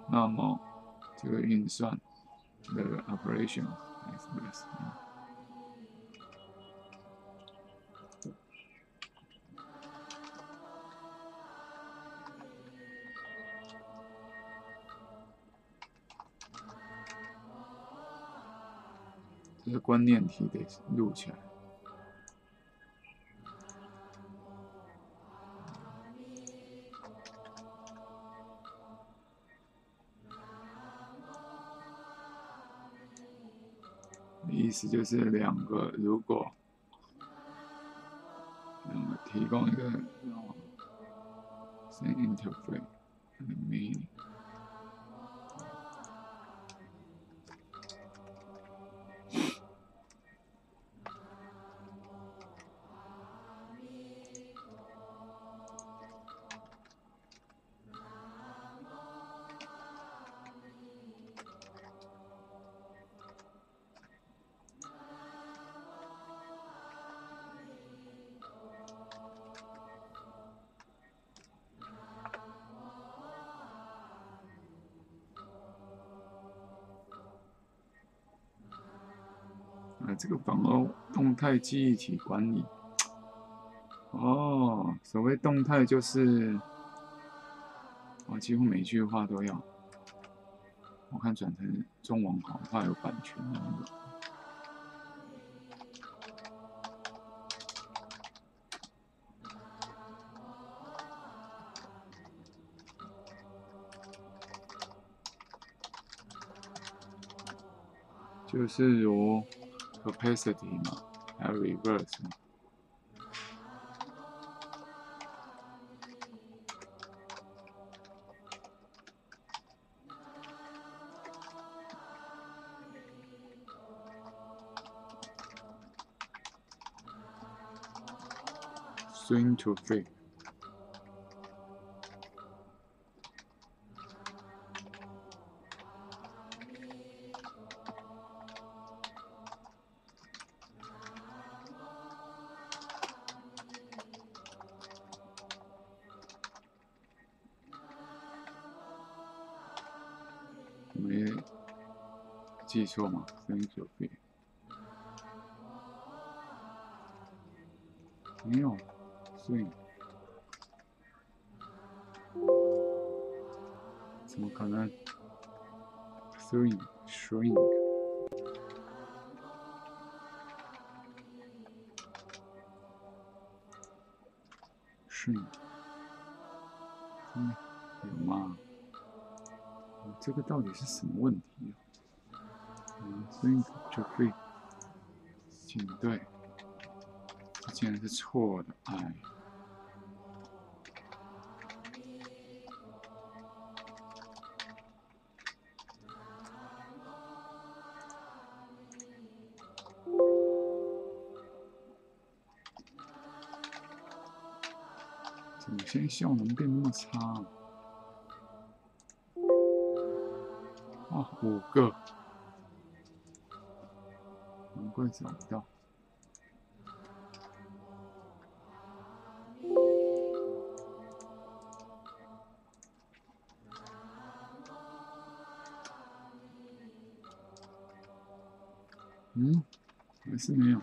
那么这个运算的 operation，。这个观念题得录起来。意思就是两个，如果那么提供一个 same interface and meaning。动态记忆体管理。哦，所谓动态就是，我几乎每句话都要。我看转成中文好，怕有版权的那个。就是如。capacity 嘛，还有 reverse 嘛。swing to fake。记错吗？三九倍，没有，所以怎么可能？Three shrink，是，嗯，有吗？这个到底是什么问题？所以就会请对，这竟然是错的，哎，怎么现在效能变那么差？啊，五个。quoi, c'est bizarre. Mmh. Ouais, c'est meilleur.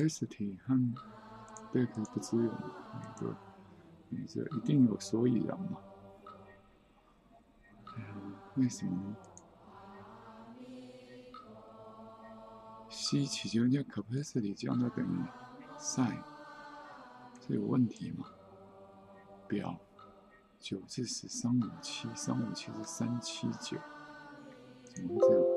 capacity 和 back 不只有一个，你这一定有所以然嘛？为什么呢？西起就人家 capacity 降到等于 sin，这有问题吗？表九至十三五七，三五七是三七九，怎么会这样？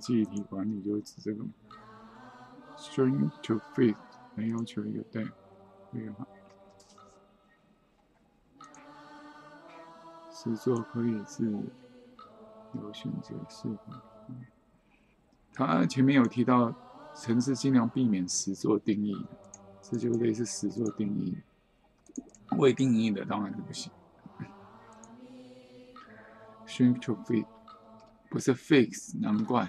记忆体管理就是指这个 string to fit，没要求一个代变化。实作可以自由选择是否。他前面有提到，城市尽量避免实作定义，这就类似实作定义，未定义的当然是不行。string to fit。不是 fix，难怪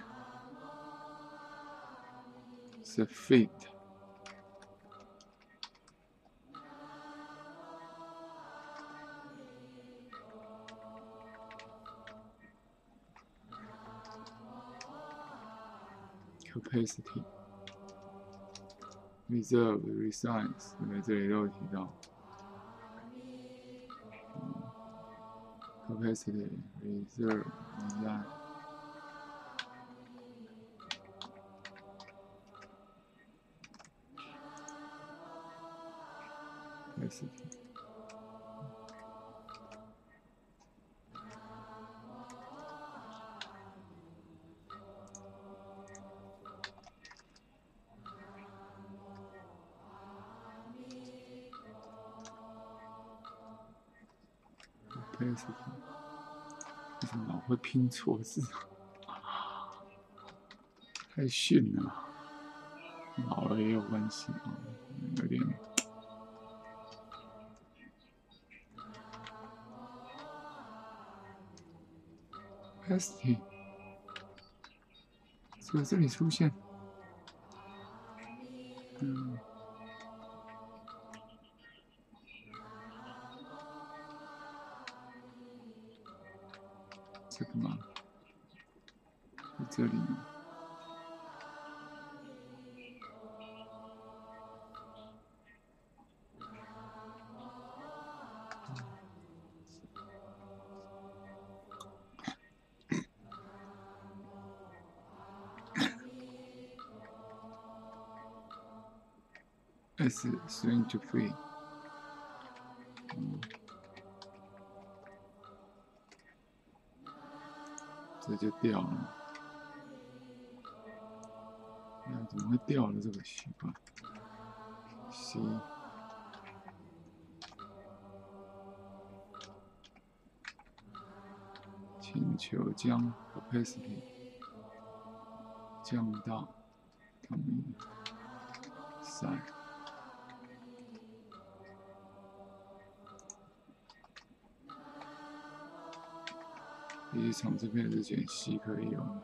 是 fit。capacity、reserve、resize，在这里都有提到。capacity、reserve、resize。 事情。为什么老会拼错字？太逊了，老了也有关系啊，有点。s t 所以这里出现 swing to free，嗯，这就掉了。那怎么会掉了？这个习惯，C，请求将 capacity 降到同一三。场这边之前 C 可以用。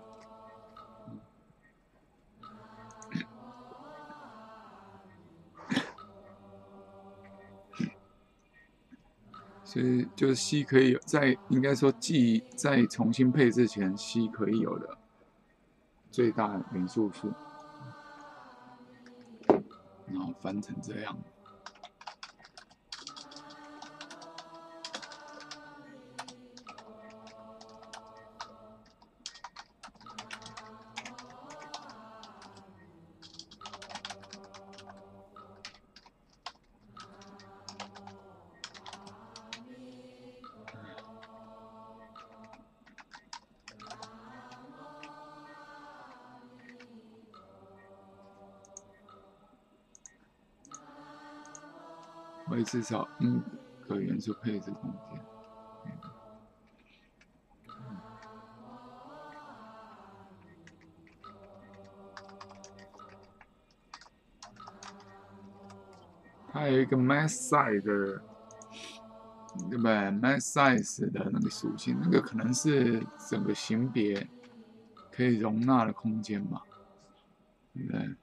所以就是 C 可以有在应该说 G 在重新配置前 C 可以有的最大元素数，然后翻成这样。至少 n 个元素配置空间。它有一个 mass size 的，对不对？mass size 的那个属性，那个可能是整个型别可以容纳的空间吧，对不对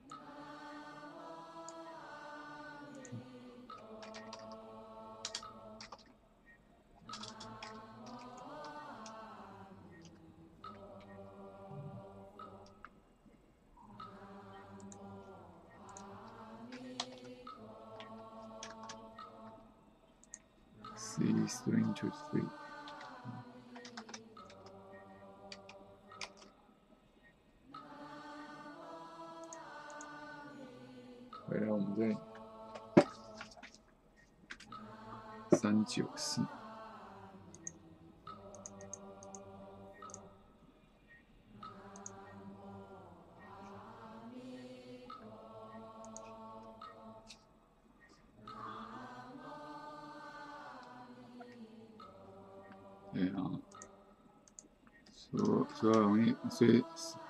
所以，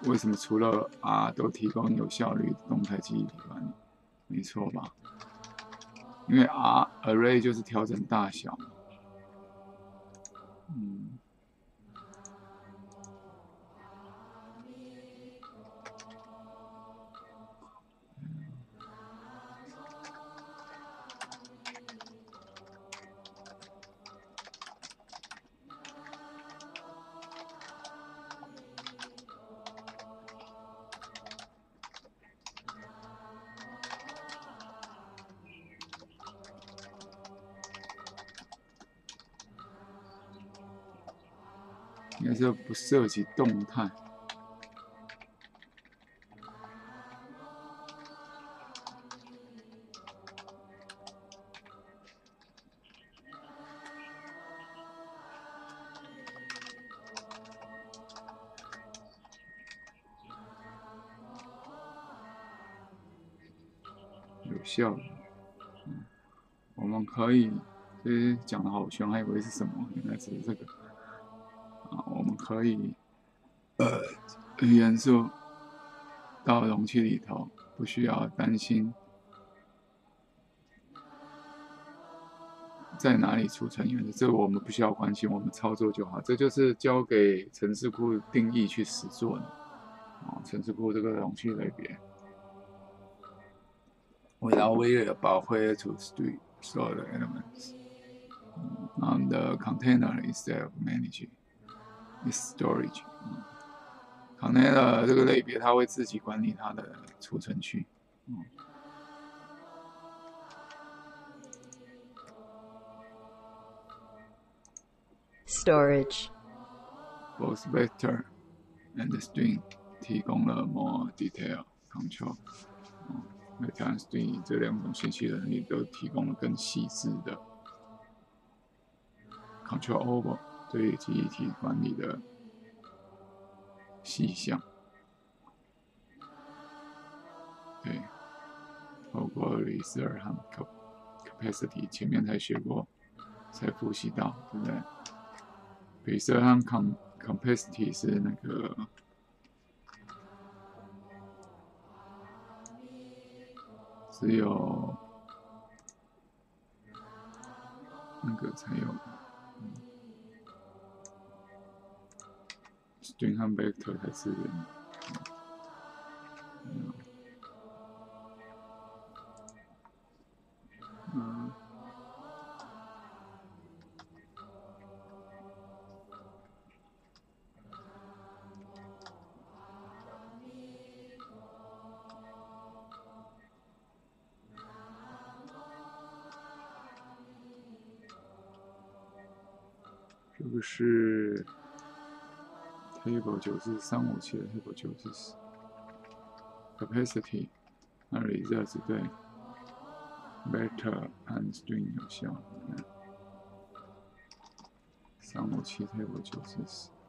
为什么除了 R 都提供有效率的动态记忆体管理？没错吧？因为 R Array 就是调整大小。涉及动态，有效。我们可以，这讲的好凶，还以为是什么，原来只是这个。可以，呃，元素到容器里头，不需要担心在哪里储存员素，这我们不需要关心，我们操作就好。这就是交给城市库定义去实做的，啊、城市库这个容器类别。Without where 保护 to store the elements on the container instead of managing. is storage。嗯，container 这个类别，它会自己管理它的储存区。嗯。 storage, both vector and string 提供了 more detail control。嗯，vector 和 string 这两种信息能力都提供了更细致的 control over 对，记忆体管理的细项。对，包括 research 和 capacity 前面才学过，才复习到，对不对？research 和 com- capacity 是那个。只有。那个才有。，string 和 vector 才是九四三五七的 table 九四 capacity，那 reserve 对 vector and string 有效。三五七 table 九四四。reserve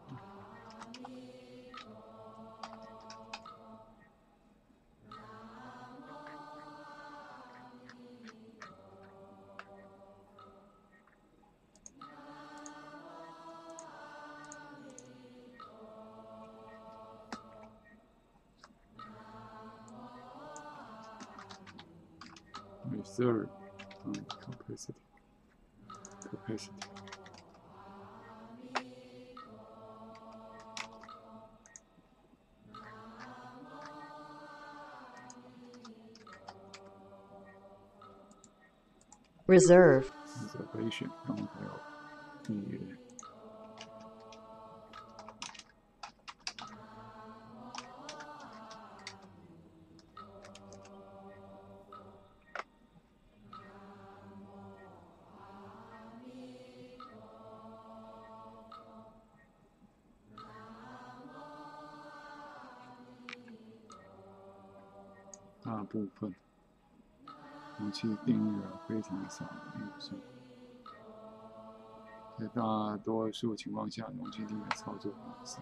，reserve, 了非常少的运算，在大多数情况下，容器定义操作很少。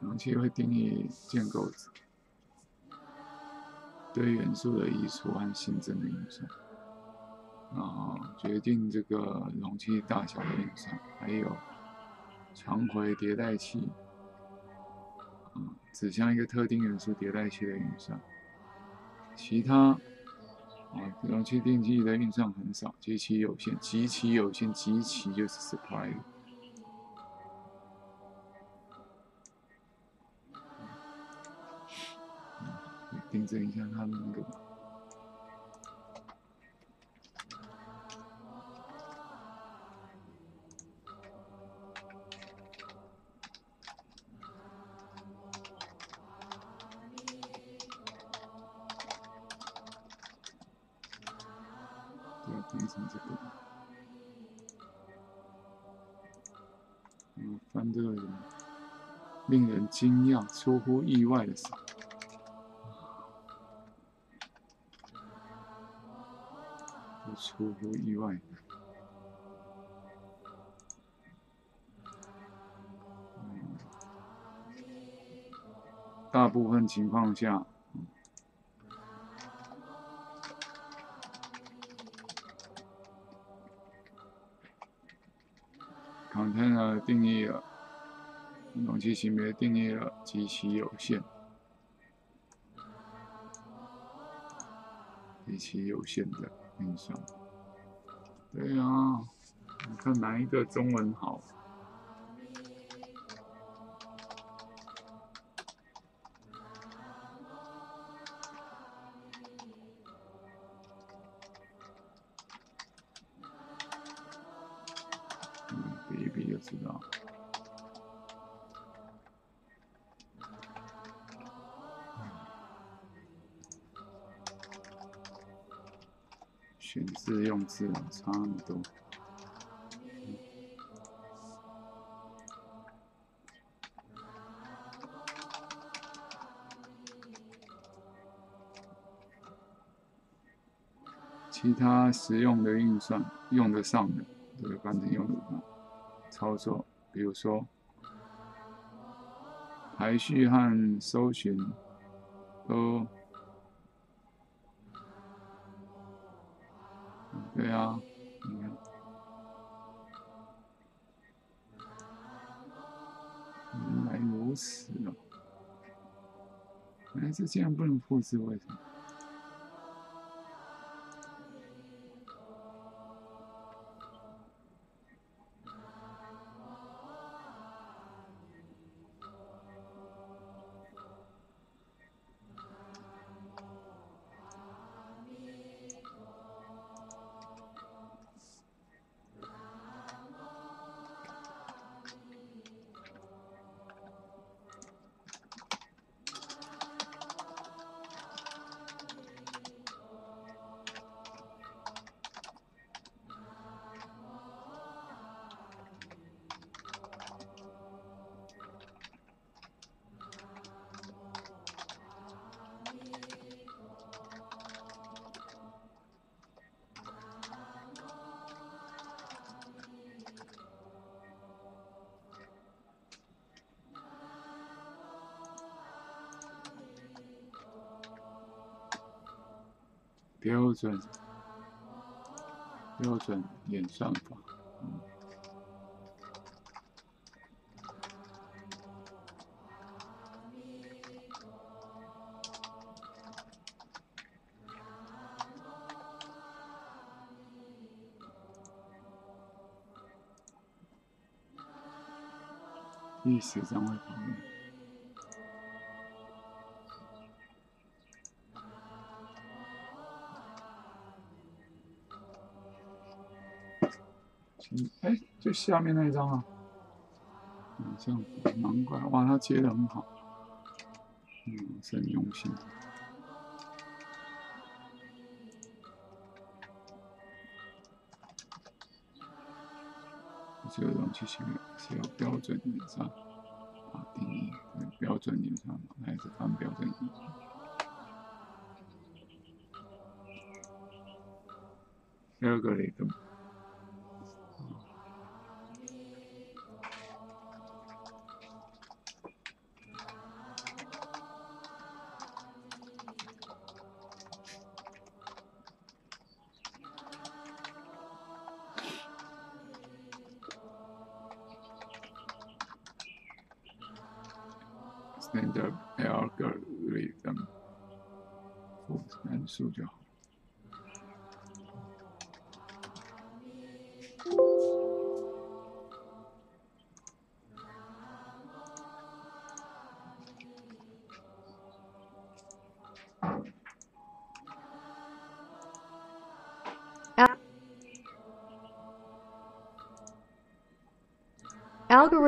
容器会定义建构子。对元素的移除和新增的运算，然后决定这个容器大小的运算，还有传回迭代器，嗯，指向一个特定元素迭代器的运算。其他，啊，容器定义的运算很少，极其有限，极其有限，极其就是 supply。订正一下他们那个。出乎意外的少。出乎意外。大部分情况下，机器型别定义了极其有限。极其有限的运算。对啊，你看哪一个中文好？字差那么多。其他实用的运算用得上的，这个反正用得上操作，比如说排序和搜寻都，这竟然不能复制，为什么？准标准演算法，嗯，第十章会讨论。下面那一张啊，嗯，这样子，难怪，哇，他接的很好，嗯，是很用心。这个东西是是要标准演算法定义，标准演算法还是反标准演算法？algorithm。standard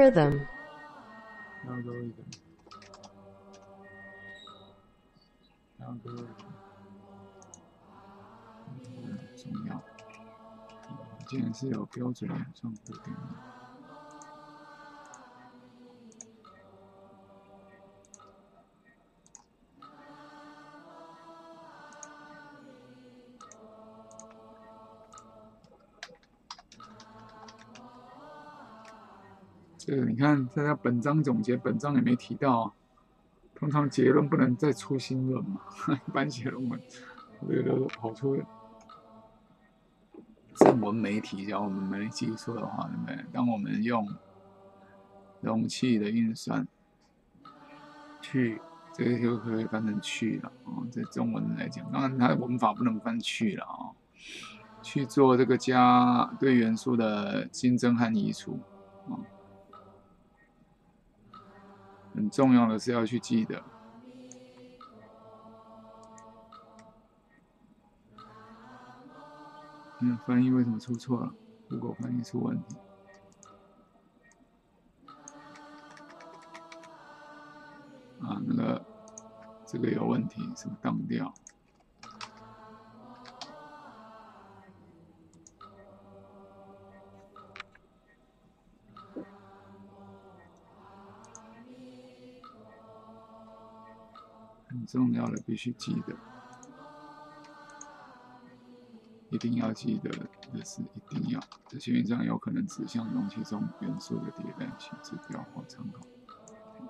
Algorithm. algorithm algorithm 嗯重要。嗯既然是有标准上固定的，你看，这叫本章总结，本章也没提到。通常结论不能再出新论嘛，一般写论文，这个跑出正文媒体，假如我们没记错的话，对不对？当我们用容器的运算去，这个就可以翻成去了哦。在中文来讲，当然它文法不能翻去了啊、去做这个加对元素的新增和移除啊。重要的是要去记得，嗯，翻译为什么出错了？如果翻译出问题。啊，那个，这个有问题，什么当掉？重要的，必须记得，一定要记得的是，一定要这些运算有可能指向容器中元素的迭代性指标或参考，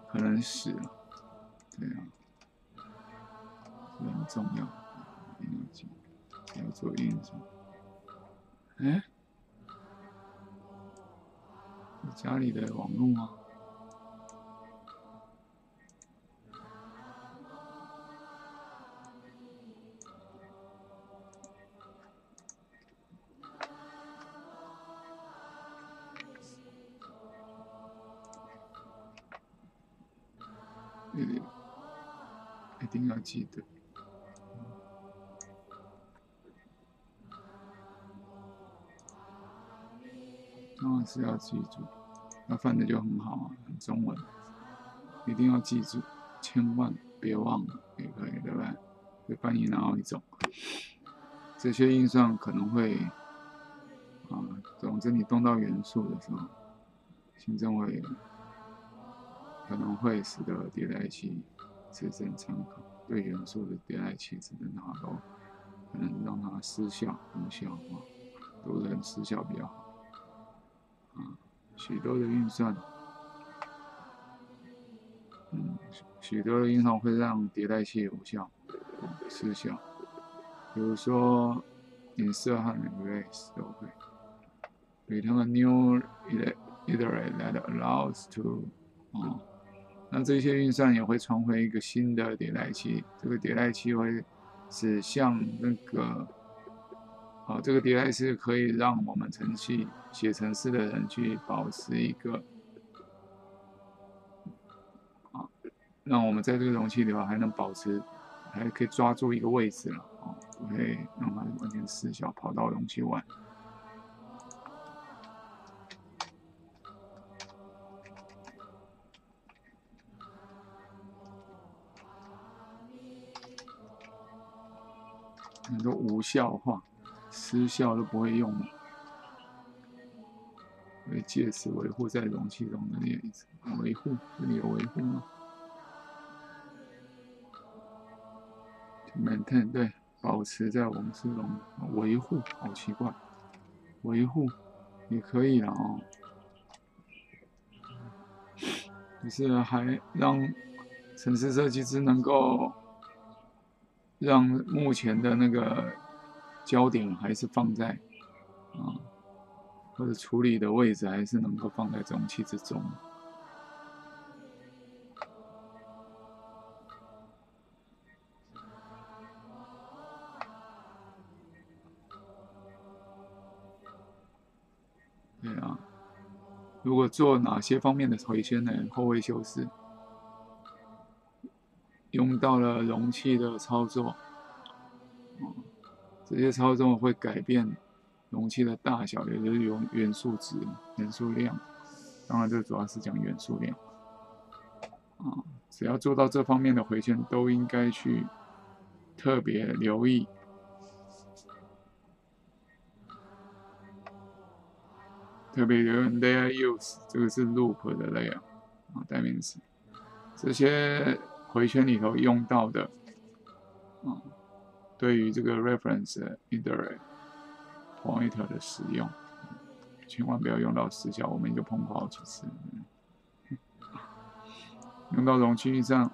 可能是啊，对啊，这很重要，一定要记，要做运算。哎，家里的网络吗？记得。当然是要记住，那翻的就很好啊，很中文，一定要记住，千万别忘了，也可以，对不对？这翻译哪一种？这些运算可能会，啊，总之你动到元素的时候，行政会可能会使得迭代器自身参考，对元素的迭代器自身它都可能让它失效、无效啊，都能失效比较好。啊，许多的运算，嗯，许多的运算会让迭代器无效、失效。比如说，insert 和 erase 都会。Return a new iterate that allows to，啊，那这些运算也会传回一个新的迭代器，这个迭代器会指向那个。好，这个迭代是可以让我们程序写程式的人去保持一个啊，让我们在这个容器里头还能保持，还可以抓住一个位置了啊，不会让它完全失效，跑到容器外。很多无效化。失效都不会用了，会借此维护在容器中的那一层维护，这里有维护吗？maintain 对，保持在我们之中维护，好奇怪，维护也可以了哦，就是还让城市设计师能够让目前的那个。焦点还是放在啊，或者处理的位置还是能够放在容器之中。对啊，如果做哪些方面的回旋呢？后位修饰，到了容器的操作。这些操作会改变容器的大小，也就是元元素值、元素量。当然，这主要是讲元素量。啊，只要做到这方面的回圈，都应该去特别留意。特别留意 layer use，这个是 loop 的 layer 啊，代名词。这些回圈里头用到的，啊。对于这个 reference iterate pointer 的使用，千万不要用到失效，我们已经碰过好几次。用到容器上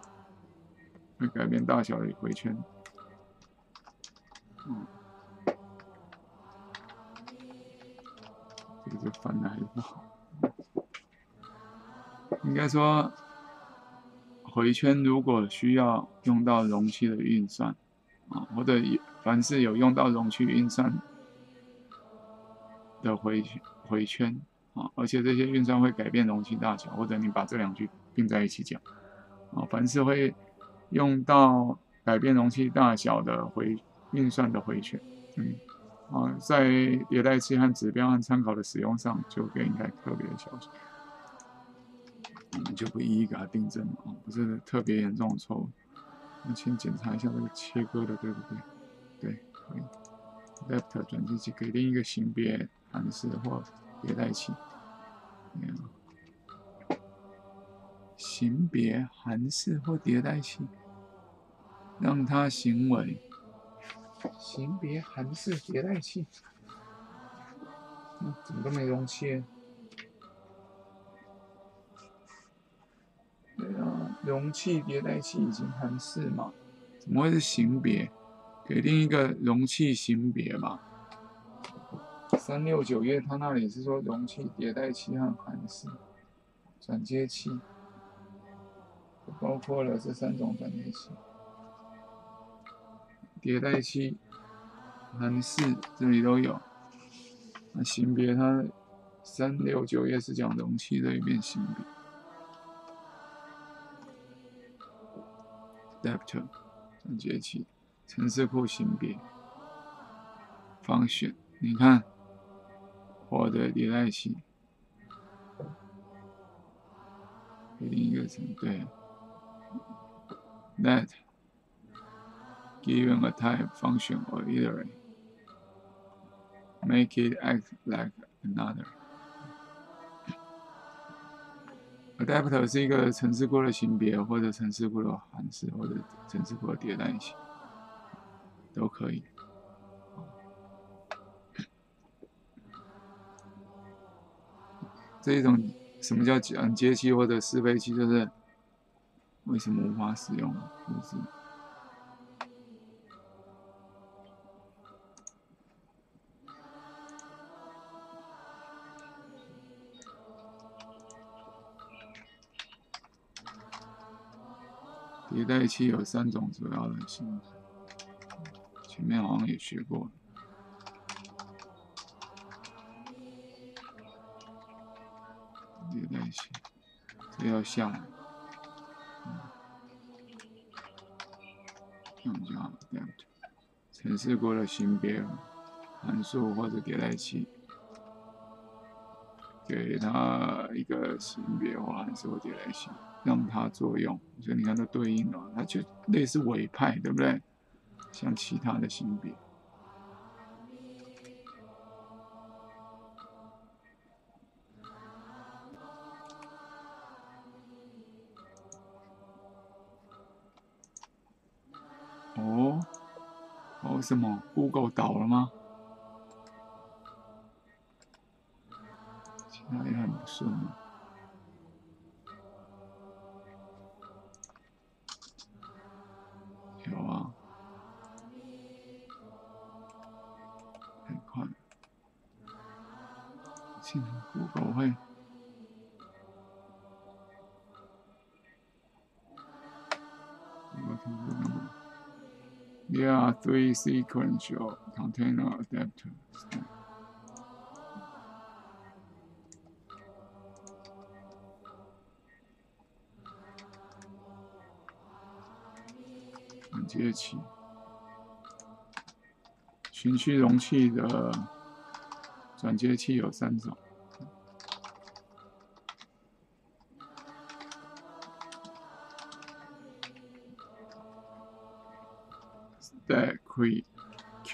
会改变大小的回圈。嗯，这个就翻的还是不好。应该说，回圈如果需要用到容器的运算。啊，或者凡是有用到容器运算的回回圈啊，而且这些运算会改变容器大小，或者你把这两句并在一起讲啊，凡是会用到改变容器大小的回运算的回圈，嗯，啊，在迭代器和指标和参考的使用上，就应该特别小心。我们就不一一给它订正了啊，不是特别严重的错误。那先检查一下这个切割的对不对？对，可以。left 转接器给另一个型别函式或迭代器。没有。型别函式或迭代器，让它行为型别函式迭代器。嗯，怎么都没容器？容器迭代器已经函式嘛？怎么会是型别？给另一个容器型别嘛？三六九页它那里是说容器迭代器和函式转接器。包括了这三种转接器，迭代器、函式这里都有。那型别它三六九页是讲容器的一遍型别，adapter 转接器、程式库型别，function，，你看我的迭代器，另一个层对。that given a type function or iterate make it act like another. Adapter 是一个程式库的型别，或者程式库的函式，或者程式库的迭代性，都可以。这一种什么叫讲接器或者适配器，就是。为什么无法使用复制？迭代器有三种主要的型，前面好像也学过。迭代器，这要下来。用叫 adapt，程式过的型别函数或者迭代器，给它一个型别或函数迭代器，让它作用。所以你看它对应了，它就类似委派，对不对？像其他的性别。哦，哦什么？Google 倒了吗？其他也很不顺啊。Sequential container adapters. 转接器，循序容器的转接器有三种。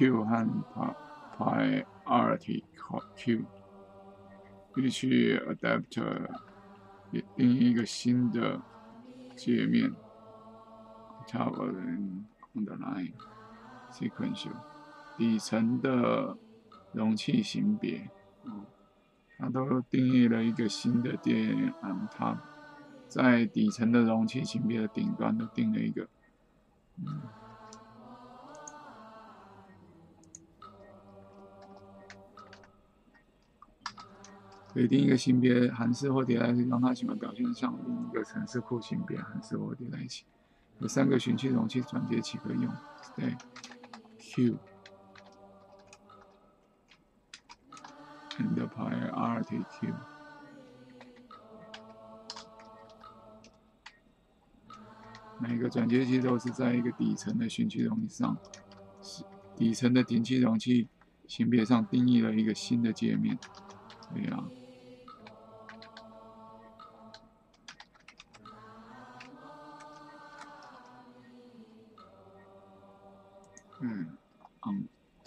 Q 和 Priority Q，必须 Adapter 定义一个新的界面，Tab Underline Sequential 底层的容器型别，它都定义了一个新的界面，它在底层的容器型别的顶端都定了一个，嗯。可以定一个型别函式或迭代器，让它行为表现像另一个程式库型别函式或迭代器。有三个循序容器转接器可以用。对，Q and priority Q。每个转接器都是在一个底层的循序容器上，底层的顶级容器型别上定义了一个新的界面。对呀。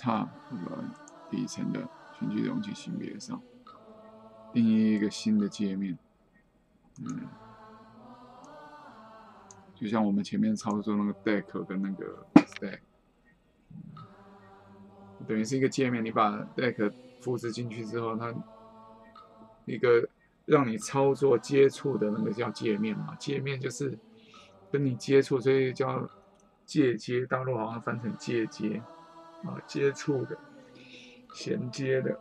，on top 和底层的群聚容器型别上定义一个新的界面。嗯，就像我们前面操作那个 deck 跟那个 stack，等于是一个界面，你把 deck 复制进去之后，它一个让你操作接触的那个叫界面嘛，界面就是跟你接触，所以叫界接，大陆好像翻成界接啊，接触的、衔接的、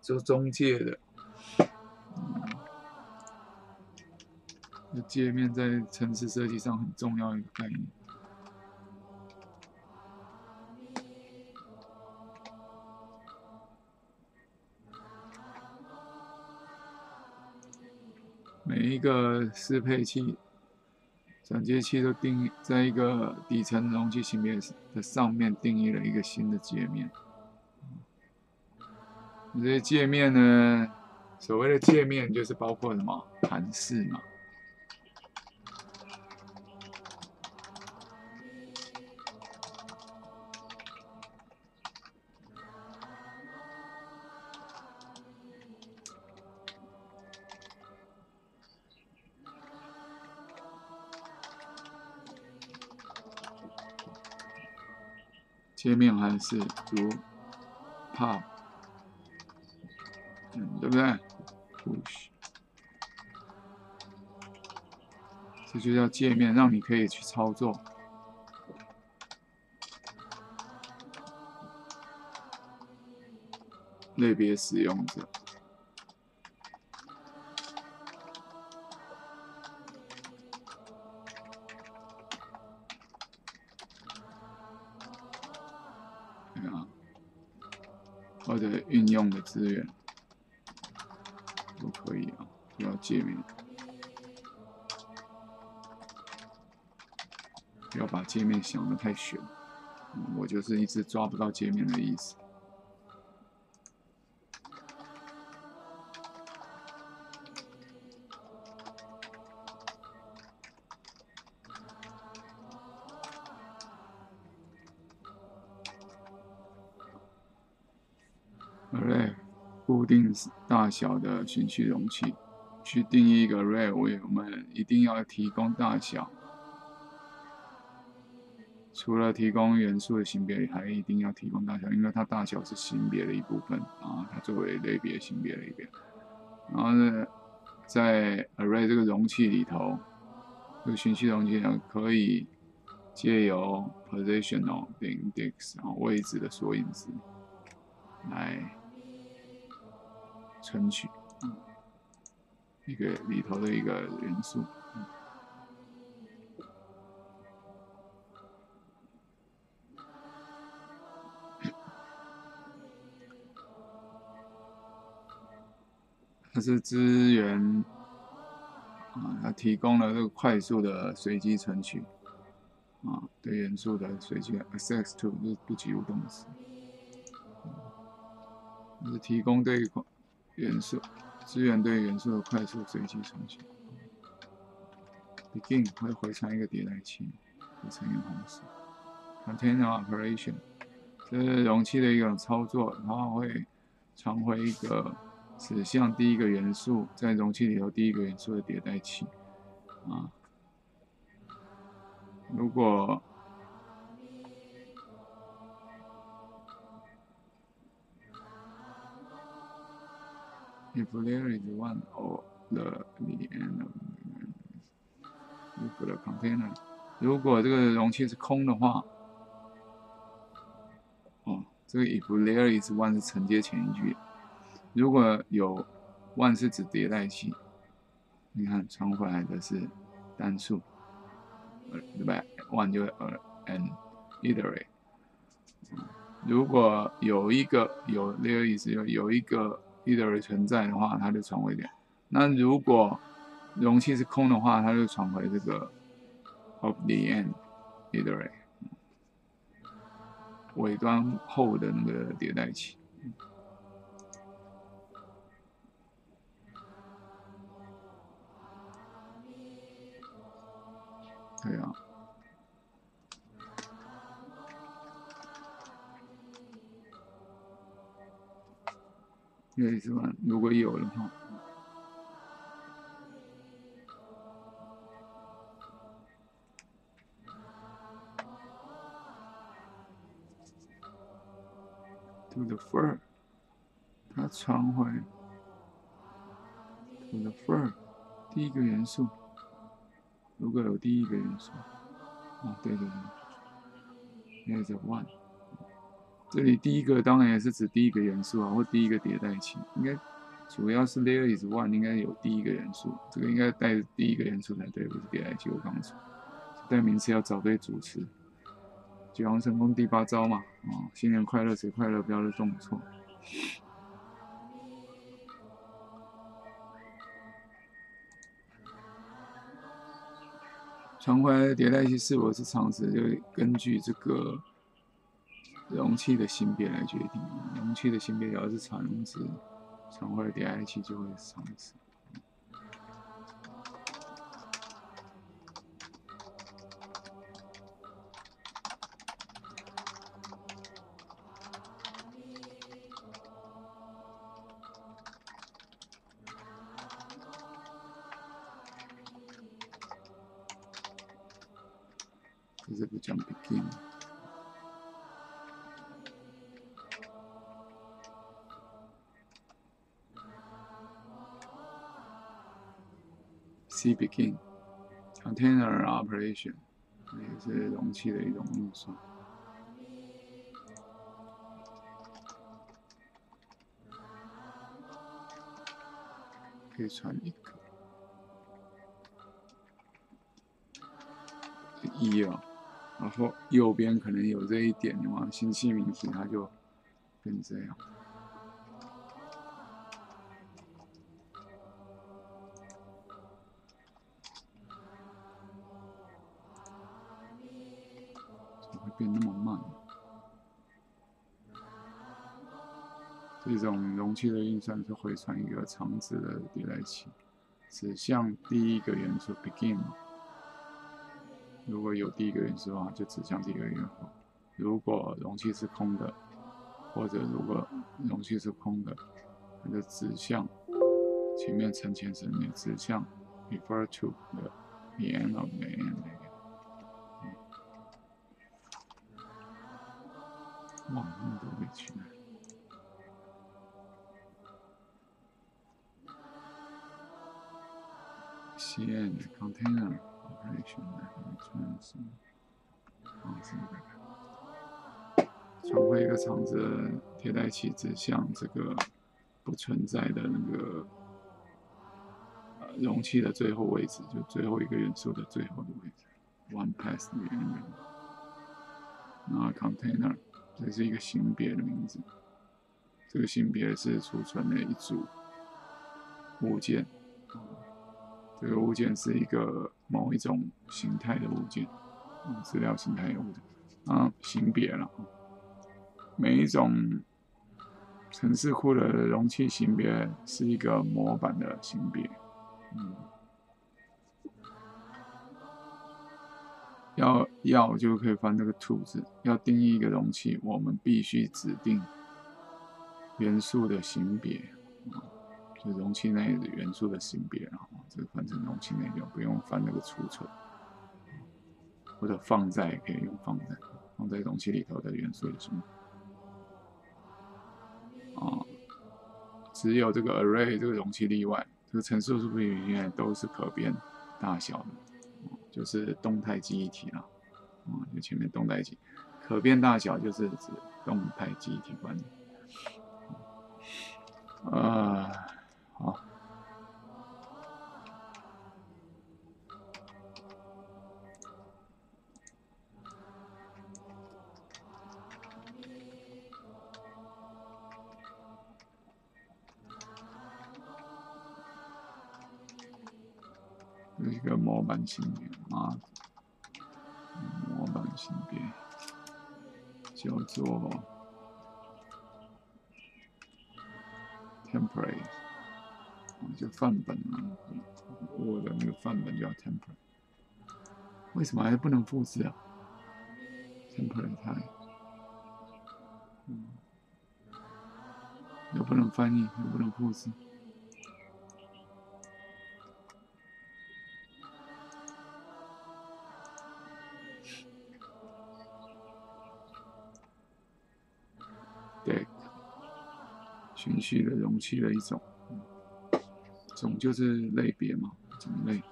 做中介的。那界面在城市设计上很重要一个概念。每一个适配器、转接器都定义在一个底层容器型别的上面定义了一个新的界面。这些界面呢，所谓的界面就是包括什么盘式嘛。界面还是如 pop，嗯，对不对？push，这就叫界面，让你可以去操作。类别使用者。资源都可以啊，不要界面，不要把界面想的太玄。我就是一直抓不到界面的意思。大小的循序容器，去定义一个 array，我们一定要提供大小。除了提供元素的型别，还一定要提供大小，因为它大小是型别的一部分啊，它作为类别型别的一边。然后呢，在 array 这个容器里头，这个循序容器呢，可以借由 positional index 啊位置的索引值来。存取，嗯，一个里头的一个元素，嗯，它是资源，啊，它提供了这个快速的随机存取，啊，对元素的随机 access to 是不及物动词，是提供这一块。元素资源对元素的快速随机存取。Begin 会回传一个迭代器，回传一个函数。Container operation 这是容器的一种操作，它会传回一个指向第一个元素在容器里头第一个元素的迭代器。啊，如果 If there is one or the the end of the container，如果这个容器是空的话，哦，这个 if there is one 是承接前一句，如果有 one 是指迭代器，你看传回来的是单数，对吧？one 就呃 an iterate。如果有一个有 there is 有有一个 iterate 存在的话，它就传回点。那如果容器是空的话，它就传回这个 of the end iterate 尾端后的那个迭代器。对啊。对是吧？如果有的话。To the fur，它传回 to the fur，第一个元素。如果有第一个元素，啊，对对对，there's one。这里第一个当然也是指第一个元素啊，或第一个迭代器。应该主要是 there is one，应该有第一个元素。这个应该带第一个元素才对，不是迭代器。我刚说，代名词要找对主词。九阳神功第八招嘛，啊，新年快乐，谁快乐？不要动错。传回来的迭代器是否是常识，就根据这个容器的性别来决定。容器的性别要是常值，传回来的迭代器就会是常是容器的一种运算，可以传一个一啊。然后右边可能有这一点的话，星系名词它就变这样。这种容器的运算是会传一个长值的迭代器，指向第一个元素 begin。如果有第一个元素的话，就指向第一个元素；如果容器是空的，或者如果容器是空的，它就指向前面成前身面，指向 refer to 的 the end of the end 那个。哇，那么多委屈呢！线 container。operation 传是，啊，是这个，传回一个长子迭代器指向这个不存在的那个呃容器的最后位置，就最后一个元素的最后的位置，one past the end。那 container 这是一个型别的名字，这个型别是储存的一组物件。这个物件是一个某一种形态的物件，资料形态的物件，啊，型别了。每一种城市库的容器型别是一个模板的型别，嗯，要要就可以翻这个 to 字，要定义一个容器，我们必须指定元素的型别，就容器内的元素的性别，然后这个换成容器内就不用翻那个储存，或者放在可以用放在放在容器里头的元素有什么？啊，只有这个 array 这个容器例外，这个陈述数据里面都是可变大小的，就是动态记忆体了，啊，就前面动态记，可变大小就是指动态记忆体关系，啊。模板性别啊，模板性别叫做 template。就范本啊，我的那个范本叫 template，为什么还不能复制啊？template 太，嗯又不能翻译，又不能复制。器的容器的一种，种就是类别嘛，种类。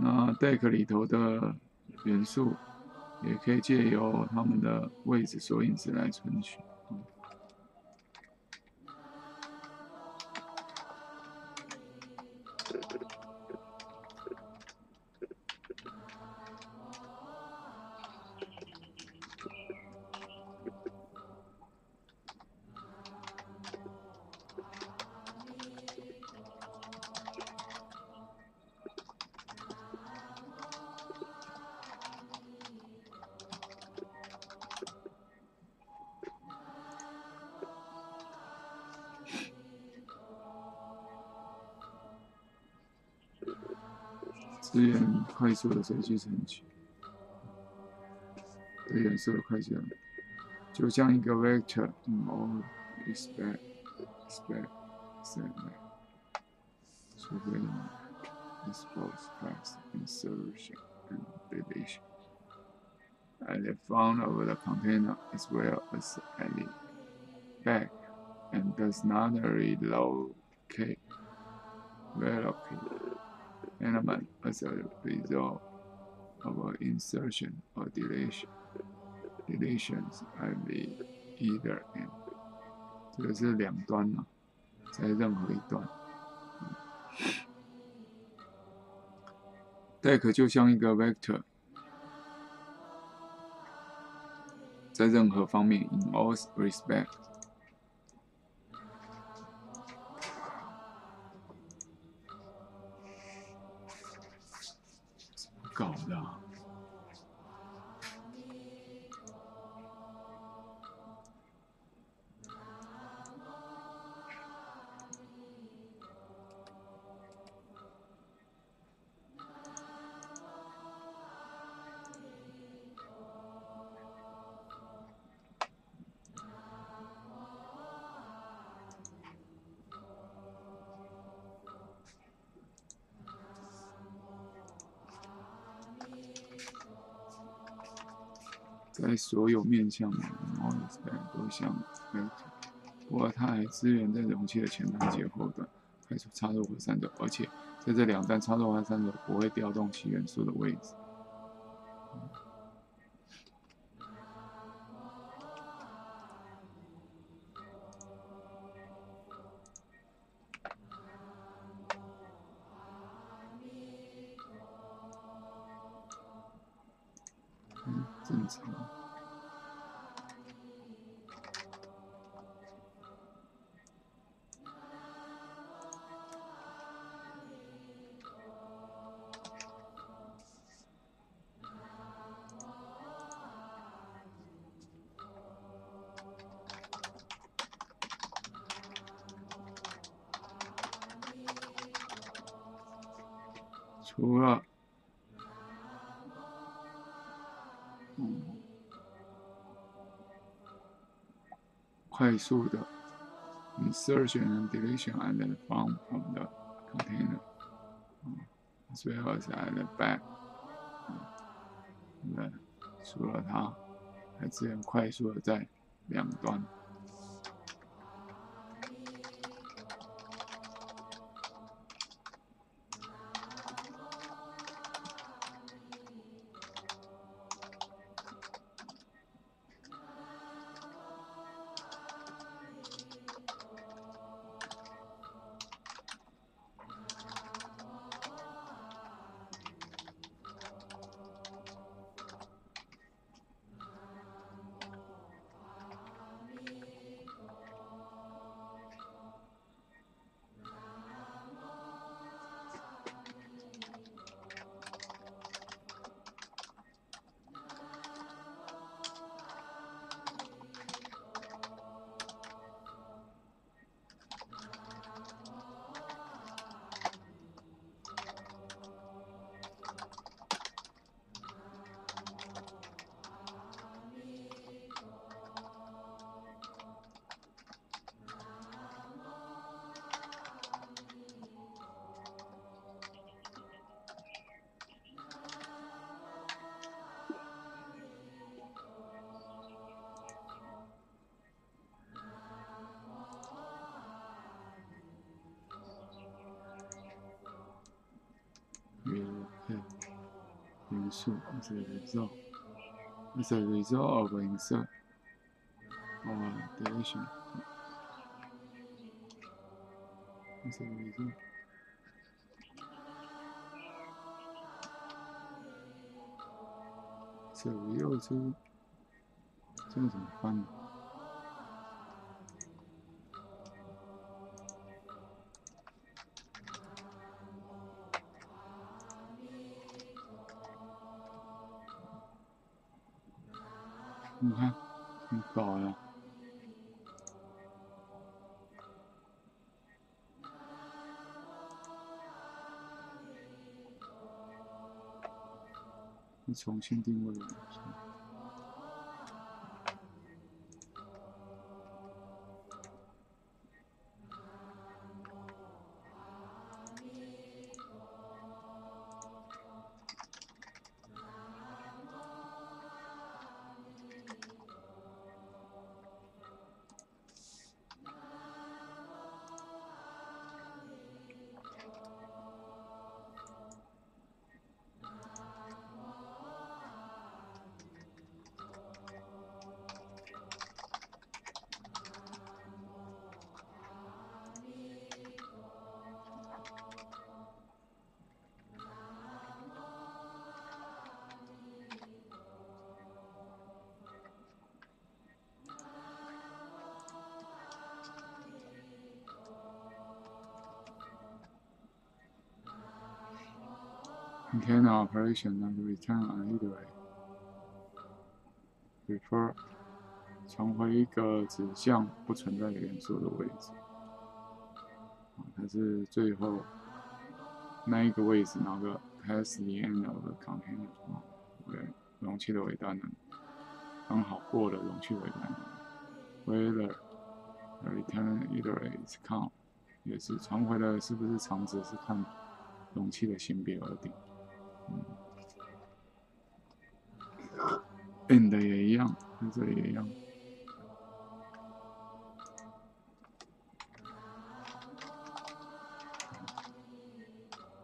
那 deck 里头的元素，也可以借由它们的位置索引值来存取。源快速的随机存取，对元素的快速，就像一个 vector in all respect, respect, set that. 除非 dispose fast insertion and deletion at the front of the container as well as at the back and does not relocate relocate element as a result of an insertion or deletion. Deletions at the either end，这个是两端呢、在任何一端。deck 就像一个 vector，在任何方面，in all respect。 所有面向的 all respect 都像 vector，不过它还支援在容器的前端及后端快速插入和删除，而且在这两端插入和删除不会调动其元素的位置。快速的 insertion and deletion at the front of the container，嗯，as well as at the back，嗯，除了它，还支援快速的在两端。result as a result of insert or deletion as a result 左右出，这个怎么翻呢？ 重新定位。Contain operation and return an iterate. Refer 传回一个指向不存在元素的位置。啊，它是最后那一个位置，那个 past the end of the container 啊？对，容器的尾端呢，刚好过了容器尾端。Whether return iterate is count 也是传回的是不是长值是看容器的性别而定。样，在这里也一样。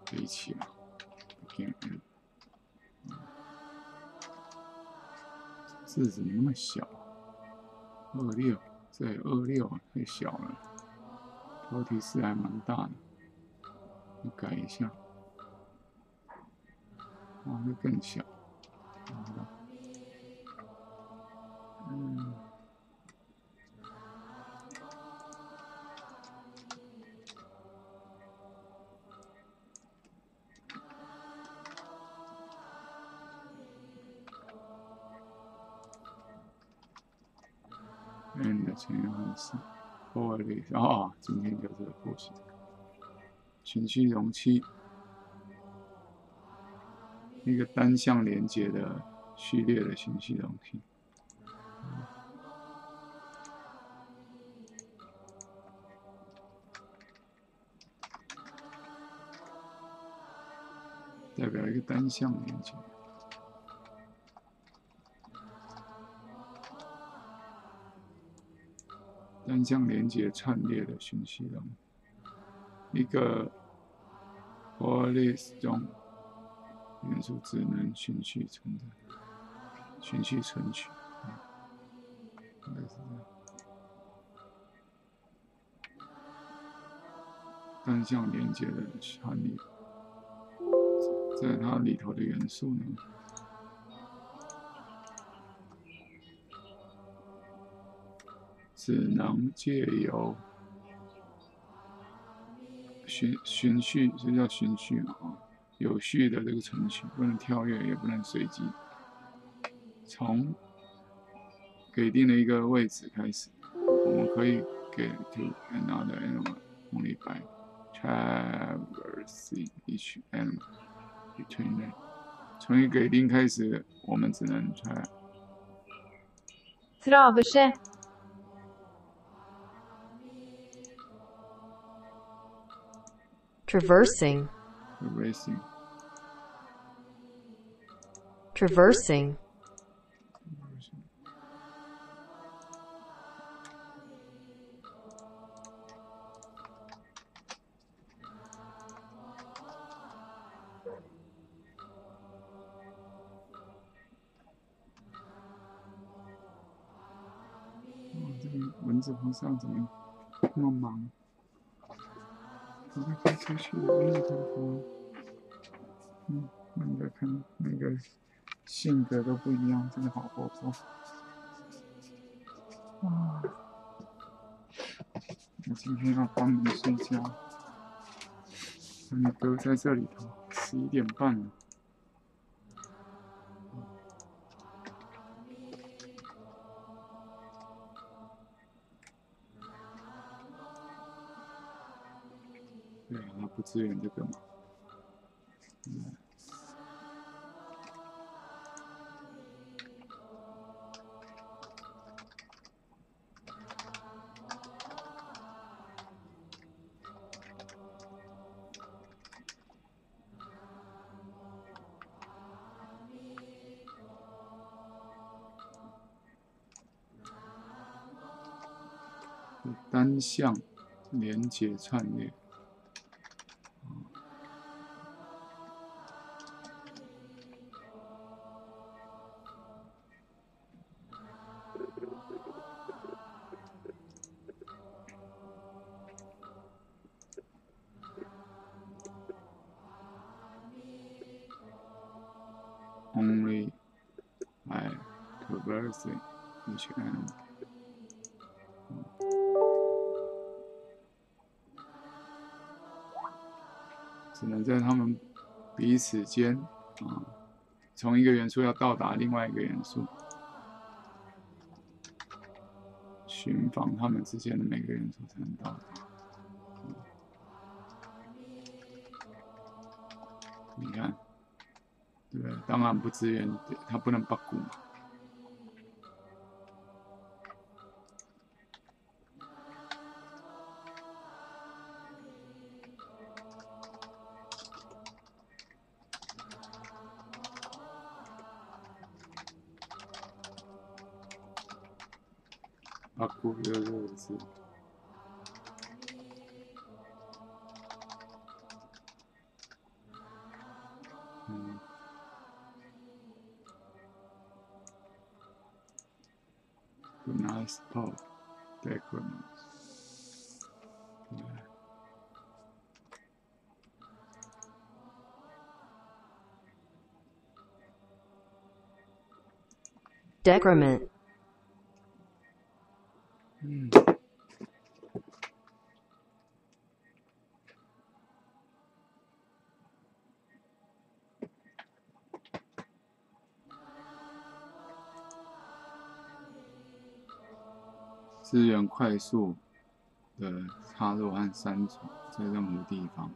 这一起啊，begin end。字怎么那么小？二六，这二六太小了，标题是还蛮大的，你改一下。哇，那更小。情绪容器。一个单向连接的序列的信息容器，代表一个单向连接，单向连接串列的讯息容，一个 for list 中。元素只能循序存在，循序存取，应该是这样。单向连接的含义，在它里头的元素呢，只能借由循循序，这叫循序嘛啊。有序的这个程序，不能跳跃，也不能随机。从给定的一个位置开始，我们可以给 to another element only by traversing each animal between them。从一给定开始，我们只能 tra traverse traversing. Erasing. Traversing. Oh, 我在飞出去，阿弥陀佛。嗯，你再看那个性格都不一样，真的好活泼。啊，我今天要关门睡觉。你都在这里头，十一点半了。对啊，他不支援这个嘛。嗯。单向连接串联。时间啊，从一个元素要到达另外一个元素，寻访他们之间的每个元素才能到达。你看，对不对？当然不支援，他不能八股嘛。Decrement. 嗯。资源快速的插入和删除，在任何地方。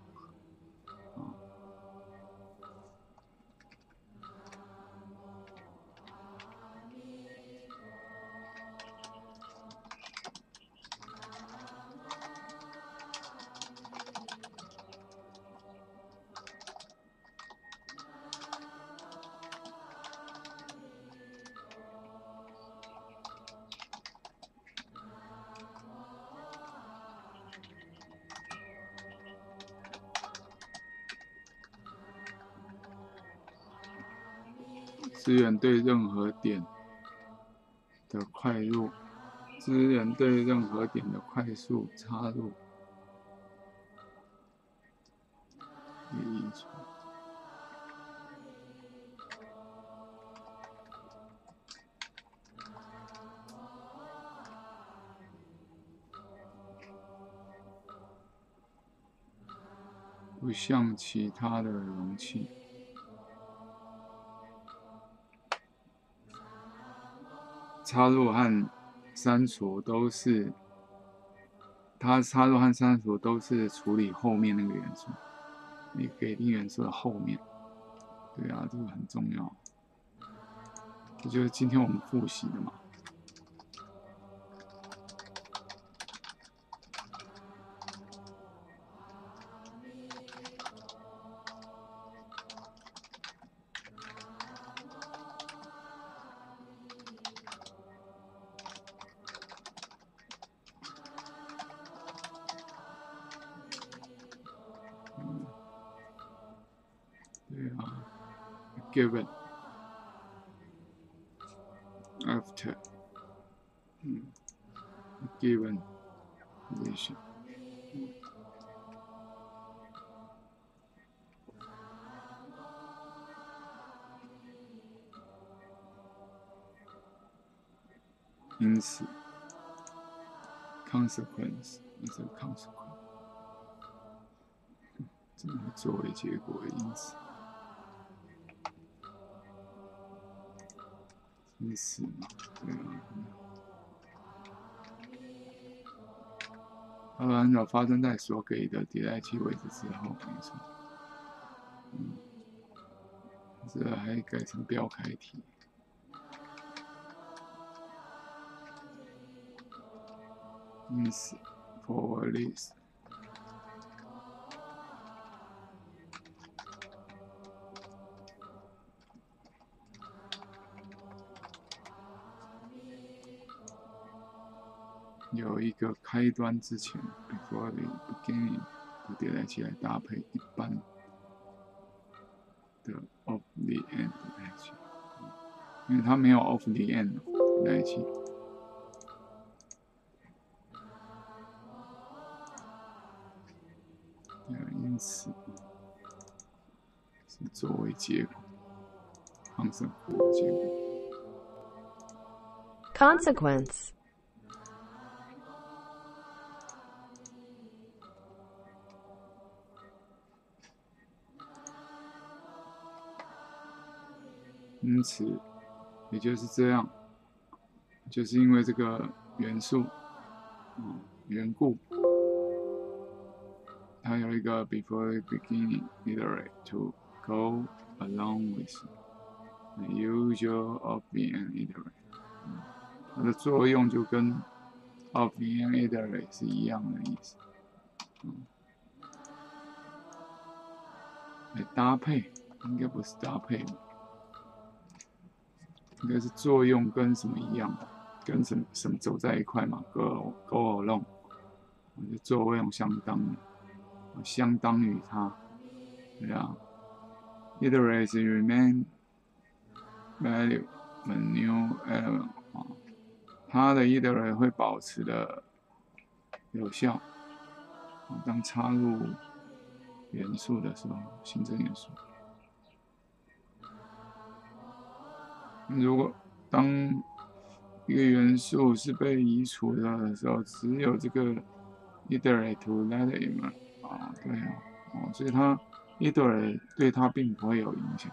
对任何点的快入，资源对任何点的快速插入，不像其他的容器。插入和删除都是，它插入和删除都是处理后面那个元素，你给定元素的后面，对啊，这个很重要，这就是今天我们复习的嘛。，given after，嗯 given relation。因此，consequence 这个 consequence 怎么会作为结果的因此？因此嘛，对啊。它按照发生在所给的迭代器位置之后，没错。嗯，这还改成标楷体。因此，for this。有一个开端之前，before the beginning 的迭代器来搭配一般的 of the end 迭代器，因为它没有 of the end 迭代器。因此是作为结果，放生结果。Consequence. 因此，也就是这样，就是因为这个元素，嗯，缘故，它有一个 before beginning iterate to go along with the usual of being iterate，嗯，它的作用就跟 of being iterate 是一样的意思，嗯，来搭配，应该不是搭配吧？应该是作用跟什么一样，跟什么什么走在一块嘛，go go along，就作用相当，相当于它，对啊，iterate remain value when new element 啊，它的 iterate 会保持的有效，当插入元素的时候，新增元素。如果当一个元素是被移除的时候，只有这个 iterate to that element 啊，对啊，哦，所以它 iterate 对它并不会有影响。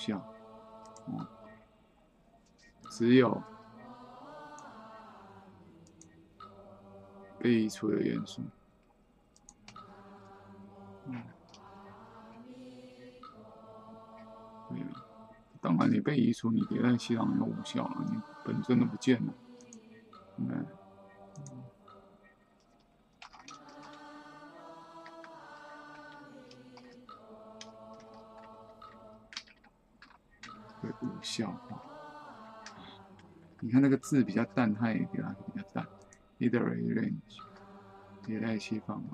效。哦，只有被移除的元素。嗯，当然你被移除，你迭代器当然就无效了，你本尊都不见了。你看那个字比较淡，它也给它比较淡。iterate range，迭代器范围。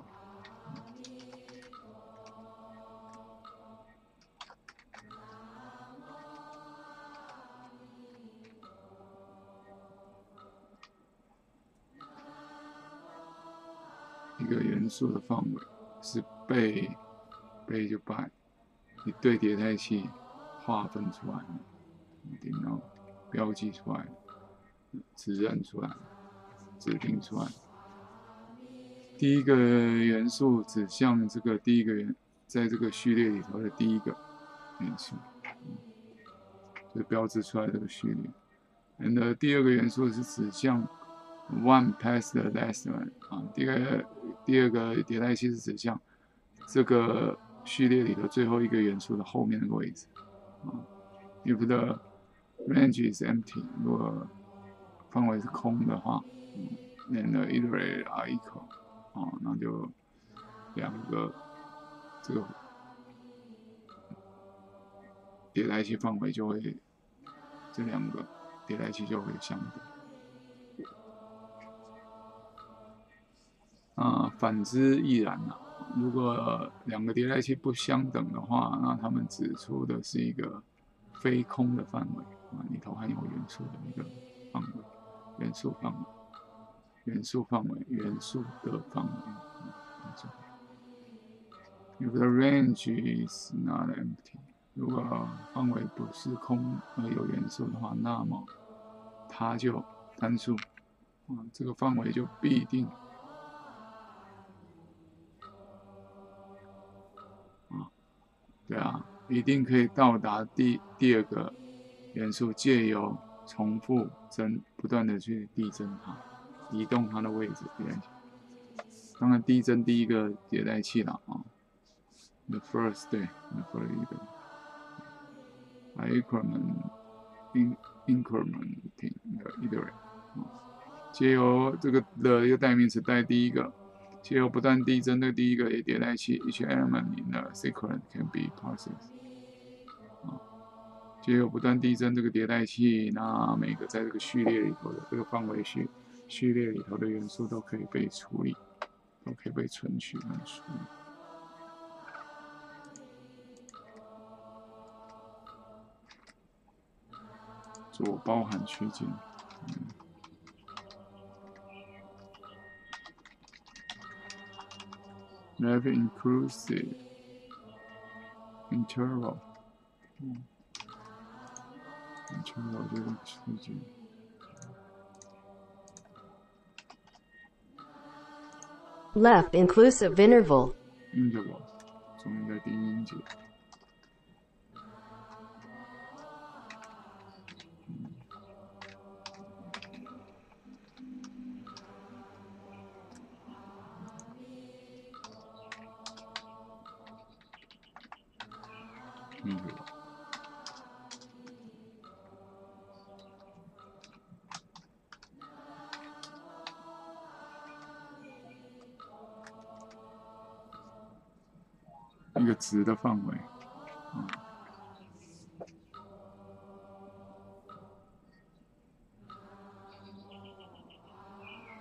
一个元素的范围是被被就把你对迭代器划分出来，电脑标记出来，指认出来，指定出来。第一个元素指向这个第一个元，在这个序列里头的第一个元素，嗯，就标志出来这个序列。and 第二个元素是指向 one past the last one 啊，第二第二个迭代器是指向这个序列里头最后一个元素的后面那个位置啊。If the range is empty，如果范围是空的话，嗯，then the iterate are equal，啊，那就两个这个迭代器范围就会这两个迭代器就会相等。啊，反之亦然呐。如果两个迭代器不相等的话，那他们指出的是一个非空的范围啊，里头含有元素的一个范围，元素范围，元素范围，元素的范围。If the range is not empty，如果范围不是空而有元素的话，那么它就单数啊，这个范围就必定啊。对啊，一定可以到达第第二个元素，借由重复增，不断的去递增它，移动它的位置。迭代器，当然递增第一个迭代器了啊。The first 对，the first 一个，increment，in incrementing the iterate，啊，借由这个的一个代名词带第一个。借由不断递增的第一个迭代器，each element in the sequence can be processed。啊，借由不断递增这个迭代器，那每个在这个序列里头的这个范围序序列里头的元素都可以被处理，都可以被存取和处理。左包含区间。嗯 never inclusive interval，嗯，interval 这个区间，left inclusive interval。interval 中间的低音节。interval 值的范围，啊，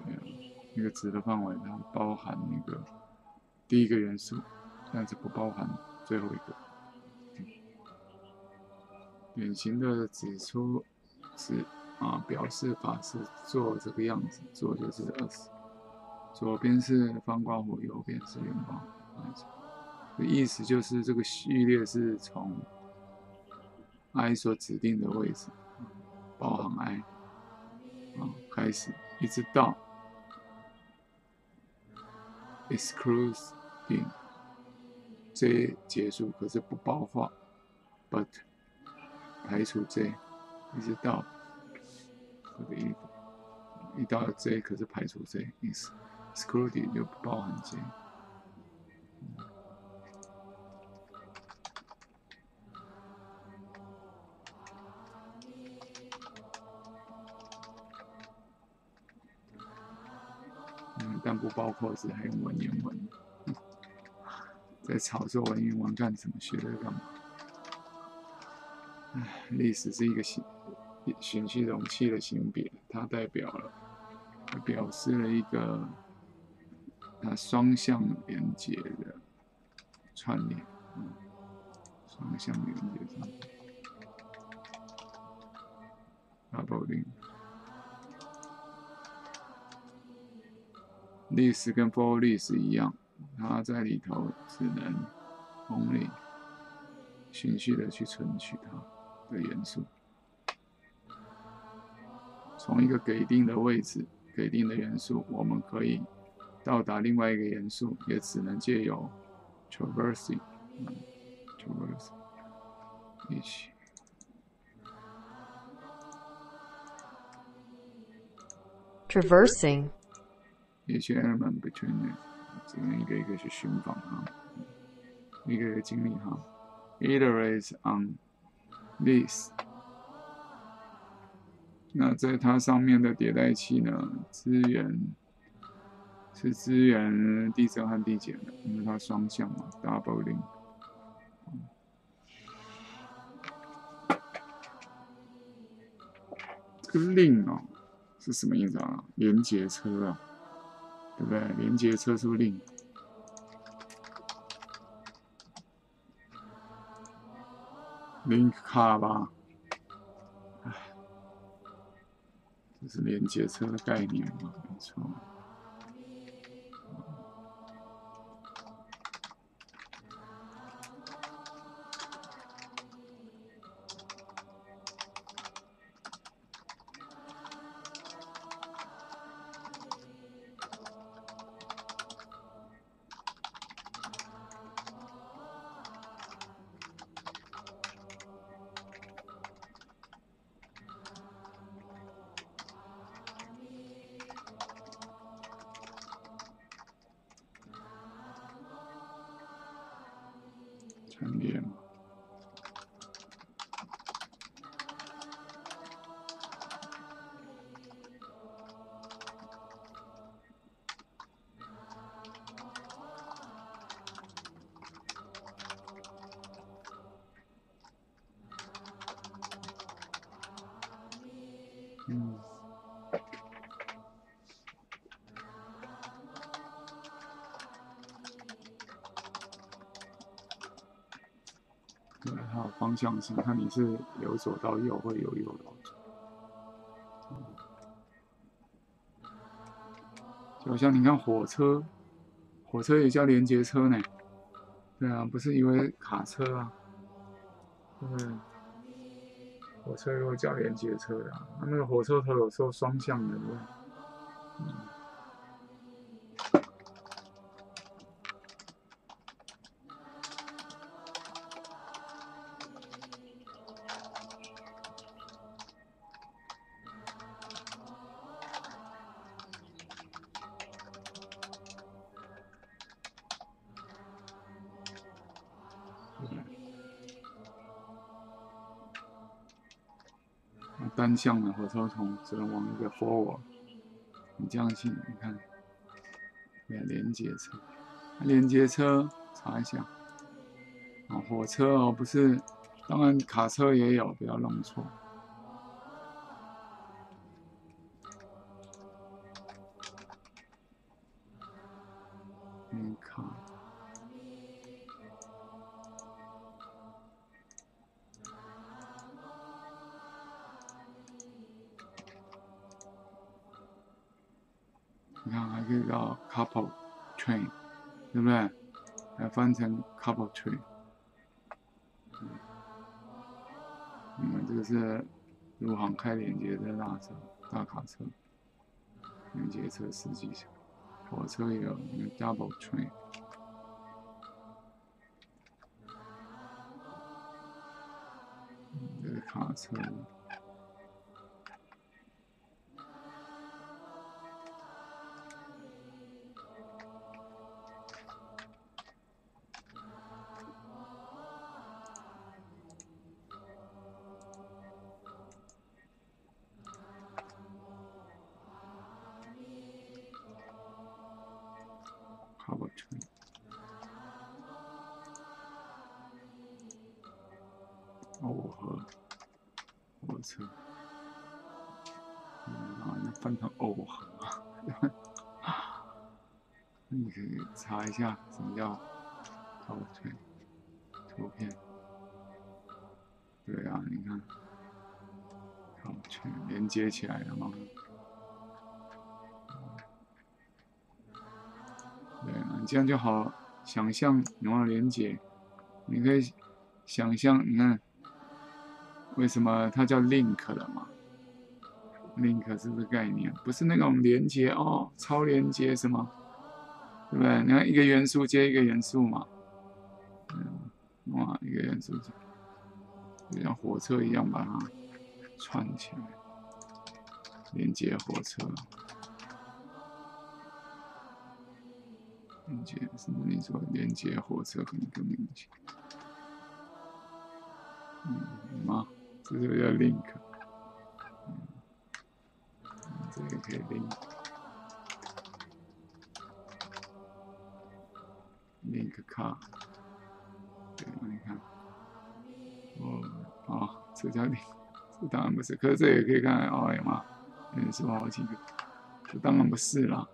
对啊，一个值的范围，它包含那个第一个元素，但是不包含最后一个。典型的指出是啊，表示法是做这个样子，做就是二十，左边是方刮弧，右边是圆刮弧，意思就是这个序列是从 i 所指定的位置，包含 i 啊开始，一直到 excluding j 结束，可是不包括 but。排除 J，一直到这个一一到 J，可是排除 J 意思，exclude 就不包含 J。不包括是还有文言文，在炒作文言文干什么？学这个干嘛？历史是一个形循序容器的形别，它代表了，表示了一个它双向连接的串联，双向连接串联。Doubling，历历史跟 for 历史一样，它在里头只能 only 循序的去存取它。的元素，从一个给定的位置、给定的元素，我们可以到达另外一个元素，也只能借由 traversing，嗯，traversing 一起 traversing each element between them，只能一个一个去寻访它。一个一个经历哈。Iterate on this。那在它上面的迭代器呢，资源是资源递增和递减的，因为它双向嘛，doubling。这个令哦是什么意思啊？连接车啊，对不对？连接车是不是令？link car 吧。这是连接车的概念嘛？没错。传方向性，看你是由左到右，或由右到左。就像你看火车，火车也叫连接车呢。对啊，不是因为卡车啊。嗯，火车如果叫连接车的，那那个火车头有时候双向的，对单向的火车头只能往一个 forward，你这样去，你看，连接车，连接车查一下，啊，火车哦，不是，当然卡车也有，不要弄错。吹，嗯，你们。这个是入行开连接的大车、大卡车，连接车司机，火车也有 double train。这个卡车。一下什么叫图片。对啊，你看连接起来了吗？对啊，你这样就好想象有没有连接？你可以想象，你看为什么它叫 link 了嘛？link 是不是概念？不是那种连接哦，超连接是吗？对不对？你看一个元素接一个元素嘛，嗯，哇，一个元素就像火车一样把它串起来，连接火车。连接什么你说连接火车可能更明显？嗯，有吗？这就叫 link。嗯，这个可以 link。卡。对，你看。哦，啊，这叫 link。这当然不是，可是这也可以看哦，有吗？也，是好几个。这当然不是啦。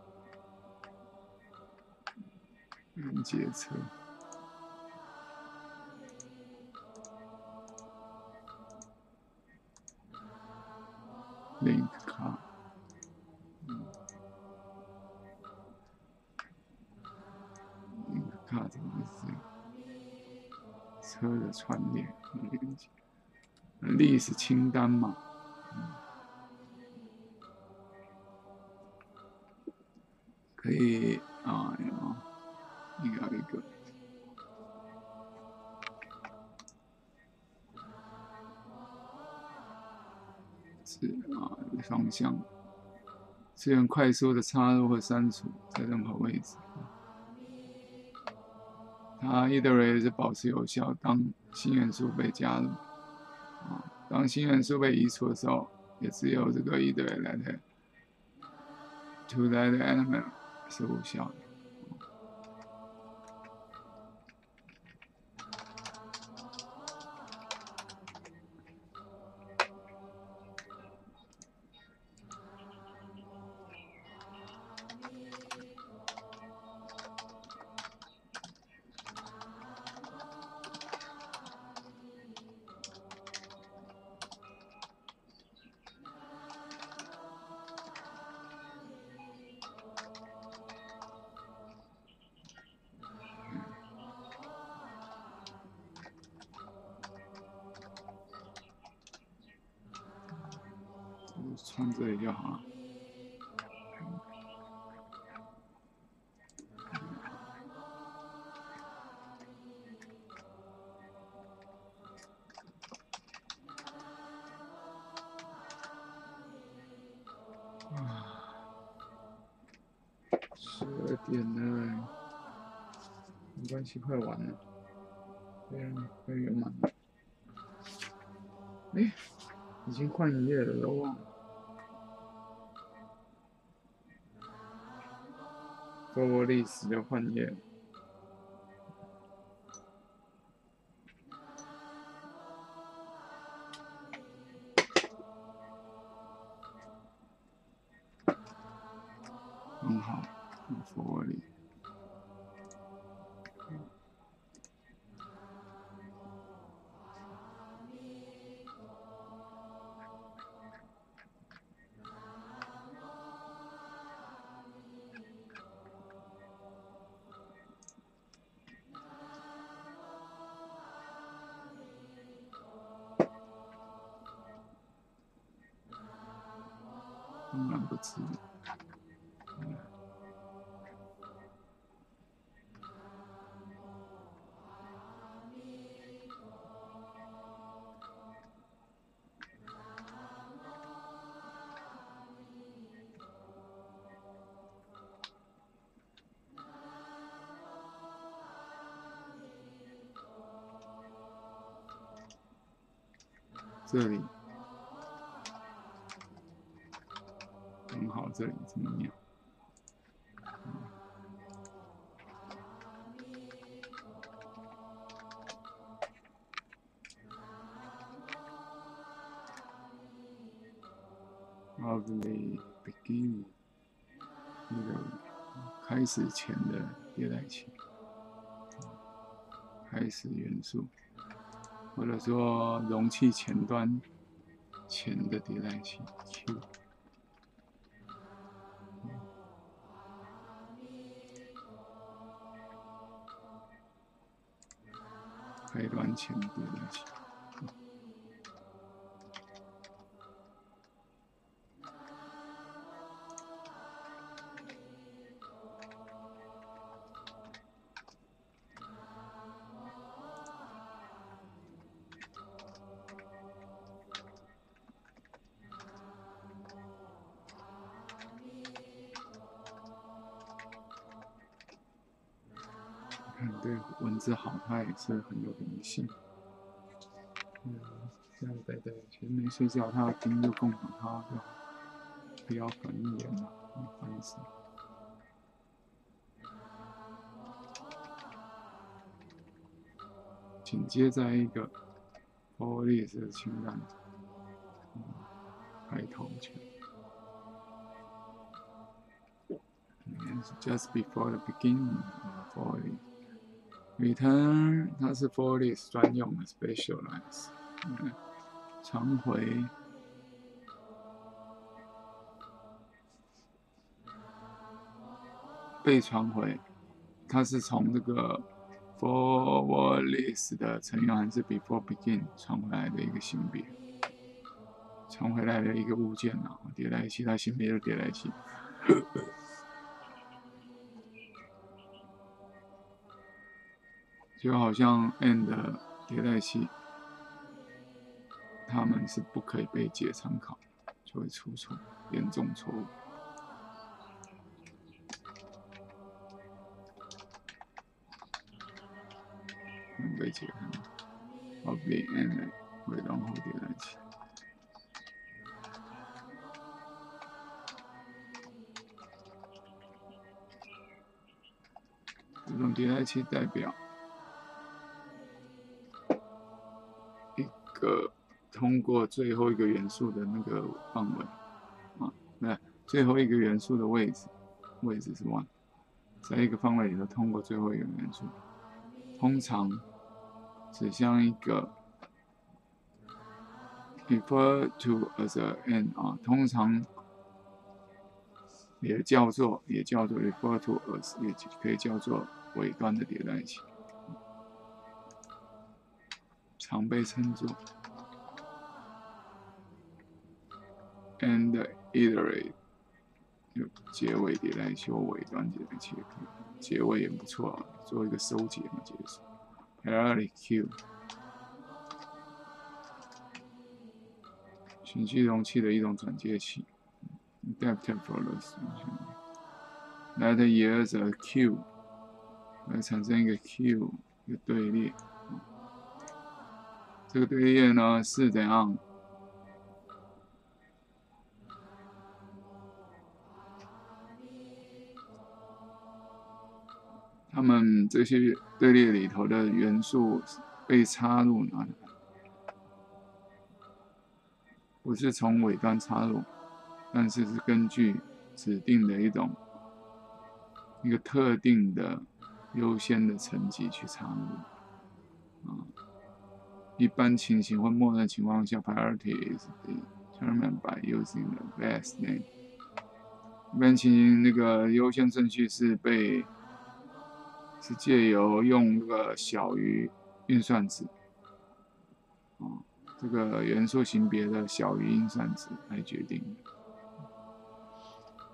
连接车。link 卡，串联和连接，历史清单嘛，可以啊，一个一个。是啊，方向资源快速的插入和删除在任何位置。它 either 是保持有效，当新元素被加入啊，当新元素被移除的时候，也只有这个 either 来的 to that element 是无效的。没关系，快完了，没人，没人满了。哎，已经换一页了，都忘了。做过历史就换页。这里。很好，这里怎么样？of the beginning，那个开始前的迭代器，开始元素，或者说容器前端前的迭代器 Q。开端前迭代器。对文字好，它也是很有灵性。嗯，现在对对，其实没睡觉，他要听就共享，他就不要翻译了，不好意思。紧接在一个玻璃式的情感，开头去。Just before the beginning of Foley. Return 它是 Foley 专用的 specialize，嗯，传回被传回，它是从这个 Foley 的成员还是 Before Begin 传回来的一个性别，传回来的一个物件啊，叠在一起，它性别就叠在一起。就好像 and 迭代器，他们是不可以被解参考，就会出错，严重错误。被解开，of the and 会然后迭代器，这种迭代器代表。个通过最后一个元素的那个范围啊，那最后一个元素的位置，位置是 one，在一个范围里头通过最后一个元素，通常指向一个 refer to as a n 啊，通常也叫做也叫做 refer to as，也可以叫做尾端的迭代器。常被称作 and iterate，就结尾迭代器或尾端迭代器，结尾也不错啊，做一个收结嘛结束。Priority queue，循序容器的一种转接器。Adaptive flows，来的 years a queue，来产生一个 queue，一个队列。这个队列呢是怎样？他们这些队列里头的元素被插入哪里？不是从尾端插入，但是是根据指定的一种一个特定的优先的层级去插入，啊。一般情形或默认情况下，priority is determined by using the best name。一般情形，那个优先顺序是被是借由用那个小于运算值，啊，这个元素型别的小于运算值来决定的。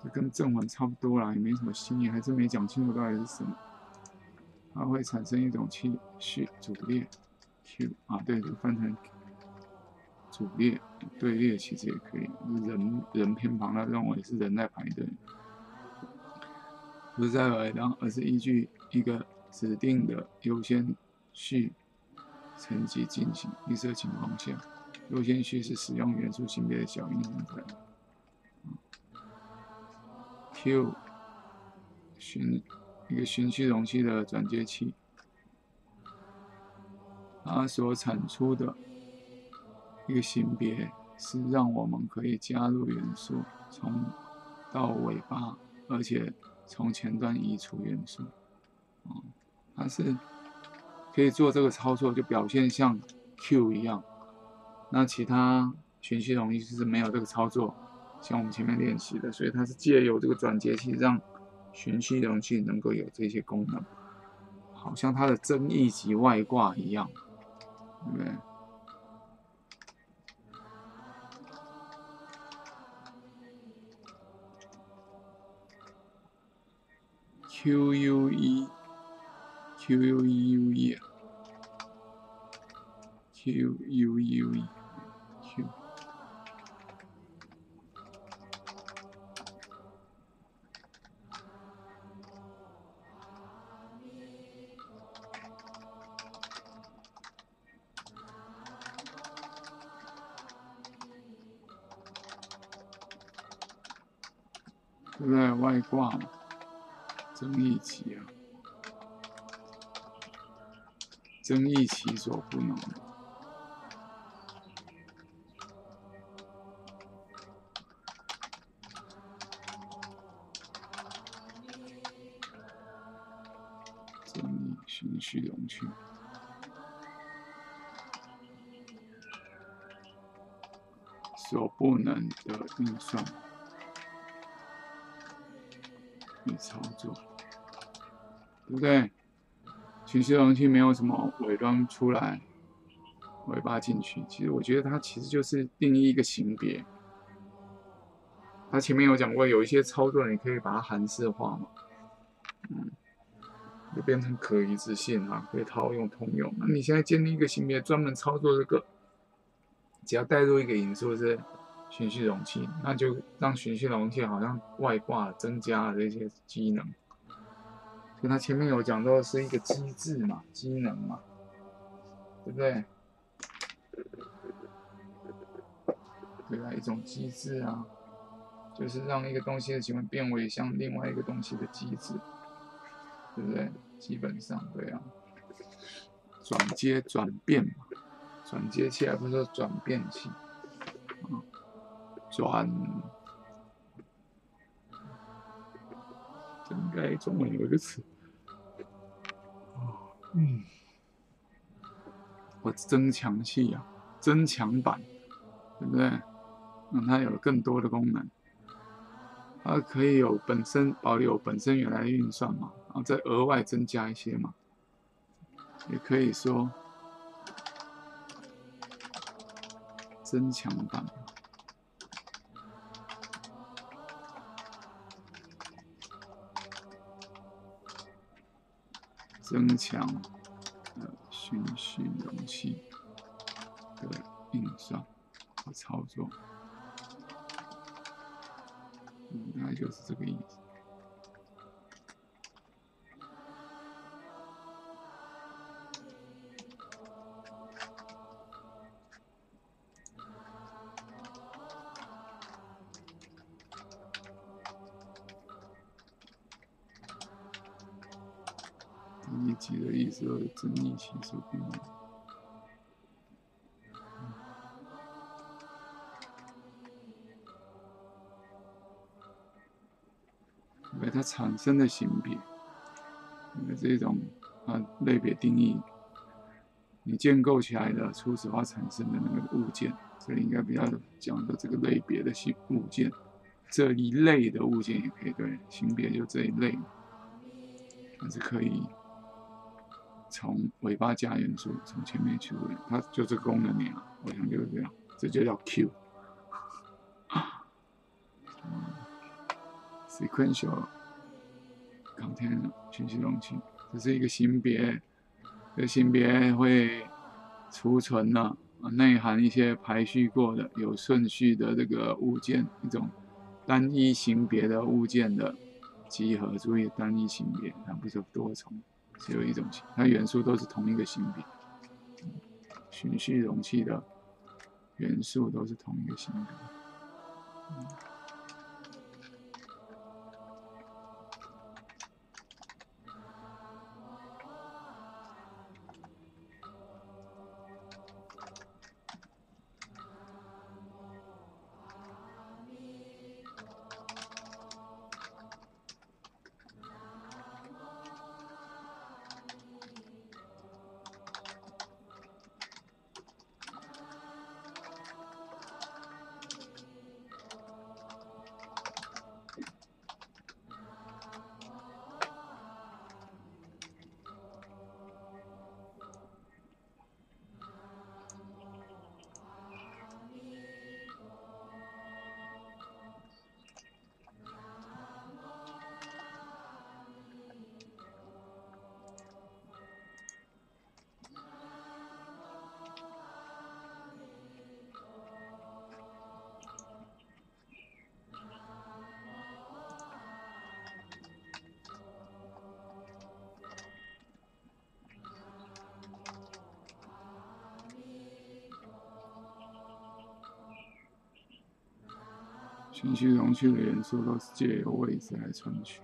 这跟正文差不多啦，也没什么新意，还是没讲清楚到底是什么。它会产生一种序序组列。Q 啊，对，就翻成主列队列，其实也可以。人人偏旁，他认为是人在排队，不是在排当，而是依据一个指定的优先序层级进行。预设情况下，优先序是使用元素性别的小因子。Q 循一个循序容器的转接器。它所产出的一个性别是让我们可以加入元素，从到尾巴，而且从前端移除元素。啊，它是可以做这个操作，就表现像 Q 一样。那其他循序容器是没有这个操作，像我们前面练习的，所以它是借由这个转接器让循序容器能够有这些功能，好像它的增益级外挂一样。对，Q U E，Q U E U E，Q U E U E。对挂嘛，争议其啊，争议其所不能的，争议循序融去，所不能的运算。操作，对不对？循序容器没有什么伪装出来，尾巴进去。其实我觉得它其实就是定义一个型别。它前面有讲过，有一些操作你可以把它函式化嘛，嗯，就变成可一致性啊，可以套用通用。那你现在建立一个型别，专门操作这个。只要带入一个因素是循序容器，那就让循序容器好像外挂增加了这些机能。所以它前面有讲到是一个机制嘛，机能嘛，对不对？对啊，一种机制啊，就是让一个东西的行为变为像另外一个东西的机制，对不对？基本上对啊，转接转变嘛。转接器而不是说转变器，啊，转，应该中文有一个词，嗯，我增强器啊，增强版，对不对？让它有更多的功能，它可以有本身保留本身原来的运算嘛，然后再额外增加一些嘛，也可以说。增强版，增强呃循序容器的运算和操作，应该就是这个意思。的意思是增益期所不能。因为它产生的性别，因为这种啊类别定义，你建构起来的初始化产生的那个物件，这应该比较讲的这个类别的性物件，这一类的物件也可以对，性别就这一类，但是可以。从尾巴加元素，从前面去问，它就这个功能点啊，我想就是这样，这就叫 Q。Sequential container 信息容器，这是一个型别，这型别会储存了内含一些排序过的有顺序的这个物件，一种单一型别的物件的集合。注意单一型别，它不是多重。只有一种型，它元素都是同一个型别，循序容器的元素都是同一个型别。循序容器的元素都是借由位置来存取。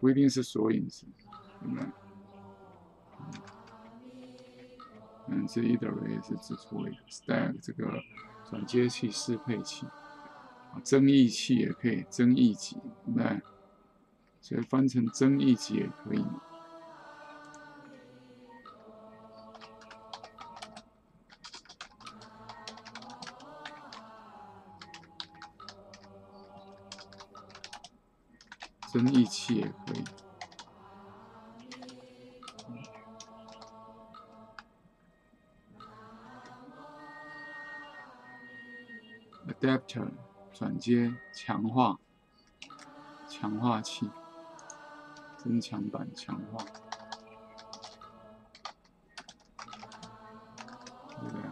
不一定是索引词，对不对？嗯，这 either 也是指出 stack 这个转接器、适配器。增益器也可以，增益极，对不对？所以翻成增益极也可以。增益器也可以。adapter。转接强化，强化器，增强版强化，对不对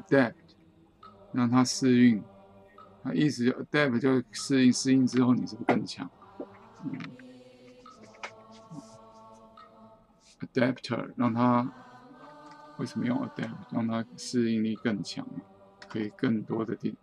？Adapt，让它适应，它意思就 Adapt 就适应，适应之后你是不是更强嗯？Adapter 让它为什么用 Adapt？让它适应力更强，可以更多的地。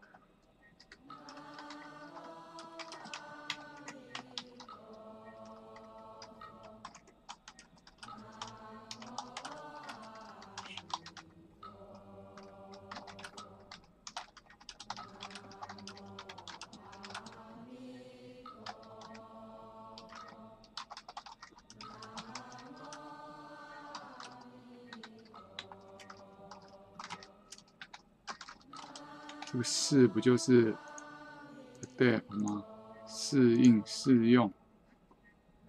适不就是 adapt 吗？适应、适用，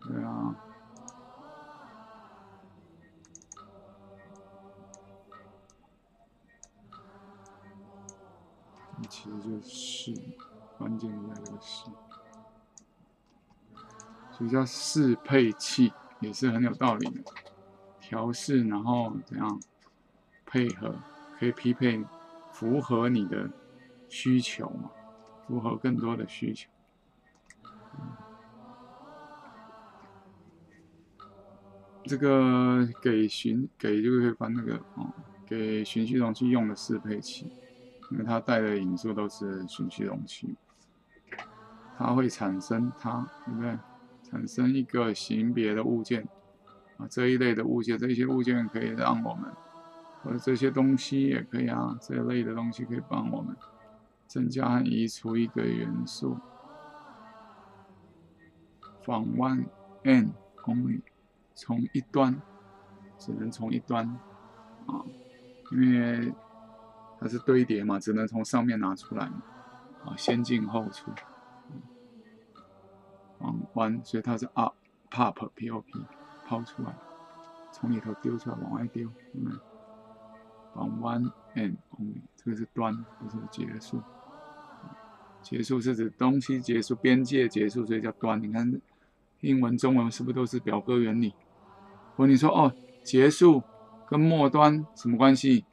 对啊。其实就是，关键在这个适，所以叫适配器，也是很有道理的。调试，然后怎样配合，可以匹配，符合你的。需求嘛，符合更多的需求。这个给循给就可以翻那个哦，给循序容器用的适配器，因为它带的引数都是循序容器，它会产生它对不对？产生一个型别的物件啊，这一类的物件，这些物件可以让我们，或者这些东西也可以啊，这一类的东西可以帮我们。增加移除一个元素。访问 n 公里从一端，只能从一端，啊，因为它是堆叠嘛，只能从上面拿出来，啊，先进后出，from one，所以它是 up pop，p o p，抛出来，从里头丢出来往外丢，嗯，from one end only，这个是端，不是结束。结束是指东西结束，边界结束，所以叫端。你看，英文、中文是不是都是表格原理？或你说哦，结束跟末端什么关系？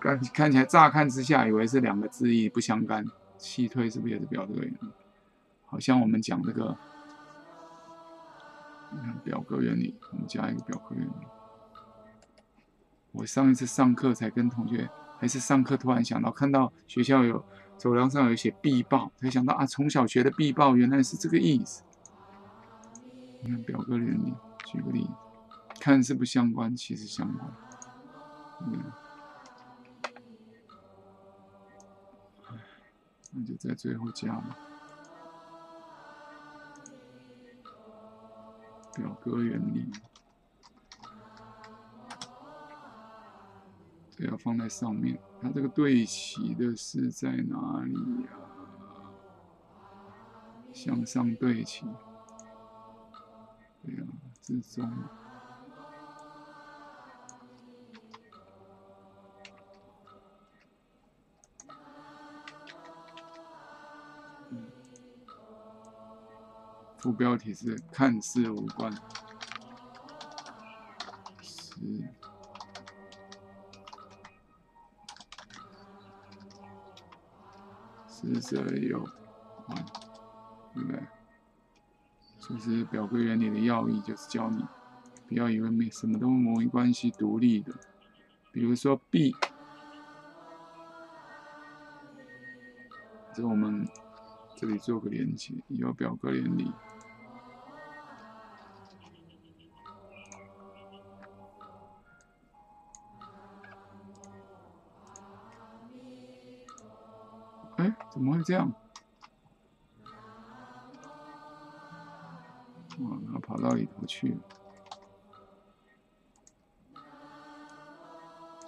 看看起来乍看之下以为是两个字义不相干，细推是不是也是表格原理？好像我们讲这个，你看表格原理，我们加一个表格原理。我上一次上课才跟同学，还是上课突然想到，看到学校有。走廊上有写必报，才想到啊，从小学的必报原来是这个意思。你看表格原理，举个例子，看似不相关，其实相关。嗯，那就在最后加吧。表格原理。要放在上面，它这个对齐的是在哪里呀？向上对齐，对呀，之中。副标题是看似无关，是。实则有啊，对不对？其实表格原理的要义就是教你不要以为没什么都模拟关系独立的，比如说 B，这我们这里做个连接，有表格原理。怎么会这样？哇，它跑到里头去了。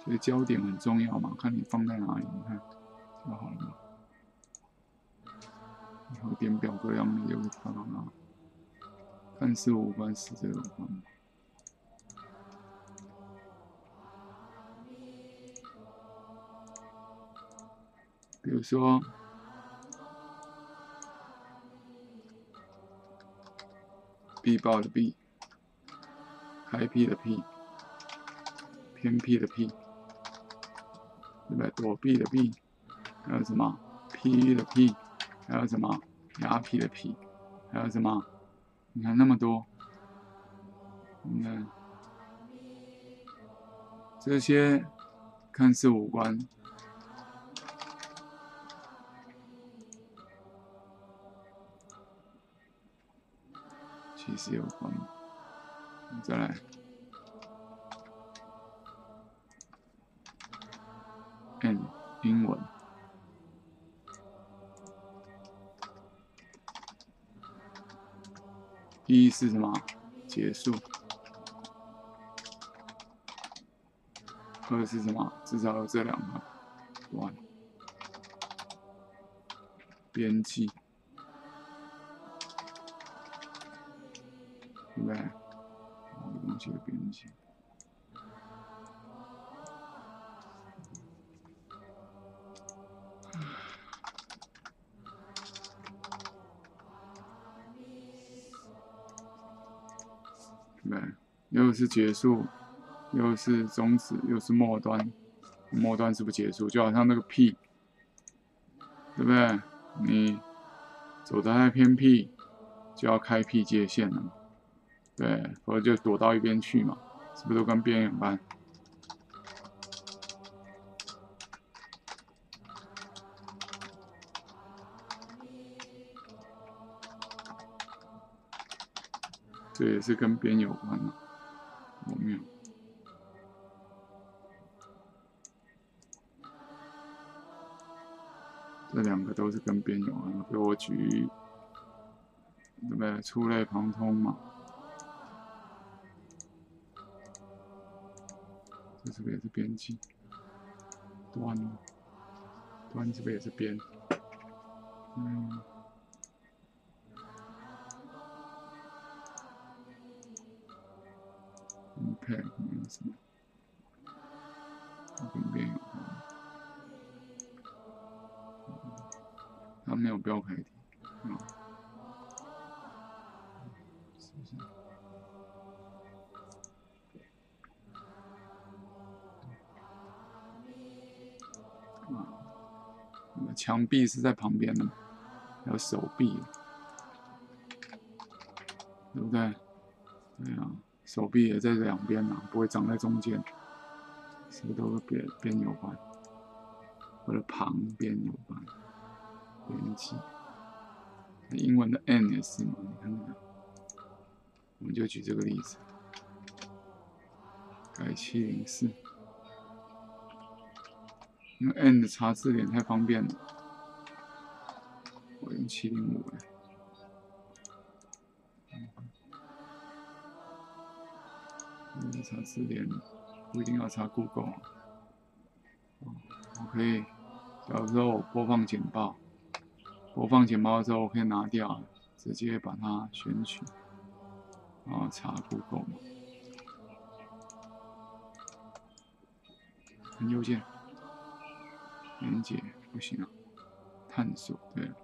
所以焦点很重要嘛，看你放在哪里，你看就好了嘛。然后点表格上面就会跳到那，看似无关，实则有关。比如说，B 报的 B，开辟的 P，偏僻的 P，对不对？躲避的避，还有什么？P 的 P，还有什么？雅痞的 P，还有什么？你看那么多，你看这些看似无关。其实有关，再来，N 英文第一是什么？结束。二是什么？至少有这两个，one，编辑。对不对？东西的编辑，对，又是结束，又是终止，又是末端，末端是不结束，就好像那个 P，对不对？你走的太偏僻，就要开辟界限了嘛。对，我就躲到一边去嘛，是不是都跟边有关？这也是跟边有关的，我没有？这两个都是跟边有关的，给我举，对不对？触类旁通嘛。这是不是也是边际？端，端是不是也是边？嗯。OK，没有什么，跟边有关。它没有标楷体，墙壁是在旁边的，还有手臂，对不对？对啊，手臂也在两边呐，不会长在中间，是不是都跟边边有关？或者旁边有关？边际，英文的 N 也是嘛？你看看，我们就举这个例子，改七零四。因为 N 的查字典太方便了，七零五哎。查字典不一定要查 Google，我可以，假如说我播放简报，播放简报的时候我可以拿掉，直接把它选取，然后查 Google，很右键。连接不行啊，探索对了，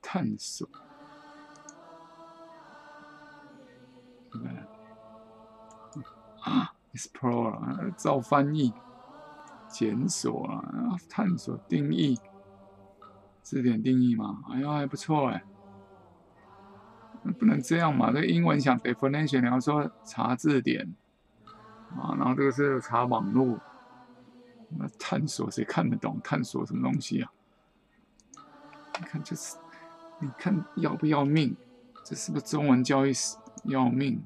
探索，对不对？啊，explore 照翻译，检索啊，探索定义，字典定义嘛，哎呀还不错哎，不能这样嘛，这英文想 definition，你要说查字典啊，然后这个是查网络，那探索谁看得懂？探索什么东西啊？你看这是，你看要不要命？这是不是中文教育史要命？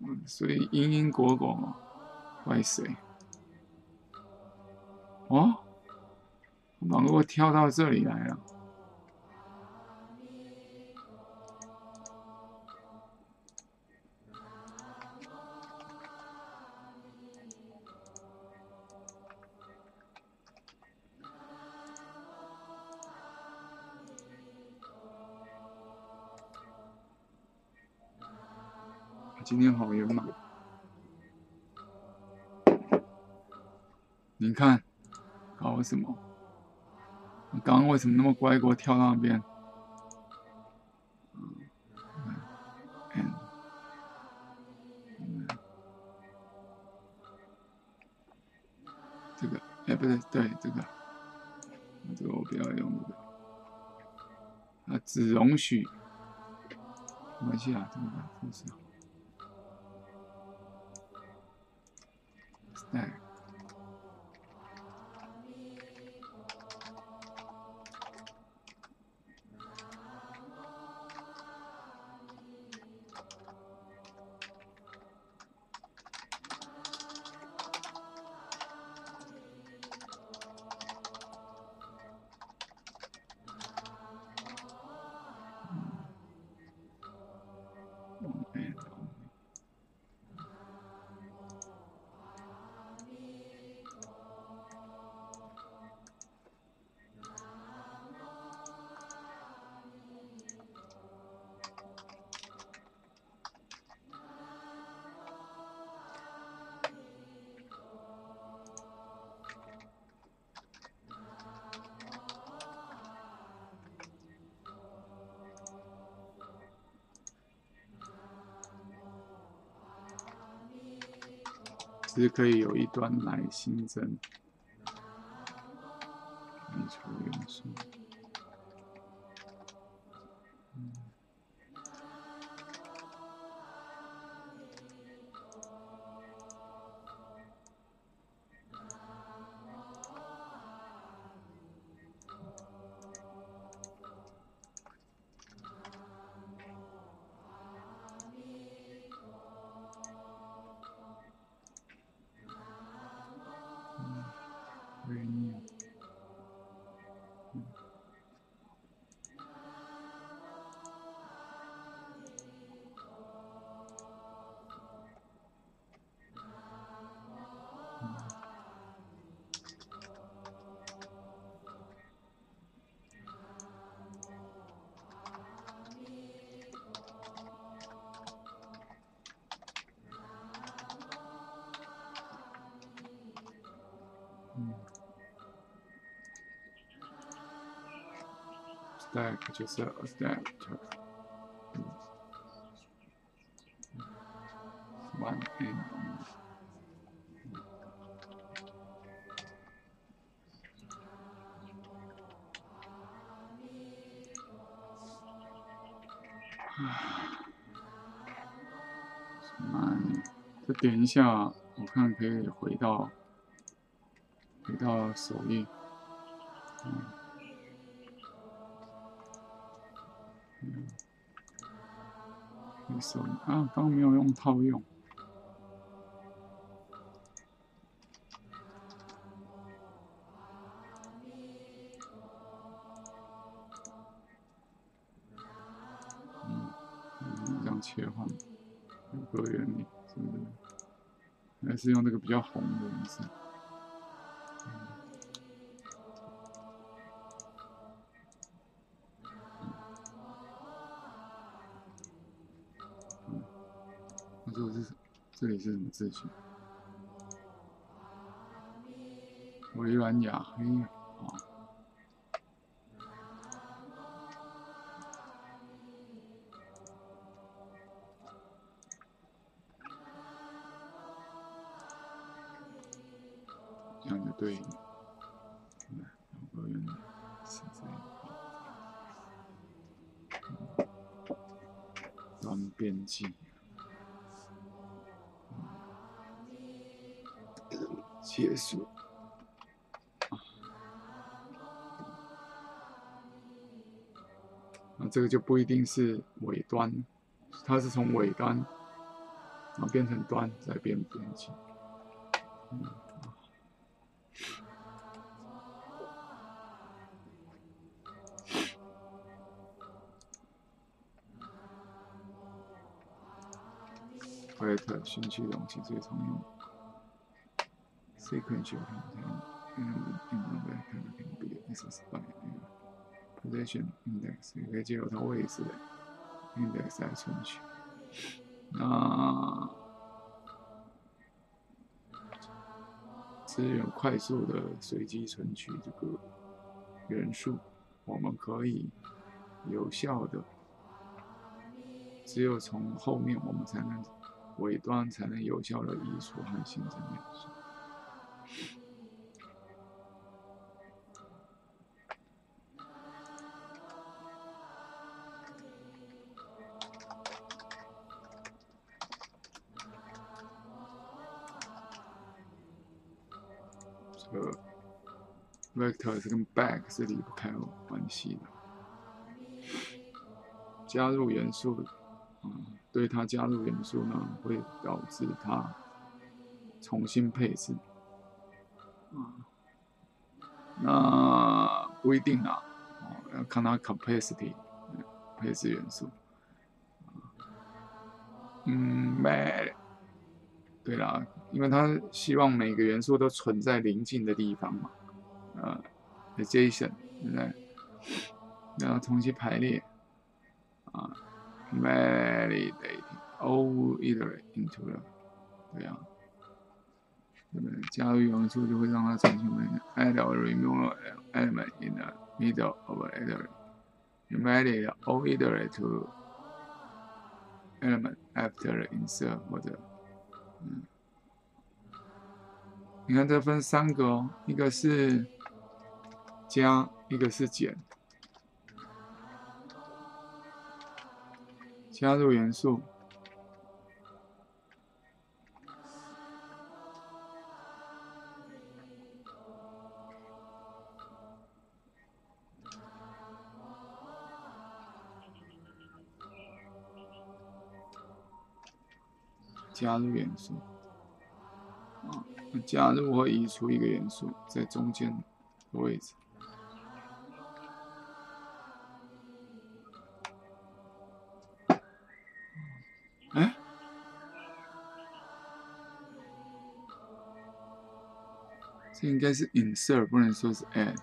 嗯，所以因因果果，怪谁？哦，网络跳到这里来了。今天好圆满，你看，搞什么？你刚刚为什么那么乖，给我跳到那边？这个，哎，不对，对，这个，这个我不要用这个，啊，只容许，没关系啊，这个，这是。哎。可以有一端来新增，地球元素。Stack 就是 a stack one in 再点一下，我看可以回到回到首页。啊，刚没有用套用。嗯，这样切换，有个原理，是不是？还是用那个比较红的颜色。这里是什么字型？微软雅黑这个就不一定是尾端，它是从尾端，然后变成端，再变变起。Wait，新容器最常用。Sequence，看看，是？Position index，也可以借由它位置的 index 来存取。那支援快速的随机存取这个元素，我们可以有效的，只有从后面我们才能尾端才能有效的移除和新增元素。Vector 是跟 back 是离不开关系的。加入元素，嗯，对它加入元素呢，会导致它重新配置。啊，那不一定啊，要看它 capacity 配置元素。嗯，may 对啦，因为它希望每个元素都存在邻近的地方嘛，呃，adjacent 对？然后重新排列啊，validate，all iterate into the，对呀。加入元素就会让它重新分析。Add or remove element in the middle of iterate. Invalidate or iterate to element after insert 或者，嗯，你看这分三个哦，一个是加，一个是减。加入元素。加入元素，加入或移除一个元素在中间的位置。应该是 insert，不能说是 add，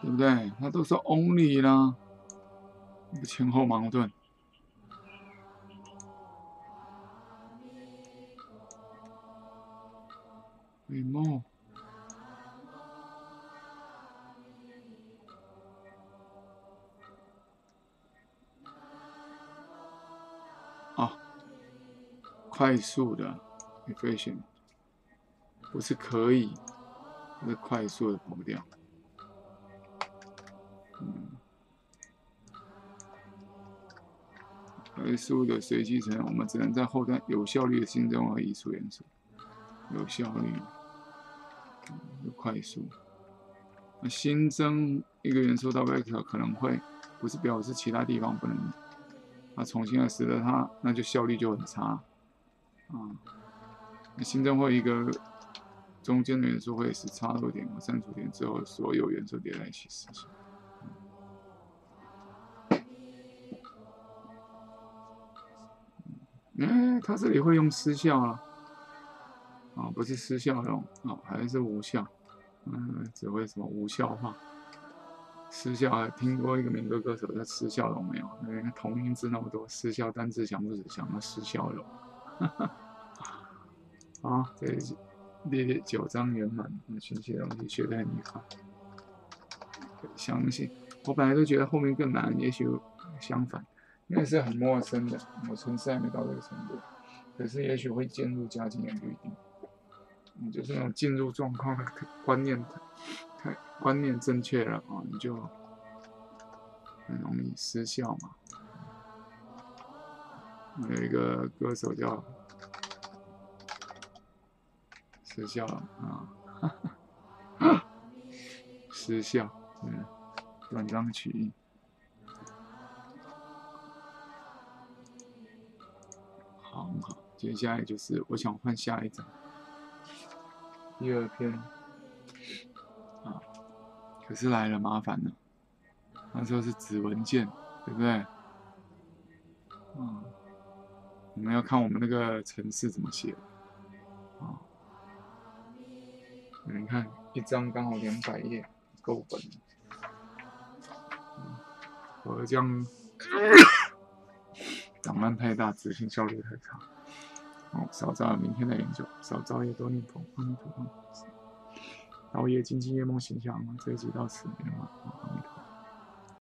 对不对？那都说 only 啦，前后矛盾。remove 啊，快速的 efficient 不是可以，是快速的补掉。嗯，快速的随机层，我们只能在后端有效率的新增和移除元素，有效率。快速，那新增一个元素到 vector 可能会不是表示其他地方不能，啊重新来使得它，那就效率就很差，啊，那新增或一个中间的元素会使插入点和删除点之后所有元素叠在一起实现。哎，它这里会用失效啊。啊，不是失效用啊，还是无效。嗯，只会什么无效化、失效。听过一个民歌歌手叫失效龙没有？你看同音字那么多，失效单字想不起，想到失效龙。啊，这第九章圆满，学习东西学得很愉快。相信我本来都觉得后面更难，也许相反，因为是很陌生的，我层次还没到这个程度。可是也许会渐入佳境，也不一定。你就是那种进入状况的 观念太观念正确了啊，你就很容易失效嘛。有一个歌手叫失效啊，失效，嗯，断章取义。好，很好。接下来就是我想换下一张，第二篇啊，可是来了麻烦了，那时候是指文件，对不对？嗯，我们要看我们那个程式怎么写你看，一张刚好两百页，够本。我这样档案太大，执行效率太差。哦，少造明天的研究，少造业多念佛，阿弥陀佛。导业经济业梦形象，这一集到此结束，